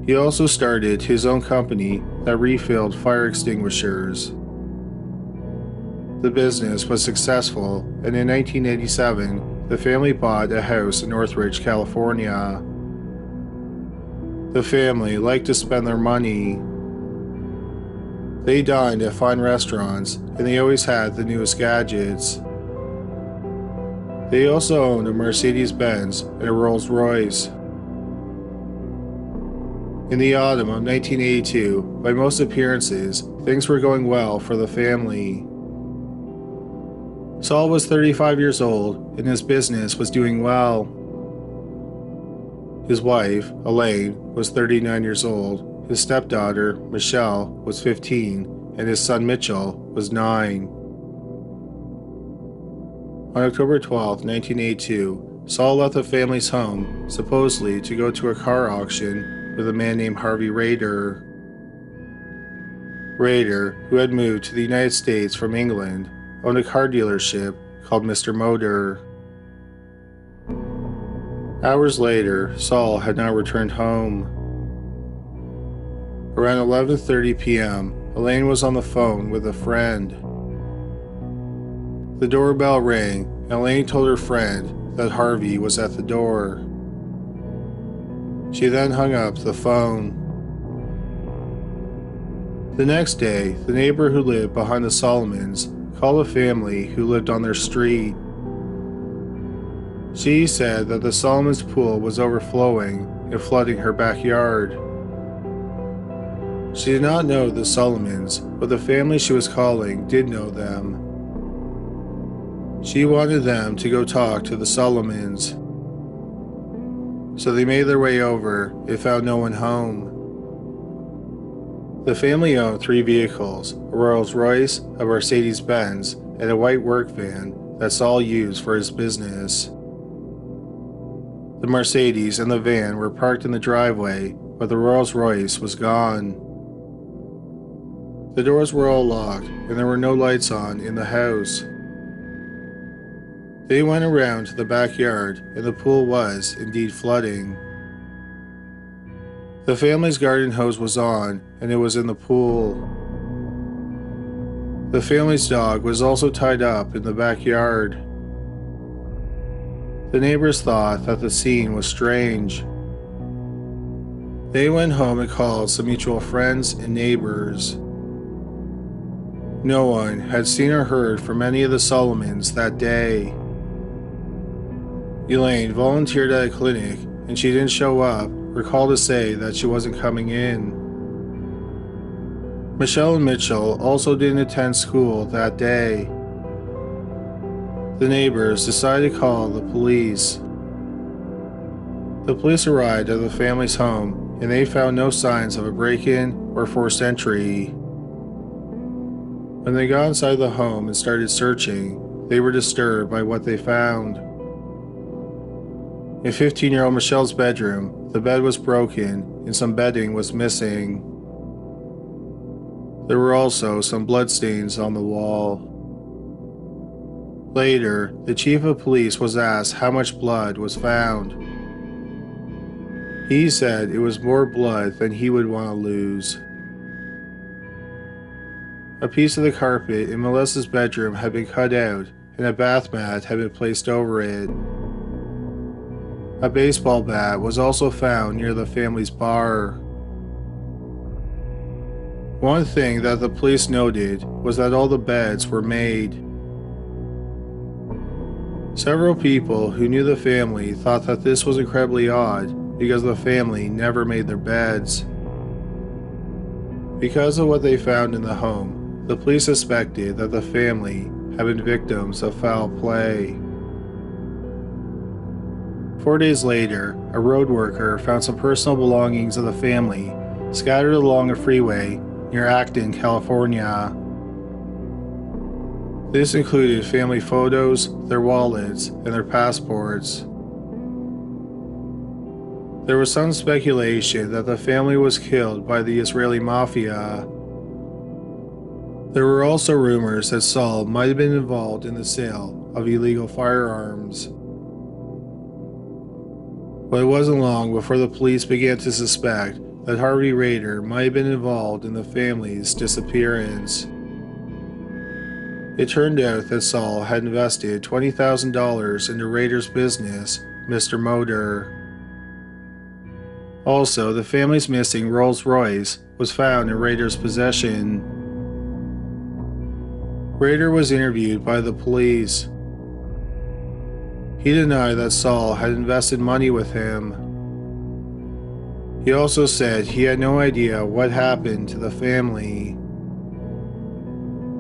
S1: He also started his own company that refilled fire extinguishers. The business was successful, and in 1987, the family bought a house in Northridge, California. The family liked to spend their money. They dined at fine restaurants, and they always had the newest gadgets. They also owned a Mercedes Benz and a Rolls Royce. In the autumn of 1982, by most appearances, things were going well for the family. Saul was 35 years old and his business was doing well. His wife, Elaine, was 39 years old, his stepdaughter, Michelle, was 15, and his son Mitchell was 9. On October 12, 1982, Saul left the family's home, supposedly to go to a car auction with a man named Harvey Rader. Rader, who had moved to the United States from England, owned a car dealership called Mr. Motor. Hours later, Saul had not returned home. Around 11:30 p.m., Elaine was on the phone with a friend. The doorbell rang, and Elaine told her friend that Harvey was at the door. She then hung up the phone. The next day, the neighbor who lived behind the Solomons called a family who lived on their street. She said that the Solomons pool was overflowing and flooding her backyard. She did not know the Solomons, but the family she was calling did know them. She wanted them to go talk to the Solomons. So they made their way over and found no one home. The family owned three vehicles a Rolls Royce, a Mercedes Benz, and a white work van that Saul used for his business. The Mercedes and the van were parked in the driveway, but the Rolls Royce was gone. The doors were all locked, and there were no lights on in the house. They went around to the backyard, and the pool was indeed flooding. The family's garden hose was on, and it was in the pool. The family's dog was also tied up in the backyard. The neighbors thought that the scene was strange. They went home and called some mutual friends and neighbors. No one had seen or heard from any of the Solomons that day. Elaine volunteered at a clinic and she didn't show up or call to say that she wasn't coming in. Michelle and Mitchell also didn't attend school that day. The neighbors decided to call the police. The police arrived at the family's home and they found no signs of a break in or forced entry. When they got inside the home and started searching, they were disturbed by what they found. In 15 year old Michelle's bedroom, the bed was broken and some bedding was missing. There were also some bloodstains on the wall. Later, the chief of police was asked how much blood was found. He said it was more blood than he would want to lose. A piece of the carpet in Melissa's bedroom had been cut out and a bath mat had been placed over it. A baseball bat was also found near the family's bar. One thing that the police noted was that all the beds were made. Several people who knew the family thought that this was incredibly odd because the family never made their beds. Because of what they found in the home, the police suspected that the family had been victims of foul play. Four days later, a road worker found some personal belongings of the family scattered along a freeway near Acton, California. This included family photos, their wallets, and their passports. There was some speculation that the family was killed by the Israeli mafia. There were also rumors that Saul might have been involved in the sale of illegal firearms. But it wasn't long before the police began to suspect that Harvey Rader might have been involved in the family's disappearance. It turned out that Saul had invested $20,000 into Rader's business, Mr. Motor. Also, the family's missing Rolls Royce was found in Rader's possession. Rader was interviewed by the police. He denied that Saul had invested money with him. He also said he had no idea what happened to the family.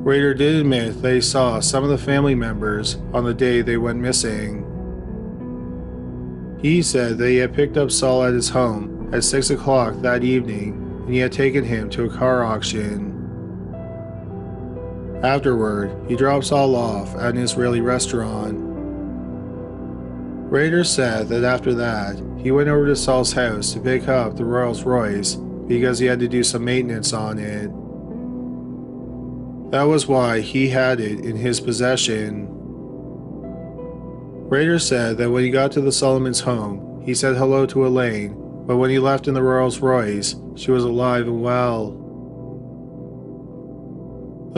S1: Rader did admit they saw some of the family members on the day they went missing. He said that he had picked up Saul at his home at 6 o'clock that evening and he had taken him to a car auction. Afterward, he drops Saul off at an Israeli restaurant. Rader said that after that, he went over to Saul's house to pick up the Rolls Royce because he had to do some maintenance on it. That was why he had it in his possession. Rader said that when he got to the Solomons' home, he said hello to Elaine, but when he left in the Rolls Royce, she was alive and well.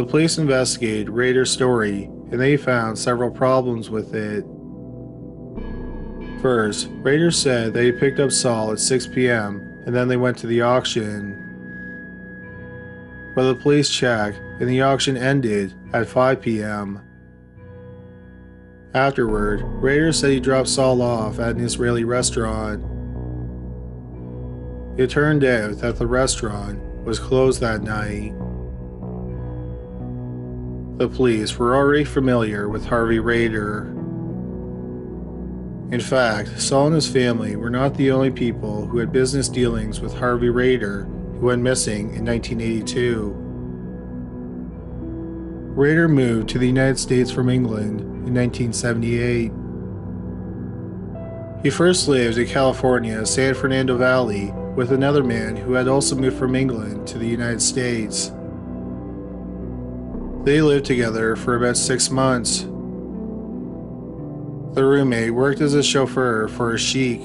S1: The police investigated Rader's story and they found several problems with it. First, Rader said he picked up Saul at 6 p.m. and then they went to the auction. But the police checked and the auction ended at 5 p.m. Afterward, Rader said he dropped Saul off at an Israeli restaurant. It turned out that the restaurant was closed that night. The police were already familiar with Harvey Rader. In fact, Saul and his family were not the only people who had business dealings with Harvey Rader who went missing in 1982. Rader moved to the United States from England in 1978. He first lived in California's San Fernando Valley with another man who had also moved from England to the United States. They lived together for about six months. The roommate worked as a chauffeur for a sheik.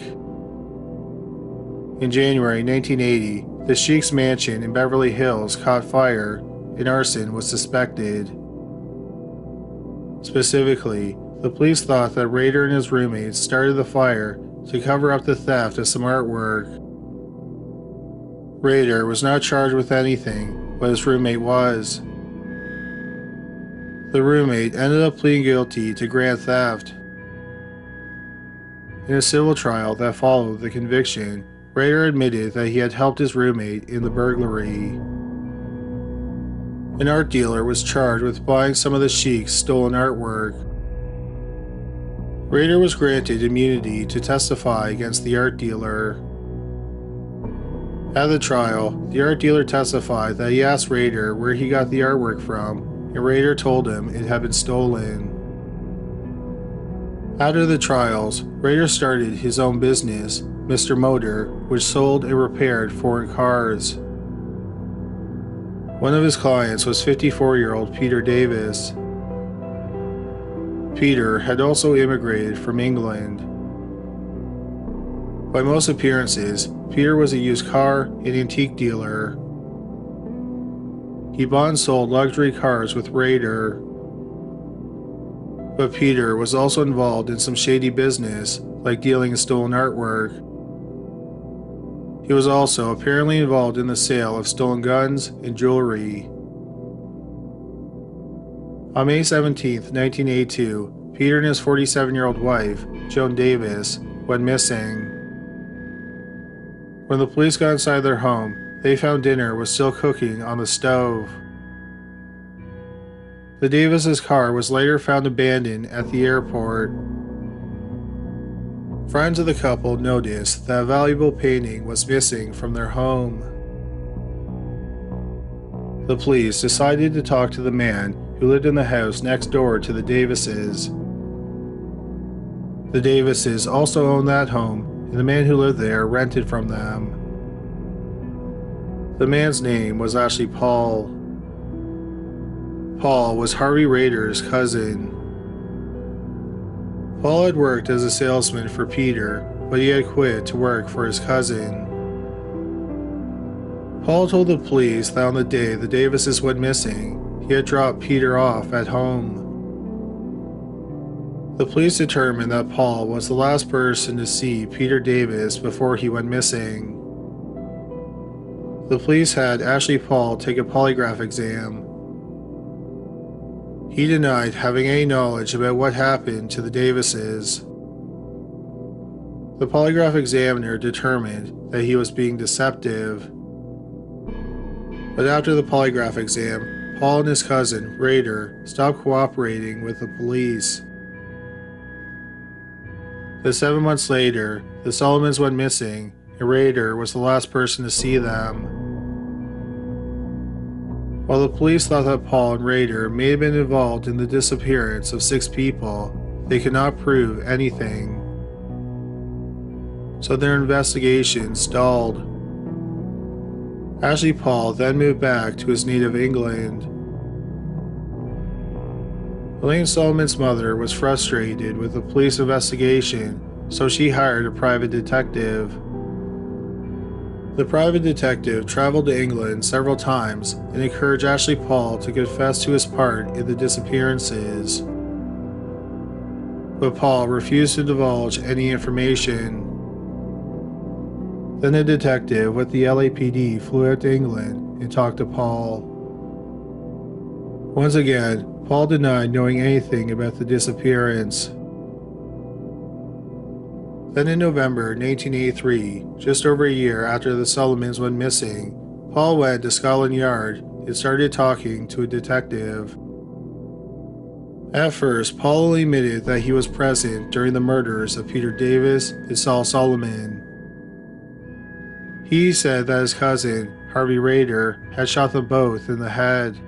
S1: In January 1980, the sheik's mansion in Beverly Hills caught fire and arson was suspected. Specifically, the police thought that Rader and his roommates started the fire to cover up the theft of some artwork. Rader was not charged with anything, but his roommate was. The roommate ended up pleading guilty to grand theft. In a civil trial that followed the conviction, Rader admitted that he had helped his roommate in the burglary. An art dealer was charged with buying some of the sheik's stolen artwork. Rader was granted immunity to testify against the art dealer. At the trial, the art dealer testified that he asked Rader where he got the artwork from and Rader told him it had been stolen. After the trials, Rader started his own business, Mr. Motor, which sold and repaired foreign cars. One of his clients was 54 year old Peter Davis. Peter had also immigrated from England. By most appearances, Peter was a used car and antique dealer and sold luxury cars with Rader. But Peter was also involved in some shady business, like dealing in stolen artwork. He was also apparently involved in the sale of stolen guns and jewelry. On May 17, 1982, Peter and his 47 year old wife, Joan Davis, went missing. When the police got inside their home, they found dinner was still cooking on the stove. The Davises' car was later found abandoned at the airport. Friends of the couple noticed that a valuable painting was missing from their home. The police decided to talk to the man who lived in the house next door to the Davises. The Davises also owned that home, and the man who lived there rented from them. The man's name was Ashley Paul. Paul was Harvey Rader's cousin. Paul had worked as a salesman for Peter, but he had quit to work for his cousin. Paul told the police that on the day the Davises went missing, he had dropped Peter off at home. The police determined that Paul was the last person to see Peter Davis before he went missing. The police had Ashley Paul take a polygraph exam. He denied having any knowledge about what happened to the Davises. The polygraph examiner determined that he was being deceptive. But after the polygraph exam, Paul and his cousin, Rader, stopped cooperating with the police. The seven months later, the Solomons went missing and Rader was the last person to see them. While the police thought that Paul and Rader may have been involved in the disappearance of six people, they could not prove anything. So their investigation stalled. Ashley Paul then moved back to his native England. Elaine Solomon's mother was frustrated with the police investigation, so she hired a private detective. The private detective traveled to England several times and encouraged Ashley Paul to confess to his part in the disappearances. But Paul refused to divulge any information. Then a detective with the LAPD flew out to England and talked to Paul. Once again, Paul denied knowing anything about the disappearance. Then in November 1983, just over a year after the Solomons went missing, Paul went to Scotland Yard and started talking to a detective. At first, Paul admitted that he was present during the murders of Peter Davis and Saul Solomon. He said that his cousin, Harvey Rader, had shot them both in the head.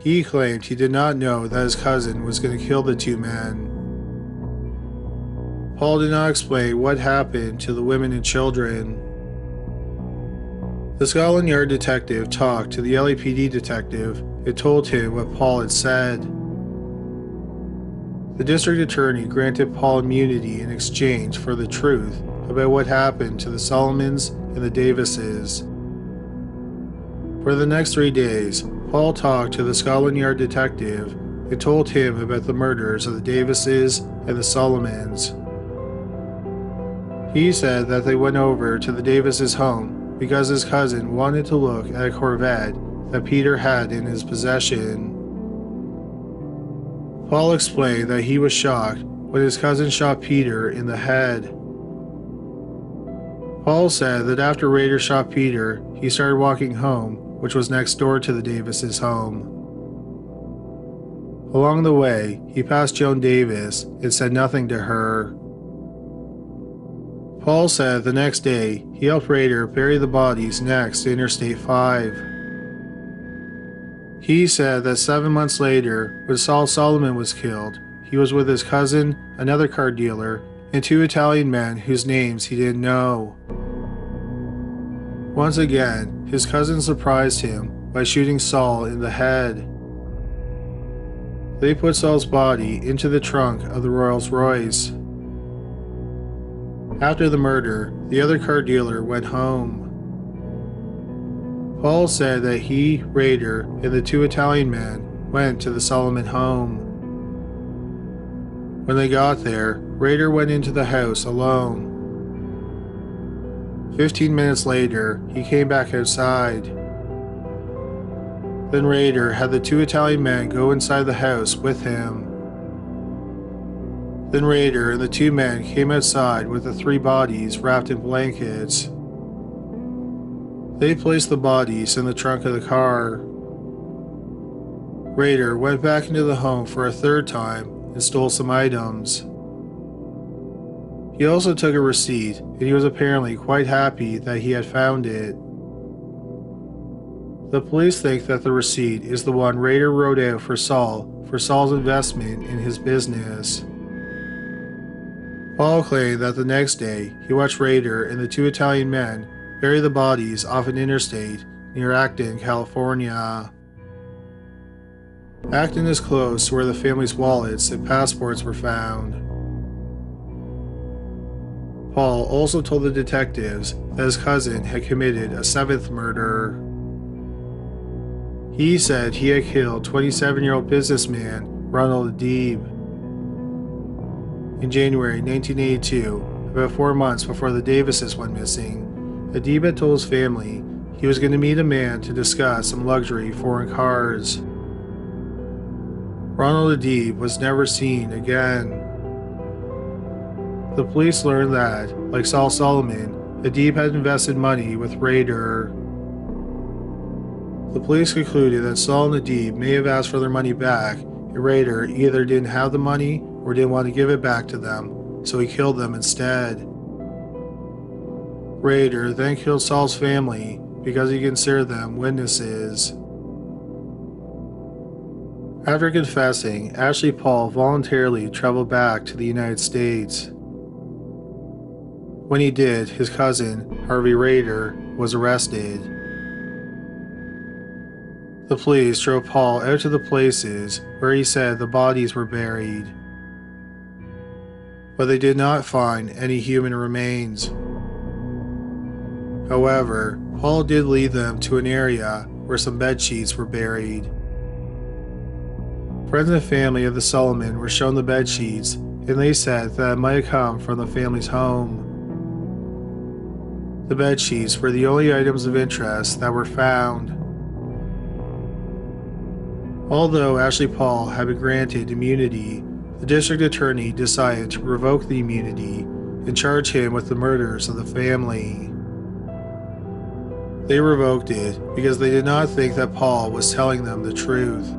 S1: He claimed he did not know that his cousin was going to kill the two men. Paul did not explain what happened to the women and children. The Scotland Yard detective talked to the LAPD detective and told him what Paul had said. The district attorney granted Paul immunity in exchange for the truth about what happened to the Solomons and the Davises. For the next three days, Paul talked to the Scotland Yard detective and told him about the murders of the Davises and the Solomons. He said that they went over to the Davises' home because his cousin wanted to look at a Corvette that Peter had in his possession. Paul explained that he was shocked when his cousin shot Peter in the head. Paul said that after Rader shot Peter, he started walking home, which was next door to the Davises' home. Along the way, he passed Joan Davis and said nothing to her. Paul said the next day he helped Rader bury the bodies next to Interstate 5. He said that seven months later, when Saul Solomon was killed, he was with his cousin, another car dealer, and two Italian men whose names he didn't know. Once again, his cousin surprised him by shooting Saul in the head. They put Saul's body into the trunk of the Rolls Royce. After the murder, the other car dealer went home. Paul said that he, Rader, and the two Italian men went to the Solomon home. When they got there, Rader went into the house alone. Fifteen minutes later, he came back outside. Then Rader had the two Italian men go inside the house with him. Then Rader and the two men came outside with the three bodies wrapped in blankets. They placed the bodies in the trunk of the car. Rader went back into the home for a third time and stole some items. He also took a receipt, and he was apparently quite happy that he had found it. The police think that the receipt is the one Rader wrote out for Saul for Saul's investment in his business. Paul claimed that the next day he watched Rader and the two Italian men bury the bodies off an interstate near Acton, California. Acton is close to where the family's wallets and passports were found. Paul also told the detectives that his cousin had committed a seventh murder. He said he had killed 27 year old businessman Ronald Adib. In January 1982, about four months before the Davises went missing, Adib told his family he was going to meet a man to discuss some luxury foreign cars. Ronald Adib was never seen again. The police learned that, like Saul Solomon, Adib had invested money with Rader. The police concluded that Saul and Adib may have asked for their money back, and Rader either didn't have the money or didn't want to give it back to them, so he killed them instead. Rader then killed Saul's family because he considered them witnesses. After confessing, Ashley Paul voluntarily traveled back to the United States. When he did, his cousin, Harvey Rader, was arrested. The police drove Paul out to the places where he said the bodies were buried, but they did not find any human remains. However, Paul did lead them to an area where some bed sheets were buried. Friends and family of the Solomon were shown the bed sheets, and they said that it might have come from the family's home. The bed sheets were the only items of interest that were found. Although Ashley Paul had been granted immunity, the district attorney decided to revoke the immunity and charge him with the murders of the family. They revoked it because they did not think that Paul was telling them the truth.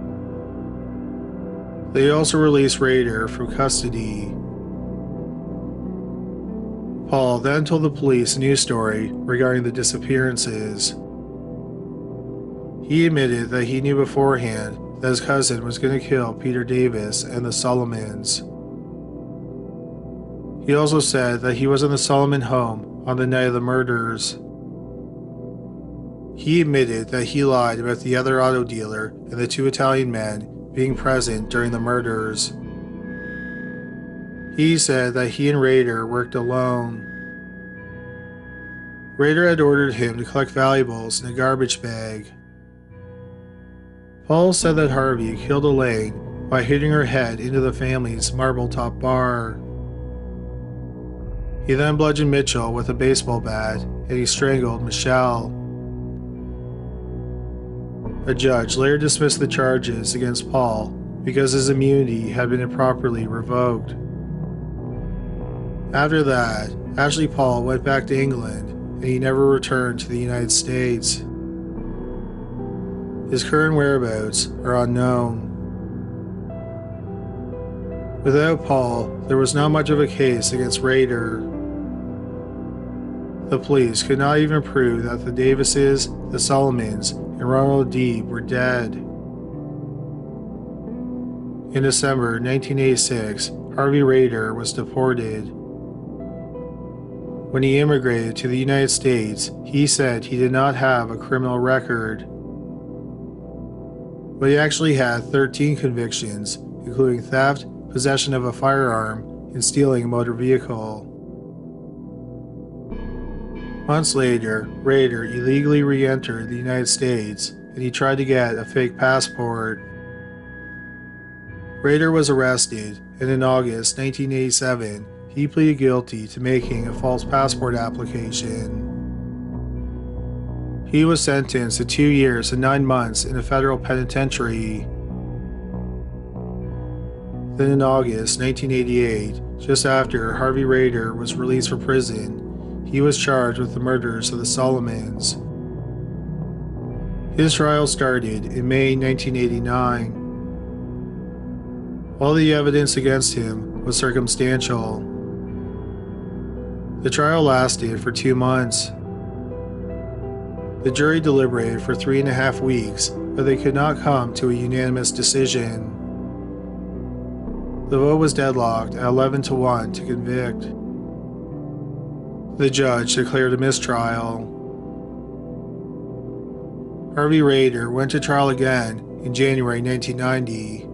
S1: They also released Rader from custody. Paul then told the police a news story regarding the disappearances. He admitted that he knew beforehand that his cousin was going to kill Peter Davis and the Solomons. He also said that he was in the Solomon home on the night of the murders. He admitted that he lied about the other auto dealer and the two Italian men being present during the murders. He said that he and Rader worked alone. Rader had ordered him to collect valuables in a garbage bag. Paul said that Harvey killed Elaine by hitting her head into the family's marble top bar. He then bludgeoned Mitchell with a baseball bat and he strangled Michelle. A judge later dismissed the charges against Paul because his immunity had been improperly revoked. After that, Ashley Paul went back to England and he never returned to the United States. His current whereabouts are unknown. Without Paul, there was not much of a case against Rader. The police could not even prove that the Davises, the Solomons, and Ronald Deeb were dead. In December 1986, Harvey Rader was deported. When he immigrated to the United States, he said he did not have a criminal record. But he actually had 13 convictions, including theft, possession of a firearm, and stealing a motor vehicle. Months later, Rader illegally re entered the United States and he tried to get a fake passport. Rader was arrested, and in August 1987, he pleaded guilty to making a false passport application. He was sentenced to two years and nine months in a federal penitentiary. Then in August 1988, just after Harvey Rader was released from prison, he was charged with the murders of the Solomons. His trial started in May 1989. All the evidence against him was circumstantial. The trial lasted for two months. The jury deliberated for three and a half weeks, but they could not come to a unanimous decision. The vote was deadlocked at 11 to 1 to convict. The judge declared a mistrial. Harvey Rader went to trial again in January 1990.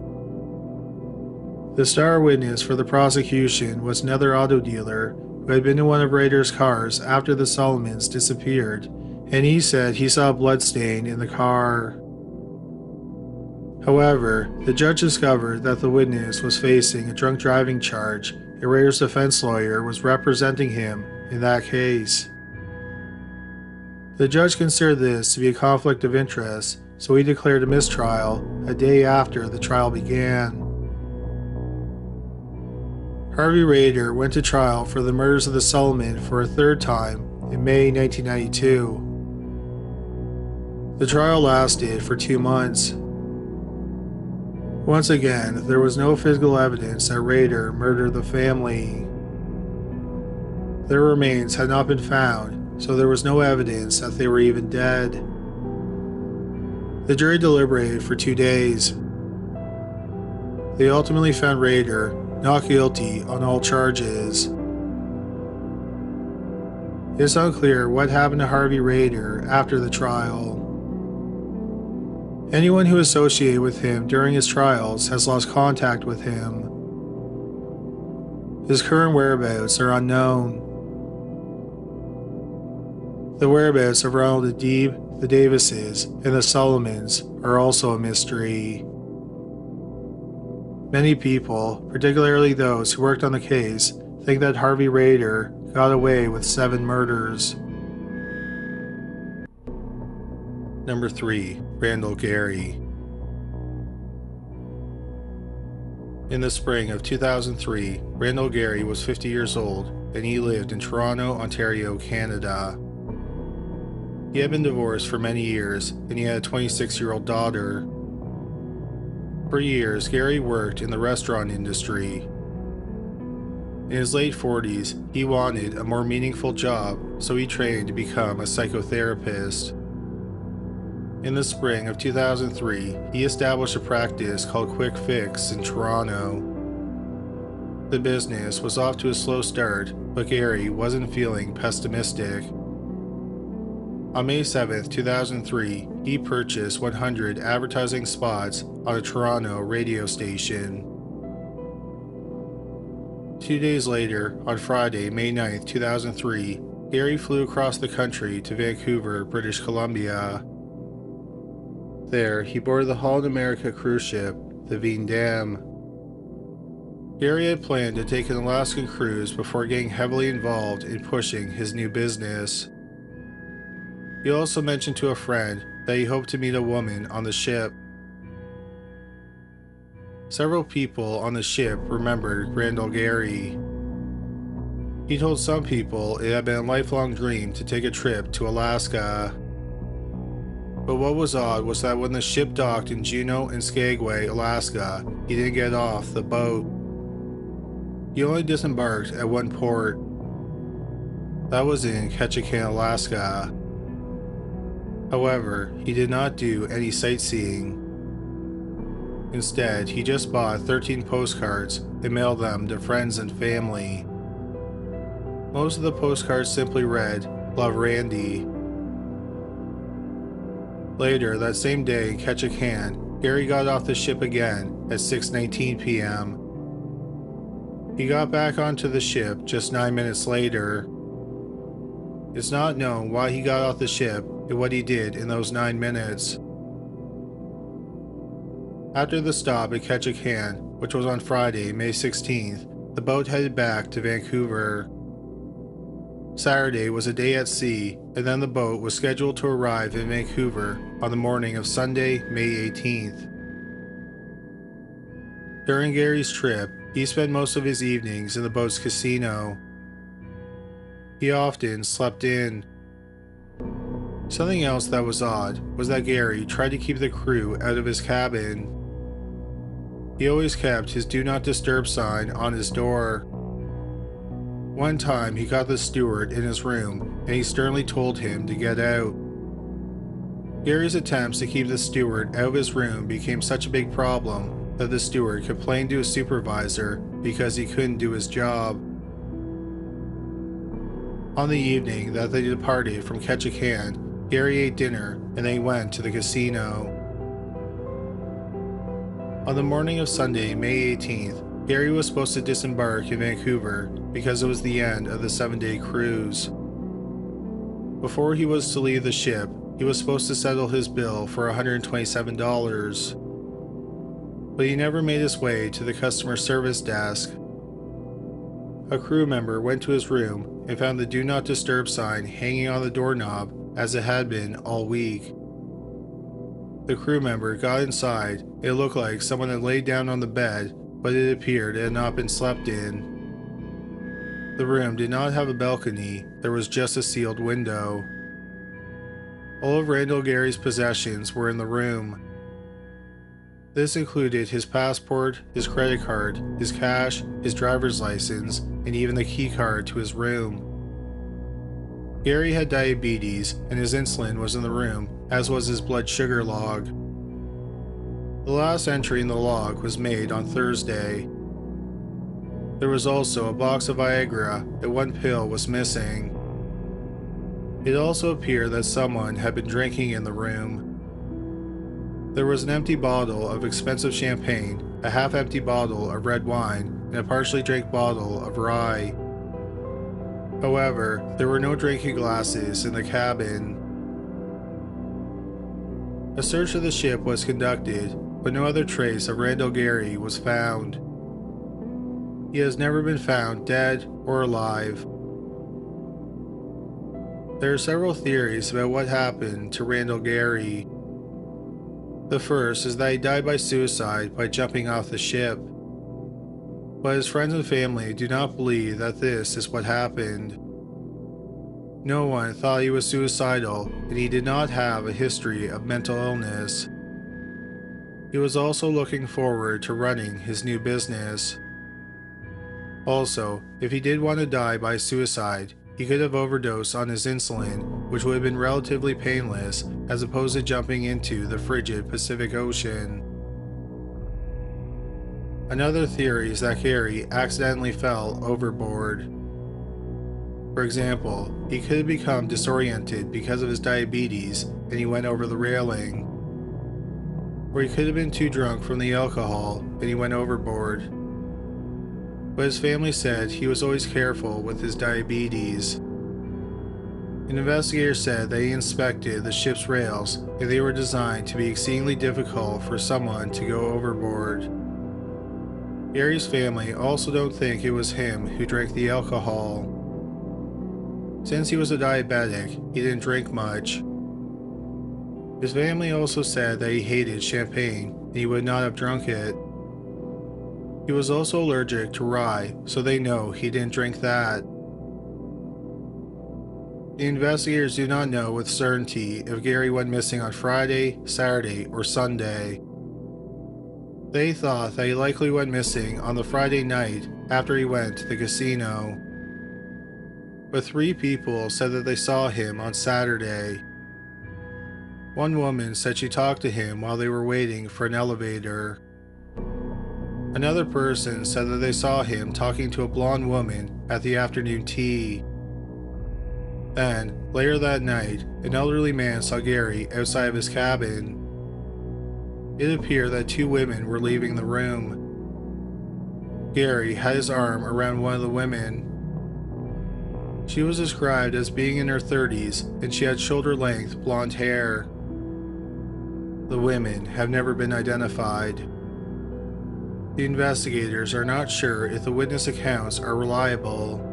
S1: The star witness for the prosecution was another auto dealer who had been in one of Rader's cars after the Solomons disappeared, and he said he saw a bloodstain in the car. However, the judge discovered that the witness was facing a drunk driving charge, and defense lawyer was representing him in that case. The judge considered this to be a conflict of interest, so he declared a mistrial a day after the trial began. Harvey Rader went to trial for the murders of the Solomon for a third time in May 1992. The trial lasted for two months. Once again, there was no physical evidence that Rader murdered the family. Their remains had not been found, so there was no evidence that they were even dead. The jury deliberated for two days. They ultimately found Rader not guilty on all charges. It's unclear what happened to Harvey Rader after the trial. Anyone who associated with him during his trials has lost contact with him. His current whereabouts are unknown. The whereabouts of Ronald Adib, the Davises, and the Solomons are also a mystery. Many people, particularly those who worked on the case, think that Harvey Rader got away with seven murders. Number 3. Randall Gary In the spring of 2003, Randall Gary was 50 years old and he lived in Toronto, Ontario, Canada. He had been divorced for many years and he had a 26 year old daughter. For years, Gary worked in the restaurant industry. In his late 40s, he wanted a more meaningful job, so he trained to become a psychotherapist. In the spring of 2003, he established a practice called Quick Fix in Toronto. The business was off to a slow start, but Gary wasn't feeling pessimistic. On May 7, 2003, he purchased 100 advertising spots on a Toronto radio station. Two days later, on Friday, May 9, 2003, Gary flew across the country to Vancouver, British Columbia. There, he boarded the Holland America cruise ship, the Veendam. Gary had planned to take an Alaskan cruise before getting heavily involved in pushing his new business. He also mentioned to a friend that he hoped to meet a woman on the ship. Several people on the ship remembered Randall Gary. He told some people it had been a lifelong dream to take a trip to Alaska. But what was odd was that when the ship docked in Juneau and Skagway, Alaska, he didn't get off the boat. He only disembarked at one port. That was in Ketchikan, Alaska. However, he did not do any sightseeing. Instead, he just bought 13 postcards and mailed them to friends and family. Most of the postcards simply read, Love Randy, Later that same day in Ketchikan, Gary got off the ship again at 6:19 p.m. He got back onto the ship just 9 minutes later. It's not known why he got off the ship and what he did in those 9 minutes. After the stop at Ketchikan, which was on Friday, May 16th, the boat headed back to Vancouver. Saturday was a day at sea, and then the boat was scheduled to arrive in Vancouver on the morning of Sunday, May 18th. During Gary's trip, he spent most of his evenings in the boat's casino. He often slept in. Something else that was odd was that Gary tried to keep the crew out of his cabin. He always kept his do not disturb sign on his door. One time, he got the steward in his room and he sternly told him to get out. Gary's attempts to keep the steward out of his room became such a big problem that the steward complained to his supervisor because he couldn't do his job. On the evening that they departed from Ketchikan, Gary ate dinner and they went to the casino. On the morning of Sunday, May 18th, Gary was supposed to disembark in Vancouver because it was the end of the seven day cruise. Before he was to leave the ship, he was supposed to settle his bill for $127. But he never made his way to the customer service desk. A crew member went to his room and found the Do Not Disturb sign hanging on the doorknob as it had been all week. The crew member got inside. It looked like someone had laid down on the bed but it appeared it had not been slept in. The room did not have a balcony, there was just a sealed window. All of Randall Gary's possessions were in the room. This included his passport, his credit card, his cash, his driver's license, and even the key card to his room. Gary had diabetes and his insulin was in the room, as was his blood sugar log. The last entry in the log was made on Thursday. There was also a box of Viagra and one pill was missing. It also appeared that someone had been drinking in the room. There was an empty bottle of expensive champagne, a half empty bottle of red wine, and a partially drank bottle of rye. However, there were no drinking glasses in the cabin. A search of the ship was conducted, but no other trace of Randall Gary was found. He has never been found dead or alive. There are several theories about what happened to Randall Gary. The first is that he died by suicide by jumping off the ship but his friends and family do not believe that this is what happened. No one thought he was suicidal, and he did not have a history of mental illness. He was also looking forward to running his new business. Also, if he did want to die by suicide, he could have overdosed on his insulin, which would have been relatively painless as opposed to jumping into the frigid Pacific Ocean. Another theory is that Gary accidentally fell overboard. For example, he could have become disoriented because of his diabetes and he went over the railing. Or he could have been too drunk from the alcohol and he went overboard. But his family said he was always careful with his diabetes. An investigator said that he inspected the ship's rails and they were designed to be exceedingly difficult for someone to go overboard. Gary's family also don't think it was him who drank the alcohol. Since he was a diabetic, he didn't drink much. His family also said that he hated champagne and he would not have drunk it. He was also allergic to rye, so they know he didn't drink that. The investigators do not know with certainty if Gary went missing on Friday, Saturday, or Sunday. They thought that he likely went missing on the Friday night after he went to the casino. But three people said that they saw him on Saturday. One woman said she talked to him while they were waiting for an elevator. Another person said that they saw him talking to a blonde woman at the afternoon tea. Then, later that night, an elderly man saw Gary outside of his cabin it appeared that two women were leaving the room. Gary had his arm around one of the women. She was described as being in her 30s and she had shoulder length blonde hair. The women have never been identified. The investigators are not sure if the witness accounts are reliable.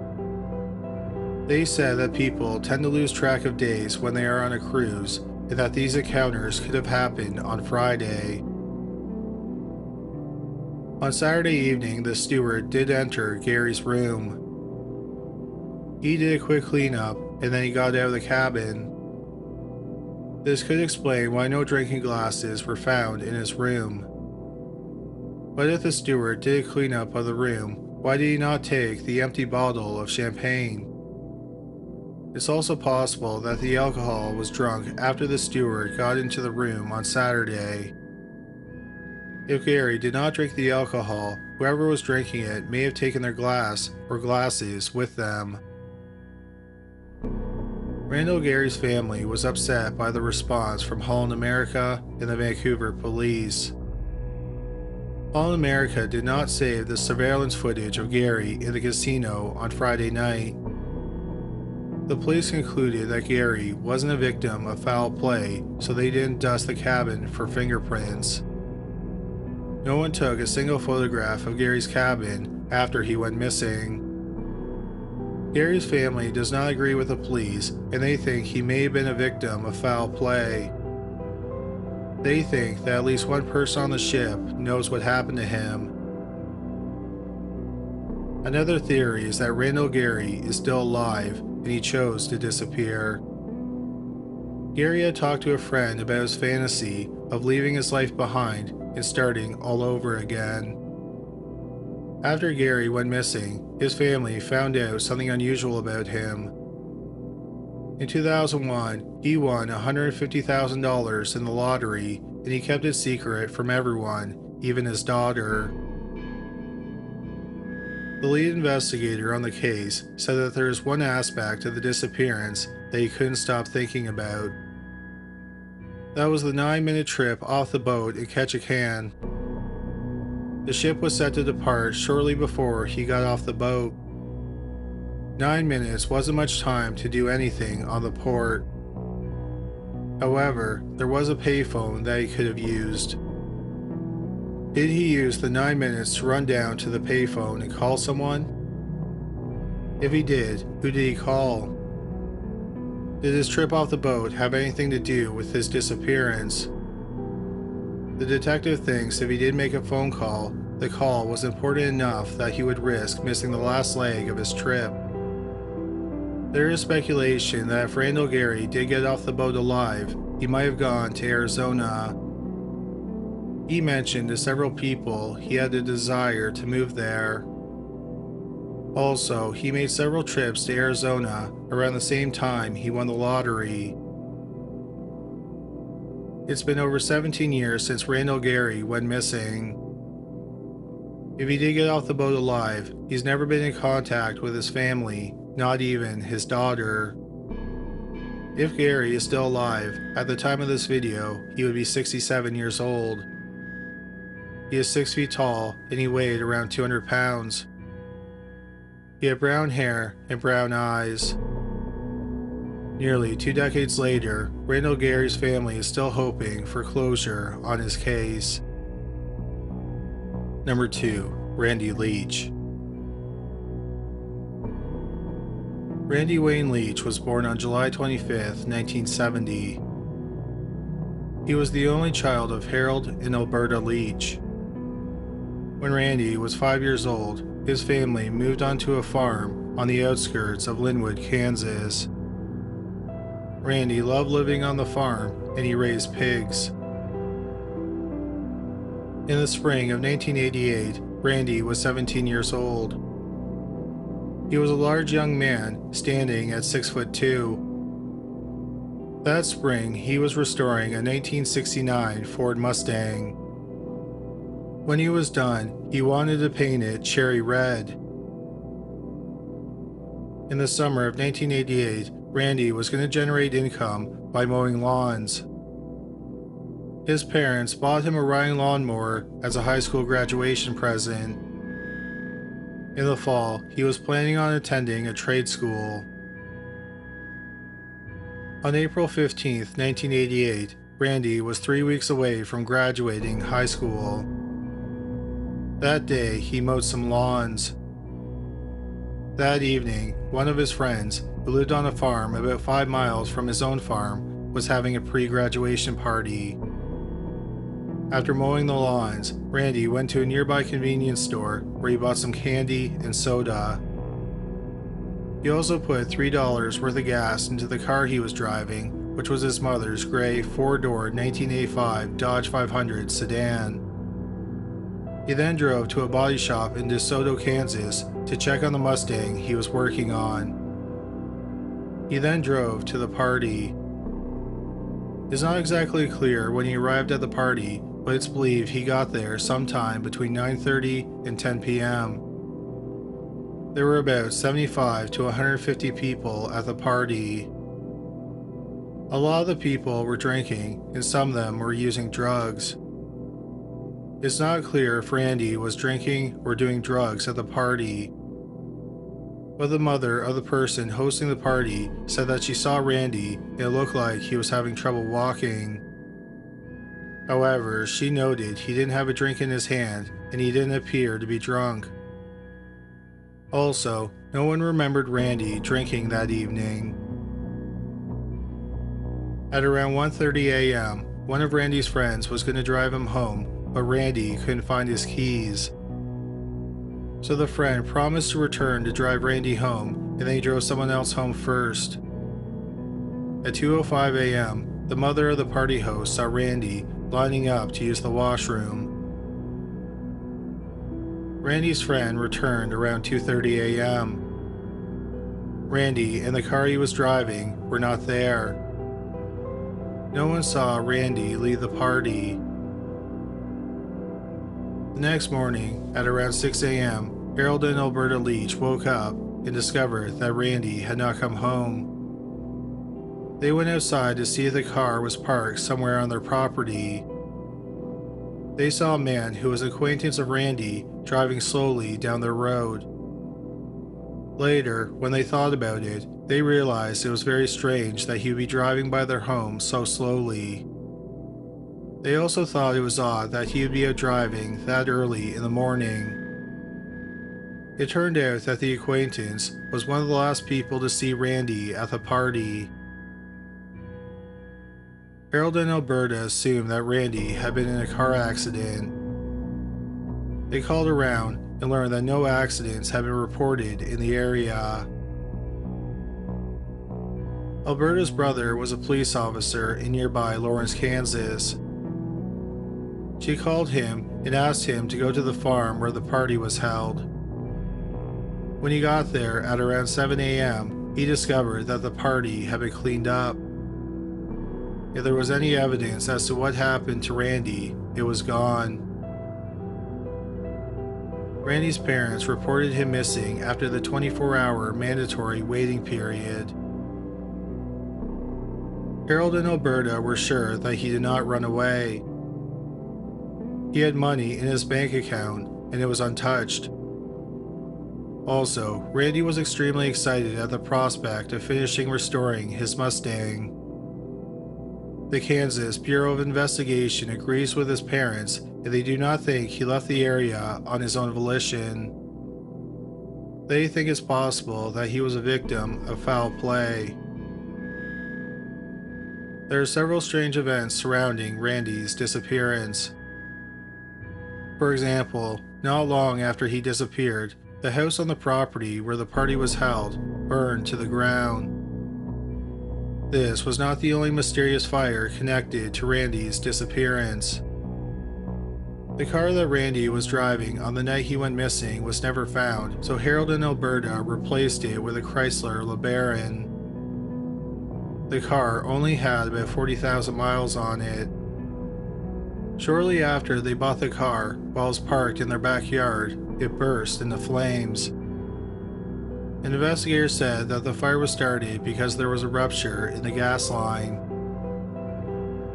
S1: They said that people tend to lose track of days when they are on a cruise and that these encounters could have happened on Friday. On Saturday evening, the steward did enter Gary's room. He did a quick cleanup and then he got out of the cabin. This could explain why no drinking glasses were found in his room. But if the steward did a cleanup of the room, why did he not take the empty bottle of champagne? It's also possible that the alcohol was drunk after the steward got into the room on Saturday. If Gary did not drink the alcohol, whoever was drinking it may have taken their glass or glasses with them. Randall Gary's family was upset by the response from Holland America and the Vancouver police. Holland America did not save the surveillance footage of Gary in the casino on Friday night. The police concluded that Gary wasn't a victim of foul play, so they didn't dust the cabin for fingerprints. No one took a single photograph of Gary's cabin after he went missing. Gary's family does not agree with the police and they think he may have been a victim of foul play. They think that at least one person on the ship knows what happened to him. Another theory is that Randall Gary is still alive and he chose to disappear. Gary had talked to a friend about his fantasy of leaving his life behind and starting all over again. After Gary went missing, his family found out something unusual about him. In 2001, he won $150,000 in the lottery and he kept it secret from everyone, even his daughter. The lead investigator on the case said that there is one aspect of the disappearance that he couldn't stop thinking about. That was the nine minute trip off the boat in Ketchikan. The ship was set to depart shortly before he got off the boat. Nine minutes wasn't much time to do anything on the port. However, there was a payphone that he could have used. Did he use the nine minutes to run down to the payphone and call someone? If he did, who did he call? Did his trip off the boat have anything to do with his disappearance? The detective thinks if he did make a phone call, the call was important enough that he would risk missing the last leg of his trip. There is speculation that if Randall Gary did get off the boat alive, he might have gone to Arizona. He mentioned to several people he had a desire to move there. Also, he made several trips to Arizona around the same time he won the lottery. It's been over 17 years since Randall Gary went missing. If he did get off the boat alive, he's never been in contact with his family not even his daughter. If Gary is still alive, at the time of this video, he would be 67 years old. He is 6 feet tall and he weighed around 200 pounds. He had brown hair and brown eyes. Nearly two decades later, Randall Gary's family is still hoping for closure on his case. Number 2. Randy Leach Randy Wayne Leach was born on July 25, 1970. He was the only child of Harold and Alberta Leach. When Randy was five years old, his family moved onto a farm on the outskirts of Linwood, Kansas. Randy loved living on the farm and he raised pigs. In the spring of 1988, Randy was 17 years old. He was a large young man, standing at 6 foot 2. That spring, he was restoring a 1969 Ford Mustang. When he was done, he wanted to paint it cherry red. In the summer of 1988, Randy was going to generate income by mowing lawns. His parents bought him a riding lawnmower as a high school graduation present. In the fall, he was planning on attending a trade school. On April 15, 1988, Randy was three weeks away from graduating high school. That day, he mowed some lawns. That evening, one of his friends, who lived on a farm about five miles from his own farm, was having a pre graduation party. After mowing the lawns, Randy went to a nearby convenience store where he bought some candy and soda. He also put $3 worth of gas into the car he was driving, which was his mother's gray four door 1985 Dodge 500 sedan. He then drove to a body shop in DeSoto, Kansas to check on the Mustang he was working on. He then drove to the party. It's not exactly clear when he arrived at the party but it's believed he got there sometime between 9.30 and 10 p.m. There were about 75 to 150 people at the party. A lot of the people were drinking, and some of them were using drugs. It's not clear if Randy was drinking or doing drugs at the party. But the mother of the person hosting the party said that she saw Randy and it looked like he was having trouble walking. However, she noted he didn't have a drink in his hand and he didn't appear to be drunk. Also, no one remembered Randy drinking that evening. At around 1:30 a.m., one of Randy's friends was going to drive him home, but Randy couldn't find his keys. So the friend promised to return to drive Randy home, and then he drove someone else home first. At 2:05 a.m., the mother of the party host saw Randy lining up to use the washroom. Randy's friend returned around 2:30 a.m. Randy and the car he was driving were not there. No one saw Randy leave the party. The next morning, at around 6 a.m., Harold and Alberta Leach woke up and discovered that Randy had not come home. They went outside to see if the car was parked somewhere on their property. They saw a man who was an acquaintance of Randy driving slowly down their road. Later, when they thought about it, they realized it was very strange that he would be driving by their home so slowly. They also thought it was odd that he would be out driving that early in the morning. It turned out that the acquaintance was one of the last people to see Randy at the party. Harold and Alberta assumed that Randy had been in a car accident. They called around and learned that no accidents had been reported in the area. Alberta's brother was a police officer in nearby Lawrence, Kansas. She called him and asked him to go to the farm where the party was held. When he got there at around 7 a.m., he discovered that the party had been cleaned up. If there was any evidence as to what happened to Randy, it was gone. Randy's parents reported him missing after the 24 hour mandatory waiting period. Harold and Alberta were sure that he did not run away. He had money in his bank account and it was untouched. Also, Randy was extremely excited at the prospect of finishing restoring his Mustang. The Kansas Bureau of Investigation agrees with his parents and they do not think he left the area on his own volition. They think it's possible that he was a victim of foul play. There are several strange events surrounding Randy's disappearance. For example, not long after he disappeared, the house on the property where the party was held burned to the ground. This was not the only mysterious fire connected to Randy's disappearance. The car that Randy was driving on the night he went missing was never found, so Harold and Alberta replaced it with a Chrysler LeBaron. The car only had about 40,000 miles on it. Shortly after they bought the car, while it was parked in their backyard, it burst into flames. An investigator said that the fire was started because there was a rupture in the gas line.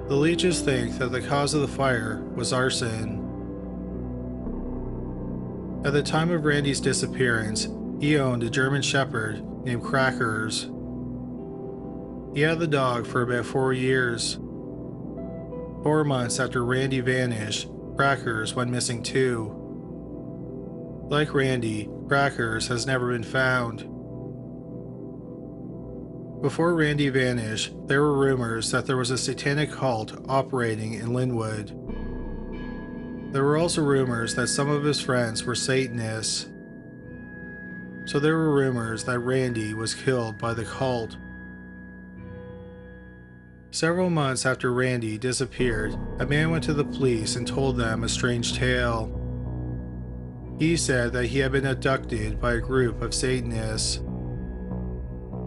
S1: The Leaches think that the cause of the fire was arson. At the time of Randy's disappearance, he owned a German Shepherd named Crackers. He had the dog for about four years. Four months after Randy vanished, Crackers went missing too. Like Randy, Crackers has never been found. Before Randy vanished, there were rumors that there was a satanic cult operating in Linwood. There were also rumors that some of his friends were Satanists. So there were rumors that Randy was killed by the cult. Several months after Randy disappeared, a man went to the police and told them a strange tale. He said that he had been abducted by a group of Satanists.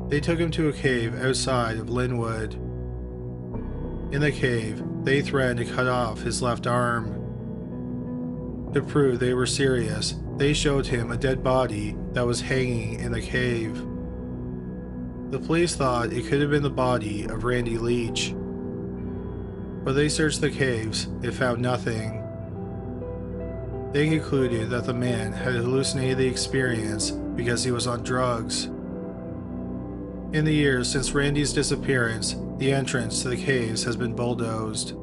S1: They took him to a cave outside of Linwood. In the cave, they threatened to cut off his left arm. To prove they were serious, they showed him a dead body that was hanging in the cave. The police thought it could have been the body of Randy Leach. But they searched the caves and found nothing. They concluded that the man had hallucinated the experience because he was on drugs. In the years since Randy's disappearance, the entrance to the caves has been bulldozed.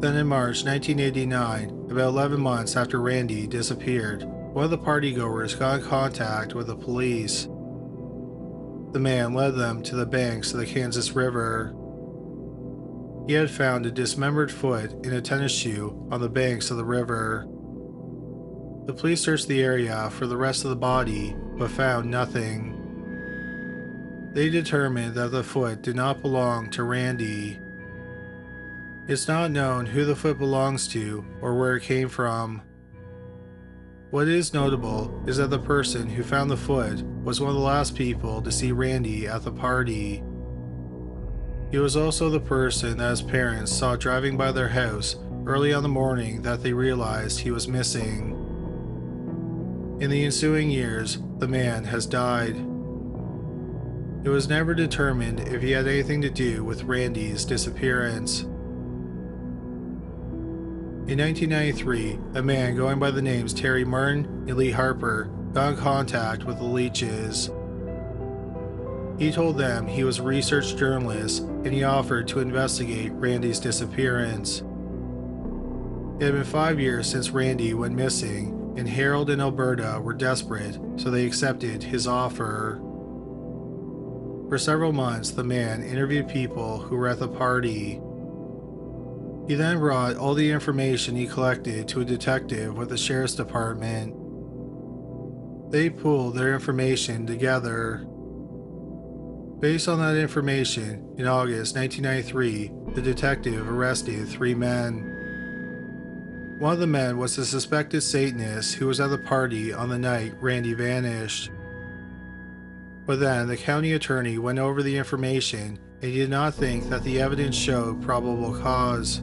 S1: Then in March 1989, about 11 months after Randy disappeared, one of the partygoers got in contact with the police. The man led them to the banks of the Kansas River he had found a dismembered foot in a tennis shoe on the banks of the river. The police searched the area for the rest of the body, but found nothing. They determined that the foot did not belong to Randy. It's not known who the foot belongs to or where it came from. What is notable is that the person who found the foot was one of the last people to see Randy at the party. He was also the person that his parents saw driving by their house early on the morning that they realized he was missing. In the ensuing years, the man has died. It was never determined if he had anything to do with Randy's disappearance. In 1993, a man going by the names Terry Martin and Lee Harper got in contact with the Leaches. He told them he was a research journalist and he offered to investigate Randy's disappearance. It had been five years since Randy went missing, and Harold and Alberta were desperate, so they accepted his offer. For several months, the man interviewed people who were at the party. He then brought all the information he collected to a detective with the sheriff's department. They pooled their information together. Based on that information, in August 1993, the detective arrested three men. One of the men was a suspected Satanist who was at the party on the night Randy vanished. But then the county attorney went over the information and he did not think that the evidence showed probable cause.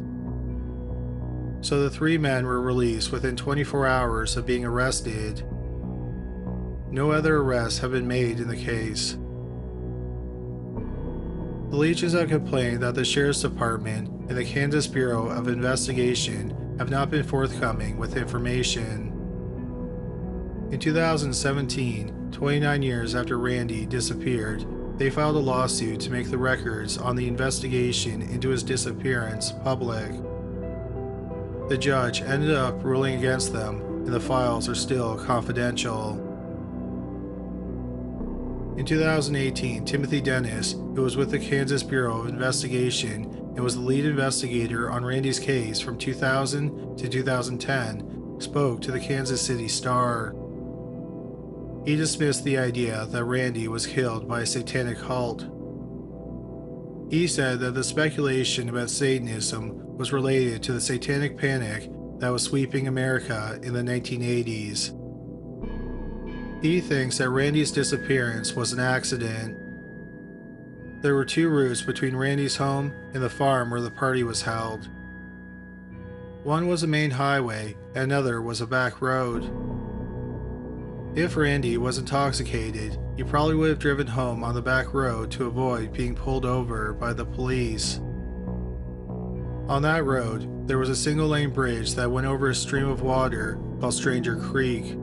S1: So the three men were released within 24 hours of being arrested. No other arrests have been made in the case. The Leaches have complained that the Sheriff's Department and the Kansas Bureau of Investigation have not been forthcoming with information. In 2017, 29 years after Randy disappeared, they filed a lawsuit to make the records on the investigation into his disappearance public. The judge ended up ruling against them, and the files are still confidential. In 2018, Timothy Dennis, who was with the Kansas Bureau of Investigation and was the lead investigator on Randy's case from 2000 to 2010, spoke to the Kansas City Star. He dismissed the idea that Randy was killed by a satanic cult. He said that the speculation about Satanism was related to the satanic panic that was sweeping America in the 1980s. He thinks that Randy's disappearance was an accident. There were two routes between Randy's home and the farm where the party was held. One was a main highway, another was a back road. If Randy was intoxicated, he probably would have driven home on the back road to avoid being pulled over by the police. On that road, there was a single lane bridge that went over a stream of water called Stranger Creek.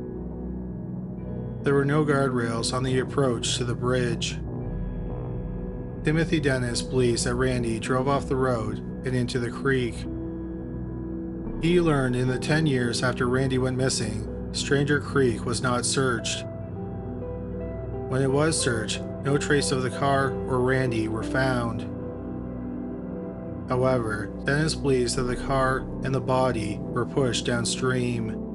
S1: There were no guardrails on the approach to the bridge. Timothy Dennis believes that Randy drove off the road and into the creek. He learned in the 10 years after Randy went missing, Stranger Creek was not searched. When it was searched, no trace of the car or Randy were found. However, Dennis believes that the car and the body were pushed downstream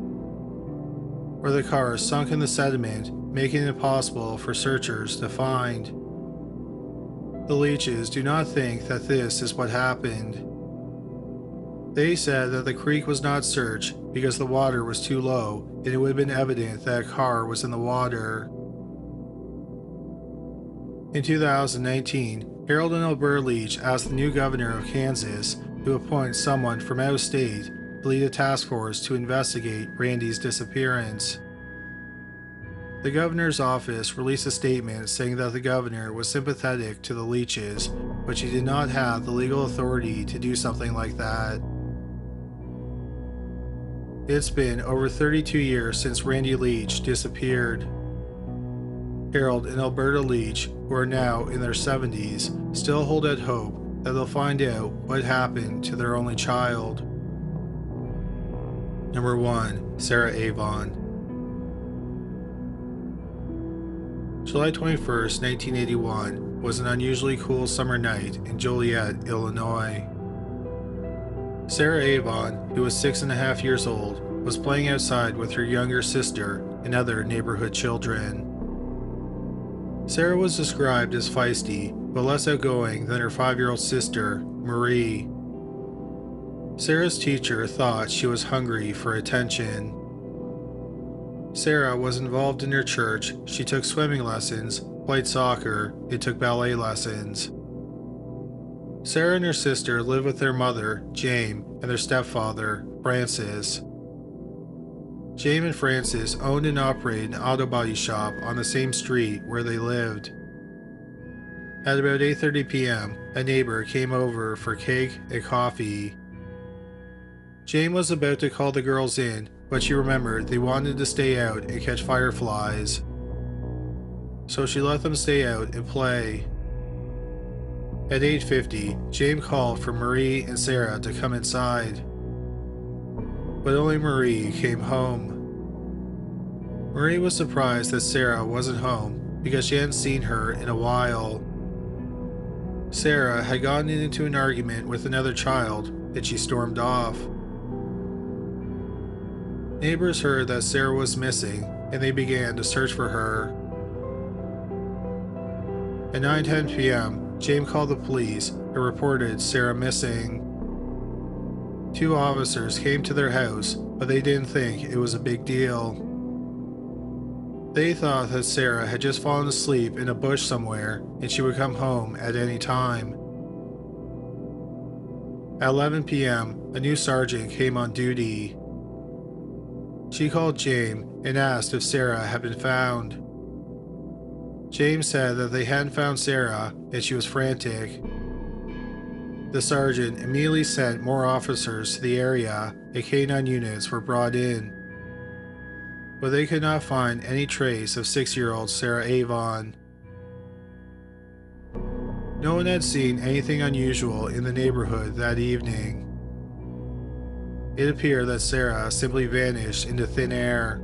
S1: or the car is sunk in the sediment, making it impossible for searchers to find. The Leaches do not think that this is what happened. They said that the creek was not searched because the water was too low and it would have been evident that a car was in the water. In 2019, Harold and Alberta Leach asked the new governor of Kansas to appoint someone from out of state lead a task force to investigate Randy's disappearance. The governor's office released a statement saying that the governor was sympathetic to the Leaches, but she did not have the legal authority to do something like that. It's been over 32 years since Randy Leach disappeared. Harold and Alberta Leach, who are now in their 70s, still hold out hope that they'll find out what happened to their only child. Number 1. Sarah Avon. July 21st, 1981 was an unusually cool summer night in Joliet, Illinois. Sarah Avon, who was six and a half years old, was playing outside with her younger sister and other neighborhood children. Sarah was described as feisty, but less outgoing than her five year old sister, Marie. Sarah's teacher thought she was hungry for attention. Sarah was involved in her church. She took swimming lessons, played soccer, and took ballet lessons. Sarah and her sister lived with their mother, Jane, and their stepfather, Francis. Jane and Francis owned and operated an auto body shop on the same street where they lived. At about 8:30 p.m., a neighbor came over for cake and coffee. Jane was about to call the girls in, but she remembered they wanted to stay out and catch fireflies. So she let them stay out and play. At 8:50, Jane called for Marie and Sarah to come inside. But only Marie came home. Marie was surprised that Sarah wasn't home because she hadn't seen her in a while. Sarah had gotten into an argument with another child and she stormed off. Neighbors heard that Sarah was missing and they began to search for her. At 9:10 p.m., James called the police and reported Sarah missing. Two officers came to their house, but they didn't think it was a big deal. They thought that Sarah had just fallen asleep in a bush somewhere and she would come home at any time. At 11 p.m., a new sergeant came on duty. She called James and asked if Sarah had been found. James said that they hadn't found Sarah and she was frantic. The sergeant immediately sent more officers to the area and K9 units were brought in but they could not find any trace of six year old Sarah Avon. No one had seen anything unusual in the neighborhood that evening. It appeared that Sarah simply vanished into thin air.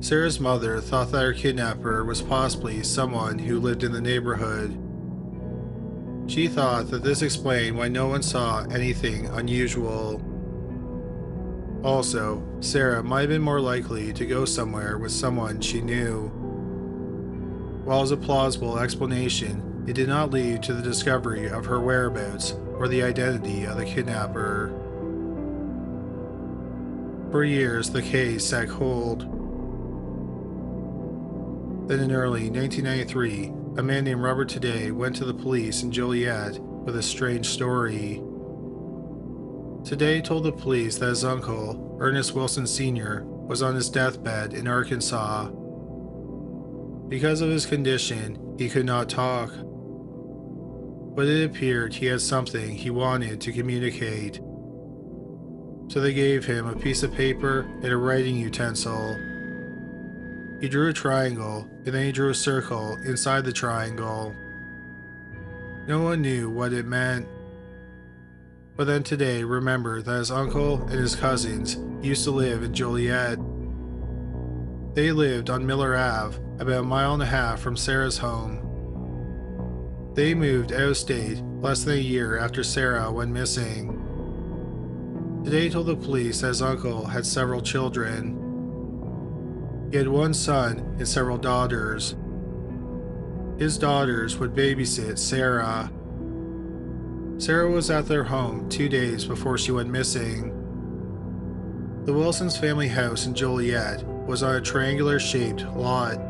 S1: Sarah's mother thought that her kidnapper was possibly someone who lived in the neighborhood. She thought that this explained why no one saw anything unusual. Also, Sarah might have been more likely to go somewhere with someone she knew. While it was a plausible explanation, it did not lead to the discovery of her whereabouts or the identity of the kidnapper. For years, the case sat cold. Then in early 1993, a man named Robert Today went to the police in Joliet with a strange story. Today told the police that his uncle, Ernest Wilson Sr., was on his deathbed in Arkansas. Because of his condition, he could not talk. But it appeared he had something he wanted to communicate. So they gave him a piece of paper and a writing utensil. He drew a triangle and then he drew a circle inside the triangle. No one knew what it meant but then today remember that his uncle and his cousins used to live in Joliet. They lived on Miller Ave, about a mile and a half from Sarah's home. They moved out of state less than a year after Sarah went missing. Today told the police that his uncle had several children. He had one son and several daughters. His daughters would babysit Sarah Sarah was at their home two days before she went missing. The Wilsons' family house in Joliet was on a triangular shaped lot.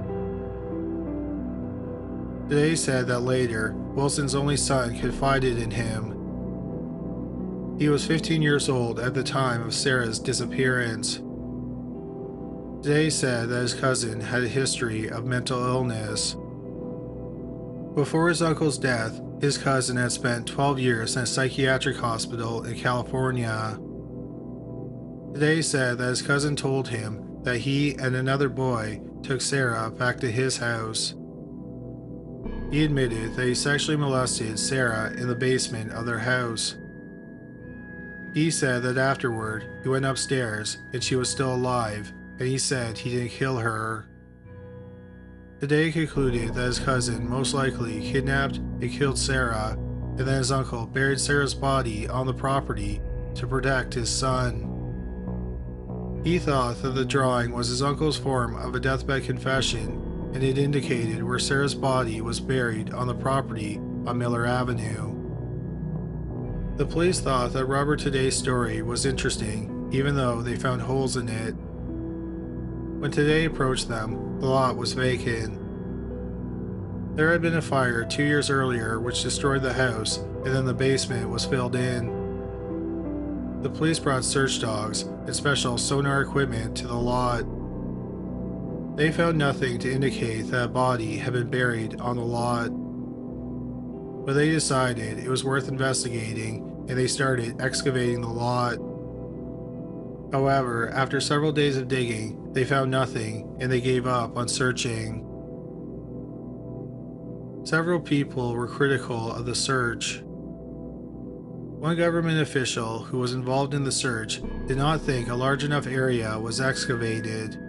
S1: They said that later, Wilson's only son confided in him. He was 15 years old at the time of Sarah's disappearance. Day said that his cousin had a history of mental illness. Before his uncle's death, his cousin had spent 12 years in a psychiatric hospital in California. Today said that his cousin told him that he and another boy took Sarah back to his house. He admitted that he sexually molested Sarah in the basement of their house. He said that afterward he went upstairs and she was still alive, and he said he didn't kill her. Today concluded that his cousin most likely kidnapped and killed Sarah, and that his uncle buried Sarah's body on the property to protect his son. He thought that the drawing was his uncle's form of a deathbed confession, and it indicated where Sarah's body was buried on the property on Miller Avenue. The police thought that Robert Today's story was interesting, even though they found holes in it When today approached them, the lot was vacant. There had been a fire two years earlier which destroyed the house, and then the basement was filled in. The police brought search dogs and special sonar equipment to the lot. They found nothing to indicate that a body had been buried on the lot. But they decided it was worth investigating and they started excavating the lot. However, after several days of digging, they found nothing and they gave up on searching. Several people were critical of the search. One government official who was involved in the search did not think a large enough area was excavated.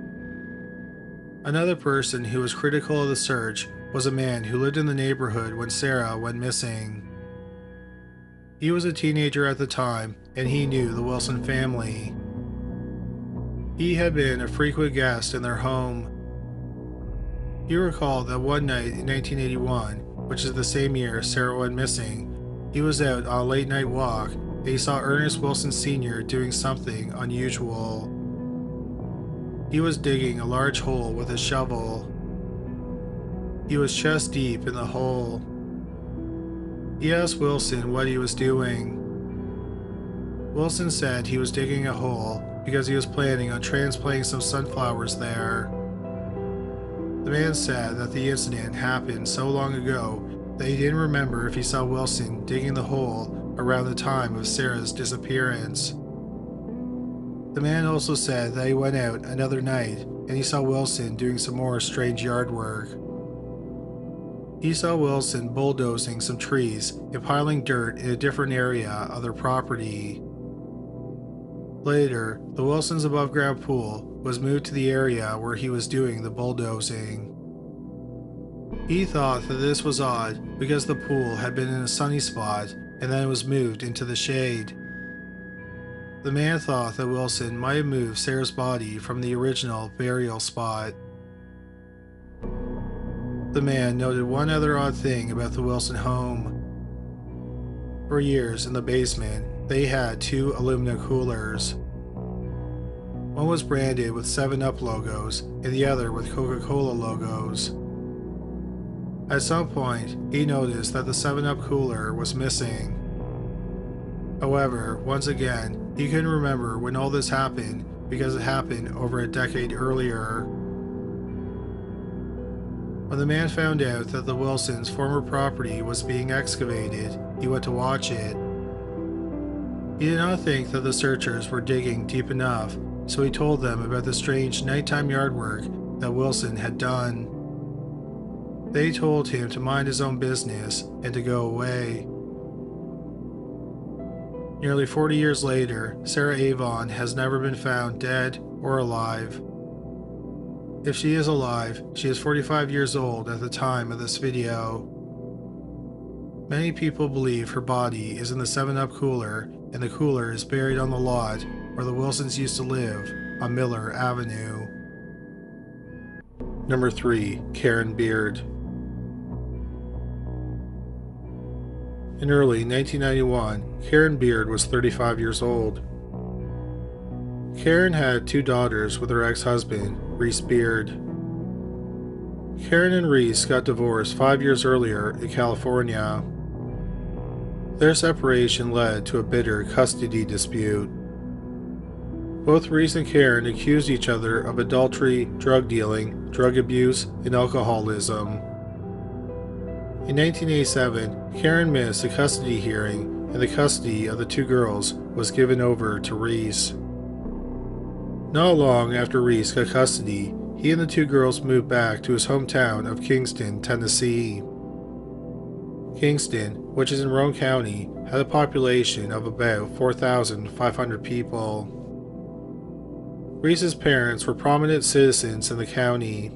S1: Another person who was critical of the search was a man who lived in the neighborhood when Sarah went missing. He was a teenager at the time and he knew the Wilson family. He had been a frequent guest in their home he recalled that one night in 1981, which is the same year Sarah went missing, he was out on a late night walk and he saw Ernest Wilson Sr. doing something unusual. He was digging a large hole with a shovel. He was chest deep in the hole. He asked Wilson what he was doing. Wilson said he was digging a hole because he was planning on transplanting some sunflowers there. The man said that the incident happened so long ago that he didn't remember if he saw Wilson digging the hole around the time of Sarah's disappearance. The man also said that he went out another night and he saw Wilson doing some more strange yard work. He saw Wilson bulldozing some trees and piling dirt in a different area of their property. Later, the Wilson's above ground pool was moved to the area where he was doing the bulldozing. He thought that this was odd because the pool had been in a sunny spot and then it was moved into the shade. The man thought that Wilson might have moved Sarah's body from the original burial spot. The man noted one other odd thing about the Wilson home. For years in the basement, they had two aluminum coolers. One was branded with 7 Up logos and the other with Coca Cola logos. At some point, he noticed that the 7 Up cooler was missing. However, once again, he couldn't remember when all this happened because it happened over a decade earlier. When the man found out that the Wilsons' former property was being excavated, he went to watch it. He did not think that the searchers were digging deep enough, so he told them about the strange nighttime yard work that Wilson had done. They told him to mind his own business and to go away. Nearly 40 years later, Sarah Avon has never been found dead or alive. If she is alive, she is 45 years old at the time of this video. Many people believe her body is in the 7 Up cooler and the cooler is buried on the lot where the Wilsons used to live on Miller Avenue. Number 3. Karen Beard In early 1991, Karen Beard was 35 years old. Karen had two daughters with her ex-husband, Reese Beard. Karen and Reese got divorced five years earlier in California. Their separation led to a bitter custody dispute. Both Reese and Karen accused each other of adultery, drug dealing, drug abuse, and alcoholism. In 1987, Karen missed a custody hearing, and the custody of the two girls was given over to Reese. Not long after Reese got custody, he and the two girls moved back to his hometown of Kingston, Tennessee. Kingston, which is in Roane County, had a population of about 4,500 people. Reese's parents were prominent citizens in the county.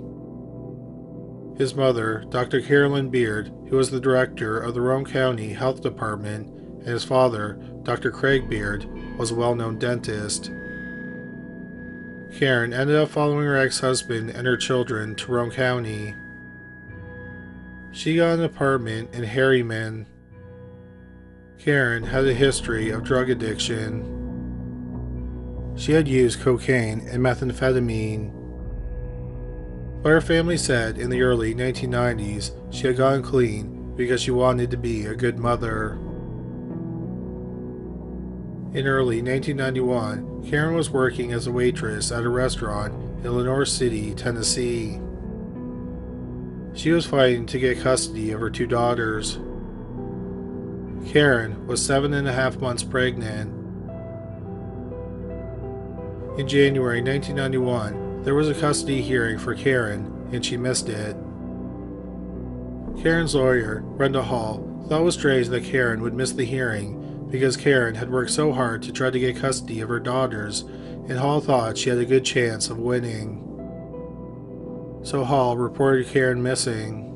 S1: His mother, Dr. Carolyn Beard, who was the director of the Roane County Health Department, and his father, Dr. Craig Beard, was a well known dentist. Karen ended up following her ex husband and her children to Roane County. She got an apartment in Harriman. Karen had a history of drug addiction. She had used cocaine and methamphetamine. But her family said in the early 1990s she had gone clean because she wanted to be a good mother. In early 1991, Karen was working as a waitress at a restaurant in Lenoir City, Tennessee. She was fighting to get custody of her two daughters. Karen was seven and a half months pregnant. In January 1991, there was a custody hearing for Karen, and she missed it. Karen's lawyer, Brenda Hall, thought it was strange that Karen would miss the hearing because Karen had worked so hard to try to get custody of her daughters, and Hall thought she had a good chance of winning. So Hall reported Karen missing.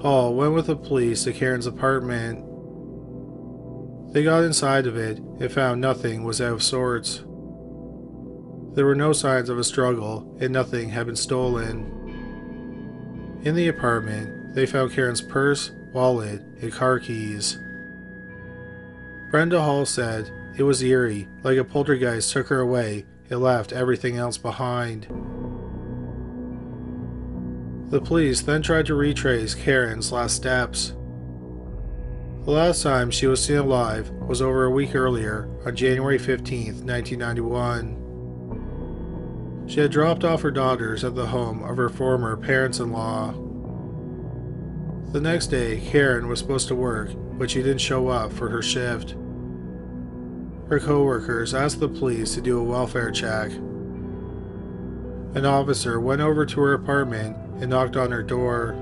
S1: Hall went with the police to Karen's apartment. They got inside of it and found nothing was out of sorts. There were no signs of a struggle and nothing had been stolen. In the apartment, they found Karen's purse, wallet, and car keys. Brenda Hall said it was eerie, like a poltergeist took her away and left everything else behind. The police then tried to retrace Karen's last steps. The last time she was seen alive was over a week earlier, on January 15, 1991. She had dropped off her daughters at the home of her former parents in law. The next day, Karen was supposed to work, but she didn't show up for her shift. Her coworkers asked the police to do a welfare check. An officer went over to her apartment and knocked on her door.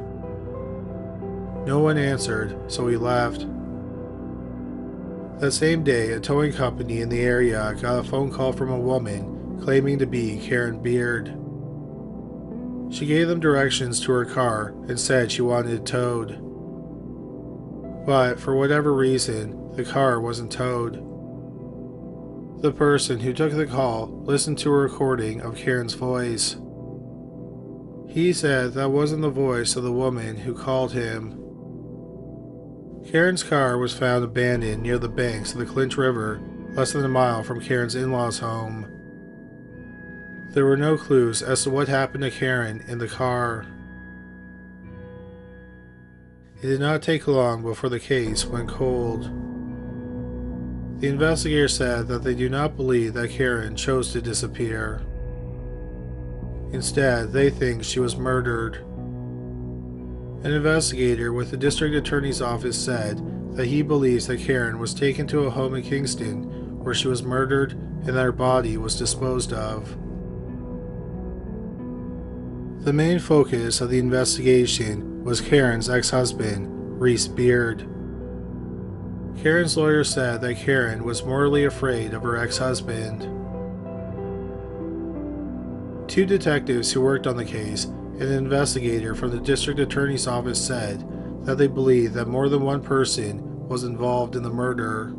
S1: No one answered, so he left. That same day, a towing company in the area got a phone call from a woman claiming to be Karen Beard. She gave them directions to her car and said she wanted it towed. But for whatever reason, the car wasn't towed. The person who took the call listened to a recording of Karen's voice. He said that wasn't the voice of the woman who called him. Karen's car was found abandoned near the banks of the Clinch River, less than a mile from Karen's in law's home. There were no clues as to what happened to Karen in the car. It did not take long before the case went cold. The investigator said that they do not believe that Karen chose to disappear. Instead, they think she was murdered. An investigator with the district attorney's office said that he believes that Karen was taken to a home in Kingston where she was murdered and that her body was disposed of. The main focus of the investigation was Karen's ex husband, Reese Beard. Karen's lawyer said that Karen was mortally afraid of her ex husband. Two detectives who worked on the case and an investigator from the district attorney's office said that they believe that more than one person was involved in the murder.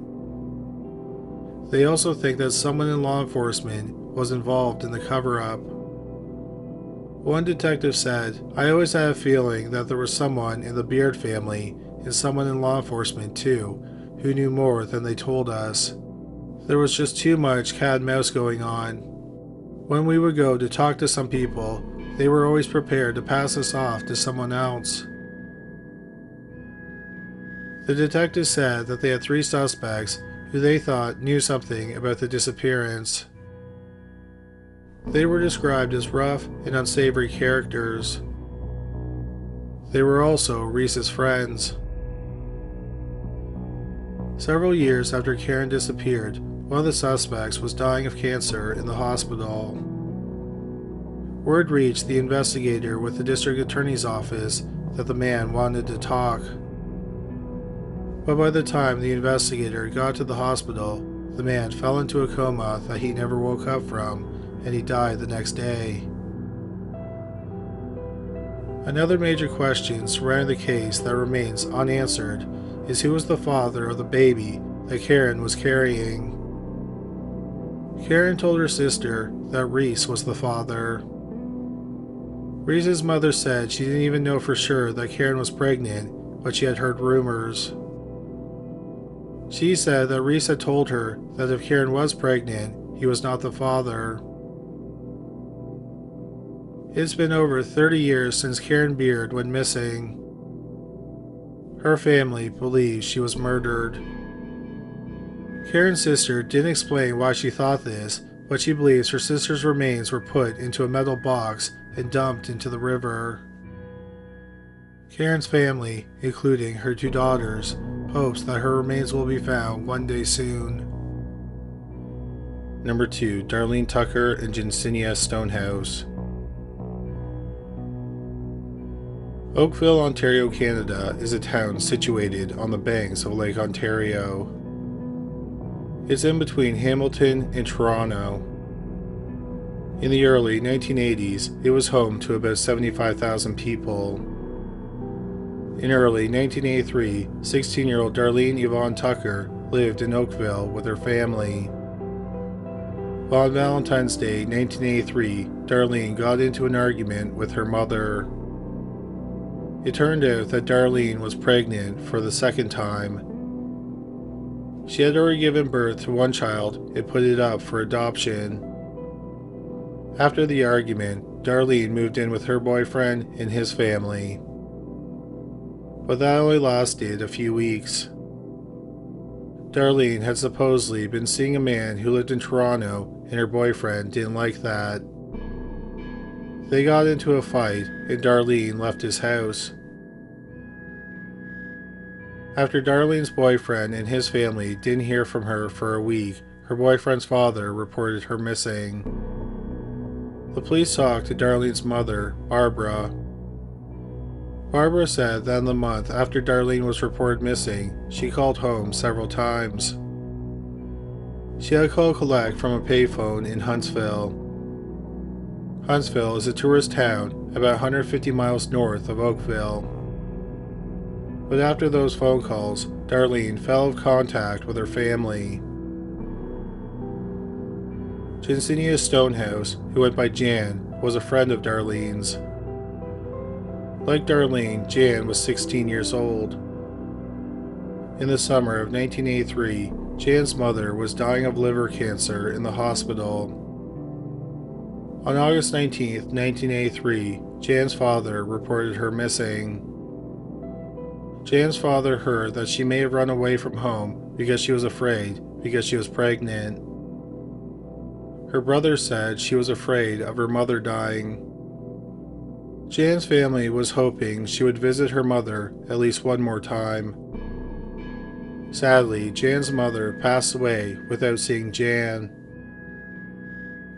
S1: They also think that someone in law enforcement was involved in the cover up. One detective said, I always had a feeling that there was someone in the Beard family and someone in law enforcement too who knew more than they told us. There was just too much cat and mouse going on. When we would go to talk to some people, they were always prepared to pass us off to someone else. The detective said that they had three suspects who they thought knew something about the disappearance. They were described as rough and unsavory characters. They were also Reese's friends. Several years after Karen disappeared, one of the suspects was dying of cancer in the hospital. Word reached the investigator with the district attorney's office that the man wanted to talk. But by the time the investigator got to the hospital, the man fell into a coma that he never woke up from, and he died the next day. Another major question surrounding the case that remains unanswered is who was the father of the baby that Karen was carrying. Karen told her sister that Reese was the father. Reese's mother said she didn't even know for sure that Karen was pregnant, but she had heard rumors. She said that Reese had told her that if Karen was pregnant, he was not the father. It's been over 30 years since Karen Beard went missing. Her family believes she was murdered. Karen's sister didn't explain why she thought this, but she believes her sister's remains were put into a metal box and dumped into the river. Karen's family, including her two daughters, hopes that her remains will be found one day soon. Number 2. Darlene Tucker and Jensenia Stonehouse. Oakville, Ontario, Canada is a town situated on the banks of Lake Ontario. It's in between Hamilton and Toronto. In the early 1980s, it was home to about 75,000 people. In early 1983, 16 year old Darlene Yvonne Tucker lived in Oakville with her family. On Valentine's Day 1983, Darlene got into an argument with her mother. It turned out that Darlene was pregnant for the second time. She had already given birth to one child and put it up for adoption. After the argument, Darlene moved in with her boyfriend and his family but that only lasted a few weeks. Darlene had supposedly been seeing a man who lived in Toronto, and her boyfriend didn't like that. They got into a fight, and Darlene left his house. After Darlene's boyfriend and his family didn't hear from her for a week, her boyfriend's father reported her missing. The police talked to Darlene's mother, Barbara, Barbara said that in the month after Darlene was reported missing, she called home several times. She had called collect from a payphone in Huntsville. Huntsville is a tourist town about 150 miles north of Oakville. But after those phone calls, Darlene fell out of contact with her family. Jensenia Stonehouse, who went by Jan, was a friend of Darlene's. Like Darlene, Jan was 16 years old. In the summer of 1983, Jan's mother was dying of liver cancer in the hospital. On August 19, 1983, Jan's father reported her missing. Jan's father heard that she may have run away from home because she was afraid because she was pregnant. Her brother said she was afraid of her mother dying. Jan's family was hoping she would visit her mother at least one more time. Sadly, Jan's mother passed away without seeing Jan.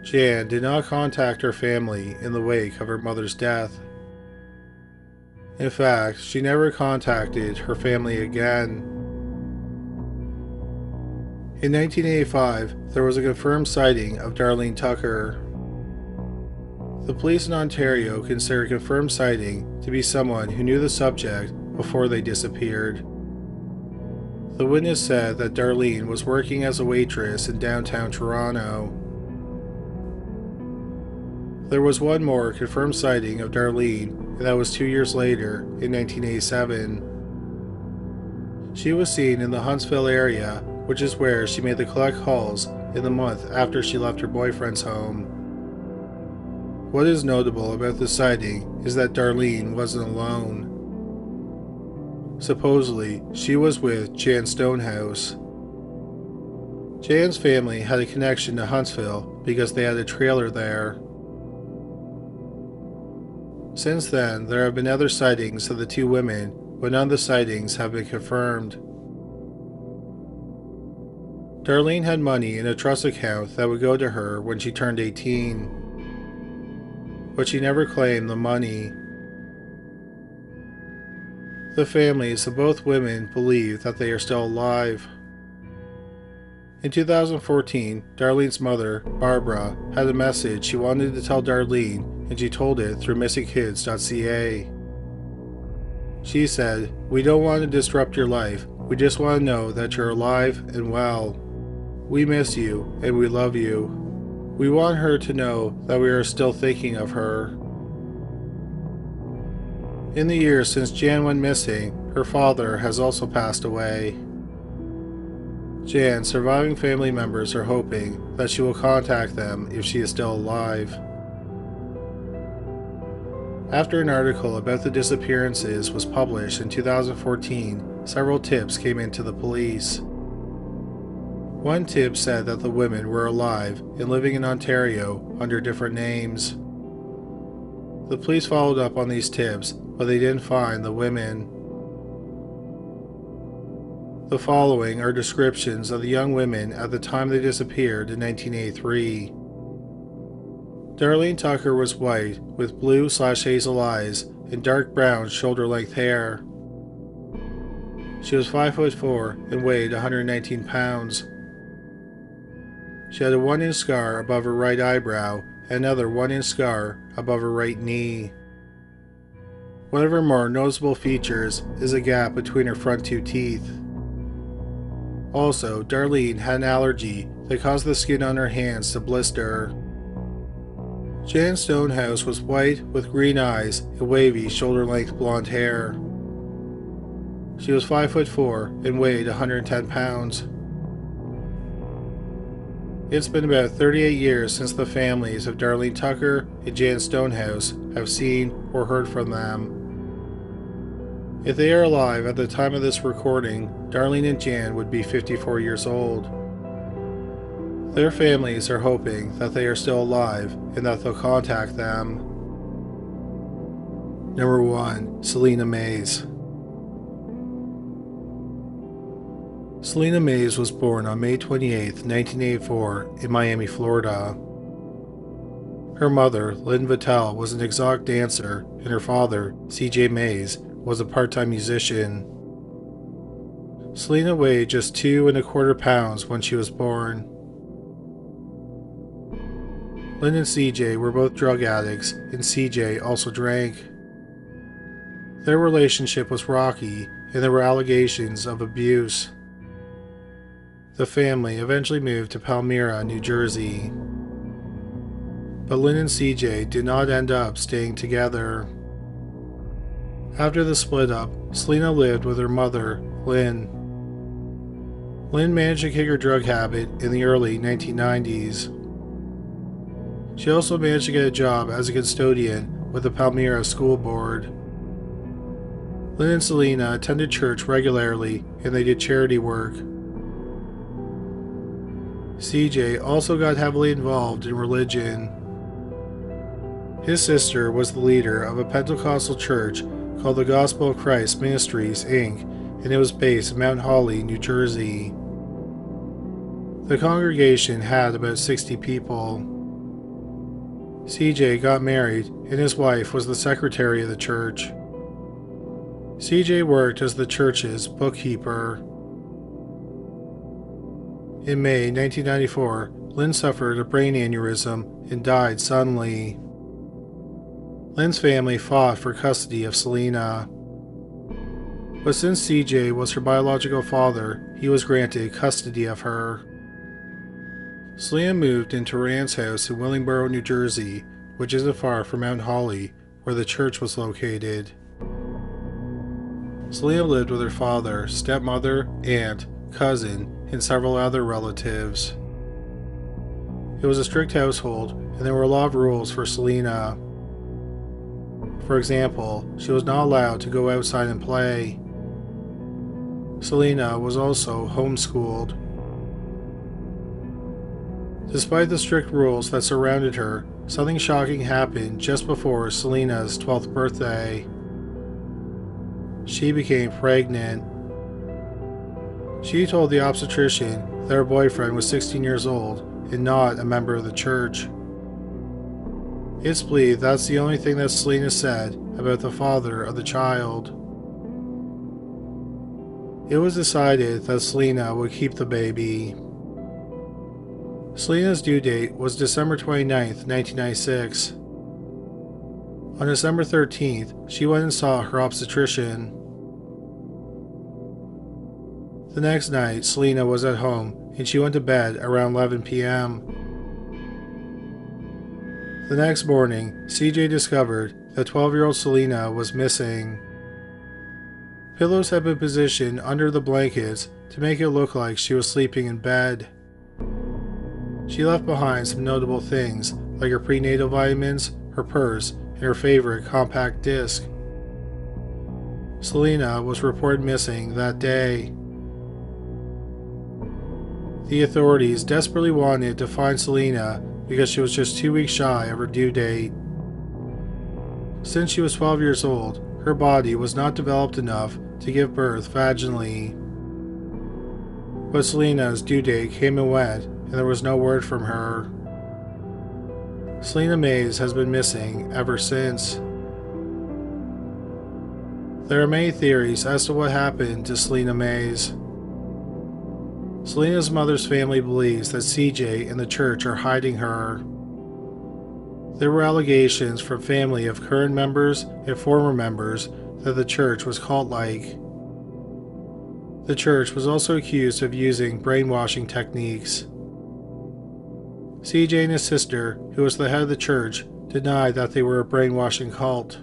S1: Jan did not contact her family in the wake of her mother's death. In fact, she never contacted her family again. In 1985, there was a confirmed sighting of Darlene Tucker. The police in Ontario consider a confirmed sighting to be someone who knew the subject before they disappeared. The witness said that Darlene was working as a waitress in downtown Toronto. There was one more confirmed sighting of Darlene, and that was two years later, in 1987. She was seen in the Huntsville area, which is where she made the collect calls in the month after she left her boyfriend's home. What is notable about the sighting is that Darlene wasn't alone. Supposedly, she was with Jan Stonehouse. Jan's family had a connection to Huntsville because they had a trailer there. Since then, there have been other sightings of the two women, but none of the sightings have been confirmed. Darlene had money in a trust account that would go to her when she turned 18 but she never claimed the money. The families of both women believe that they are still alive. In 2014, Darlene's mother, Barbara, had a message she wanted to tell Darlene and she told it through missingkids.ca. She said, We don't want to disrupt your life. We just want to know that you're alive and well. We miss you and we love you. We want her to know that we are still thinking of her. In the years since Jan went missing, her father has also passed away. Jan's surviving family members are hoping that she will contact them if she is still alive. After an article about the disappearances was published in 2014, several tips came into the police. One tip said that the women were alive and living in Ontario under different names. The police followed up on these tips, but they didn't find the women. The following are descriptions of the young women at the time they disappeared in 1983. Darlene Tucker was white with blue slash hazel eyes and dark brown shoulder length hair. She was 5 foot 4 and weighed 119 pounds. She had a 1 inch scar above her right eyebrow and another 1 inch scar above her right knee. One of her more noticeable features is a gap between her front two teeth. Also, Darlene had an allergy that caused the skin on her hands to blister. Jan Stonehouse was white with green eyes and wavy shoulder length blonde hair. She was 5 foot 4 and weighed 110 pounds. It's been about 38 years since the families of Darlene Tucker and Jan Stonehouse have seen or heard from them. If they are alive at the time of this recording, Darlene and Jan would be 54 years old. Their families are hoping that they are still alive and that they'll contact them. Number 1. Selena Mays Selena Mays was born on May 28, 1984, in Miami, Florida. Her mother, Lynn Vitale, was an exotic dancer, and her father, CJ Mays, was a part time musician. Selena weighed just two and a quarter pounds when she was born. Lynn and CJ were both drug addicts, and CJ also drank. Their relationship was rocky, and there were allegations of abuse. The family eventually moved to Palmyra, New Jersey. But Lynn and CJ did not end up staying together. After the split up, Selena lived with her mother, Lynn. Lynn managed to kick her drug habit in the early 1990s. She also managed to get a job as a custodian with the Palmyra School Board. Lynn and Selena attended church regularly and they did charity work. CJ also got heavily involved in religion. His sister was the leader of a Pentecostal church called the Gospel of Christ Ministries, Inc., and it was based in Mount Holly, New Jersey. The congregation had about 60 people. CJ got married, and his wife was the secretary of the church. CJ worked as the church's bookkeeper. In May 1994, Lynn suffered a brain aneurysm and died suddenly. Lynn's family fought for custody of Selena. But since CJ was her biological father, he was granted custody of her. Selena moved into her aunt's house in Willingboro, New Jersey, which isn't far from Mount Holly, where the church was located. Selena lived with her father, stepmother, aunt, cousin, and several other relatives. It was a strict household, and there were a lot of rules for Selena. For example, she was not allowed to go outside and play. Selena was also homeschooled. Despite the strict rules that surrounded her, something shocking happened just before Selena's 12th birthday. She became pregnant. She told the obstetrician that her boyfriend was 16 years old and not a member of the church. It's believed that's the only thing that Selena said about the father of the child. It was decided that Selena would keep the baby. Selena's due date was December 29, 1996. On December 13th, she went and saw her obstetrician. The next night, Selena was at home and she went to bed around 11 p.m. The next morning, CJ discovered that 12 year old Selena was missing. Pillows had been positioned under the blankets to make it look like she was sleeping in bed. She left behind some notable things, like her prenatal vitamins, her purse, and her favorite compact disc. Selena was reported missing that day. The authorities desperately wanted to find Selena because she was just two weeks shy of her due date. Since she was 12 years old, her body was not developed enough to give birth vaginally. But Selena's due date came and went, and there was no word from her. Selena Mays has been missing ever since. There are many theories as to what happened to Selena Mays. Selena's mother's family believes that CJ and the church are hiding her. There were allegations from family of current members and former members that the church was cult like. The church was also accused of using brainwashing techniques. CJ and his sister, who was the head of the church, denied that they were a brainwashing cult.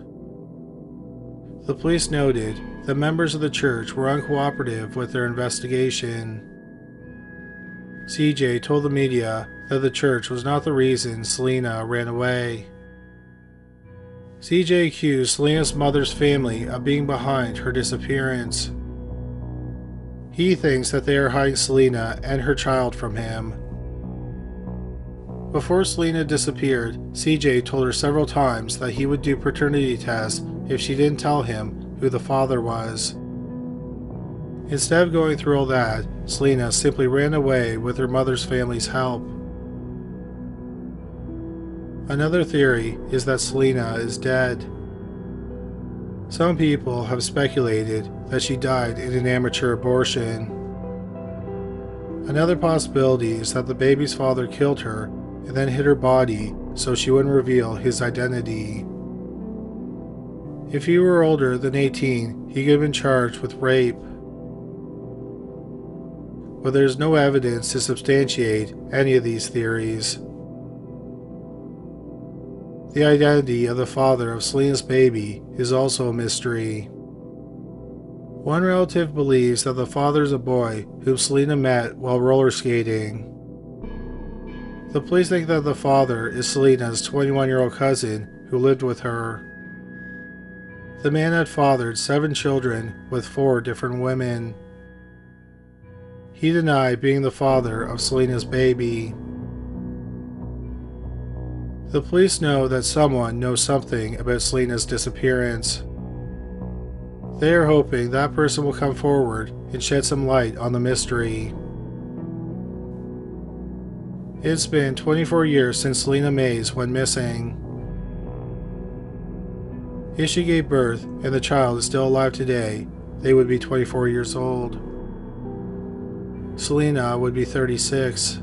S1: The police noted that members of the church were uncooperative with their investigation. CJ told the media that the church was not the reason Selena ran away. CJ accused Selena's mother's family of being behind her disappearance. He thinks that they are hiding Selena and her child from him. Before Selena disappeared, CJ told her several times that he would do paternity tests if she didn't tell him who the father was. Instead of going through all that, Selena simply ran away with her mother's family's help. Another theory is that Selena is dead. Some people have speculated that she died in an amateur abortion. Another possibility is that the baby's father killed her and then hid her body so she wouldn't reveal his identity. If he were older than 18, he could have been charged with rape. But there is no evidence to substantiate any of these theories. The identity of the father of Selena's baby is also a mystery. One relative believes that the father is a boy whom Selena met while roller skating. The police think that the father is Selena's 21 year old cousin who lived with her. The man had fathered seven children with four different women. He denied being the father of Selena's baby. The police know that someone knows something about Selena's disappearance. They are hoping that person will come forward and shed some light on the mystery. It's been 24 years since Selena Mays went missing. If she gave birth and the child is still alive today, they would be 24 years old. Selena would be 36.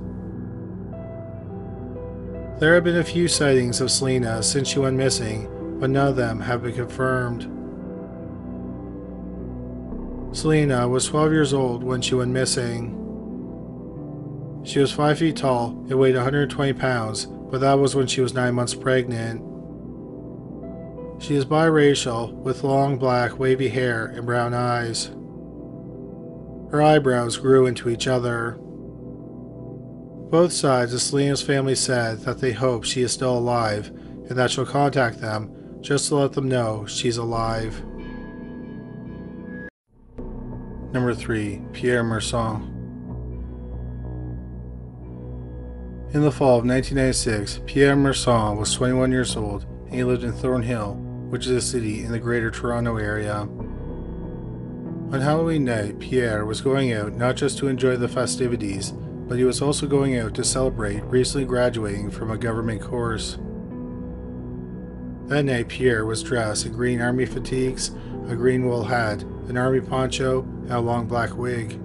S1: There have been a few sightings of Selena since she went missing, but none of them have been confirmed. Selena was 12 years old when she went missing. She was 5 feet tall and weighed 120 pounds, but that was when she was 9 months pregnant. She is biracial, with long black wavy hair and brown eyes. Her eyebrows grew into each other. Both sides of Selena's family said that they hope she is still alive and that she'll contact them just to let them know she's alive. Number 3. Pierre Merson In the fall of 1996, Pierre Merson was 21 years old and he lived in Thornhill, which is a city in the Greater Toronto Area. On Halloween night, Pierre was going out not just to enjoy the festivities, but he was also going out to celebrate recently graduating from a government course. That night, Pierre was dressed in green army fatigues, a green wool hat, an army poncho, and a long black wig.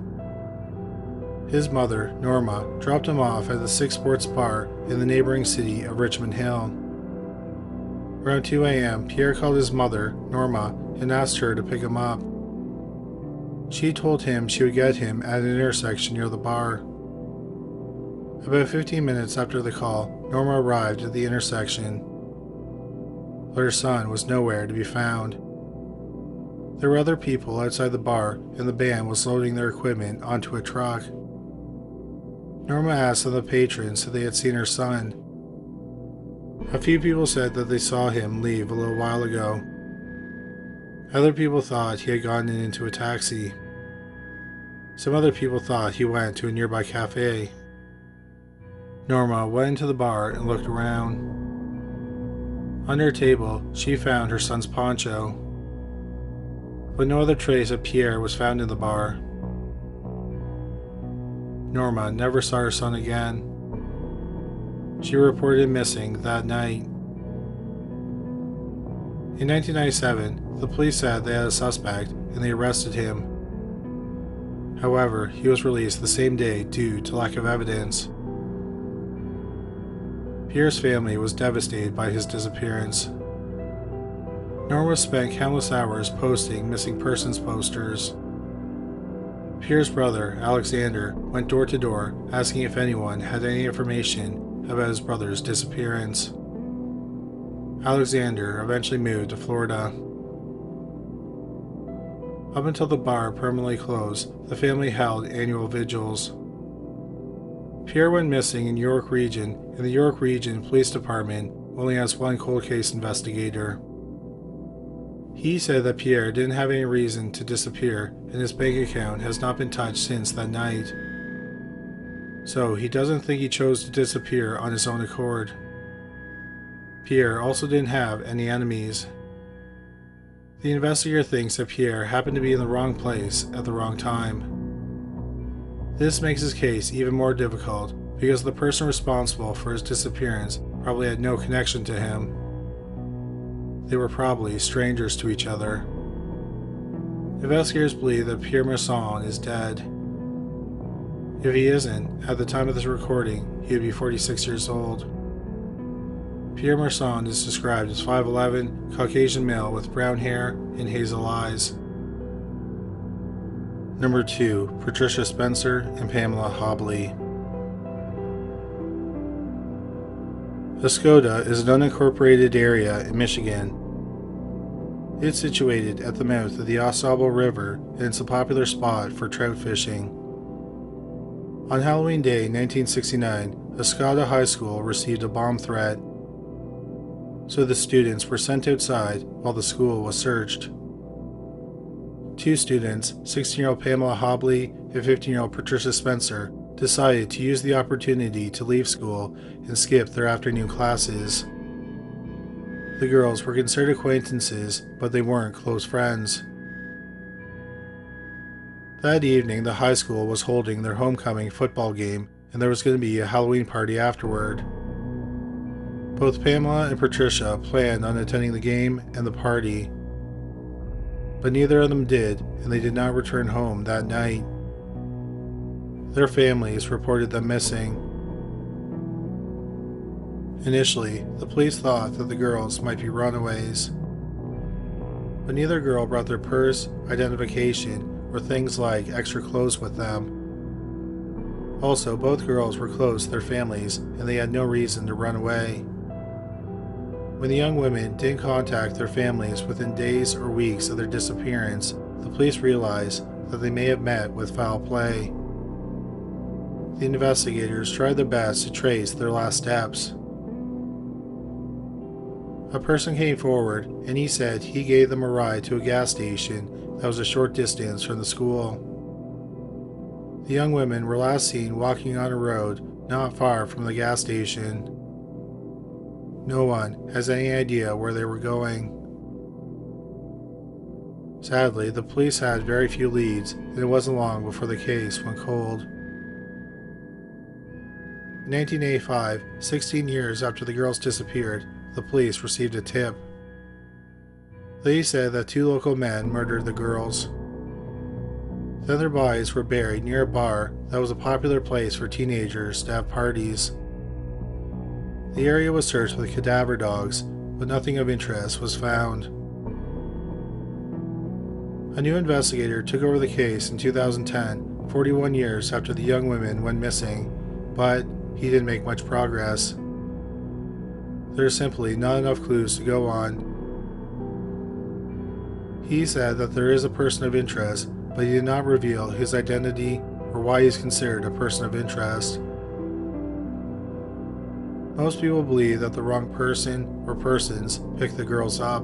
S1: His mother, Norma, dropped him off at the Six Sports Bar in the neighboring city of Richmond Hill. Around 2 a.m., Pierre called his mother, Norma, and asked her to pick him up. She told him she would get him at an intersection near the bar. About 15 minutes after the call, Norma arrived at the intersection, but her son was nowhere to be found. There were other people outside the bar, and the band was loading their equipment onto a truck. Norma asked of the patrons if they had seen her son. A few people said that they saw him leave a little while ago. Other people thought he had gotten into a taxi. Some other people thought he went to a nearby cafe. Norma went into the bar and looked around. Under a table, she found her son's poncho. But no other trace of Pierre was found in the bar. Norma never saw her son again. She reported missing that night. In 1997, the police said they had a suspect and they arrested him. However, he was released the same day due to lack of evidence. Pierre's family was devastated by his disappearance. Norma spent countless hours posting missing persons posters. Pierre's brother, Alexander, went door to door asking if anyone had any information about his brother's disappearance. Alexander eventually moved to Florida. Up until the bar permanently closed, the family held annual vigils. Pierre went missing in York Region, and the York Region Police Department only has one cold case investigator. He said that Pierre didn't have any reason to disappear, and his bank account has not been touched since that night. So he doesn't think he chose to disappear on his own accord. Pierre also didn't have any enemies, the investigator thinks that Pierre happened to be in the wrong place at the wrong time. This makes his case even more difficult because the person responsible for his disappearance probably had no connection to him. They were probably strangers to each other. Investigators believe that Pierre Masson is dead. If he isn't, at the time of this recording, he would be 46 years old. Pierre Marsan is described as 5'11, Caucasian male with brown hair and hazel eyes. Number 2. Patricia Spencer and Pamela Hobley. Oscoda is an unincorporated area in Michigan. It's situated at the mouth of the Ausable River and it's a popular spot for trout fishing. On Halloween Day 1969, Oscoda High School received a bomb threat so the students were sent outside while the school was searched. Two students, 16 year old Pamela Hobley and 15 year old Patricia Spencer, decided to use the opportunity to leave school and skip their afternoon classes. The girls were considered acquaintances, but they weren't close friends. That evening, the high school was holding their homecoming football game, and there was going to be a Halloween party afterward. Both Pamela and Patricia planned on attending the game and the party, but neither of them did, and they did not return home that night. Their families reported them missing. Initially, the police thought that the girls might be runaways, but neither girl brought their purse, identification, or things like extra clothes with them. Also, both girls were close to their families and they had no reason to run away. When the young women didn't contact their families within days or weeks of their disappearance, the police realized that they may have met with foul play. The investigators tried their best to trace their last steps. A person came forward and he said he gave them a ride to a gas station that was a short distance from the school. The young women were last seen walking on a road not far from the gas station. No one has any idea where they were going. Sadly, the police had very few leads, and it wasn't long before the case went cold. In 1985, 16 years after the girls disappeared, the police received a tip. They said that two local men murdered the girls. Then their bodies were buried near a bar that was a popular place for teenagers to have parties. The area was searched with cadaver dogs, but nothing of interest was found. A new investigator took over the case in 2010, 41 years after the young women went missing, but he didn't make much progress. There's simply not enough clues to go on. He said that there is a person of interest, but he did not reveal his identity or why he is considered a person of interest. Most people believe that the wrong person or persons picked the girls up.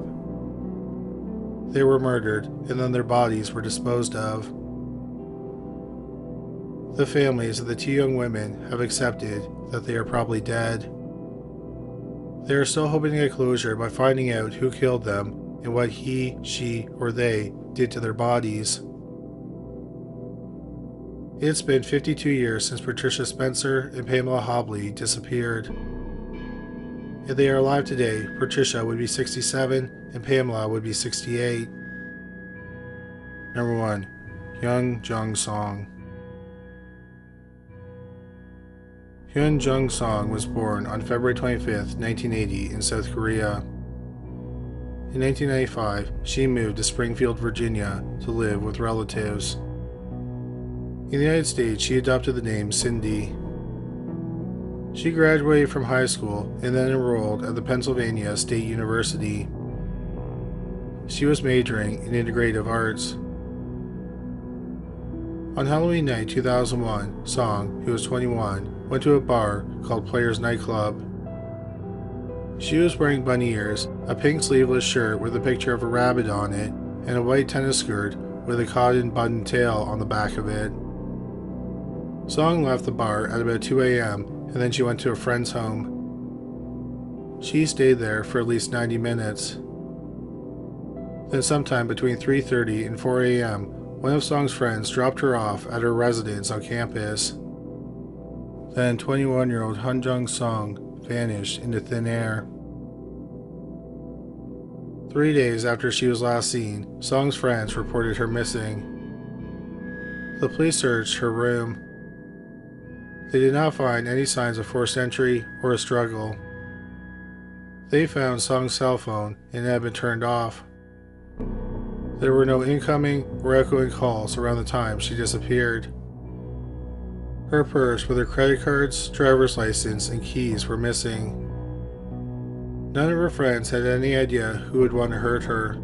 S1: They were murdered, and then their bodies were disposed of. The families of the two young women have accepted that they are probably dead. They are still hoping to get closure by finding out who killed them and what he, she, or they did to their bodies. It's been 52 years since Patricia Spencer and Pamela Hobley disappeared. If they are alive today, Patricia would be 67 and Pamela would be 68. Number 1. Hyun Jung Song Hyun Jung Song was born on February 25, 1980 in South Korea. In 1995, she moved to Springfield, Virginia to live with relatives. In the United States, she adopted the name Cindy. She graduated from high school and then enrolled at the Pennsylvania State University. She was majoring in integrative arts. On Halloween night 2001, Song, who was 21, went to a bar called Players Nightclub. She was wearing bunny ears, a pink sleeveless shirt with a picture of a rabbit on it, and a white tennis skirt with a cotton button tail on the back of it. Song left the bar at about 2 a.m. and then she went to a friend's home. She stayed there for at least 90 minutes. Then sometime between 3:30 and 4 a.m., one of Song's friends dropped her off at her residence on campus. Then 21 year old Hyun Jung Song vanished into thin air. Three days after she was last seen, Song's friends reported her missing. The police searched her room. They did not find any signs of forced entry or a struggle. They found Song's cell phone and it had been turned off. There were no incoming or outgoing calls around the time she disappeared. Her purse with her credit cards, driver's license, and keys were missing. None of her friends had any idea who would want to hurt her.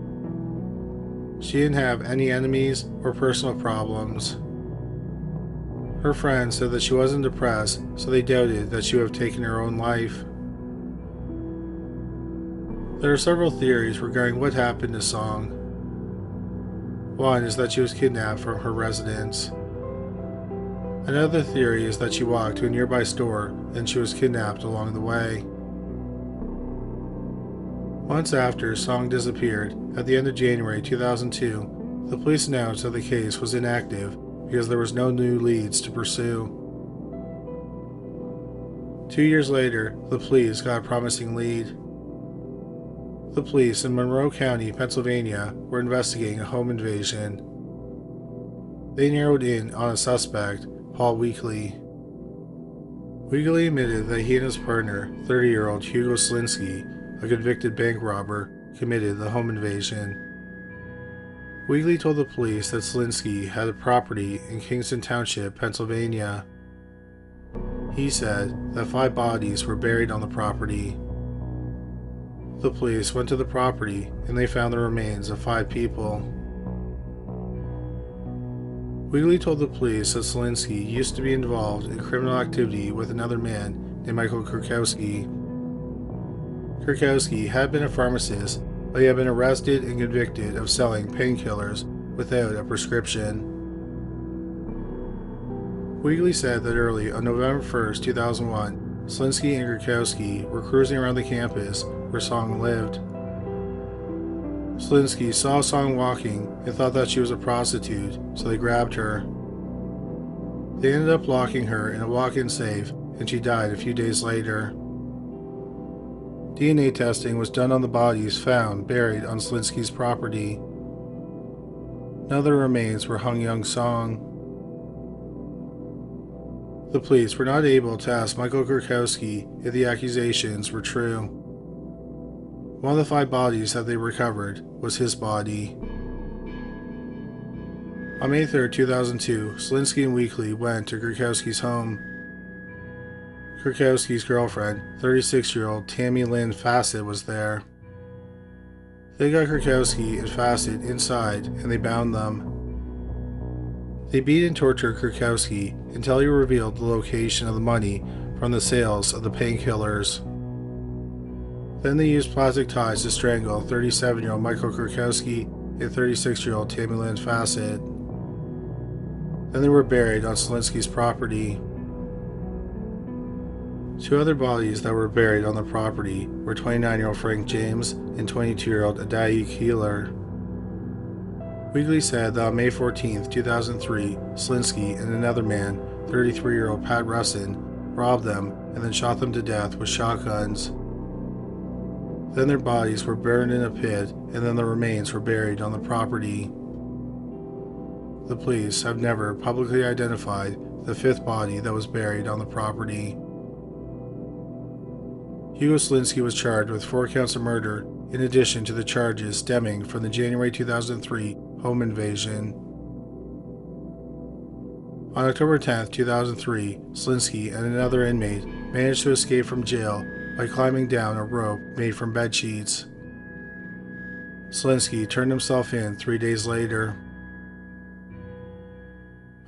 S1: She didn't have any enemies or personal problems. Her friends said that she wasn't depressed, so they doubted that she would have taken her own life. There are several theories regarding what happened to Song. One is that she was kidnapped from her residence. Another theory is that she walked to a nearby store and she was kidnapped along the way. Months after Song disappeared, at the end of January 2002, the police announced that the case was inactive because there was no new leads to pursue. Two years later, the police got a promising lead. The police in Monroe County, Pennsylvania, were investigating a home invasion. They narrowed in on a suspect Paul Weakley. Weakley admitted that he and his partner, 30 year old Hugo Selenski, a convicted bank robber, committed the home invasion. Weakley told the police that Selenski had a property in Kingston Township, Pennsylvania. He said that five bodies were buried on the property. The police went to the property and they found the remains of five people. Weakley told the police that Selenski used to be involved in criminal activity with another man named Michael Kerkowski. Kerkowski had been a pharmacist, but he had been arrested and convicted of selling painkillers without a prescription. Weakley said that early on November 1, 2001, Selenski and Kerkowski were cruising around the campus where Song lived. Selenski saw Song walking and thought that she was a prostitute, so they grabbed her. They ended up locking her in a walk in safe, and she died a few days later. DNA testing was done on the bodies found buried on Selenski's property. None of the remains were Hyun Jung Song. The police were not able to ask Michael Kerkowski if the accusations were true. One of the five bodies that they recovered was his body. On May 3, 2002, Selenski and Weakley went to Kerkowski's home. Kerkowski's girlfriend, 36 year old Tammy Lynn Fassett, was there. They got Kerkowski and Fassett inside and they bound them. They beat and tortured Kerkowski until he revealed the location of the money from the sales of the painkillers. Then they used plastic ties to strangle 37 year old Michael Kerkowski and 36 year old Tammy Lynn Fassett. Then they were buried on Selenski's property. Two other bodies that were buried on the property were 29 year old Frank James and 22 year old Adayi Keeler. Weakley said that on May 14, 2003, Selenski and another man, 33 year old Pat Russin, robbed them and then shot them to death with shotguns. Then their bodies were burned in a pit, and then the remains were buried on the property. The police have never publicly identified the fifth body that was buried on the property. Hugo Selenski was charged with four counts of murder in addition to the charges stemming from the January 2003 home invasion. On October 10, 2003, Selenski and another inmate managed to escape from jail by climbing down a rope made from bed sheets. Selenski turned himself in three days later.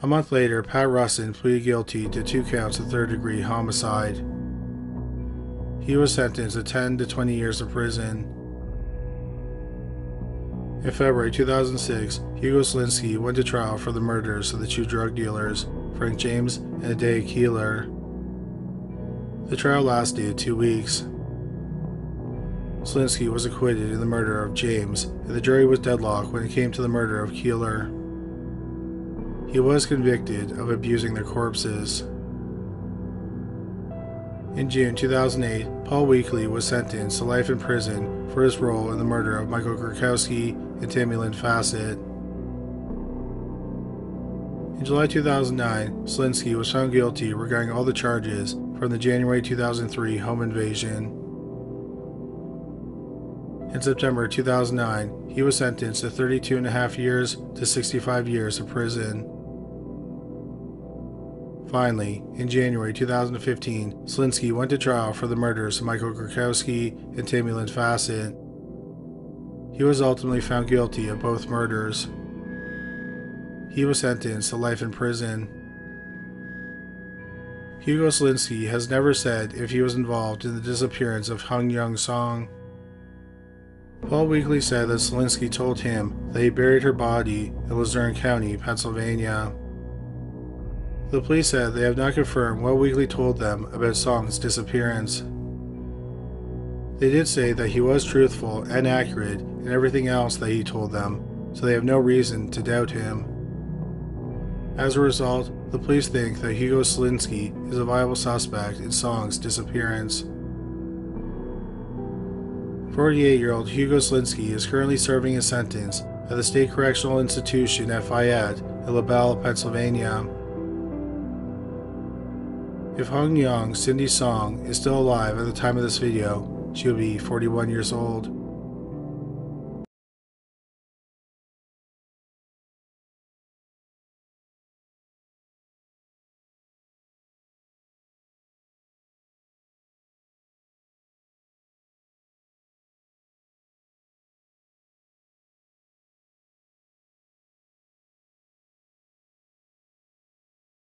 S1: A month later, Pat Russin pleaded guilty to two counts of third degree homicide. He was sentenced to 10 to 20 years of prison. In February 2006, Hugo Selenski went to trial for the murders of the two drug dealers, Frank James and Adair Keeler. The trial lasted two weeks. Selenski was acquitted in the murder of James, and the jury was deadlocked when it came to the murder of Keeler. He was convicted of abusing their corpses. In June 2008, Paul Weakley was sentenced to life in prison for his role in the murder of Michael Kerkowski and Tammy Lynn Fassett. In July 2009, Selenski was found guilty regarding all the charges from the January 2003 home invasion. In September 2009, he was sentenced to 32 and a half years to 65 years of prison. Finally, in January 2015, Selenski went to trial for the murders of Michael Kerkowski and Tammy Lynn Fassett. He was ultimately found guilty of both murders. He was sentenced to life in prison. Hugo Selenski has never said if he was involved in the disappearance of Hyun Jung Song. Paul Weakley said that Selenski told him that he buried her body in Luzerne County, Pennsylvania. The police said they have not confirmed what Weakley told them about Song's disappearance. They did say that he was truthful and accurate in everything else that he told them, so they have no reason to doubt him. As a result, the police think that Hugo Selenski is a viable suspect in Song's disappearance. 48 year old Hugo Selenski is currently serving his sentence at the State Correctional Institution at Fayette in LaBelle, Pennsylvania. If Hyun Jung Cindy Song is still alive at the time of this video, she will be 41 years old.